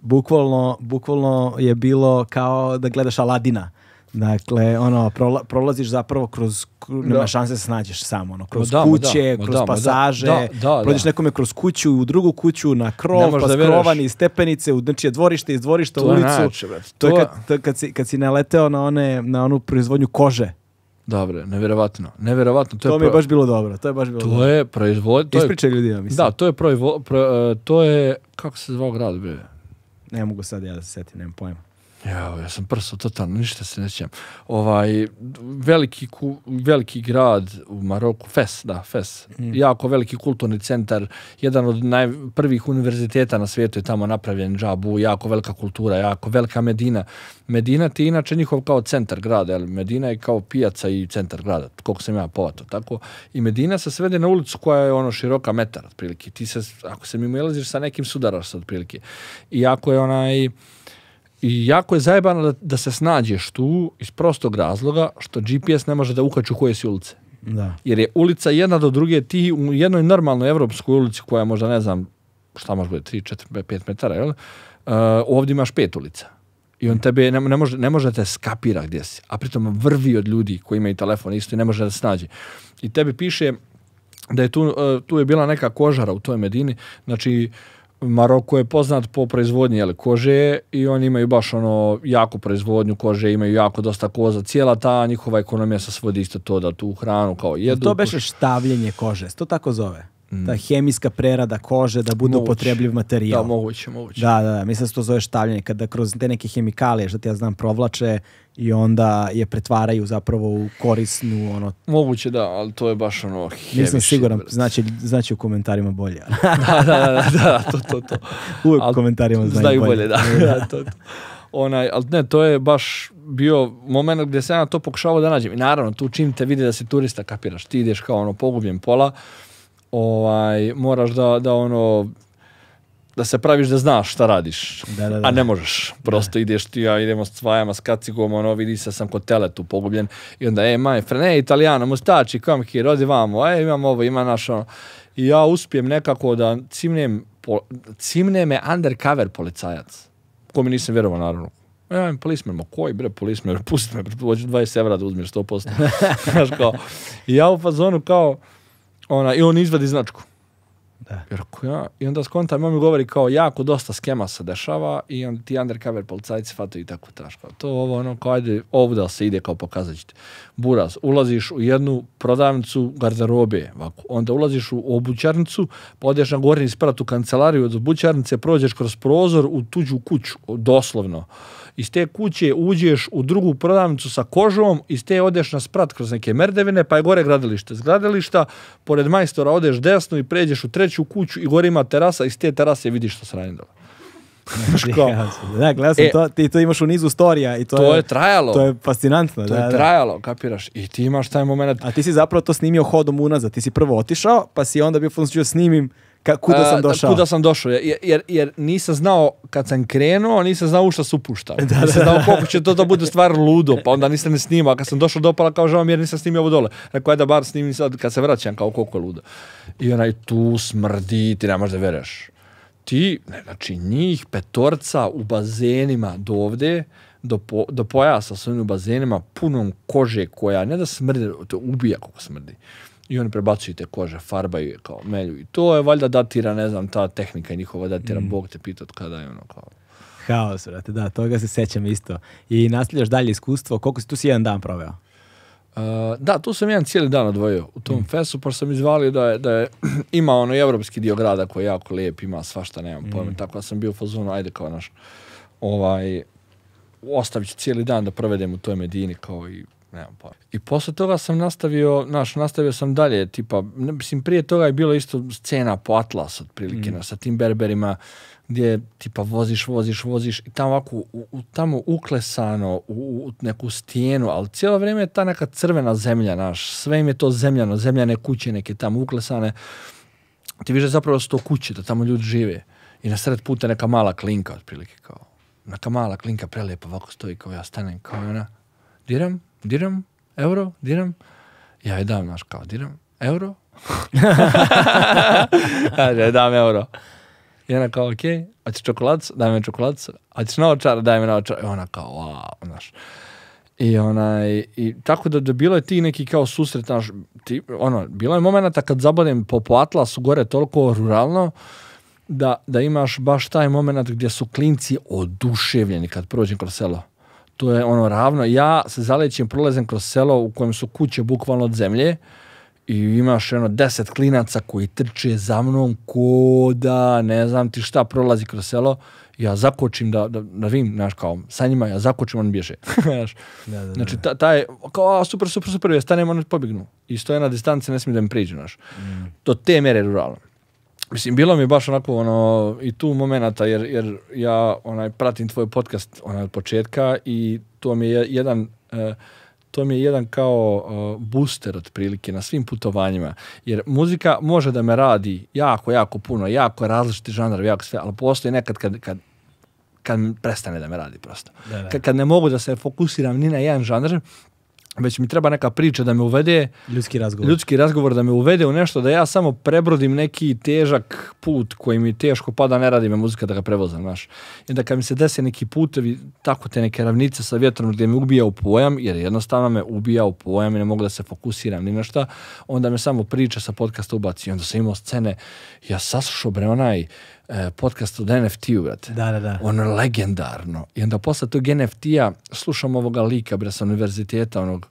bukvalno, bukvalno je bilo kao da gledaš Aladina. Dakle, ono, prola- prolaziš zapravo kroz, nema šanse da se snađeš sam, ono, kroz da, kuće, da, kroz da, pasaže, prođeš nekome kroz kuću, u drugu kuću, na krov, pa da s veruješ. krova niz stepenice, u znači dvorište, iz dvorišta To je ulicu. To je kad, je- to kad, si, kad si naleteo na, one, na onu proizvodnju kože. Dobre, nevjerovatno. Nevjerovatno. To, To, je mi je pro- baš bilo dobro. To je baš bilo To dobro. je proizvod... To je, Ispričaj ljudima, mislim. da, to je proizvod... Pro, e, to je... Kako se zvao grad, bre? Ne mogu sad ja da se setim, nemam pojma. Ja, ja sam prso totalno, ništa se ne sjećam. Ovaj, veliki, ku, veliki grad u Maroku, Fes, da, Fes. Jako veliki kulturni centar, jedan od naj, prvih univerziteta na svijetu je tamo napravljen džabu, jako velika kultura, jako velika Medina. Medina ti je inače njihov kao centar grada, jer Medina je kao pijaca i centar grada, koliko sam ja povato. Tako, I Medina se svede na ulicu koja je ono široka metar, otprilike. Ti se, ako se mimo ilaziš sa nekim sudaraš se otprilike. I jako je onaj, i jako je zajebano da, da se snađeš tu iz prostog razloga što GPS ne može da ukače u koje si ulice. Da. Jer je ulica jedna do druge, ti u jednoj normalnoj evropskoj ulici koja je možda ne znam šta može biti, 3, 4, 5 metara, jel? Uh, ovdje imaš pet ulica. I on tebe ne, ne, može, ne može da te skapira gdje si. A pritom vrvi od ljudi koji imaju telefon isto i ne može da se nađe. I tebi piše da je tu, uh, tu je bila neka kožara u toj Medini, znači Maroko je poznat po proizvodnji jel, kože i oni imaju baš ono jako proizvodnju kože, imaju jako dosta koza. Cijela ta njihova ekonomija se svodi isto to da tu hranu kao jedu. to beše štavljenje kože, to tako zove. Ta hemijska prerada kože da bude upotrebljiv materijal. Da, moguće, moguće. Da, da, da, mislim da se to zove štavljanje, kada kroz te neke hemikalije, što ti ja znam, provlače i onda je pretvaraju zapravo u korisnu, ono, Moguće da, ali to je baš ono heavy nisam siguran, znači, znači u komentarima bolje. da, da, da, da, to, to, to. Uvijek u komentarima znaju bolje. bolje, da. da to, to. Onaj, ali ne, to je baš bio moment gdje sam ja to pokušavao da nađem. I naravno, tu čim te vidi da si turista, kapiraš, ti ideš kao ono pogubljen pola, ovaj, moraš da, da ono, da se praviš da znaš šta radiš, Da, da, da. a ne možeš. Prosto ideš ti, ja idemo s cvajama, s kacigom, ono, vidi se sam kod tele tu pogubljen i onda, e, my friend, e, italijano, mustači, come here, odi vamo, e, imam ovo, ima naš, ono. I ja uspijem nekako da cimnem, po, cimne me undercover policajac, kome nisam vjerovao, naravno. E, I'm policeman, ma koji bre policeman, pusti me, hoću 20 evra da uzmeš 100%. Znaš kao, i ja u fazonu kao, ona, i on izvadi značku. Da. Ja, i onda skontam, on mi govori kao jako dosta skema se dešava i on ti undercover policajci fataju i tako traš. To ovo ono, kao ajde, ovdje se ide kao pokazat ću ti. Buraz, ulaziš u jednu prodavnicu garderobe, ovako. onda ulaziš u obućarnicu, pa odeš na gornji sprat u kancelariju od obućarnice, prođeš kroz prozor u tuđu kuću, doslovno. Iz te kuće uđeš u drugu prodavnicu sa kožom, iz te odeš na sprat kroz neke merdevine, pa je gore gradilište. Z gradilišta, pored majstora odeš desno i pređeš u treću kuću i gore ima terasa, iz te terase vidiš što radi dole. Da, gledao sam E. to, ti to imaš u nizu storija i to, to je trajalo. to je fascinantno. To da, je da. trajalo, kapiraš? I ti imaš taj moment. A ti si zapravo to snimio hodom unazad. Ti si prvo otišao, pa si onda bio funkciju snimim ka, kuda sam došao. Kuda sam došao, jer, jer, jer nisam znao, kad sam krenuo, nisam znao u šta se upuštao. nisam znao koliko će to da bude stvar ludo, pa onda nisam ne snimao. Kad sam došao do opala, kao žao mi jer nisam snimio ovo dole. Rekao, ajde da bar snimim sad kad se vraćam, kao koliko je ludo. I onaj tu smrdi, ti ne možeš da veruješ. Ti, ne, znači njih petorca u bazenima do ovde, do, po, do pojasa oni u bazenima punom kože koja ne da smrdi, to ubija koliko smrdi. I oni prebacuju te kože, farbaju je kao melju. I to je valjda datira, ne znam, ta tehnika njihova datira, Bog te pita od kada je ono kao. Haos, brate, da, toga se sećam isto. I nastavljaš dalje iskustvo, koliko si tu si jedan dan proveo? Uh, da, tu sam jedan cijeli dan odvojio u tom fesu, pa sam izvalio da je, da je ima ono evropski dio grada koji je jako lijep, ima svašta, nemam pojma, tako da sam bio u fazonu, ajde kao naš, ovaj, ostavit ću cijeli dan da provedem u toj Medini kao i nemam pojma. I posle toga sam nastavio, naš, nastavio sam dalje, tipa, mislim, prije toga je bilo isto scena po Atlas, otprilike, mm. sa tim berberima, gdje tipa voziš, voziš, voziš i tamo ovako, u, tamo uklesano u, u neku stijenu, ali cijelo vrijeme je ta neka crvena zemlja, naš, sve im je to zemljano, zemljane kuće neke tamo uklesane, ti vidiš zapravo da su to kuće, da tamo ljudi žive. I na sred puta neka mala klinka, otprilike, kao, neka mala klinka prelijepa, ovako stoji kao ja stanem, kao ona, diram, diram, euro, diram, ja je dam, znaš, kao, diram, euro, Kaže, "E, dam euro. I ona kao, ok, hoćeš čokoladicu? Daj mi čokoladicu. Hoćeš naočar? Daj mi naočar. I ona kao, wow, znaš. I onaj, i tako da, da bilo je ti neki kao susret, znaš, ti, ono, bilo je momenata kad zabodem po, po Atlasu gore toliko ruralno, da, da imaš baš taj moment gdje su klinci oduševljeni kad prođem kroz selo. To je ono ravno. Ja se zalećem, prolazem kroz selo u kojem su kuće bukvalno od zemlje i imaš ono deset klinaca koji trče za mnom ko da ne znam ti šta prolazi kroz selo ja zakočim da, da, da vidim, znaš, kao, sa njima ja zakočim, oni bježe. znaš. Da, da. Znači, ta, taj, kao, a, super, super, super, ja stanem, oni pobjegnu. I stoje na distanci, ne smiju da mi priđu, znaš. Do te mere ruralno. Mislim, bilo mi baš onako, ono, i tu momenata, jer, jer ja, onaj, pratim tvoj podcast, onaj, od početka i to mi je jedan, e, to mi je jedan kao e, booster otprilike na svim putovanjima. Jer muzika može da me radi jako, jako puno, jako različiti žanrovi, jako sve, ali postoji nekad kad, kad, kad prestane da me radi prosto. Da, da. Kad, kad ne mogu da se fokusiram ni na jedan žanr, već mi treba neka priča da me uvede, Ljudski razgovor. ljudski razgovor da me uvede u nešto, da ja samo prebrodim neki težak put koji mi teško pada, ne radi me muzika da ga prevozam, znaš. I da kad mi se dese neki putevi, tako te neke ravnice sa vjetrom gdje me ubija u pojam, jer jednostavno me ubija u pojam i ne mogu da se fokusiram ni na šta, onda me samo priča sa podcasta ubaci. I onda sam imao scene, ja saslušao bre onaj podcast od NFT-u, brate. Da, da, da. Ono legendarno. I onda posle tog NFT-a slušam ovoga lika, bre, sa univerziteta, onog,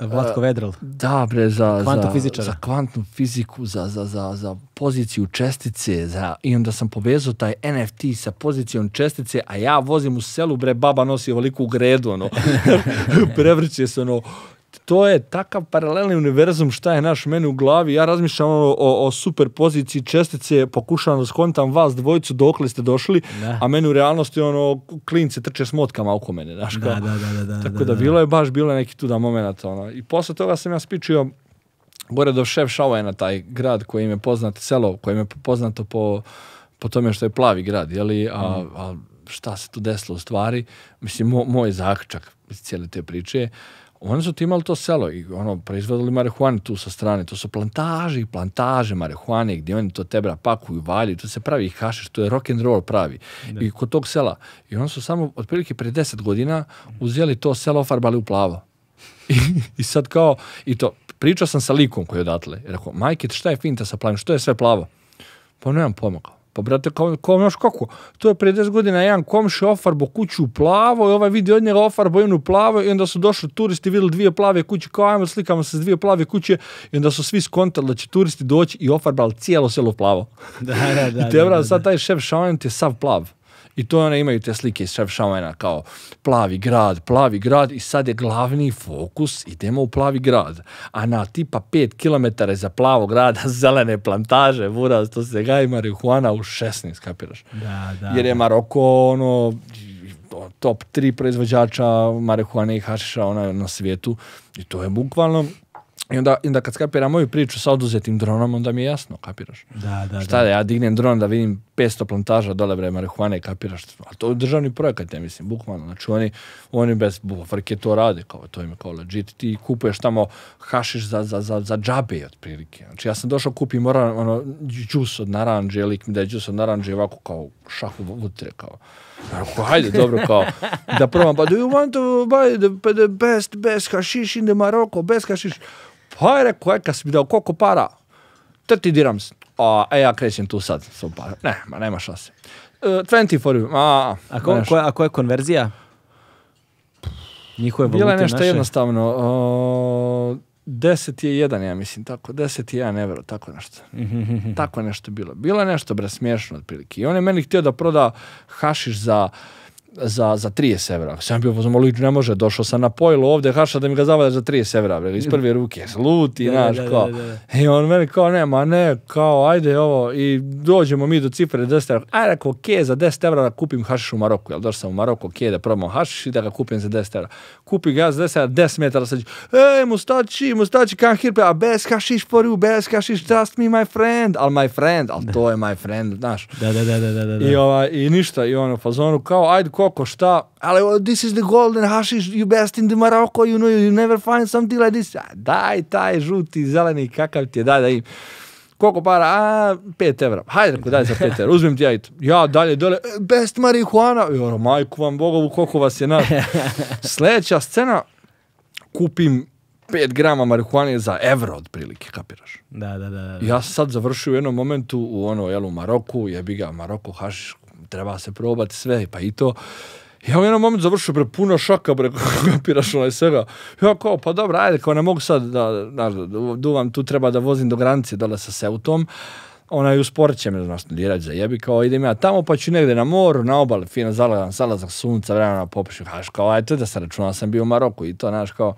Vlatko Vedral. da, bre, za, Kvantnog za, fizičara. za kvantnu fiziku, za, za, za, za poziciju čestice, za, i onda sam povezao taj NFT sa pozicijom čestice, a ja vozim u selu, bre, baba nosi ovoliku gredu, ono, prevrće se, ono, to je takav paralelni univerzum šta je naš meni u glavi. Ja razmišljam o, o super poziciji čestice, pokušavam da skontam vas dvojicu dokle ste došli, Da. a meni u realnosti ono, klinci trče s motkama oko mene, znaš kao. da, da, da, Tako da, bilo je baš, bilo je neki tu da moment, ono. I posle toga sam ja spičio gore do Šef na taj grad koji im je poznat, selo koje im je poznato po, po tome što je plavi grad, jeli, a, Mm. a šta se tu desilo u stvari, mislim, mo, moj zaključak cijele te priče je, oni su ti imali to selo i ono, proizvodili marihuanu tu sa strane, to su plantaže i plantaže marihuane gdje oni to tebra pakuju, valjuju, to se pravi hašiš, to je rock and roll pravi. I kod tog sela. I oni su samo otprilike prije 10 godina uzeli to selo, farbali u plavo. I, I sad kao, i to, pričao sam sa likom koji je odatle. I rekao, majke, šta je finta sa plavim, što je sve plavo? Pa nemam pojma kao. Pa brate, kao, kao znaš kako, to je prije 10 godina jedan komši ofarbo kuću u plavo i ovaj vidi od njega ofarbo jednu plavo i onda su došli turisti, vidjeli dvije plave kuće, kao ajmo slikamo se s dvije plave kuće i onda su svi skontali da će turisti doći i ofarbali cijelo selo plavo. Da, da, da. I te, brate, sad taj šef Šaman ti je sav plav. I to one imaju te slike iz šef Šamana kao plavi grad, plavi grad i sad je glavni fokus, idemo u plavi grad. A na tipa 5 km za plavo grada zelene plantaže, buraz, to se gaji marihuana u 16, kapiraš? Da, da. Jer je Maroko ono top 3 proizvođača marihuane i hašiša ona, na svijetu i to je bukvalno i onda, onda kad skapiram moju priču sa oduzetim dronom, onda mi je jasno, kapiraš? Da, da, Šta da ja dignem dron da vidim 500 plantaža dole bre marihuane, kapiraš? A to je državni projekat, ja mislim, bukvalno. Znači oni, oni bez frke to rade, kao to im je kao legit. Ti kupuješ tamo hašiš za, za, za, za džabe, otprilike. Znači ja sam došao kupim moram, ono, džus od naranđe, lik mi da je džus od naranđe ovako kao šahu vutre, kao. Rekao, hajde, dobro, kao, da probam, pa do you want to buy the, the best, best hashish in the Morocco, best hashish? Pa je rekao, kad si mi dao koliko para, 30 dirhams. A, e, ja krećem tu sad, su para. Ne, ma nema šanse. Uh, 20 for you. A, A, ko, a koja je konverzija? Njihove Bila je nešto naše? jednostavno. Uh, 10 je jedan, ja mislim, tako. 10 je jedan evro, tako nešto. tako nešto bilo. Bilo je nešto, bre, smiješno otprilike. I on je meni htio da proda hašiš za za, za 30 evra. Sam bio pozvamo, lik ne može, došao sam na pojilo ovdje haša da mi ga zavadaš za 30 evra, bre, iz prve ruke, luti, Da, znaš, kao. da, da. I on meni kao, ne, ma ne, kao, ajde ovo, i dođemo mi do cifre 10 evra. Aj, rekao, ok, za 10 evra da kupim hašiš u Maroku, jel došao sam u Maroku, ok, da probam hašiš i da ga kupim za 10 evra. Kupi ga ja za 10 evra, 10 metara sad, ej, mustači, mustači, come here, a best hashish for you, best hashish, trust me, my friend, al my friend, al to je my friend, znaš. Da, da, da, da, da, da. I, ovaj, I ništa, i ono, fazonu, kao, ajde, koliko, šta, ali oh, this is the golden hashish, you best in the Morocco, you know, you never find something like this. A, daj, taj žuti, zeleni, kakav ti je, daj da im. Koliko para? A, 5 evra. Hajde, rekao, daj za 5 evra, uzmem ti ja i to. Ja dalje, dole, "E, best marihuana. I ono, majku vam bogovu, koliko vas je nas. Sljedeća scena, kupim 5 grama marihuane za evro, otprilike, kapiraš? Da, da, da, da. Ja sam sad završio u jednom momentu u ono, jel, u Maroku, jebi ga, Maroko, hašiš, treba se probati sve, pa i to. Ja u jednom momentu završio bre puno šaka, bre, kapiraš onaj svega. Ja kao, pa dobro, ajde, kao ne mogu sad da, znaš, da duvam, tu treba da vozim do granice dole sa Seutom. Onaj usporit će me, znaš, dirać za jebi, kao idem ja tamo, pa ću negde na moru, na obali, fino zalazak, zalazak sunca, vremena popišu, haš, kao, ajde, da se računam, sam bio u Maroku i to, znaš, kao,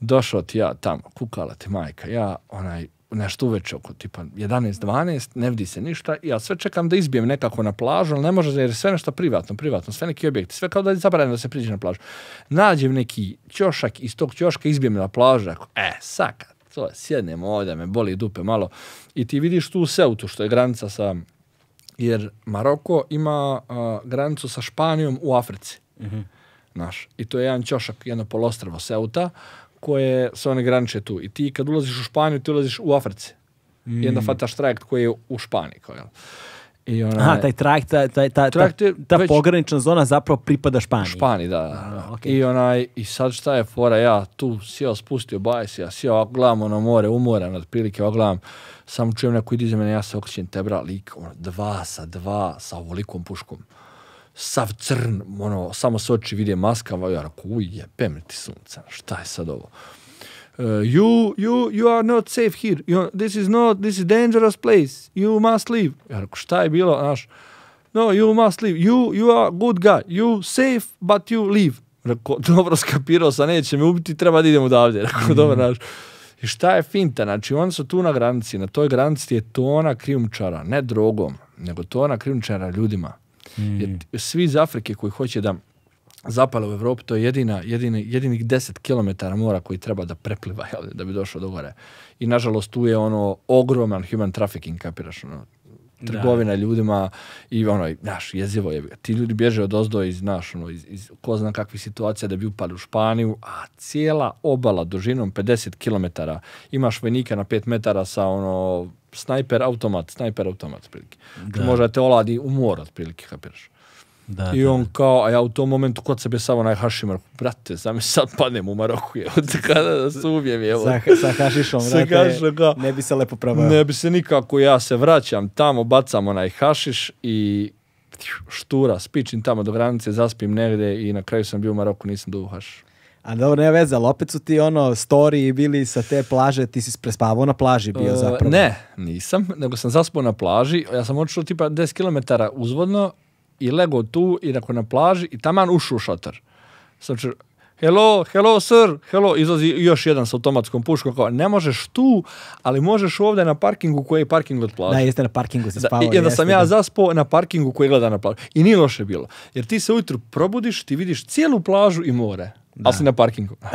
došao ti ja tamo, kukala ti majka, ja, onaj, nešto uveče oko tipa 11-12, ne vidi se ništa, ja sve čekam da izbijem nekako na plažu, ali ne može jer je sve nešto privatno, privatno, sve neki objekti, sve kao da je zabranjeno da se priđe na plažu. Nađem neki ćošak, iz tog ćoška izbijem na plažu, rekao, e, saka, to je, sjednemo ovdje, me boli dupe malo. I ti vidiš tu u Seutu, što je granica sa, jer Maroko ima a, granicu sa Španijom u Africi. Znaš, i to je jedan ćošak, jedno polostrvo Seuta, koje se one graniče tu. I ti kad ulaziš u Španiju, ti ulaziš u Africi. I onda fataš trajekt koji je u Španiji. Kao, jel? I ona, Aha, taj trajekt, ta, ta, ta, Trajekt ta, ta već- pogranična zona zapravo pripada Španiji. Španiji, da. da, okej. I, onaj, I sad šta je fora, ja tu sjeo, spustio bajs, ja sjeo, ovako gledam ono more, umoran, otprilike, ovako gledam, samo čujem neko ide iza mene, ja se okrećem, tebra, lik, ono, dva sa dva, sa ovolikom puškom. Sav crn, ono, samo se oči vide maskava, ja rekao, uj, jebem ti sunca, šta je sad ovo? Uh, you, you, you are not safe here. You, this is not, this is dangerous place. You must leave. Ja rekao, šta je bilo, znaš? No, you must leave. You, you are good guy. You safe, but you leave. Rekao, dobro, skapirao sam, neće me ubiti, treba da idem odavde. Rekao, dobro, znaš. I šta je finta? Znači, oni su tu na granici, na toj granici je tona krijumčara, ne drogom, nego tona krijumčara ljudima. T- svi iz Afrike koji hoće da zapale u Evropu, to je jedina, jedini, jedinih 10 km mora koji treba da prepliva jel, da bi došao do gore. I nažalost tu je ono ogroman human trafficking, kapiraš, ono, trgovina ljudima i ono, znaš, jezivo je. Ti ljudi bježe od ozdo iz, znaš, ono, iz, iz ko zna kakvih situacija da bi upali u Španiju, a cijela obala dužinom 50 km imaš vojnika na 5 metara sa ono, snajper automat, snajper automat, otprilike. Znači, može da te oladi u mor, otprilike, kapiraš. Da, I da, on kao, a ja u tom momentu kod sebe samo najhašim, rekao, brate, sam sad padnem u Maroku, je, kada da se ubijem, evo. Sa, sa hašišom, brate, ne bi se lepo probao. Ne bi se nikako, ja se vraćam tamo, bacam onaj hašiš i štura, spičim tamo do granice, zaspim negde i na kraju sam bio u Maroku, nisam dugo hašiš. A dobro, nema veze, ali opet su ti ono story bili sa te plaže, ti si prespavao na plaži bio E, zapravo. Ne, nisam, nego sam zaspao na plaži, ja sam otišao tipa 10 km uzvodno i legao tu i nakon na plaži i taman ušao u šator. Čuo, hello, hello sir, hello, izlazi još jedan sa automatskom puškom, kao, ne možeš tu, ali možeš ovdje na parkingu koji je parking od plaže. Da, jeste na parkingu Da, spavao. I onda sam ja da. zaspao na parkingu koji gleda na plažu. I nije loše bilo. Jer ti se ujutru probudiš, ti vidiš cijelu plažu i more. Ali si na parkingu.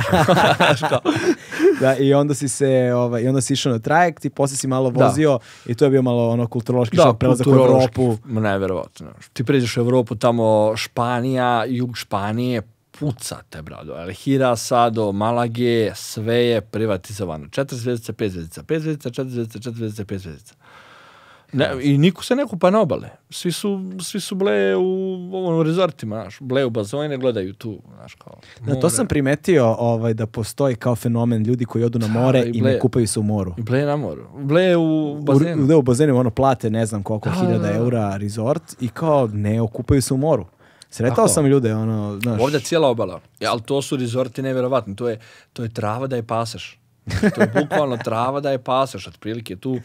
Da, i onda si se, ovaj, i onda si išao na trajekt i poslije si malo Da. vozio i to je bio malo ono kulturološki da, šok, prelazak u nevjerovatno. znaš. Ti pređeš u Evropu, tamo Španija, jug Španije, puca te, brado. El Hirasa do Malage, sve je privatizovano. Četiri zvijezdice, pet zvijezdica, pet zvijezdica, četiri zvijezdice, četiri zvijezdice, pet zvijezdica. Ne, I niko se ne kupa na obale. Svi su, svi su ble u, u rezortima, znaš. Ble u bazojne, gledaju tu, znaš, kao. Da, to sam primetio ovaj, da postoji kao fenomen ljudi koji odu na more i i, ble- ne kupaju se u moru. I ble na moru. Ble u U, bazenu. da, u bazenu ono plate ne znam koliko Da, hiljada da, da. eura resort i kao ne okupaju se u moru. Sretao Tako. sam ljude, ono, znaš. Ovdje cijela obala. Ja, ali to su rezorti nevjerovatni. To je, to je trava da je pasaš. To je bukvalno trava da je pasaš. Otprilike tu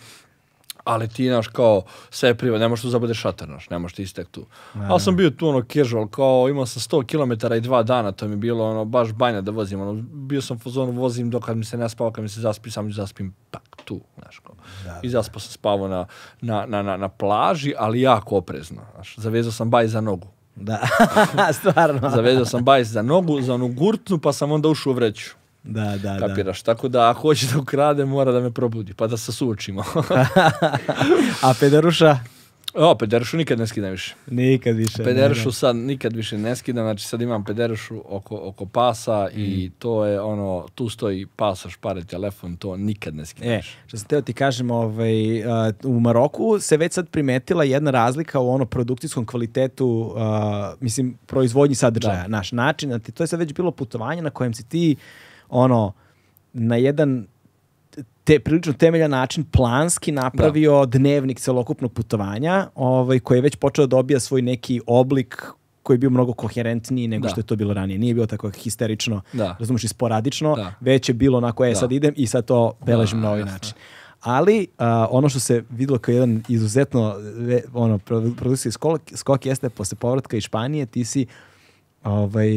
ali ti, znaš, kao, sve je privat, ne možeš tu zabudeš šator, znaš, ne možeš ti istek tu. Ali sam bio tu, ono, casual, kao, imao sam 100 km i dva dana, to mi je bilo, ono, baš banja da vozim, ono, bio sam u fazonu, vozim dok kad mi se ne spava, kad mi se zaspi, samo ću zaspim, pak, tu, znaš, kao. I zaspao sam spavao na, na, na, na, na plaži, ali jako oprezno, znaš, zavezao sam baj za nogu. Da, stvarno. Zavezao sam bajs za nogu, za onu gurtnu, pa sam onda ušao u vreću. Da, da, da. Kapiraš? Tako da ako hoće da ukrade, mora da me probudi, pa da se suočimo. A pederuša? o, pederušu nikad ne skidam više. Nikad više. Pederušu ne. sad nikad više ne skidam, znači sad imam pederušu oko, oko pasa i Mm. to je ono, tu stoji pasa, špare, telefon, to nikad ne skidam E, što sam teo ti kažem, ovaj, a, u Maroku se već sad primetila jedna razlika u ono produkcijskom kvalitetu, a, mislim, proizvodnji sadržaja. Da. Naš način, to je sad već bilo putovanje na kojem si ti, ono, na jedan te, prilično temeljan način planski napravio dnevnik celokupnog putovanja, ovaj, koji je već počeo da dobija svoj neki oblik koji je bio mnogo koherentniji nego Da. što je to bilo ranije. Nije bilo tako histerično, Da. razumiješ, i sporadično, Da. već je bilo onako, e, Da. sad idem i sad to beležim Da, na ovaj način. Ali a, ono što se videlo kao jedan izuzetno ono, produ- produkcijski skok, skok jeste posle povratka iz Španije, ti si ovaj,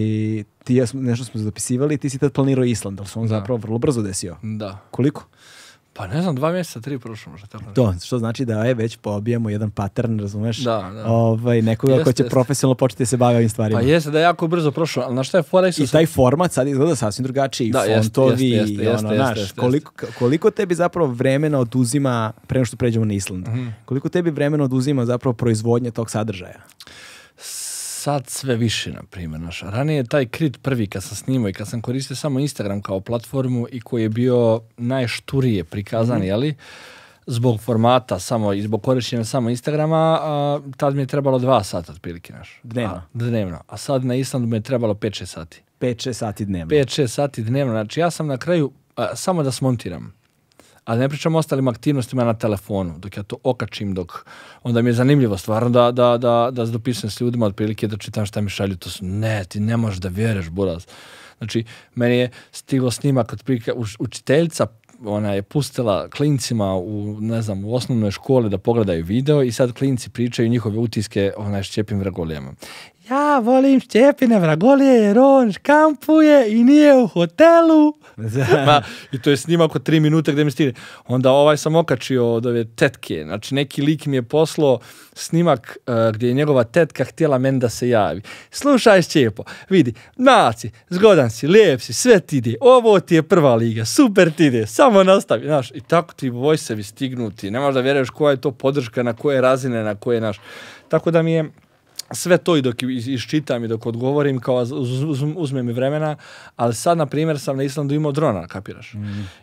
ti ja smo, nešto smo zapisivali, ti si tad planirao Island, ali se on Da. zapravo vrlo brzo desio. Da. Koliko? Pa ne znam, dva mjeseca, tri prošlo možda. Tako. To, što znači da je već pobijamo jedan pattern, razumeš? Da, da. Ovaj, nekoga ko Jeste, će jeste. profesionalno početi se bavi ovim stvarima. Pa jeste da je jako brzo prošlo, ali na šta je fora isto I taj format sad izgleda sasvim drugačiji. Da, fontovi, jeste, jeste, ono, jeste, znaš, jeste, koliko, koliko tebi zapravo vremena oduzima, pre nego što pređemo na Island, Mhm. koliko tebi vremena oduzima zapravo proizvodnje tog sadržaja? Sad sve više, na primjer. Naš. Ranije je taj krit prvi kad sam snimao i kad sam koristio samo Instagram kao platformu i koji je bio najšturije prikazan, Mhm. jeli, zbog formata samo i zbog korištenja samo Instagrama, a, tad mi je trebalo dva sata otprilike, naš. Dnevno? A, dnevno. A sad na Islandu mi je trebalo 5-6 sati. 5-6 sati dnevno. 5-6 sati dnevno. Znači ja sam na kraju a, samo da smontiram. A ne pričam o ostalim aktivnostima na telefonu, dok ja to okačim, dok onda mi je zanimljivo stvarno da, da, da, da dopisujem s ljudima otprilike da čitam šta mi šalju, to su ne, ti ne možeš da vjeruješ, buraz. Znači, meni je stiglo snimak otprilike, uč- učiteljica ona je pustila klincima u, ne znam, u osnovnoj školi da pogledaju video i sad klinci pričaju njihove utiske onaj Šćepin Vragolijama. Ja volim Šćepina Vragolije jer on kampuje i nije u hotelu. Ma, I to je snimak od tri minute gdje mi stigne. Onda ovaj sam okačio od ove tetke. Znači neki lik mi je poslao snimak eh, gdje je njegova tetka htjela meni da se javi. Slušaj Šćepo, vidi, naci, zgodan si, lijep si, sve ti ide. Ovo ti je prva liga, super ti ide, samo nastavi. Znaš, I tako ti vojsevi stignuti. Ne možeš da vjeruješ koja je to podrška, na koje razine, na koje naš. Tako da mi je sve to i dok iščitam i dok odgovorim, kao uz- uz- uzme mi vremena, ali sad, na primjer, sam na Islandu imao drona, kapiraš?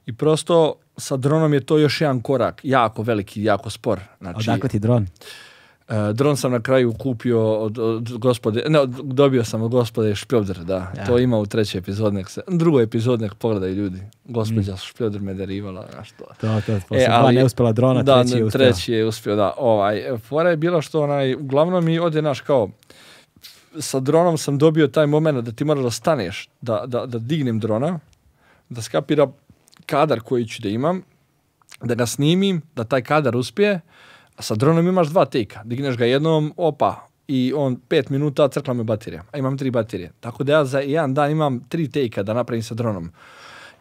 I prosto sa dronom je to još jedan korak, jako veliki, jako spor. Znači, Odakle ti dron? E, E, dron sam na kraju kupio od, od gospode, ne, od- dobio sam od gospode Špjodr, da. Ja. To ima u trećoj epizodi, nek se, drugoj epizodi nek pogledaju ljudi. Gospođa Špjodr me darivala, znaš to. To, to, posle dva neuspela drona, da, treći je ne, uspela. treći je uspio, da. Ovaj, e, fora je bila što onaj, uglavnom mi ovdje, naš, kao, sa dronom sam dobio taj moment da ti moraš da staneš, da, da, da dignem drona, da skapira kadar koji ću da imam, da ga snimim, da taj kadar uspije, a sa dronom imaš dva tejka. Digneš ga jednom, opa, i on pet minuta crkla me baterija. A imam tri baterije. Tako da ja za jedan dan imam tri tejka da napravim sa dronom.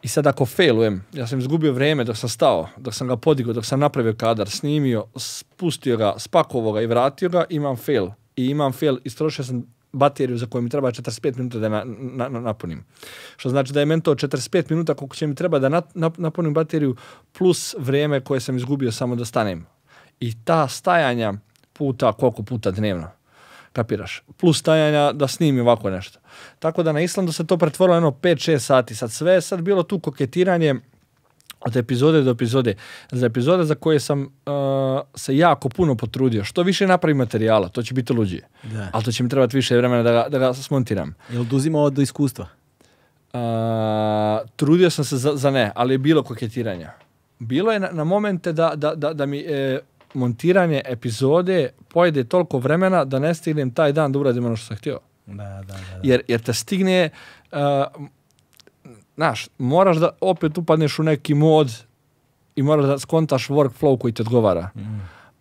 I sad ako failujem, ja sam izgubio vrijeme dok sam stao, dok sam ga podigao, dok sam napravio kadar, snimio, spustio ga, spakovao ga i vratio ga, imam fail. I imam fail, istrošio sam bateriju za koju mi treba 45 minuta da na, na- na- napunim. Što znači da je meni to 45 minuta koliko će mi treba da napunim bateriju plus vrijeme koje sam izgubio samo da stanem. I ta stajanja puta, koliko puta dnevno, kapiraš, plus stajanja da snimim ovako nešto. Tako da na Islandu se to pretvorilo jedno 5-6 sati. Sad sve je sad bilo tu koketiranje od epizode do epizode. Za epizode za koje sam uh, se jako puno potrudio. Što više napravim materijala, to će biti luđije. Da. Ali to će mi trebati više vremena da ga, da ga smontiram. Jel oduzima od iskustva? A, trudio sam se za, za ne, ali je bilo koketiranja. Bilo je na, na momente da, da, da, da mi e, montiranje epizode pojede toliko vremena da ne stignem taj dan da uradim ono što sam htio. Da, da, da. Jer, jer te stigne, a, znaš, moraš da opet upadneš u neki mod i moraš da skontaš workflow koji ti odgovara.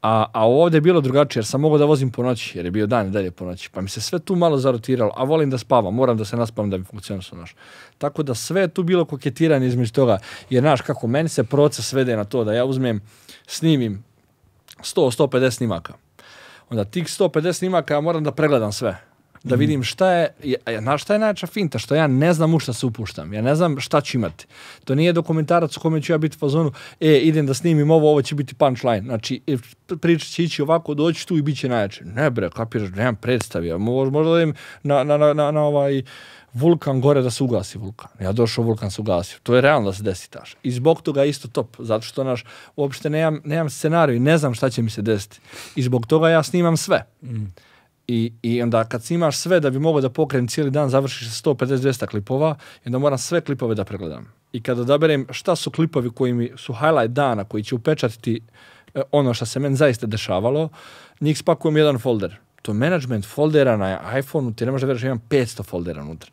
A, a ovdje je bilo drugačije jer sam mogao da vozim po noći jer je bio dan i dalje po noći. Pa mi se sve tu malo zarotiralo, a volim da spavam, moram da se naspavam da bi funkcionisao naš. Tako da sve je tu bilo koketiranje između toga. Jer znaš kako meni se proces svede na to da ja uzmem, snimim 100-150 snimaka. Onda tih 150 snimaka ja moram da pregledam sve. Da vidim šta je, ja- znaš šta je najjača finta, što ja ne znam u šta se upuštam, ja ne znam šta ću imati. To nije dokumentarac u kome ću ja biti u fazonu, e, idem da snimim ovo, ovo će biti punchline. Znači, e, priča će ići ovako, doći tu i bit će najjače. Ne bre, kapiraš, nemam predstavi, ja mo- možda idem na, na, na, na, na ovaj vulkan gore da se ugasi vulkan. Ja došao vulkan se ugasio. To je realno da se desi taš. I zbog toga isto top, zato što naš, uopšte nemam, nemam scenariju ne znam šta će mi se desiti. I zbog toga ja snimam sve. I, I onda kad snimaš sve da bi mogao da pokrenem cijeli dan, završiš sa 150-200 klipova i onda moram sve klipove da pregledam. I kad odaberem šta su klipovi koji mi su highlight dana, koji će upečatiti e, ono što se meni zaista dešavalo, njih spakujem jedan folder. To management foldera na iPhone-u, ti ne možeš da veruješ, imam 500 foldera unutra.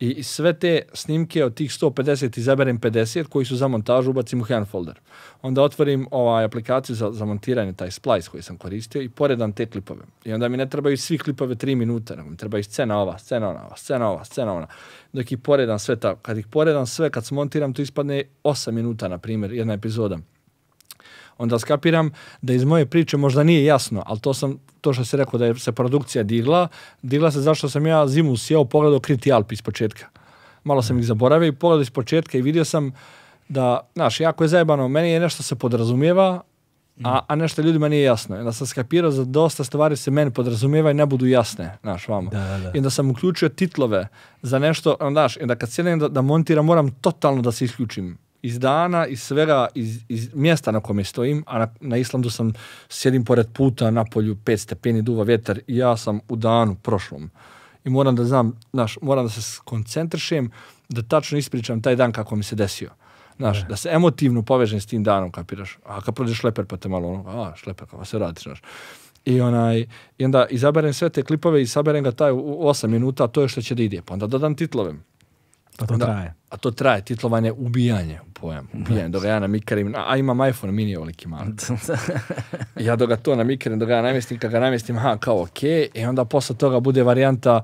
I, I sve te snimke od tih 150 izaberem 50 koji su za montažu, ubacim u jedan folder. Onda otvorim ovaj aplikaciju za, za montiranje, taj splice koji sam koristio i poredam te klipove. I onda mi ne trebaju svi klipove 3 minuta, nego mi trebaju scena ova, scena ona, scena ova, scena ona. Dok ih poredam sve tako. Kad ih poredam sve, kad smontiram, to ispadne 8 minuta, na primjer, jedna epizoda onda skapiram da iz moje priče možda nije jasno, ali to sam to što se rekao da je se produkcija digla, digla se zašto sam ja zimu sjeo pogledao Kriti Alp iz početka. Malo sam ih zaboravio i pogledao iz početka i vidio sam da, znaš, jako je zajebano, meni je nešto se podrazumijeva, a, a nešto ljudima nije jasno. I onda sam skapirao za dosta stvari se meni podrazumijeva i ne budu jasne, znaš, vama. Da, da, da. I onda sam uključio titlove za nešto, znaš, i onda kad sjednem da, da montiram, moram totalno da se isključim iz dana, iz svega, iz, iz mjesta na kome stojim, a na, na Islandu sam, sjedim pored puta, na polju, pet stepeni, duva vjetar i ja sam u danu prošlom. I moram da znam, znaš, moram da se skoncentrišem, da tačno ispričam taj dan kako mi se desio. Znaš, da se emotivno povežem s tim danom, kapiraš. A kad prođe šleper pa te malo, ono, a, šleper, kako se radiš, znaš. I, onaj, I onda izaberem sve te klipove i saberem ga taj u 8 minuta, to je što će da ide. Pa onda dodam titlove. Pa to Da. traje. A to traje, titlovanje ubijanje u pojam. Ubijanje, dok ja namikarim, a, a imam iPhone mini ovoliki mali. Ja dok ga to namikarim, dok ga namjestim, kad ga namjestim, aha, kao ok, i onda posle toga bude varijanta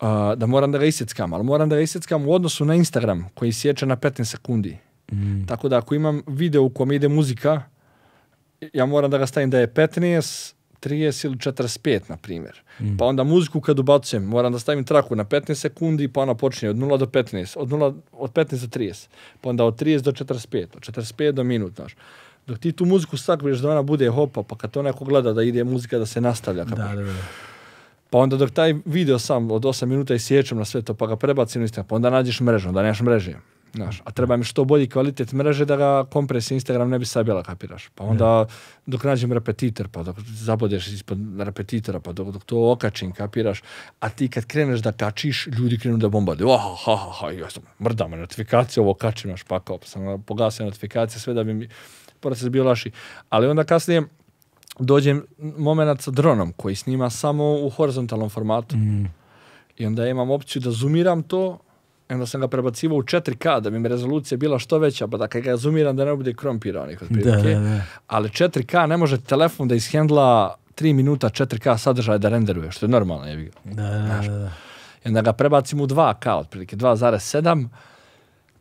uh, da moram da ga isjeckam, ali moram da ga isjeckam u odnosu na Instagram, koji sjeća na 15 sekundi. Tako da ako imam video u kom ide muzika, ja moram da ga stavim da je 15, 30 ili 45, na primjer. Pa onda muziku kad ubacujem, moram da stavim traku na 15 sekundi, pa ona počne od 0 do 15, od, 0, od 15 do 30, pa onda od 30 do 45, od 45 do minut, znaš. Dok ti tu muziku stakviš da ona bude hopa, pa kad to neko gleda da ide muzika da se nastavlja. Da, kapiš? da, da. Pa onda dok taj video sam od 8 minuta isječem na sve to, pa ga prebacim pa onda nađeš mrežu, onda nemaš mreže. Znaš, a treba mi što bolji kvalitet mreže da ga kompresija Instagram ne bi sabila, kapiraš. Pa onda dok nađem repetitor, pa dok zabodeš ispod repetitora, pa dok, dok to okačim, kapiraš. A ti kad kreneš da kačiš, ljudi krenu da bombade. Oh, ha, ha, ha, ja sam mrdam notifikacije, ovo kačim naš pakao, pa sam pogasio notifikacije, sve da bi mi proces bio laši. Ali onda kasnije dođem moment sa dronom koji snima samo u horizontalnom formatu. I onda imam opciju da zoomiram to, onda sam ga prebacivao u 4K da bi mi rezolucija bila što veća, pa da kad ga zoomiram da ne bude krompiranih otprilike. Ali 4K ne može telefon da ishendla 3 minuta 4K sadržaja da renderuje, što je normalno. Ga. Da, da, da. I onda ga prebacim u 2K, otprilike 2,7,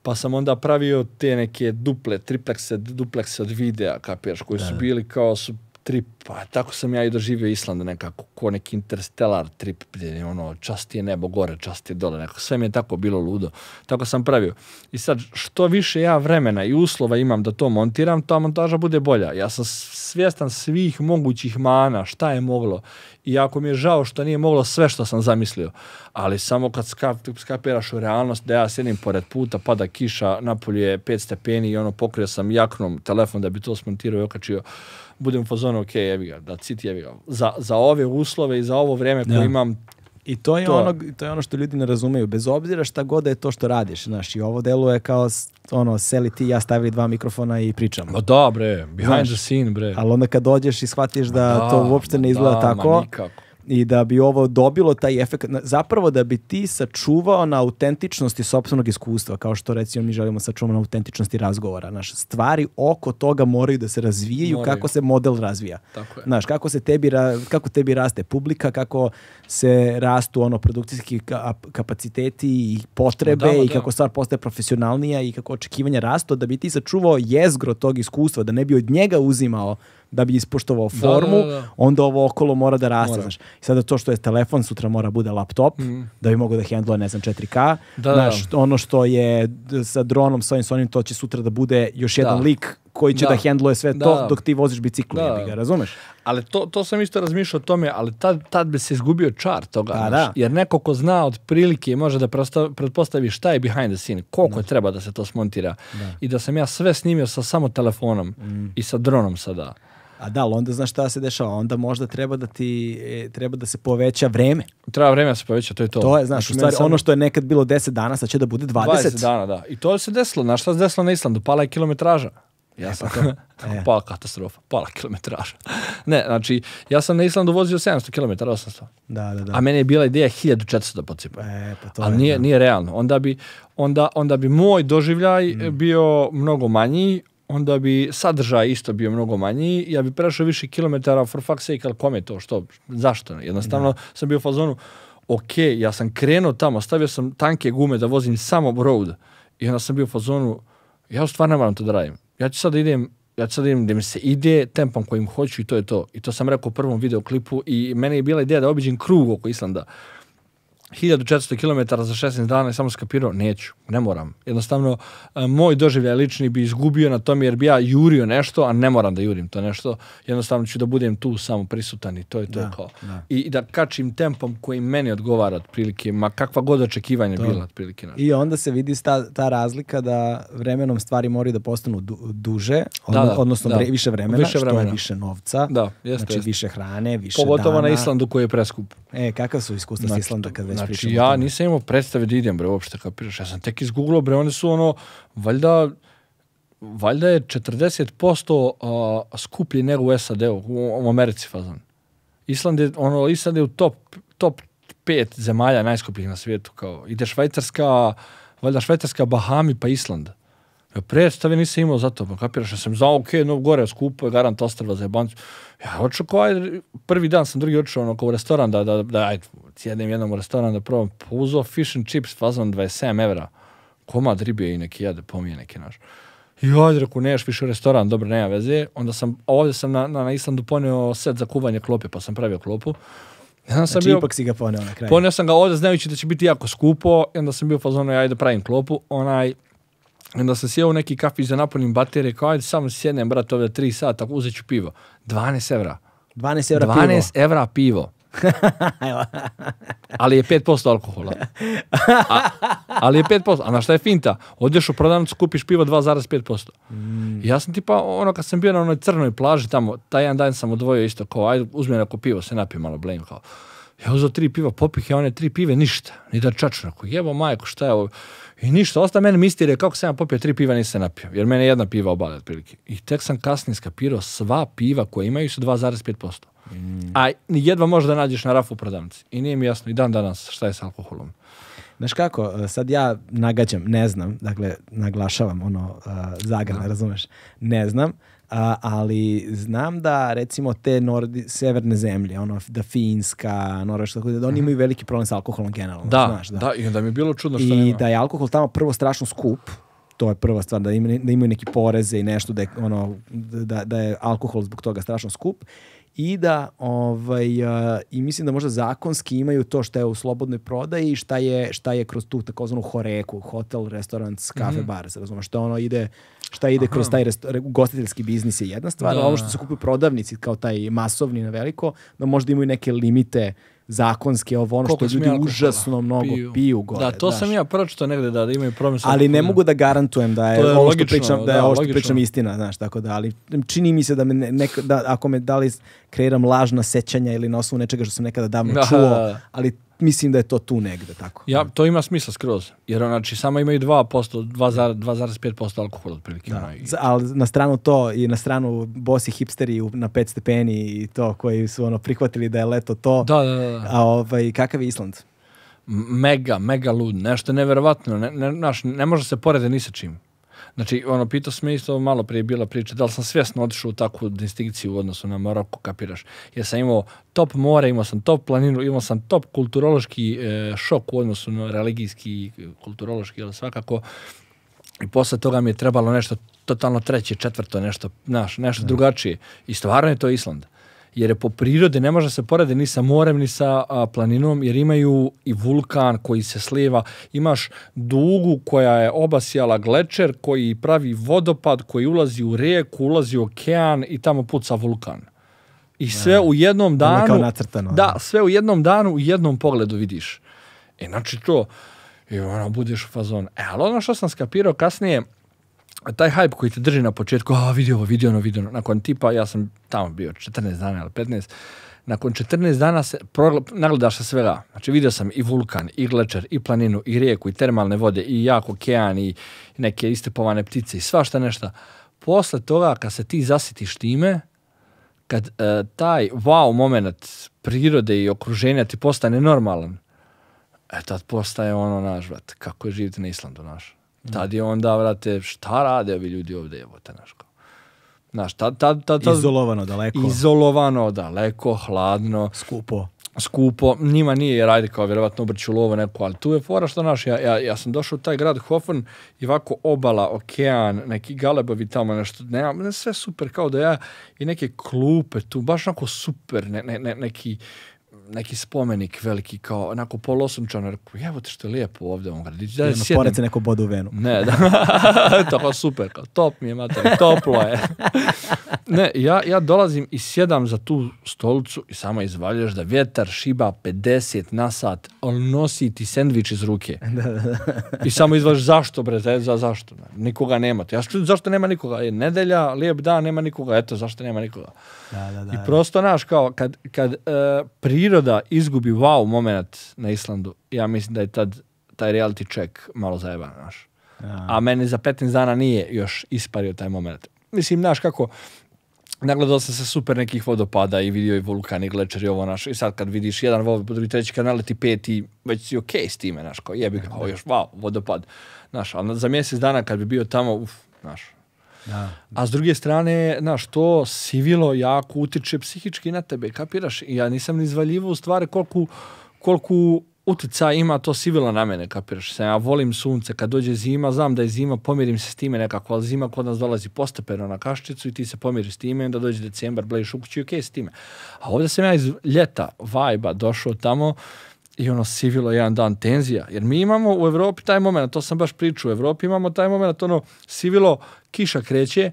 pa sam onda pravio te neke duple, triplexe, duplekse od videa, kapiraš, koji su bili kao su trip, pa tako sam ja i doživio Island nekako, ko neki interstellar trip, ono, čast je nebo gore, čast je dole, nekako, sve mi je tako bilo ludo. Tako sam pravio. I sad, što više ja vremena i uslova imam da to montiram, ta montaža bude bolja. Ja sam svjestan svih mogućih mana, šta je moglo. I jako mi je žao što nije moglo sve što sam zamislio. Ali samo kad skap, skapiraš u realnost da ja sjedim pored puta, pada kiša, napolje je 5 stepeni i ono pokrio sam jaknom telefon da bi to smontirao i okačio, budem u fazonu, ok, jebi ga, da citi jebi ga. Za, za ove uslove i za ovo vrijeme koje imam, I to je, To. ono, to je ono što ljudi ne razumeju. Bez obzira šta god je to što radiš. Znaš, i ovo deluje kao ono, seli ti ja stavili dva mikrofona i pričamo. ma da bre, behind Znaš, the scene bre. Ali onda kad dođeš i shvatiš da, Da, to uopšte ne izgleda da, tako ma nikako. I da bi ovo dobilo taj efekt, zapravo da bi ti sačuvao na autentičnosti sopstvenog iskustva, kao što recimo mi želimo sačuvamo na autentičnosti razgovora. Naš stvari oko toga moraju da se razvijaju Moraju. kako se model razvija. Tako je. Znaš, kako se tebi, ra- kako tebi raste publika, kako se rastu ono produkcijski ka- kapaciteti i potrebe Da, ma i da. kako stvar postaje profesionalnija i kako očekivanja rastu, da bi ti sačuvao jezgro tog iskustva, da ne bi od njega uzimao da bi ispoštovao Da, formu, da, da. onda ovo okolo mora da raste. Mora. Znaš. I sada to što je telefon, sutra mora bude laptop, da bi mogao da hendluje, ne znam, 4K. Da, da. Znaš, ono što je sa dronom, sa ovim, sa onim, to će sutra da bude još jedan Da. lik koji će da, Da. hendluje sve Da. to dok ti voziš biciklu, Da. ga, razumeš? Ali to, to sam isto razmišljao o tome, ali tad, tad bi se izgubio čar toga. Pa znaš. da. Jer neko ko zna otprilike može da pretpostavi šta je behind the scene, koliko je treba da se to smontira. I da sam ja sve snimio sa samo telefonom Mm. i sa dronom sada. A da, ali onda znaš šta se dešava? Onda možda treba da ti, e, treba da se poveća vreme. Treba vreme da se poveća, to je to. To je, znaš, Znači, u stvari, samo ono što je nekad bilo 10 dana, sad će da bude 20. 20 dana, da. I to se desilo. Znaš šta se desilo na Islandu? Pala je kilometraža. Ja sam, E. pala katastrofa, pala kilometraža. ne, znači, ja sam na Islandu vozio 700 km, 800. Da, da, da. A meni je bila ideja 1400 da pocipam. E, pa to Ali je, nije, da. nije realno. Onda bi, onda, onda bi moj doživljaj Mm. bio mnogo manji, onda bi sadržaj isto bio mnogo manji, ja bi prešao više kilometara for fuck's sake, ali kome to, što, zašto? Jednostavno sam bio u fazonu, ok, ja sam krenuo tamo, stavio sam tanke gume da vozim samo road i onda sam bio u fazonu, ja u stvari ne moram to da radim. Ja ću sad da idem ja ću sad idem da mi se ide tempom kojim hoću i to je to. I to sam rekao u prvom videoklipu i meni je bila ideja da obiđem krug oko Islanda. 1400 km za 16 dana i samo skapirao, neću, ne moram. Jednostavno, e, moj doživljaj lični bi izgubio na tome jer bi ja jurio nešto, a ne moram da jurim to nešto. Jednostavno ću da budem tu samo prisutan i to je to. Da, kao. da. I, I da kačim tempom koji meni odgovara otprilike, ma kakva god očekivanja bila otprilike. znaš. I onda se vidi ta, ta razlika da vremenom stvari moraju da postanu du- duže, odno- da, odnosno vre- više vremena, Više što je vremena. više novca, Da, jeste, znači jeste. više hrane, više Pogotovo dana. na Islandu koji je preskup. E, kakav su iskustva s Islanda kad već znači, ja nisam imao predstave da idem, bre, uopšte, kapiraš. Ja sam tek izgooglao, bre, one su ono, valjda, valjda je 40% a, skuplji nego u SAD-u, u, u Americi fazon. Island je, ono, Island je u top, top pet zemalja najskupljih na svijetu, kao, ide Švajcarska, valjda Švajcarska, Bahami, pa Island. Ja predstave nisam imao za to, pa kapiraš, ja sam znao, ok, no gore, skupo je, garant ostrva za jebancu. Ja kao, ajde, prvi dan sam drugi očeo ono, u restoran, da, da, da, ajde, sjedem jednom u restoran da probam, pa uzeo fish and chips, fazon 27 evra, komad ribe i neki jede, pomije neki naš. I ajde, reku, neš više u restoran, dobro, nema veze. Onda sam, ovdje sam na, na, na Islandu ponio set za kuvanje klope, pa sam pravio klopu. Onda sam Znači, bio, ipak si ga poneo na kraju. Ponio sam ga ovdje znajući da će biti jako skupo i onda sam bio fazonu, ajde pravim klopu. Onaj, onda sam sjeo u neki kafić da napunim baterije, kao ajde samo sjednem, brate, ovdje tri sata, uzet ću pivo. 12 evra. 12 evra 12 pivo. evra pivo. ali je 5% alkohola. A, ali je 5%. A na šta je finta? Odeš u prodavnicu, kupiš pivo 2,5%. Mm. Ja sam tipa, ono kad sam bio na onoj crnoj plaži tamo, taj jedan dan sam odvojio isto kao, ajde uzmi neko pivo, se napijem malo blame, kao. Ja uzeo tri piva, popih ja one tri pive, ništa. Ni da čaču, ako jebo majko, šta je ovo? I ništa, osta mene mistire kako sam ja popio tri piva nisam napio, jer mene jedna piva obale otprilike. I tek sam kasnije skapirao sva piva koje imaju su 2,5%. Mm. A jedva možeš da nađeš na rafu u prodavnici. I nije mi jasno i dan danas šta je s alkoholom. Znaš kako, sad ja nagađam, ne znam, dakle, naglašavam ono, uh, zagrane, razumeš, ne znam, ali znam da recimo te nordi, severne zemlje, ono da Finska, Norveška, da oni mhm. imaju veliki problem sa alkoholom generalno. Da, znaš, da. da, i onda mi je bilo čudno što I nema. da je alkohol tamo prvo strašno skup, to je prva stvar, da, da imaju neki poreze i nešto, da je, ono, da, da je alkohol zbog toga strašno skup i da ovaj, uh, i mislim da možda zakonski imaju to što je u slobodnoj prodaji i šta je, šta je kroz tu takozvanu horeku, hotel, restaurant, kafe, mm bar, razumeš, što ono ide šta ide Aha. kroz taj gostiteljski biznis je jedna stvar, da. a ovo što se kupuju prodavnici kao taj masovni na veliko, da možda imaju neke limite zakonske, ovo ono što ljudi užasno mnogo piju, piju gore. Da, to daš. sam ja pročito negde da, da imaju problem sa Ali ne mogu da garantujem da je, je ovo što pričam, da, da je ovo što pričam istina, znaš, tako da, ali čini mi se da me neka, da ako me da li kreiram lažna sećanja ili na osnovu nečega što sam nekada davno da, čuo, ali mislim da je to tu negde tako. Ja, to ima smisla skroz. Jer znači samo imaju 2%, 2,5% alkohola otprilike. Da. Ali na stranu to i na stranu bosi hipsteri na pet stepeni i to koji su ono prihvatili da je leto to. Da, da, da. A ovaj, kakav je Island? Mega, mega lud. Nešto neverovatno. Ne, ne, naš, ne može se porede ni sa čim. Znači, ono, pitao sam isto malo prije bila priča, da li sam svjesno otišao u takvu distinkciju u odnosu na Maroko, kapiraš? Jer sam imao top more, imao sam top planinu, imao sam top kulturološki e, šok u odnosu na religijski, kulturološki, ali svakako. I posle toga mi je trebalo nešto totalno treće, četvrto, nešto, znaš, nešto drugačije. I stvarno je to Island jer je po prirodi ne može se porediti ni sa morem ni sa a, planinom jer imaju i vulkan koji se sliva imaš dugu koja je obasjala glečer koji pravi vodopad koji ulazi u rijeku ulazi u okean i tamo puca vulkan. I sve u jednom danu nacrtano, da, sve u jednom danu u jednom pogledu vidiš. E znači to i ono budeš u fazon e ali ono što sam skapirao kasnije taj hype koji te drži na početku, a vidi ovo, vidi ono, vidi ono, nakon tipa, ja sam tamo bio 14 dana ili 15, nakon 14 dana se nagledaš se svega. Znači vidio sam i vulkan, i glečer, i planinu, i rijeku, i termalne vode, i jak okean, i neke istepovane ptice, i svašta nešto. Posle toga, kad se ti zasitiš time, kad uh, taj wow moment prirode i okruženja ti postane normalan, e tad postaje ono, naš, vrat, kako je živjeti na Islandu, naš. Tad je onda, vrate, šta rade ovi ljudi ovde, evo te, znaš, kao. Znaš, tad, tad, tad, tad, izolovano daleko. Izolovano daleko, hladno. Skupo. Skupo. Njima nije, jer ajde kao vjerovatno obrću lovo neku, ali tu je fora što, znaš, ja, ja, ja sam došao u taj grad Hofen i ovako obala, okean, neki galebovi tamo, nešto, nema, ne, sve super, kao da ja, i neke klupe tu, baš onako super, ne, ne, ne, neki, neki spomenik veliki kao onako polosunčano, rekao, evo te što je lijepo ovdje u ovom gradiću. Da, jedno porece neko bodu venu. Ne, da, to super, kao, top mi je mater, toplo je. ne, ja, ja dolazim i sjedam za tu stolicu i samo izvaljaš da vjetar šiba 50 na sat, on nosi ti sendvič iz ruke. da, da, da. I samo izvaljaš zašto, bre, za, zašto? Nikoga nema. Ja što, zašto nema nikoga? Je nedelja, lijep dan, nema nikoga. Eto, zašto nema nikoga? Da, da, da. I prosto, naš, kao, kad, kad uh, priroda izgubi wow moment na Islandu, ja mislim da je tad taj reality check malo zajeban, naš. Ja. A meni za 15 dana nije još ispario taj moment. Mislim, znaš kako, nagledao sam se super nekih vodopada i vidio i vulkan i glečer i ovo naš. I sad kad vidiš jedan vod, drugi, treći kanal ti peti, već si okej okay s time, naš, kao jebi kao još, wow, vodopad. Naš, ali za mjesec dana kad bi bio tamo, uf, naš, Da. A s druge strane, znaš, to sivilo jako utiče psihički na tebe, kapiraš? Ja nisam ni izvaljivo u stvari koliko, koliko utica ima to sivilo na mene, kapiraš? Sam ja volim sunce, kad dođe zima, znam da je zima, pomirim se s time nekako, ali zima kod nas dolazi postepeno na kaščicu i ti se pomiriš s time, onda dođe decembar, blejiš u kući, okej okay, s time. A ovdje sam ja iz ljeta, vajba, došao tamo, i ono sivilo jedan dan tenzija. Jer mi imamo u Evropi taj moment, to sam baš pričao, u Evropi imamo taj moment, ono sivilo, kiša kreće,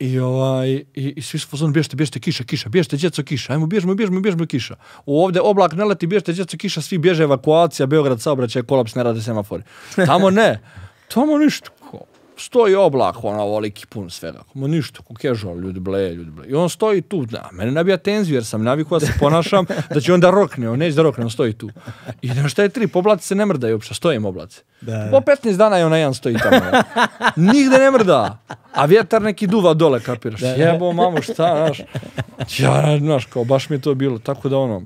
I, ovaj, i, i svi su fazon, bježte, bježte, kiša, kiša, bježte, djeco, kiša, ajmo, bježmo, bježmo, bježmo, kiša. Ovdje oblak ne leti, bježte, djeco, kiša, svi bježe, evakuacija, Beograd, saobraćaj, kolaps, ne rade semafori. Tamo ne, tamo ništa. Stoji oblak, ono, ovoliki pun svega. Ma ništa, ko casual, ljudi bleje, ljudi bleje. I on stoji tu, da, mene nabija tenziju, jer sam navikao da se ponašam, da će onda rokne, on neće da rokne, on stoji tu. I na šta je tri, oblaci se ne mrdaju uopšte, stojim oblaci. Da, Po 15 dana je onaj jedan stoji tamo. Nigde ne mrda. A vjetar neki duva dole, kapiraš. Jebo, mamo, šta, znaš. Ja, znaš, kao, baš mi je to bilo. Tako da, ono,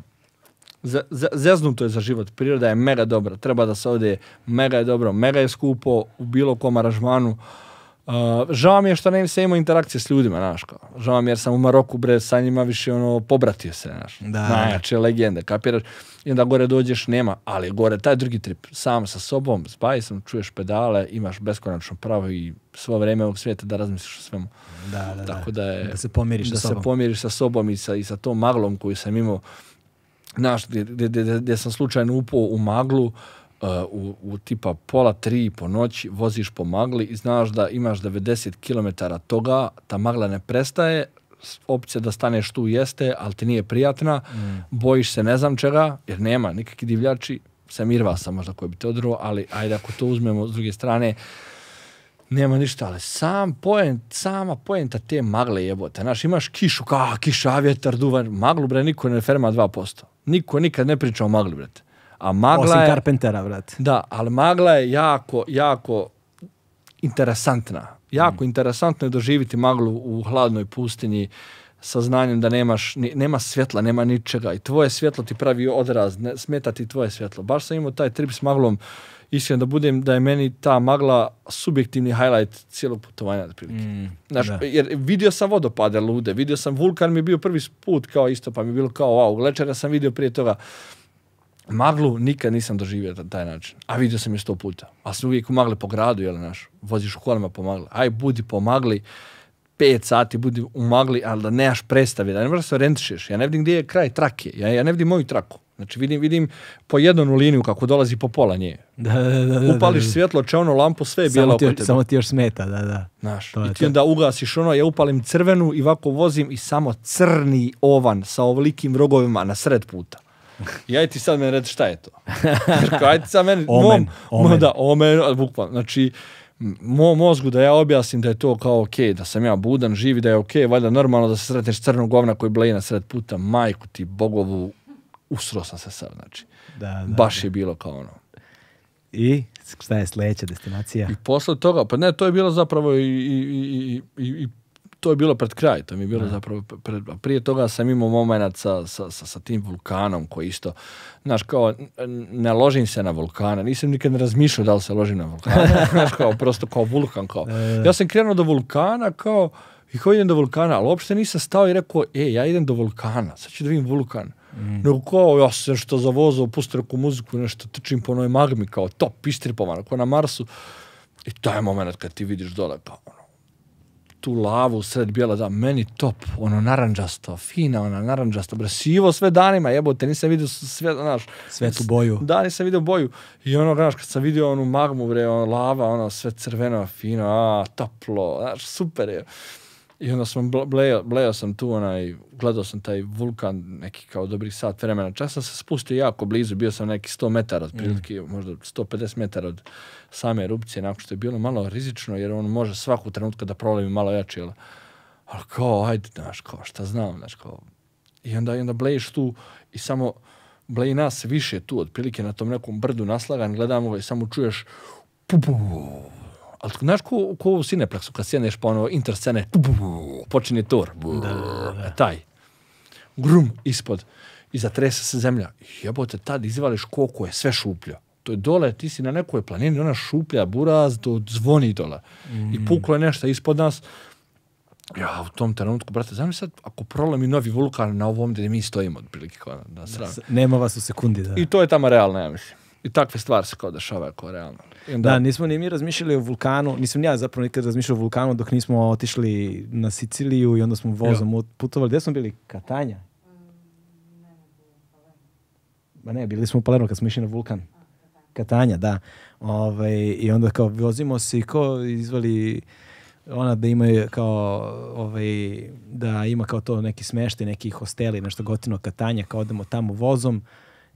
zeznuto je za život. Priroda je mega dobra. Treba da se ode. Mega je dobro. Mega je skupo u bilo kom aranžmanu. Uh, žao mi je što ne sam imao interakcije s ljudima, znaš, kao. Žao mi je jer sam u Maroku, bre, sa njima više, ono, pobratio se, znaš. Da. Najjače legende, kapiraš? I onda gore dođeš, nema, ali gore, taj drugi trip, sam sa sobom, s bajsom, čuješ pedale, imaš beskonačno pravo i svo vreme ovog svijeta da razmisliš o svemu. Da, da, Tako da je... Da se pomiriš da sa sobom. se pomiriš sa sobom i sa, i sa tom maglom koju sam imao. Znaš, gdje, sam slučajno upao u maglu, uh, u, u tipa pola tri po noći, voziš po magli i znaš da imaš 90 km toga, ta magla ne prestaje, opcija da staneš tu jeste, ali ti nije prijatna, bojiš se ne znam čega, jer nema nikakvi divljači, sam irva sam možda koji bi te odruo, ali ajde ako to uzmemo s druge strane, nema ništa, ali sam poent, sama poenta te magle jebote. Znaš, imaš kišu, kao kiša, vjetar, duva, maglu, bre, niko ne ferma 2%. Niko nikad ne priča o magli, brate. A magla Osim je... Carpentera, brate. Da, ali magla je jako, jako interesantna. Jako interesantno je doživjeti maglu u hladnoj pustinji sa znanjem da nemaš, nema svjetla, nema ničega i tvoje svjetlo ti pravi odraz, ne, smeta ti tvoje svjetlo. Baš sam imao taj trip s maglom, iskreno da budem, da je meni ta magla subjektivni highlight cijelog putovanja. otprilike. Znaš, da. jer vidio sam vodopade lude, vidio sam vulkan mi je bio prvi put kao isto, pa mi je bilo kao wow, glečera sam vidio prije toga. Maglu nikad nisam doživio na taj način. A vidio sam je sto puta. A sam uvijek u magli po gradu, jel naš? Voziš u kolima po magli. Aj, budi po magli, pet sati budi u magli, ali da nemaš predstave, da ne možeš se orijentišeš. Ja ne vidim gdje je kraj trake. Ja, ja ne vidim moju traku. Znači vidim, vidim po jednu liniju kako dolazi po pola nje. Da, da, da, Upališ svjetlo, čevnu lampu, sve je bijelo oko tebe. samo ti još smeta, da, da. Znaš, To i ti to. onda ugasiš ono, ja upalim crvenu i ovako vozim i samo crni ovan sa ovolikim rogovima na sred puta. I aj ti sad meni reci šta je to. Kao, aj ti sad meni, Omen, mom, omen. da, omen, bukvalno. Znači, mom mozgu da ja objasnim da je to kao ok, da sam ja budan, živi, da je ok, valjda normalno da se sretneš crnog govna koji bleji na sred puta, majku ti, bogovu, usro sam se sad, znači. Da, da, Baš je bilo kao ono. I šta je sljedeća destinacija? I posle toga, pa ne, to je bilo zapravo i, i, i, i, i to je bilo pred kraj, to mi je bilo zapravo pred, prije toga sam imao moment sa, sa, sa, sa tim vulkanom koji isto, znaš, kao, ne ložim se na vulkana, nisam nikad ne razmišljao da li se ložim na vulkana, znaš, kao, prosto kao vulkan, kao. Ja sam krenuo do vulkana, kao, i kao idem do vulkana, ali uopšte nisam stao i rekao, e, ja idem do vulkana, sad ću da vidim vulkan. Nego kao, ja sam što zavozao, pustio neku muziku, nešto trčim po onoj magmi, kao top, istripovano, kao na Marsu. I taj moment kad ti vidiš dole, kao ono, tu lavu sred bijela, da, meni top, ono naranđasto, fina, ona naranđasto, bre, sivo sve danima, jebote, nisam vidio sve, znaš, Svetlu boju. Da, nisam vidio boju. I ono, znaš, kad sam vidio onu magmu, bre, ono, lava, ono, sve crveno, fino, a, toplo, znaš, super je. I onda sam ble- blejao, blejao sam tu, onaj, gledao sam taj vulkan, neki kao dobrih sat vremena. Čak sam se spustio jako blizu, bio sam neki 100 metara, otprilike, možda 150 metara od same erupcije, nakon što je bilo malo rizično, jer on može svaku trenutka da prolavi malo jače, jel? Ali kao, ajde, znaš, kao, šta znam, znaš, kao, i onda, i onda blejiš tu i samo bleji nas više tu, otprilike na tom nekom brdu naslagan, gledamo ga i samo čuješ pu, pu, ali znaš ko, ko u Cineplexu kad sjedneš pa ono interscene počinje tor taj grum ispod i zatrese se zemlja jebote tad izvališ koliko je sve šuplja to je dole, ti si na nekoj planini, ona šuplja, buraz, to zvoni dole. I puklo je nešto ispod nas. Ja, u tom trenutku, brate, znam sad, ako prolomi novi vulkan na ovom gdje mi stojimo, otprilike, na, na sranu. S- Nema vas u sekundi, da. I to je tamo realno, ja mislim. I takve stvari se kao dešavaju kao realno. Onda, Da, nismo ni mi razmišljali o vulkanu, nisam ni ja zapravo nikad razmišljao o vulkanu dok nismo otišli na Siciliju i onda smo vozom putovali. Gdje smo bili? Katanja? Ma ne, bili smo u Palermo kad smo išli na vulkan. Katanja, da. Ovaj, I onda kao vozimo se i kao izvali ona da imaju kao ovaj, da ima kao to neki smeštaj, neki hosteli, nešto gotino katanja, kao odemo tamo vozom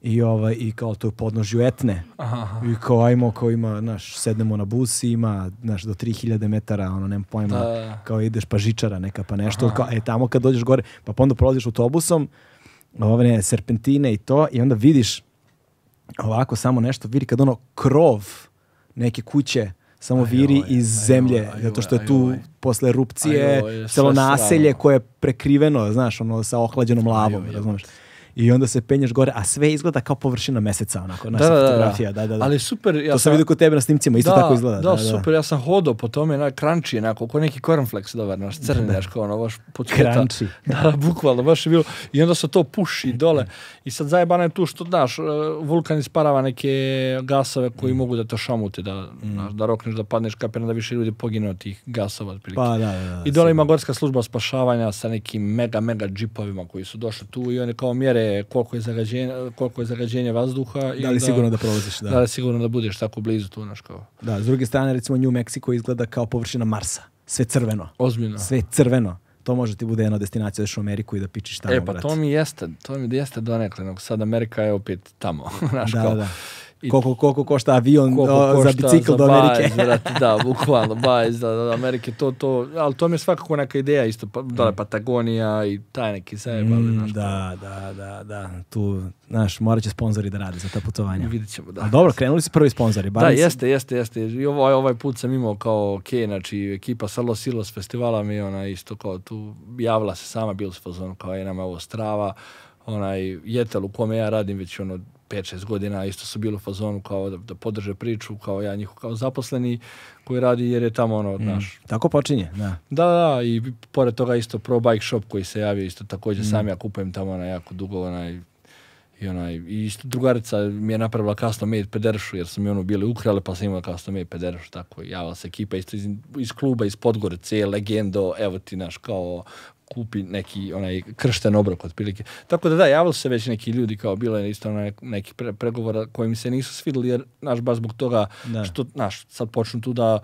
i ovaj i kao to je podnožju etne. Aha. I kao ajmo, kao ima, znaš, sednemo na bus i ima, znaš, do 3000 metara, ono, nemam pojma, Da. kao ideš pa žičara neka, pa nešto, kao, e, tamo kad dođeš gore, pa onda prolaziš autobusom, ove serpentine i to, i onda vidiš ovako samo nešto, vidi kad ono krov neke kuće samo viri Ajoj, iz ajoj, zemlje, ajoj, zato što je tu posle erupcije celo naselje koje je prekriveno, znaš, ono, sa ohlađenom lavom, razumeš? I onda se penješ gore, a sve izgleda kao površina meseca, onako, naša Da, da, da, fotografija, da, da, da. Ali super, ja to sam vidio kod tebe na snimcima, isto da, tako izgleda. Da, super, ja sam hodao po tome, na crunchy, onako, ko neki cornflakes dobar, naš crni, znaš, kao ono, baš puceta. Crunchy. Da, bukvalno, baš je bilo. I onda se to puši dole. I sad zajebano je tu što, znaš, e, vulkan isparava neke gasove koji mogu da te šamute, da, znaš, da rokneš, da padneš, kapiram da više ljudi pogine od tih gasova. otprilike. Pa da, da, da. I dole ima gorska služba spašavanja sa nekim mega, mega džipovima koji su došli tu i oni kao mjere koliko je zagađenje, koliko je zagađenje vazduha. i Da li sigurno da prolaziš, da. Da li sigurno da budeš tako blizu tu, znaš kao. Da, s druge strane, recimo New Mexico izgleda kao površina Marsa. Sve crveno. Ozbiljno. Sve crveno. To može ti bude jedna destinacija, odeš u Ameriku i da pičiš tamo, E, pa brate. to mi jeste, to mi jeste donekle, nego sad Amerika je opet tamo, znaš Da, kao. da. I Koliko, koliko košta avion koliko o, za košta bicikl do Amerike. bajs, brate, da, bukvalno, bajs, da, da, Amerike, to, to, ali to mi je svakako neka ideja isto, pa, dole Patagonija i taj neki zajebali, Mm, da, da, da, da. Tu, znaš, morat će sponzori da rade za ta putovanja. vidit ćemo, da. Ali dobro, krenuli su prvi sponzori. Da, si- jeste, jeste, jeste. I ovaj, ovaj put sam imao kao ok, znači ekipa sa Los Silos festivala mi je ona isto kao tu javila se sama, bili su u fazonu kao je nama ovo strava, onaj jetel u kome ja radim već ono 5-6 godina, isto su bili u fazonu kao da, da podrže priču, kao ja njihov kao zaposleni koji radi jer je tamo ono, znaš, Tako počinje, da. da, da, i pored toga isto Pro Bike Shop koji se javio isto također sam ja kupujem tamo onaj jako dugo onaj i onaj, i isto drugarica mi je napravila custom made pederšu jer su mi ono bili ukrali pa sam imao custom made pederšu tako javila se ekipa isto iz, iz kluba iz Podgorice, legendo, evo ti naš kao kupi neki onaj kršten obrok otprilike. Tako da da, javili se već neki ljudi kao bilo je isto onaj neki pre, pregovora koji mi se nisu svidjeli jer naš baš zbog toga Da. što naš sad počnu tu da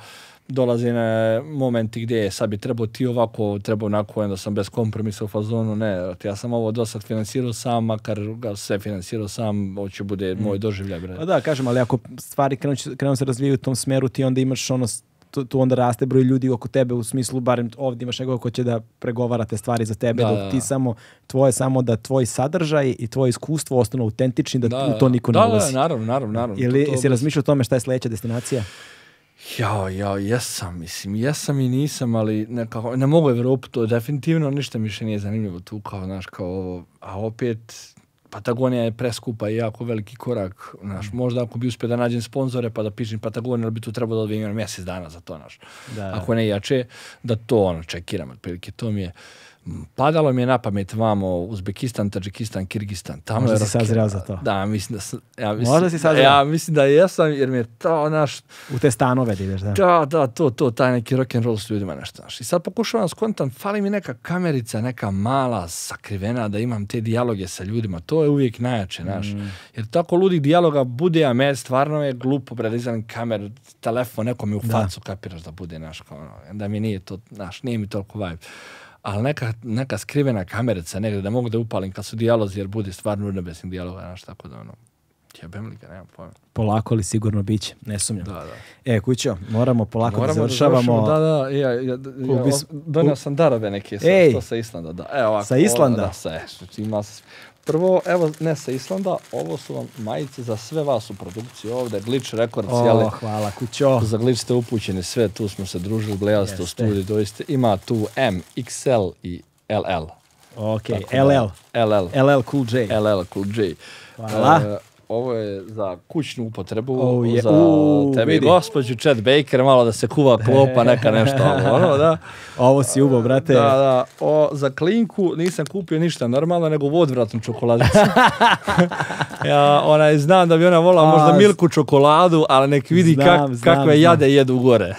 dolaze na momenti gdje je sad bi trebao ti ovako, trebao onako, onda sam bez kompromisa u fazonu, ne, ja sam ovo do sad financirao sam, makar ga sve financirao sam, ovo će bude moj doživljaj. Pa da, kažem, ali ako stvari krenu, krenu se razvijaju u tom smeru, ti onda imaš ono, tu, tu onda raste broj ljudi oko tebe, u smislu, barem ovdje imaš nekoga ko će da pregovara te stvari za tebe, Da, dok da, ti da. samo, tvoje samo da tvoj sadržaj i tvoje iskustvo ostanu autentični, da, u to niko da, ne ulazi. Da, naravno, naravno, naravno. Ili To- to razmišljao o tome šta je sledeća destinacija? Jao, jao, jesam, mislim, jesam i nisam, ali nekako, ne mogu Evropu, to definitivno ništa više nije zanimljivo tu, kao, znaš, kao ovo, a opet, Patagonija je preskupa i jako veliki korak, znaš, možda ako bi uspio da nađem sponzore pa da pišem Patagoniju, ali bi tu trebalo da odvijem mjesec dana za to, znaš. Da. Ako ne jače, da to ono čekiram, otprilike, to mi je, Padalo mi je na pamet vamo Uzbekistan, Tadžikistan, Kirgistan. Tamo Možda je si sazreo za to. Da, mislim da sam, ja mislim, Možda si sazreo. Ja mislim da jesam, jer mi je to, naš, U te stanove da ideš, da. da, da, to, to, taj neki rock and roll s ljudima nešto, znaš. I sad pokušavam skontam, fali mi neka kamerica, neka mala, sakrivena, da imam te dijaloge sa ljudima. To je uvijek najjače, znaš. Jer tako ludih dijaloga bude, a me stvarno je glupo, bre, da kameru, telefon, neko mi u facu kapiraš da bude, znaš, kao ono, da mi nije to, znaš, nije mi toliko vibe. Ali neka, neka skrivena kamerica negdje da mogu da upalim kad su dijalozi, jer bude stvarno urnebesnih dijaloga, znaš, tako da ono, jebem li ga, nemam pojma. Polako ali sigurno biće, ne sumnjam. Da, da. E, kućo, moramo polako Moramo da završavamo. Da, da, ja, ja, ja, donio sam darove neke sa, Ej! što sa Islanda, da. Ovako, Sa Islanda? Ovo, da, sa, znači, ima Prvo, evo, ne sa Islanda, ovo su vam majice za sve vas u produkciji ovdje, Glitch Records, jeli, O, hvala, kućo. za Glitch ste upućeni sve, tu smo se družili, gledali ste u studiju, doista, ima tu M, XL i LL. Ok, Tako da- LL. LL. LL Cool J. LL Cool J. Hvala. E, ovo je za kućnu upotrebu, Oh, je- za u, tebe i vidi. gospođu Chet Baker, malo da se kuva klopa, neka nešto, ono, da. Ovo si ubo, brate. Da, da. O, za klinku nisam kupio ništa normalno, nego vodvratnu čokoladicu. ja, onaj, znam da bi ona volila možda milku čokoladu, ali nek vidi Znam, kak, znam, kakve znam. jade jedu gore.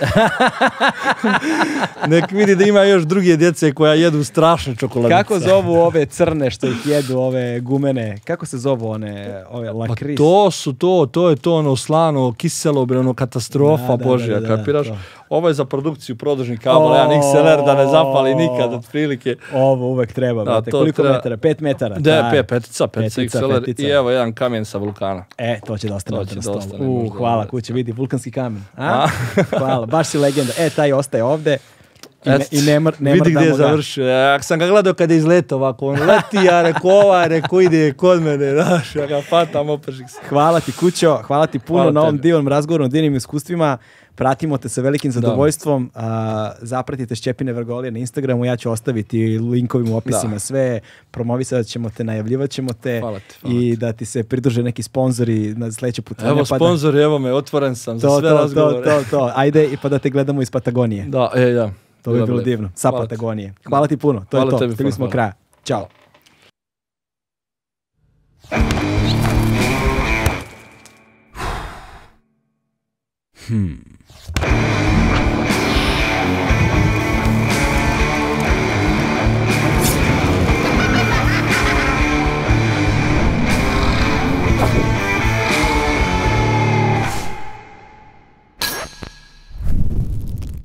nek vidi da ima još druge djece koja jedu strašne čokoladice. Kako zovu ove crne što ih jedu, ove gumene? Kako se zovu one, ove Pa? Pa to su to, to je to ono slano, kiselo, bre, ono katastrofa Da, da, božja, da, kapiraš? Ovo je za produkciju produžnih kabela, jedan XLR da ne zapali nikad, otprilike. Ovo uvek treba, brate. Koliko treba. metara? Pet metara. Da, pe, petica, petica, Petica, XLR petica. i evo jedan kamen sa vulkana. E, to će da ostane na stolu. ostane, hvala kuće, vidi, vulkanski kamen. A? A? hvala, baš si legenda. E, taj ostaje ovde. I ne, i ne, ne vidi gdje je završio. Ja sam ga gledao kada je izletao ovako, on leti, ja rekao, ova, rekao, ide kod mene, znaš, ja ga patam, opržik se. Hvala ti kućo, hvala ti puno Hvala na ovom divnom razgovoru, na divnim iskustvima. Pratimo te sa velikim zadovoljstvom. A, zapratite Šćepine Vrgolije na Instagramu, ja ću ostaviti linkovim u opisima Da. sve. Promovisat ćemo te, najavljivat ćemo te Hvala ti, hvala i da ti se pridruže neki sponzori na sledeće putovanje. Evo pa da- sponzor, evo me, otvoren sam za to, sve to, to, razgovore. to, to. Ajde i pa da te gledamo iz Patagonije. Da, e, ja. To bi bilo divno. Sa Hvala ti. Patagonije. Hvala ti puno. To Hvala je to. hvala, smo kraja. Ćao. Hmm.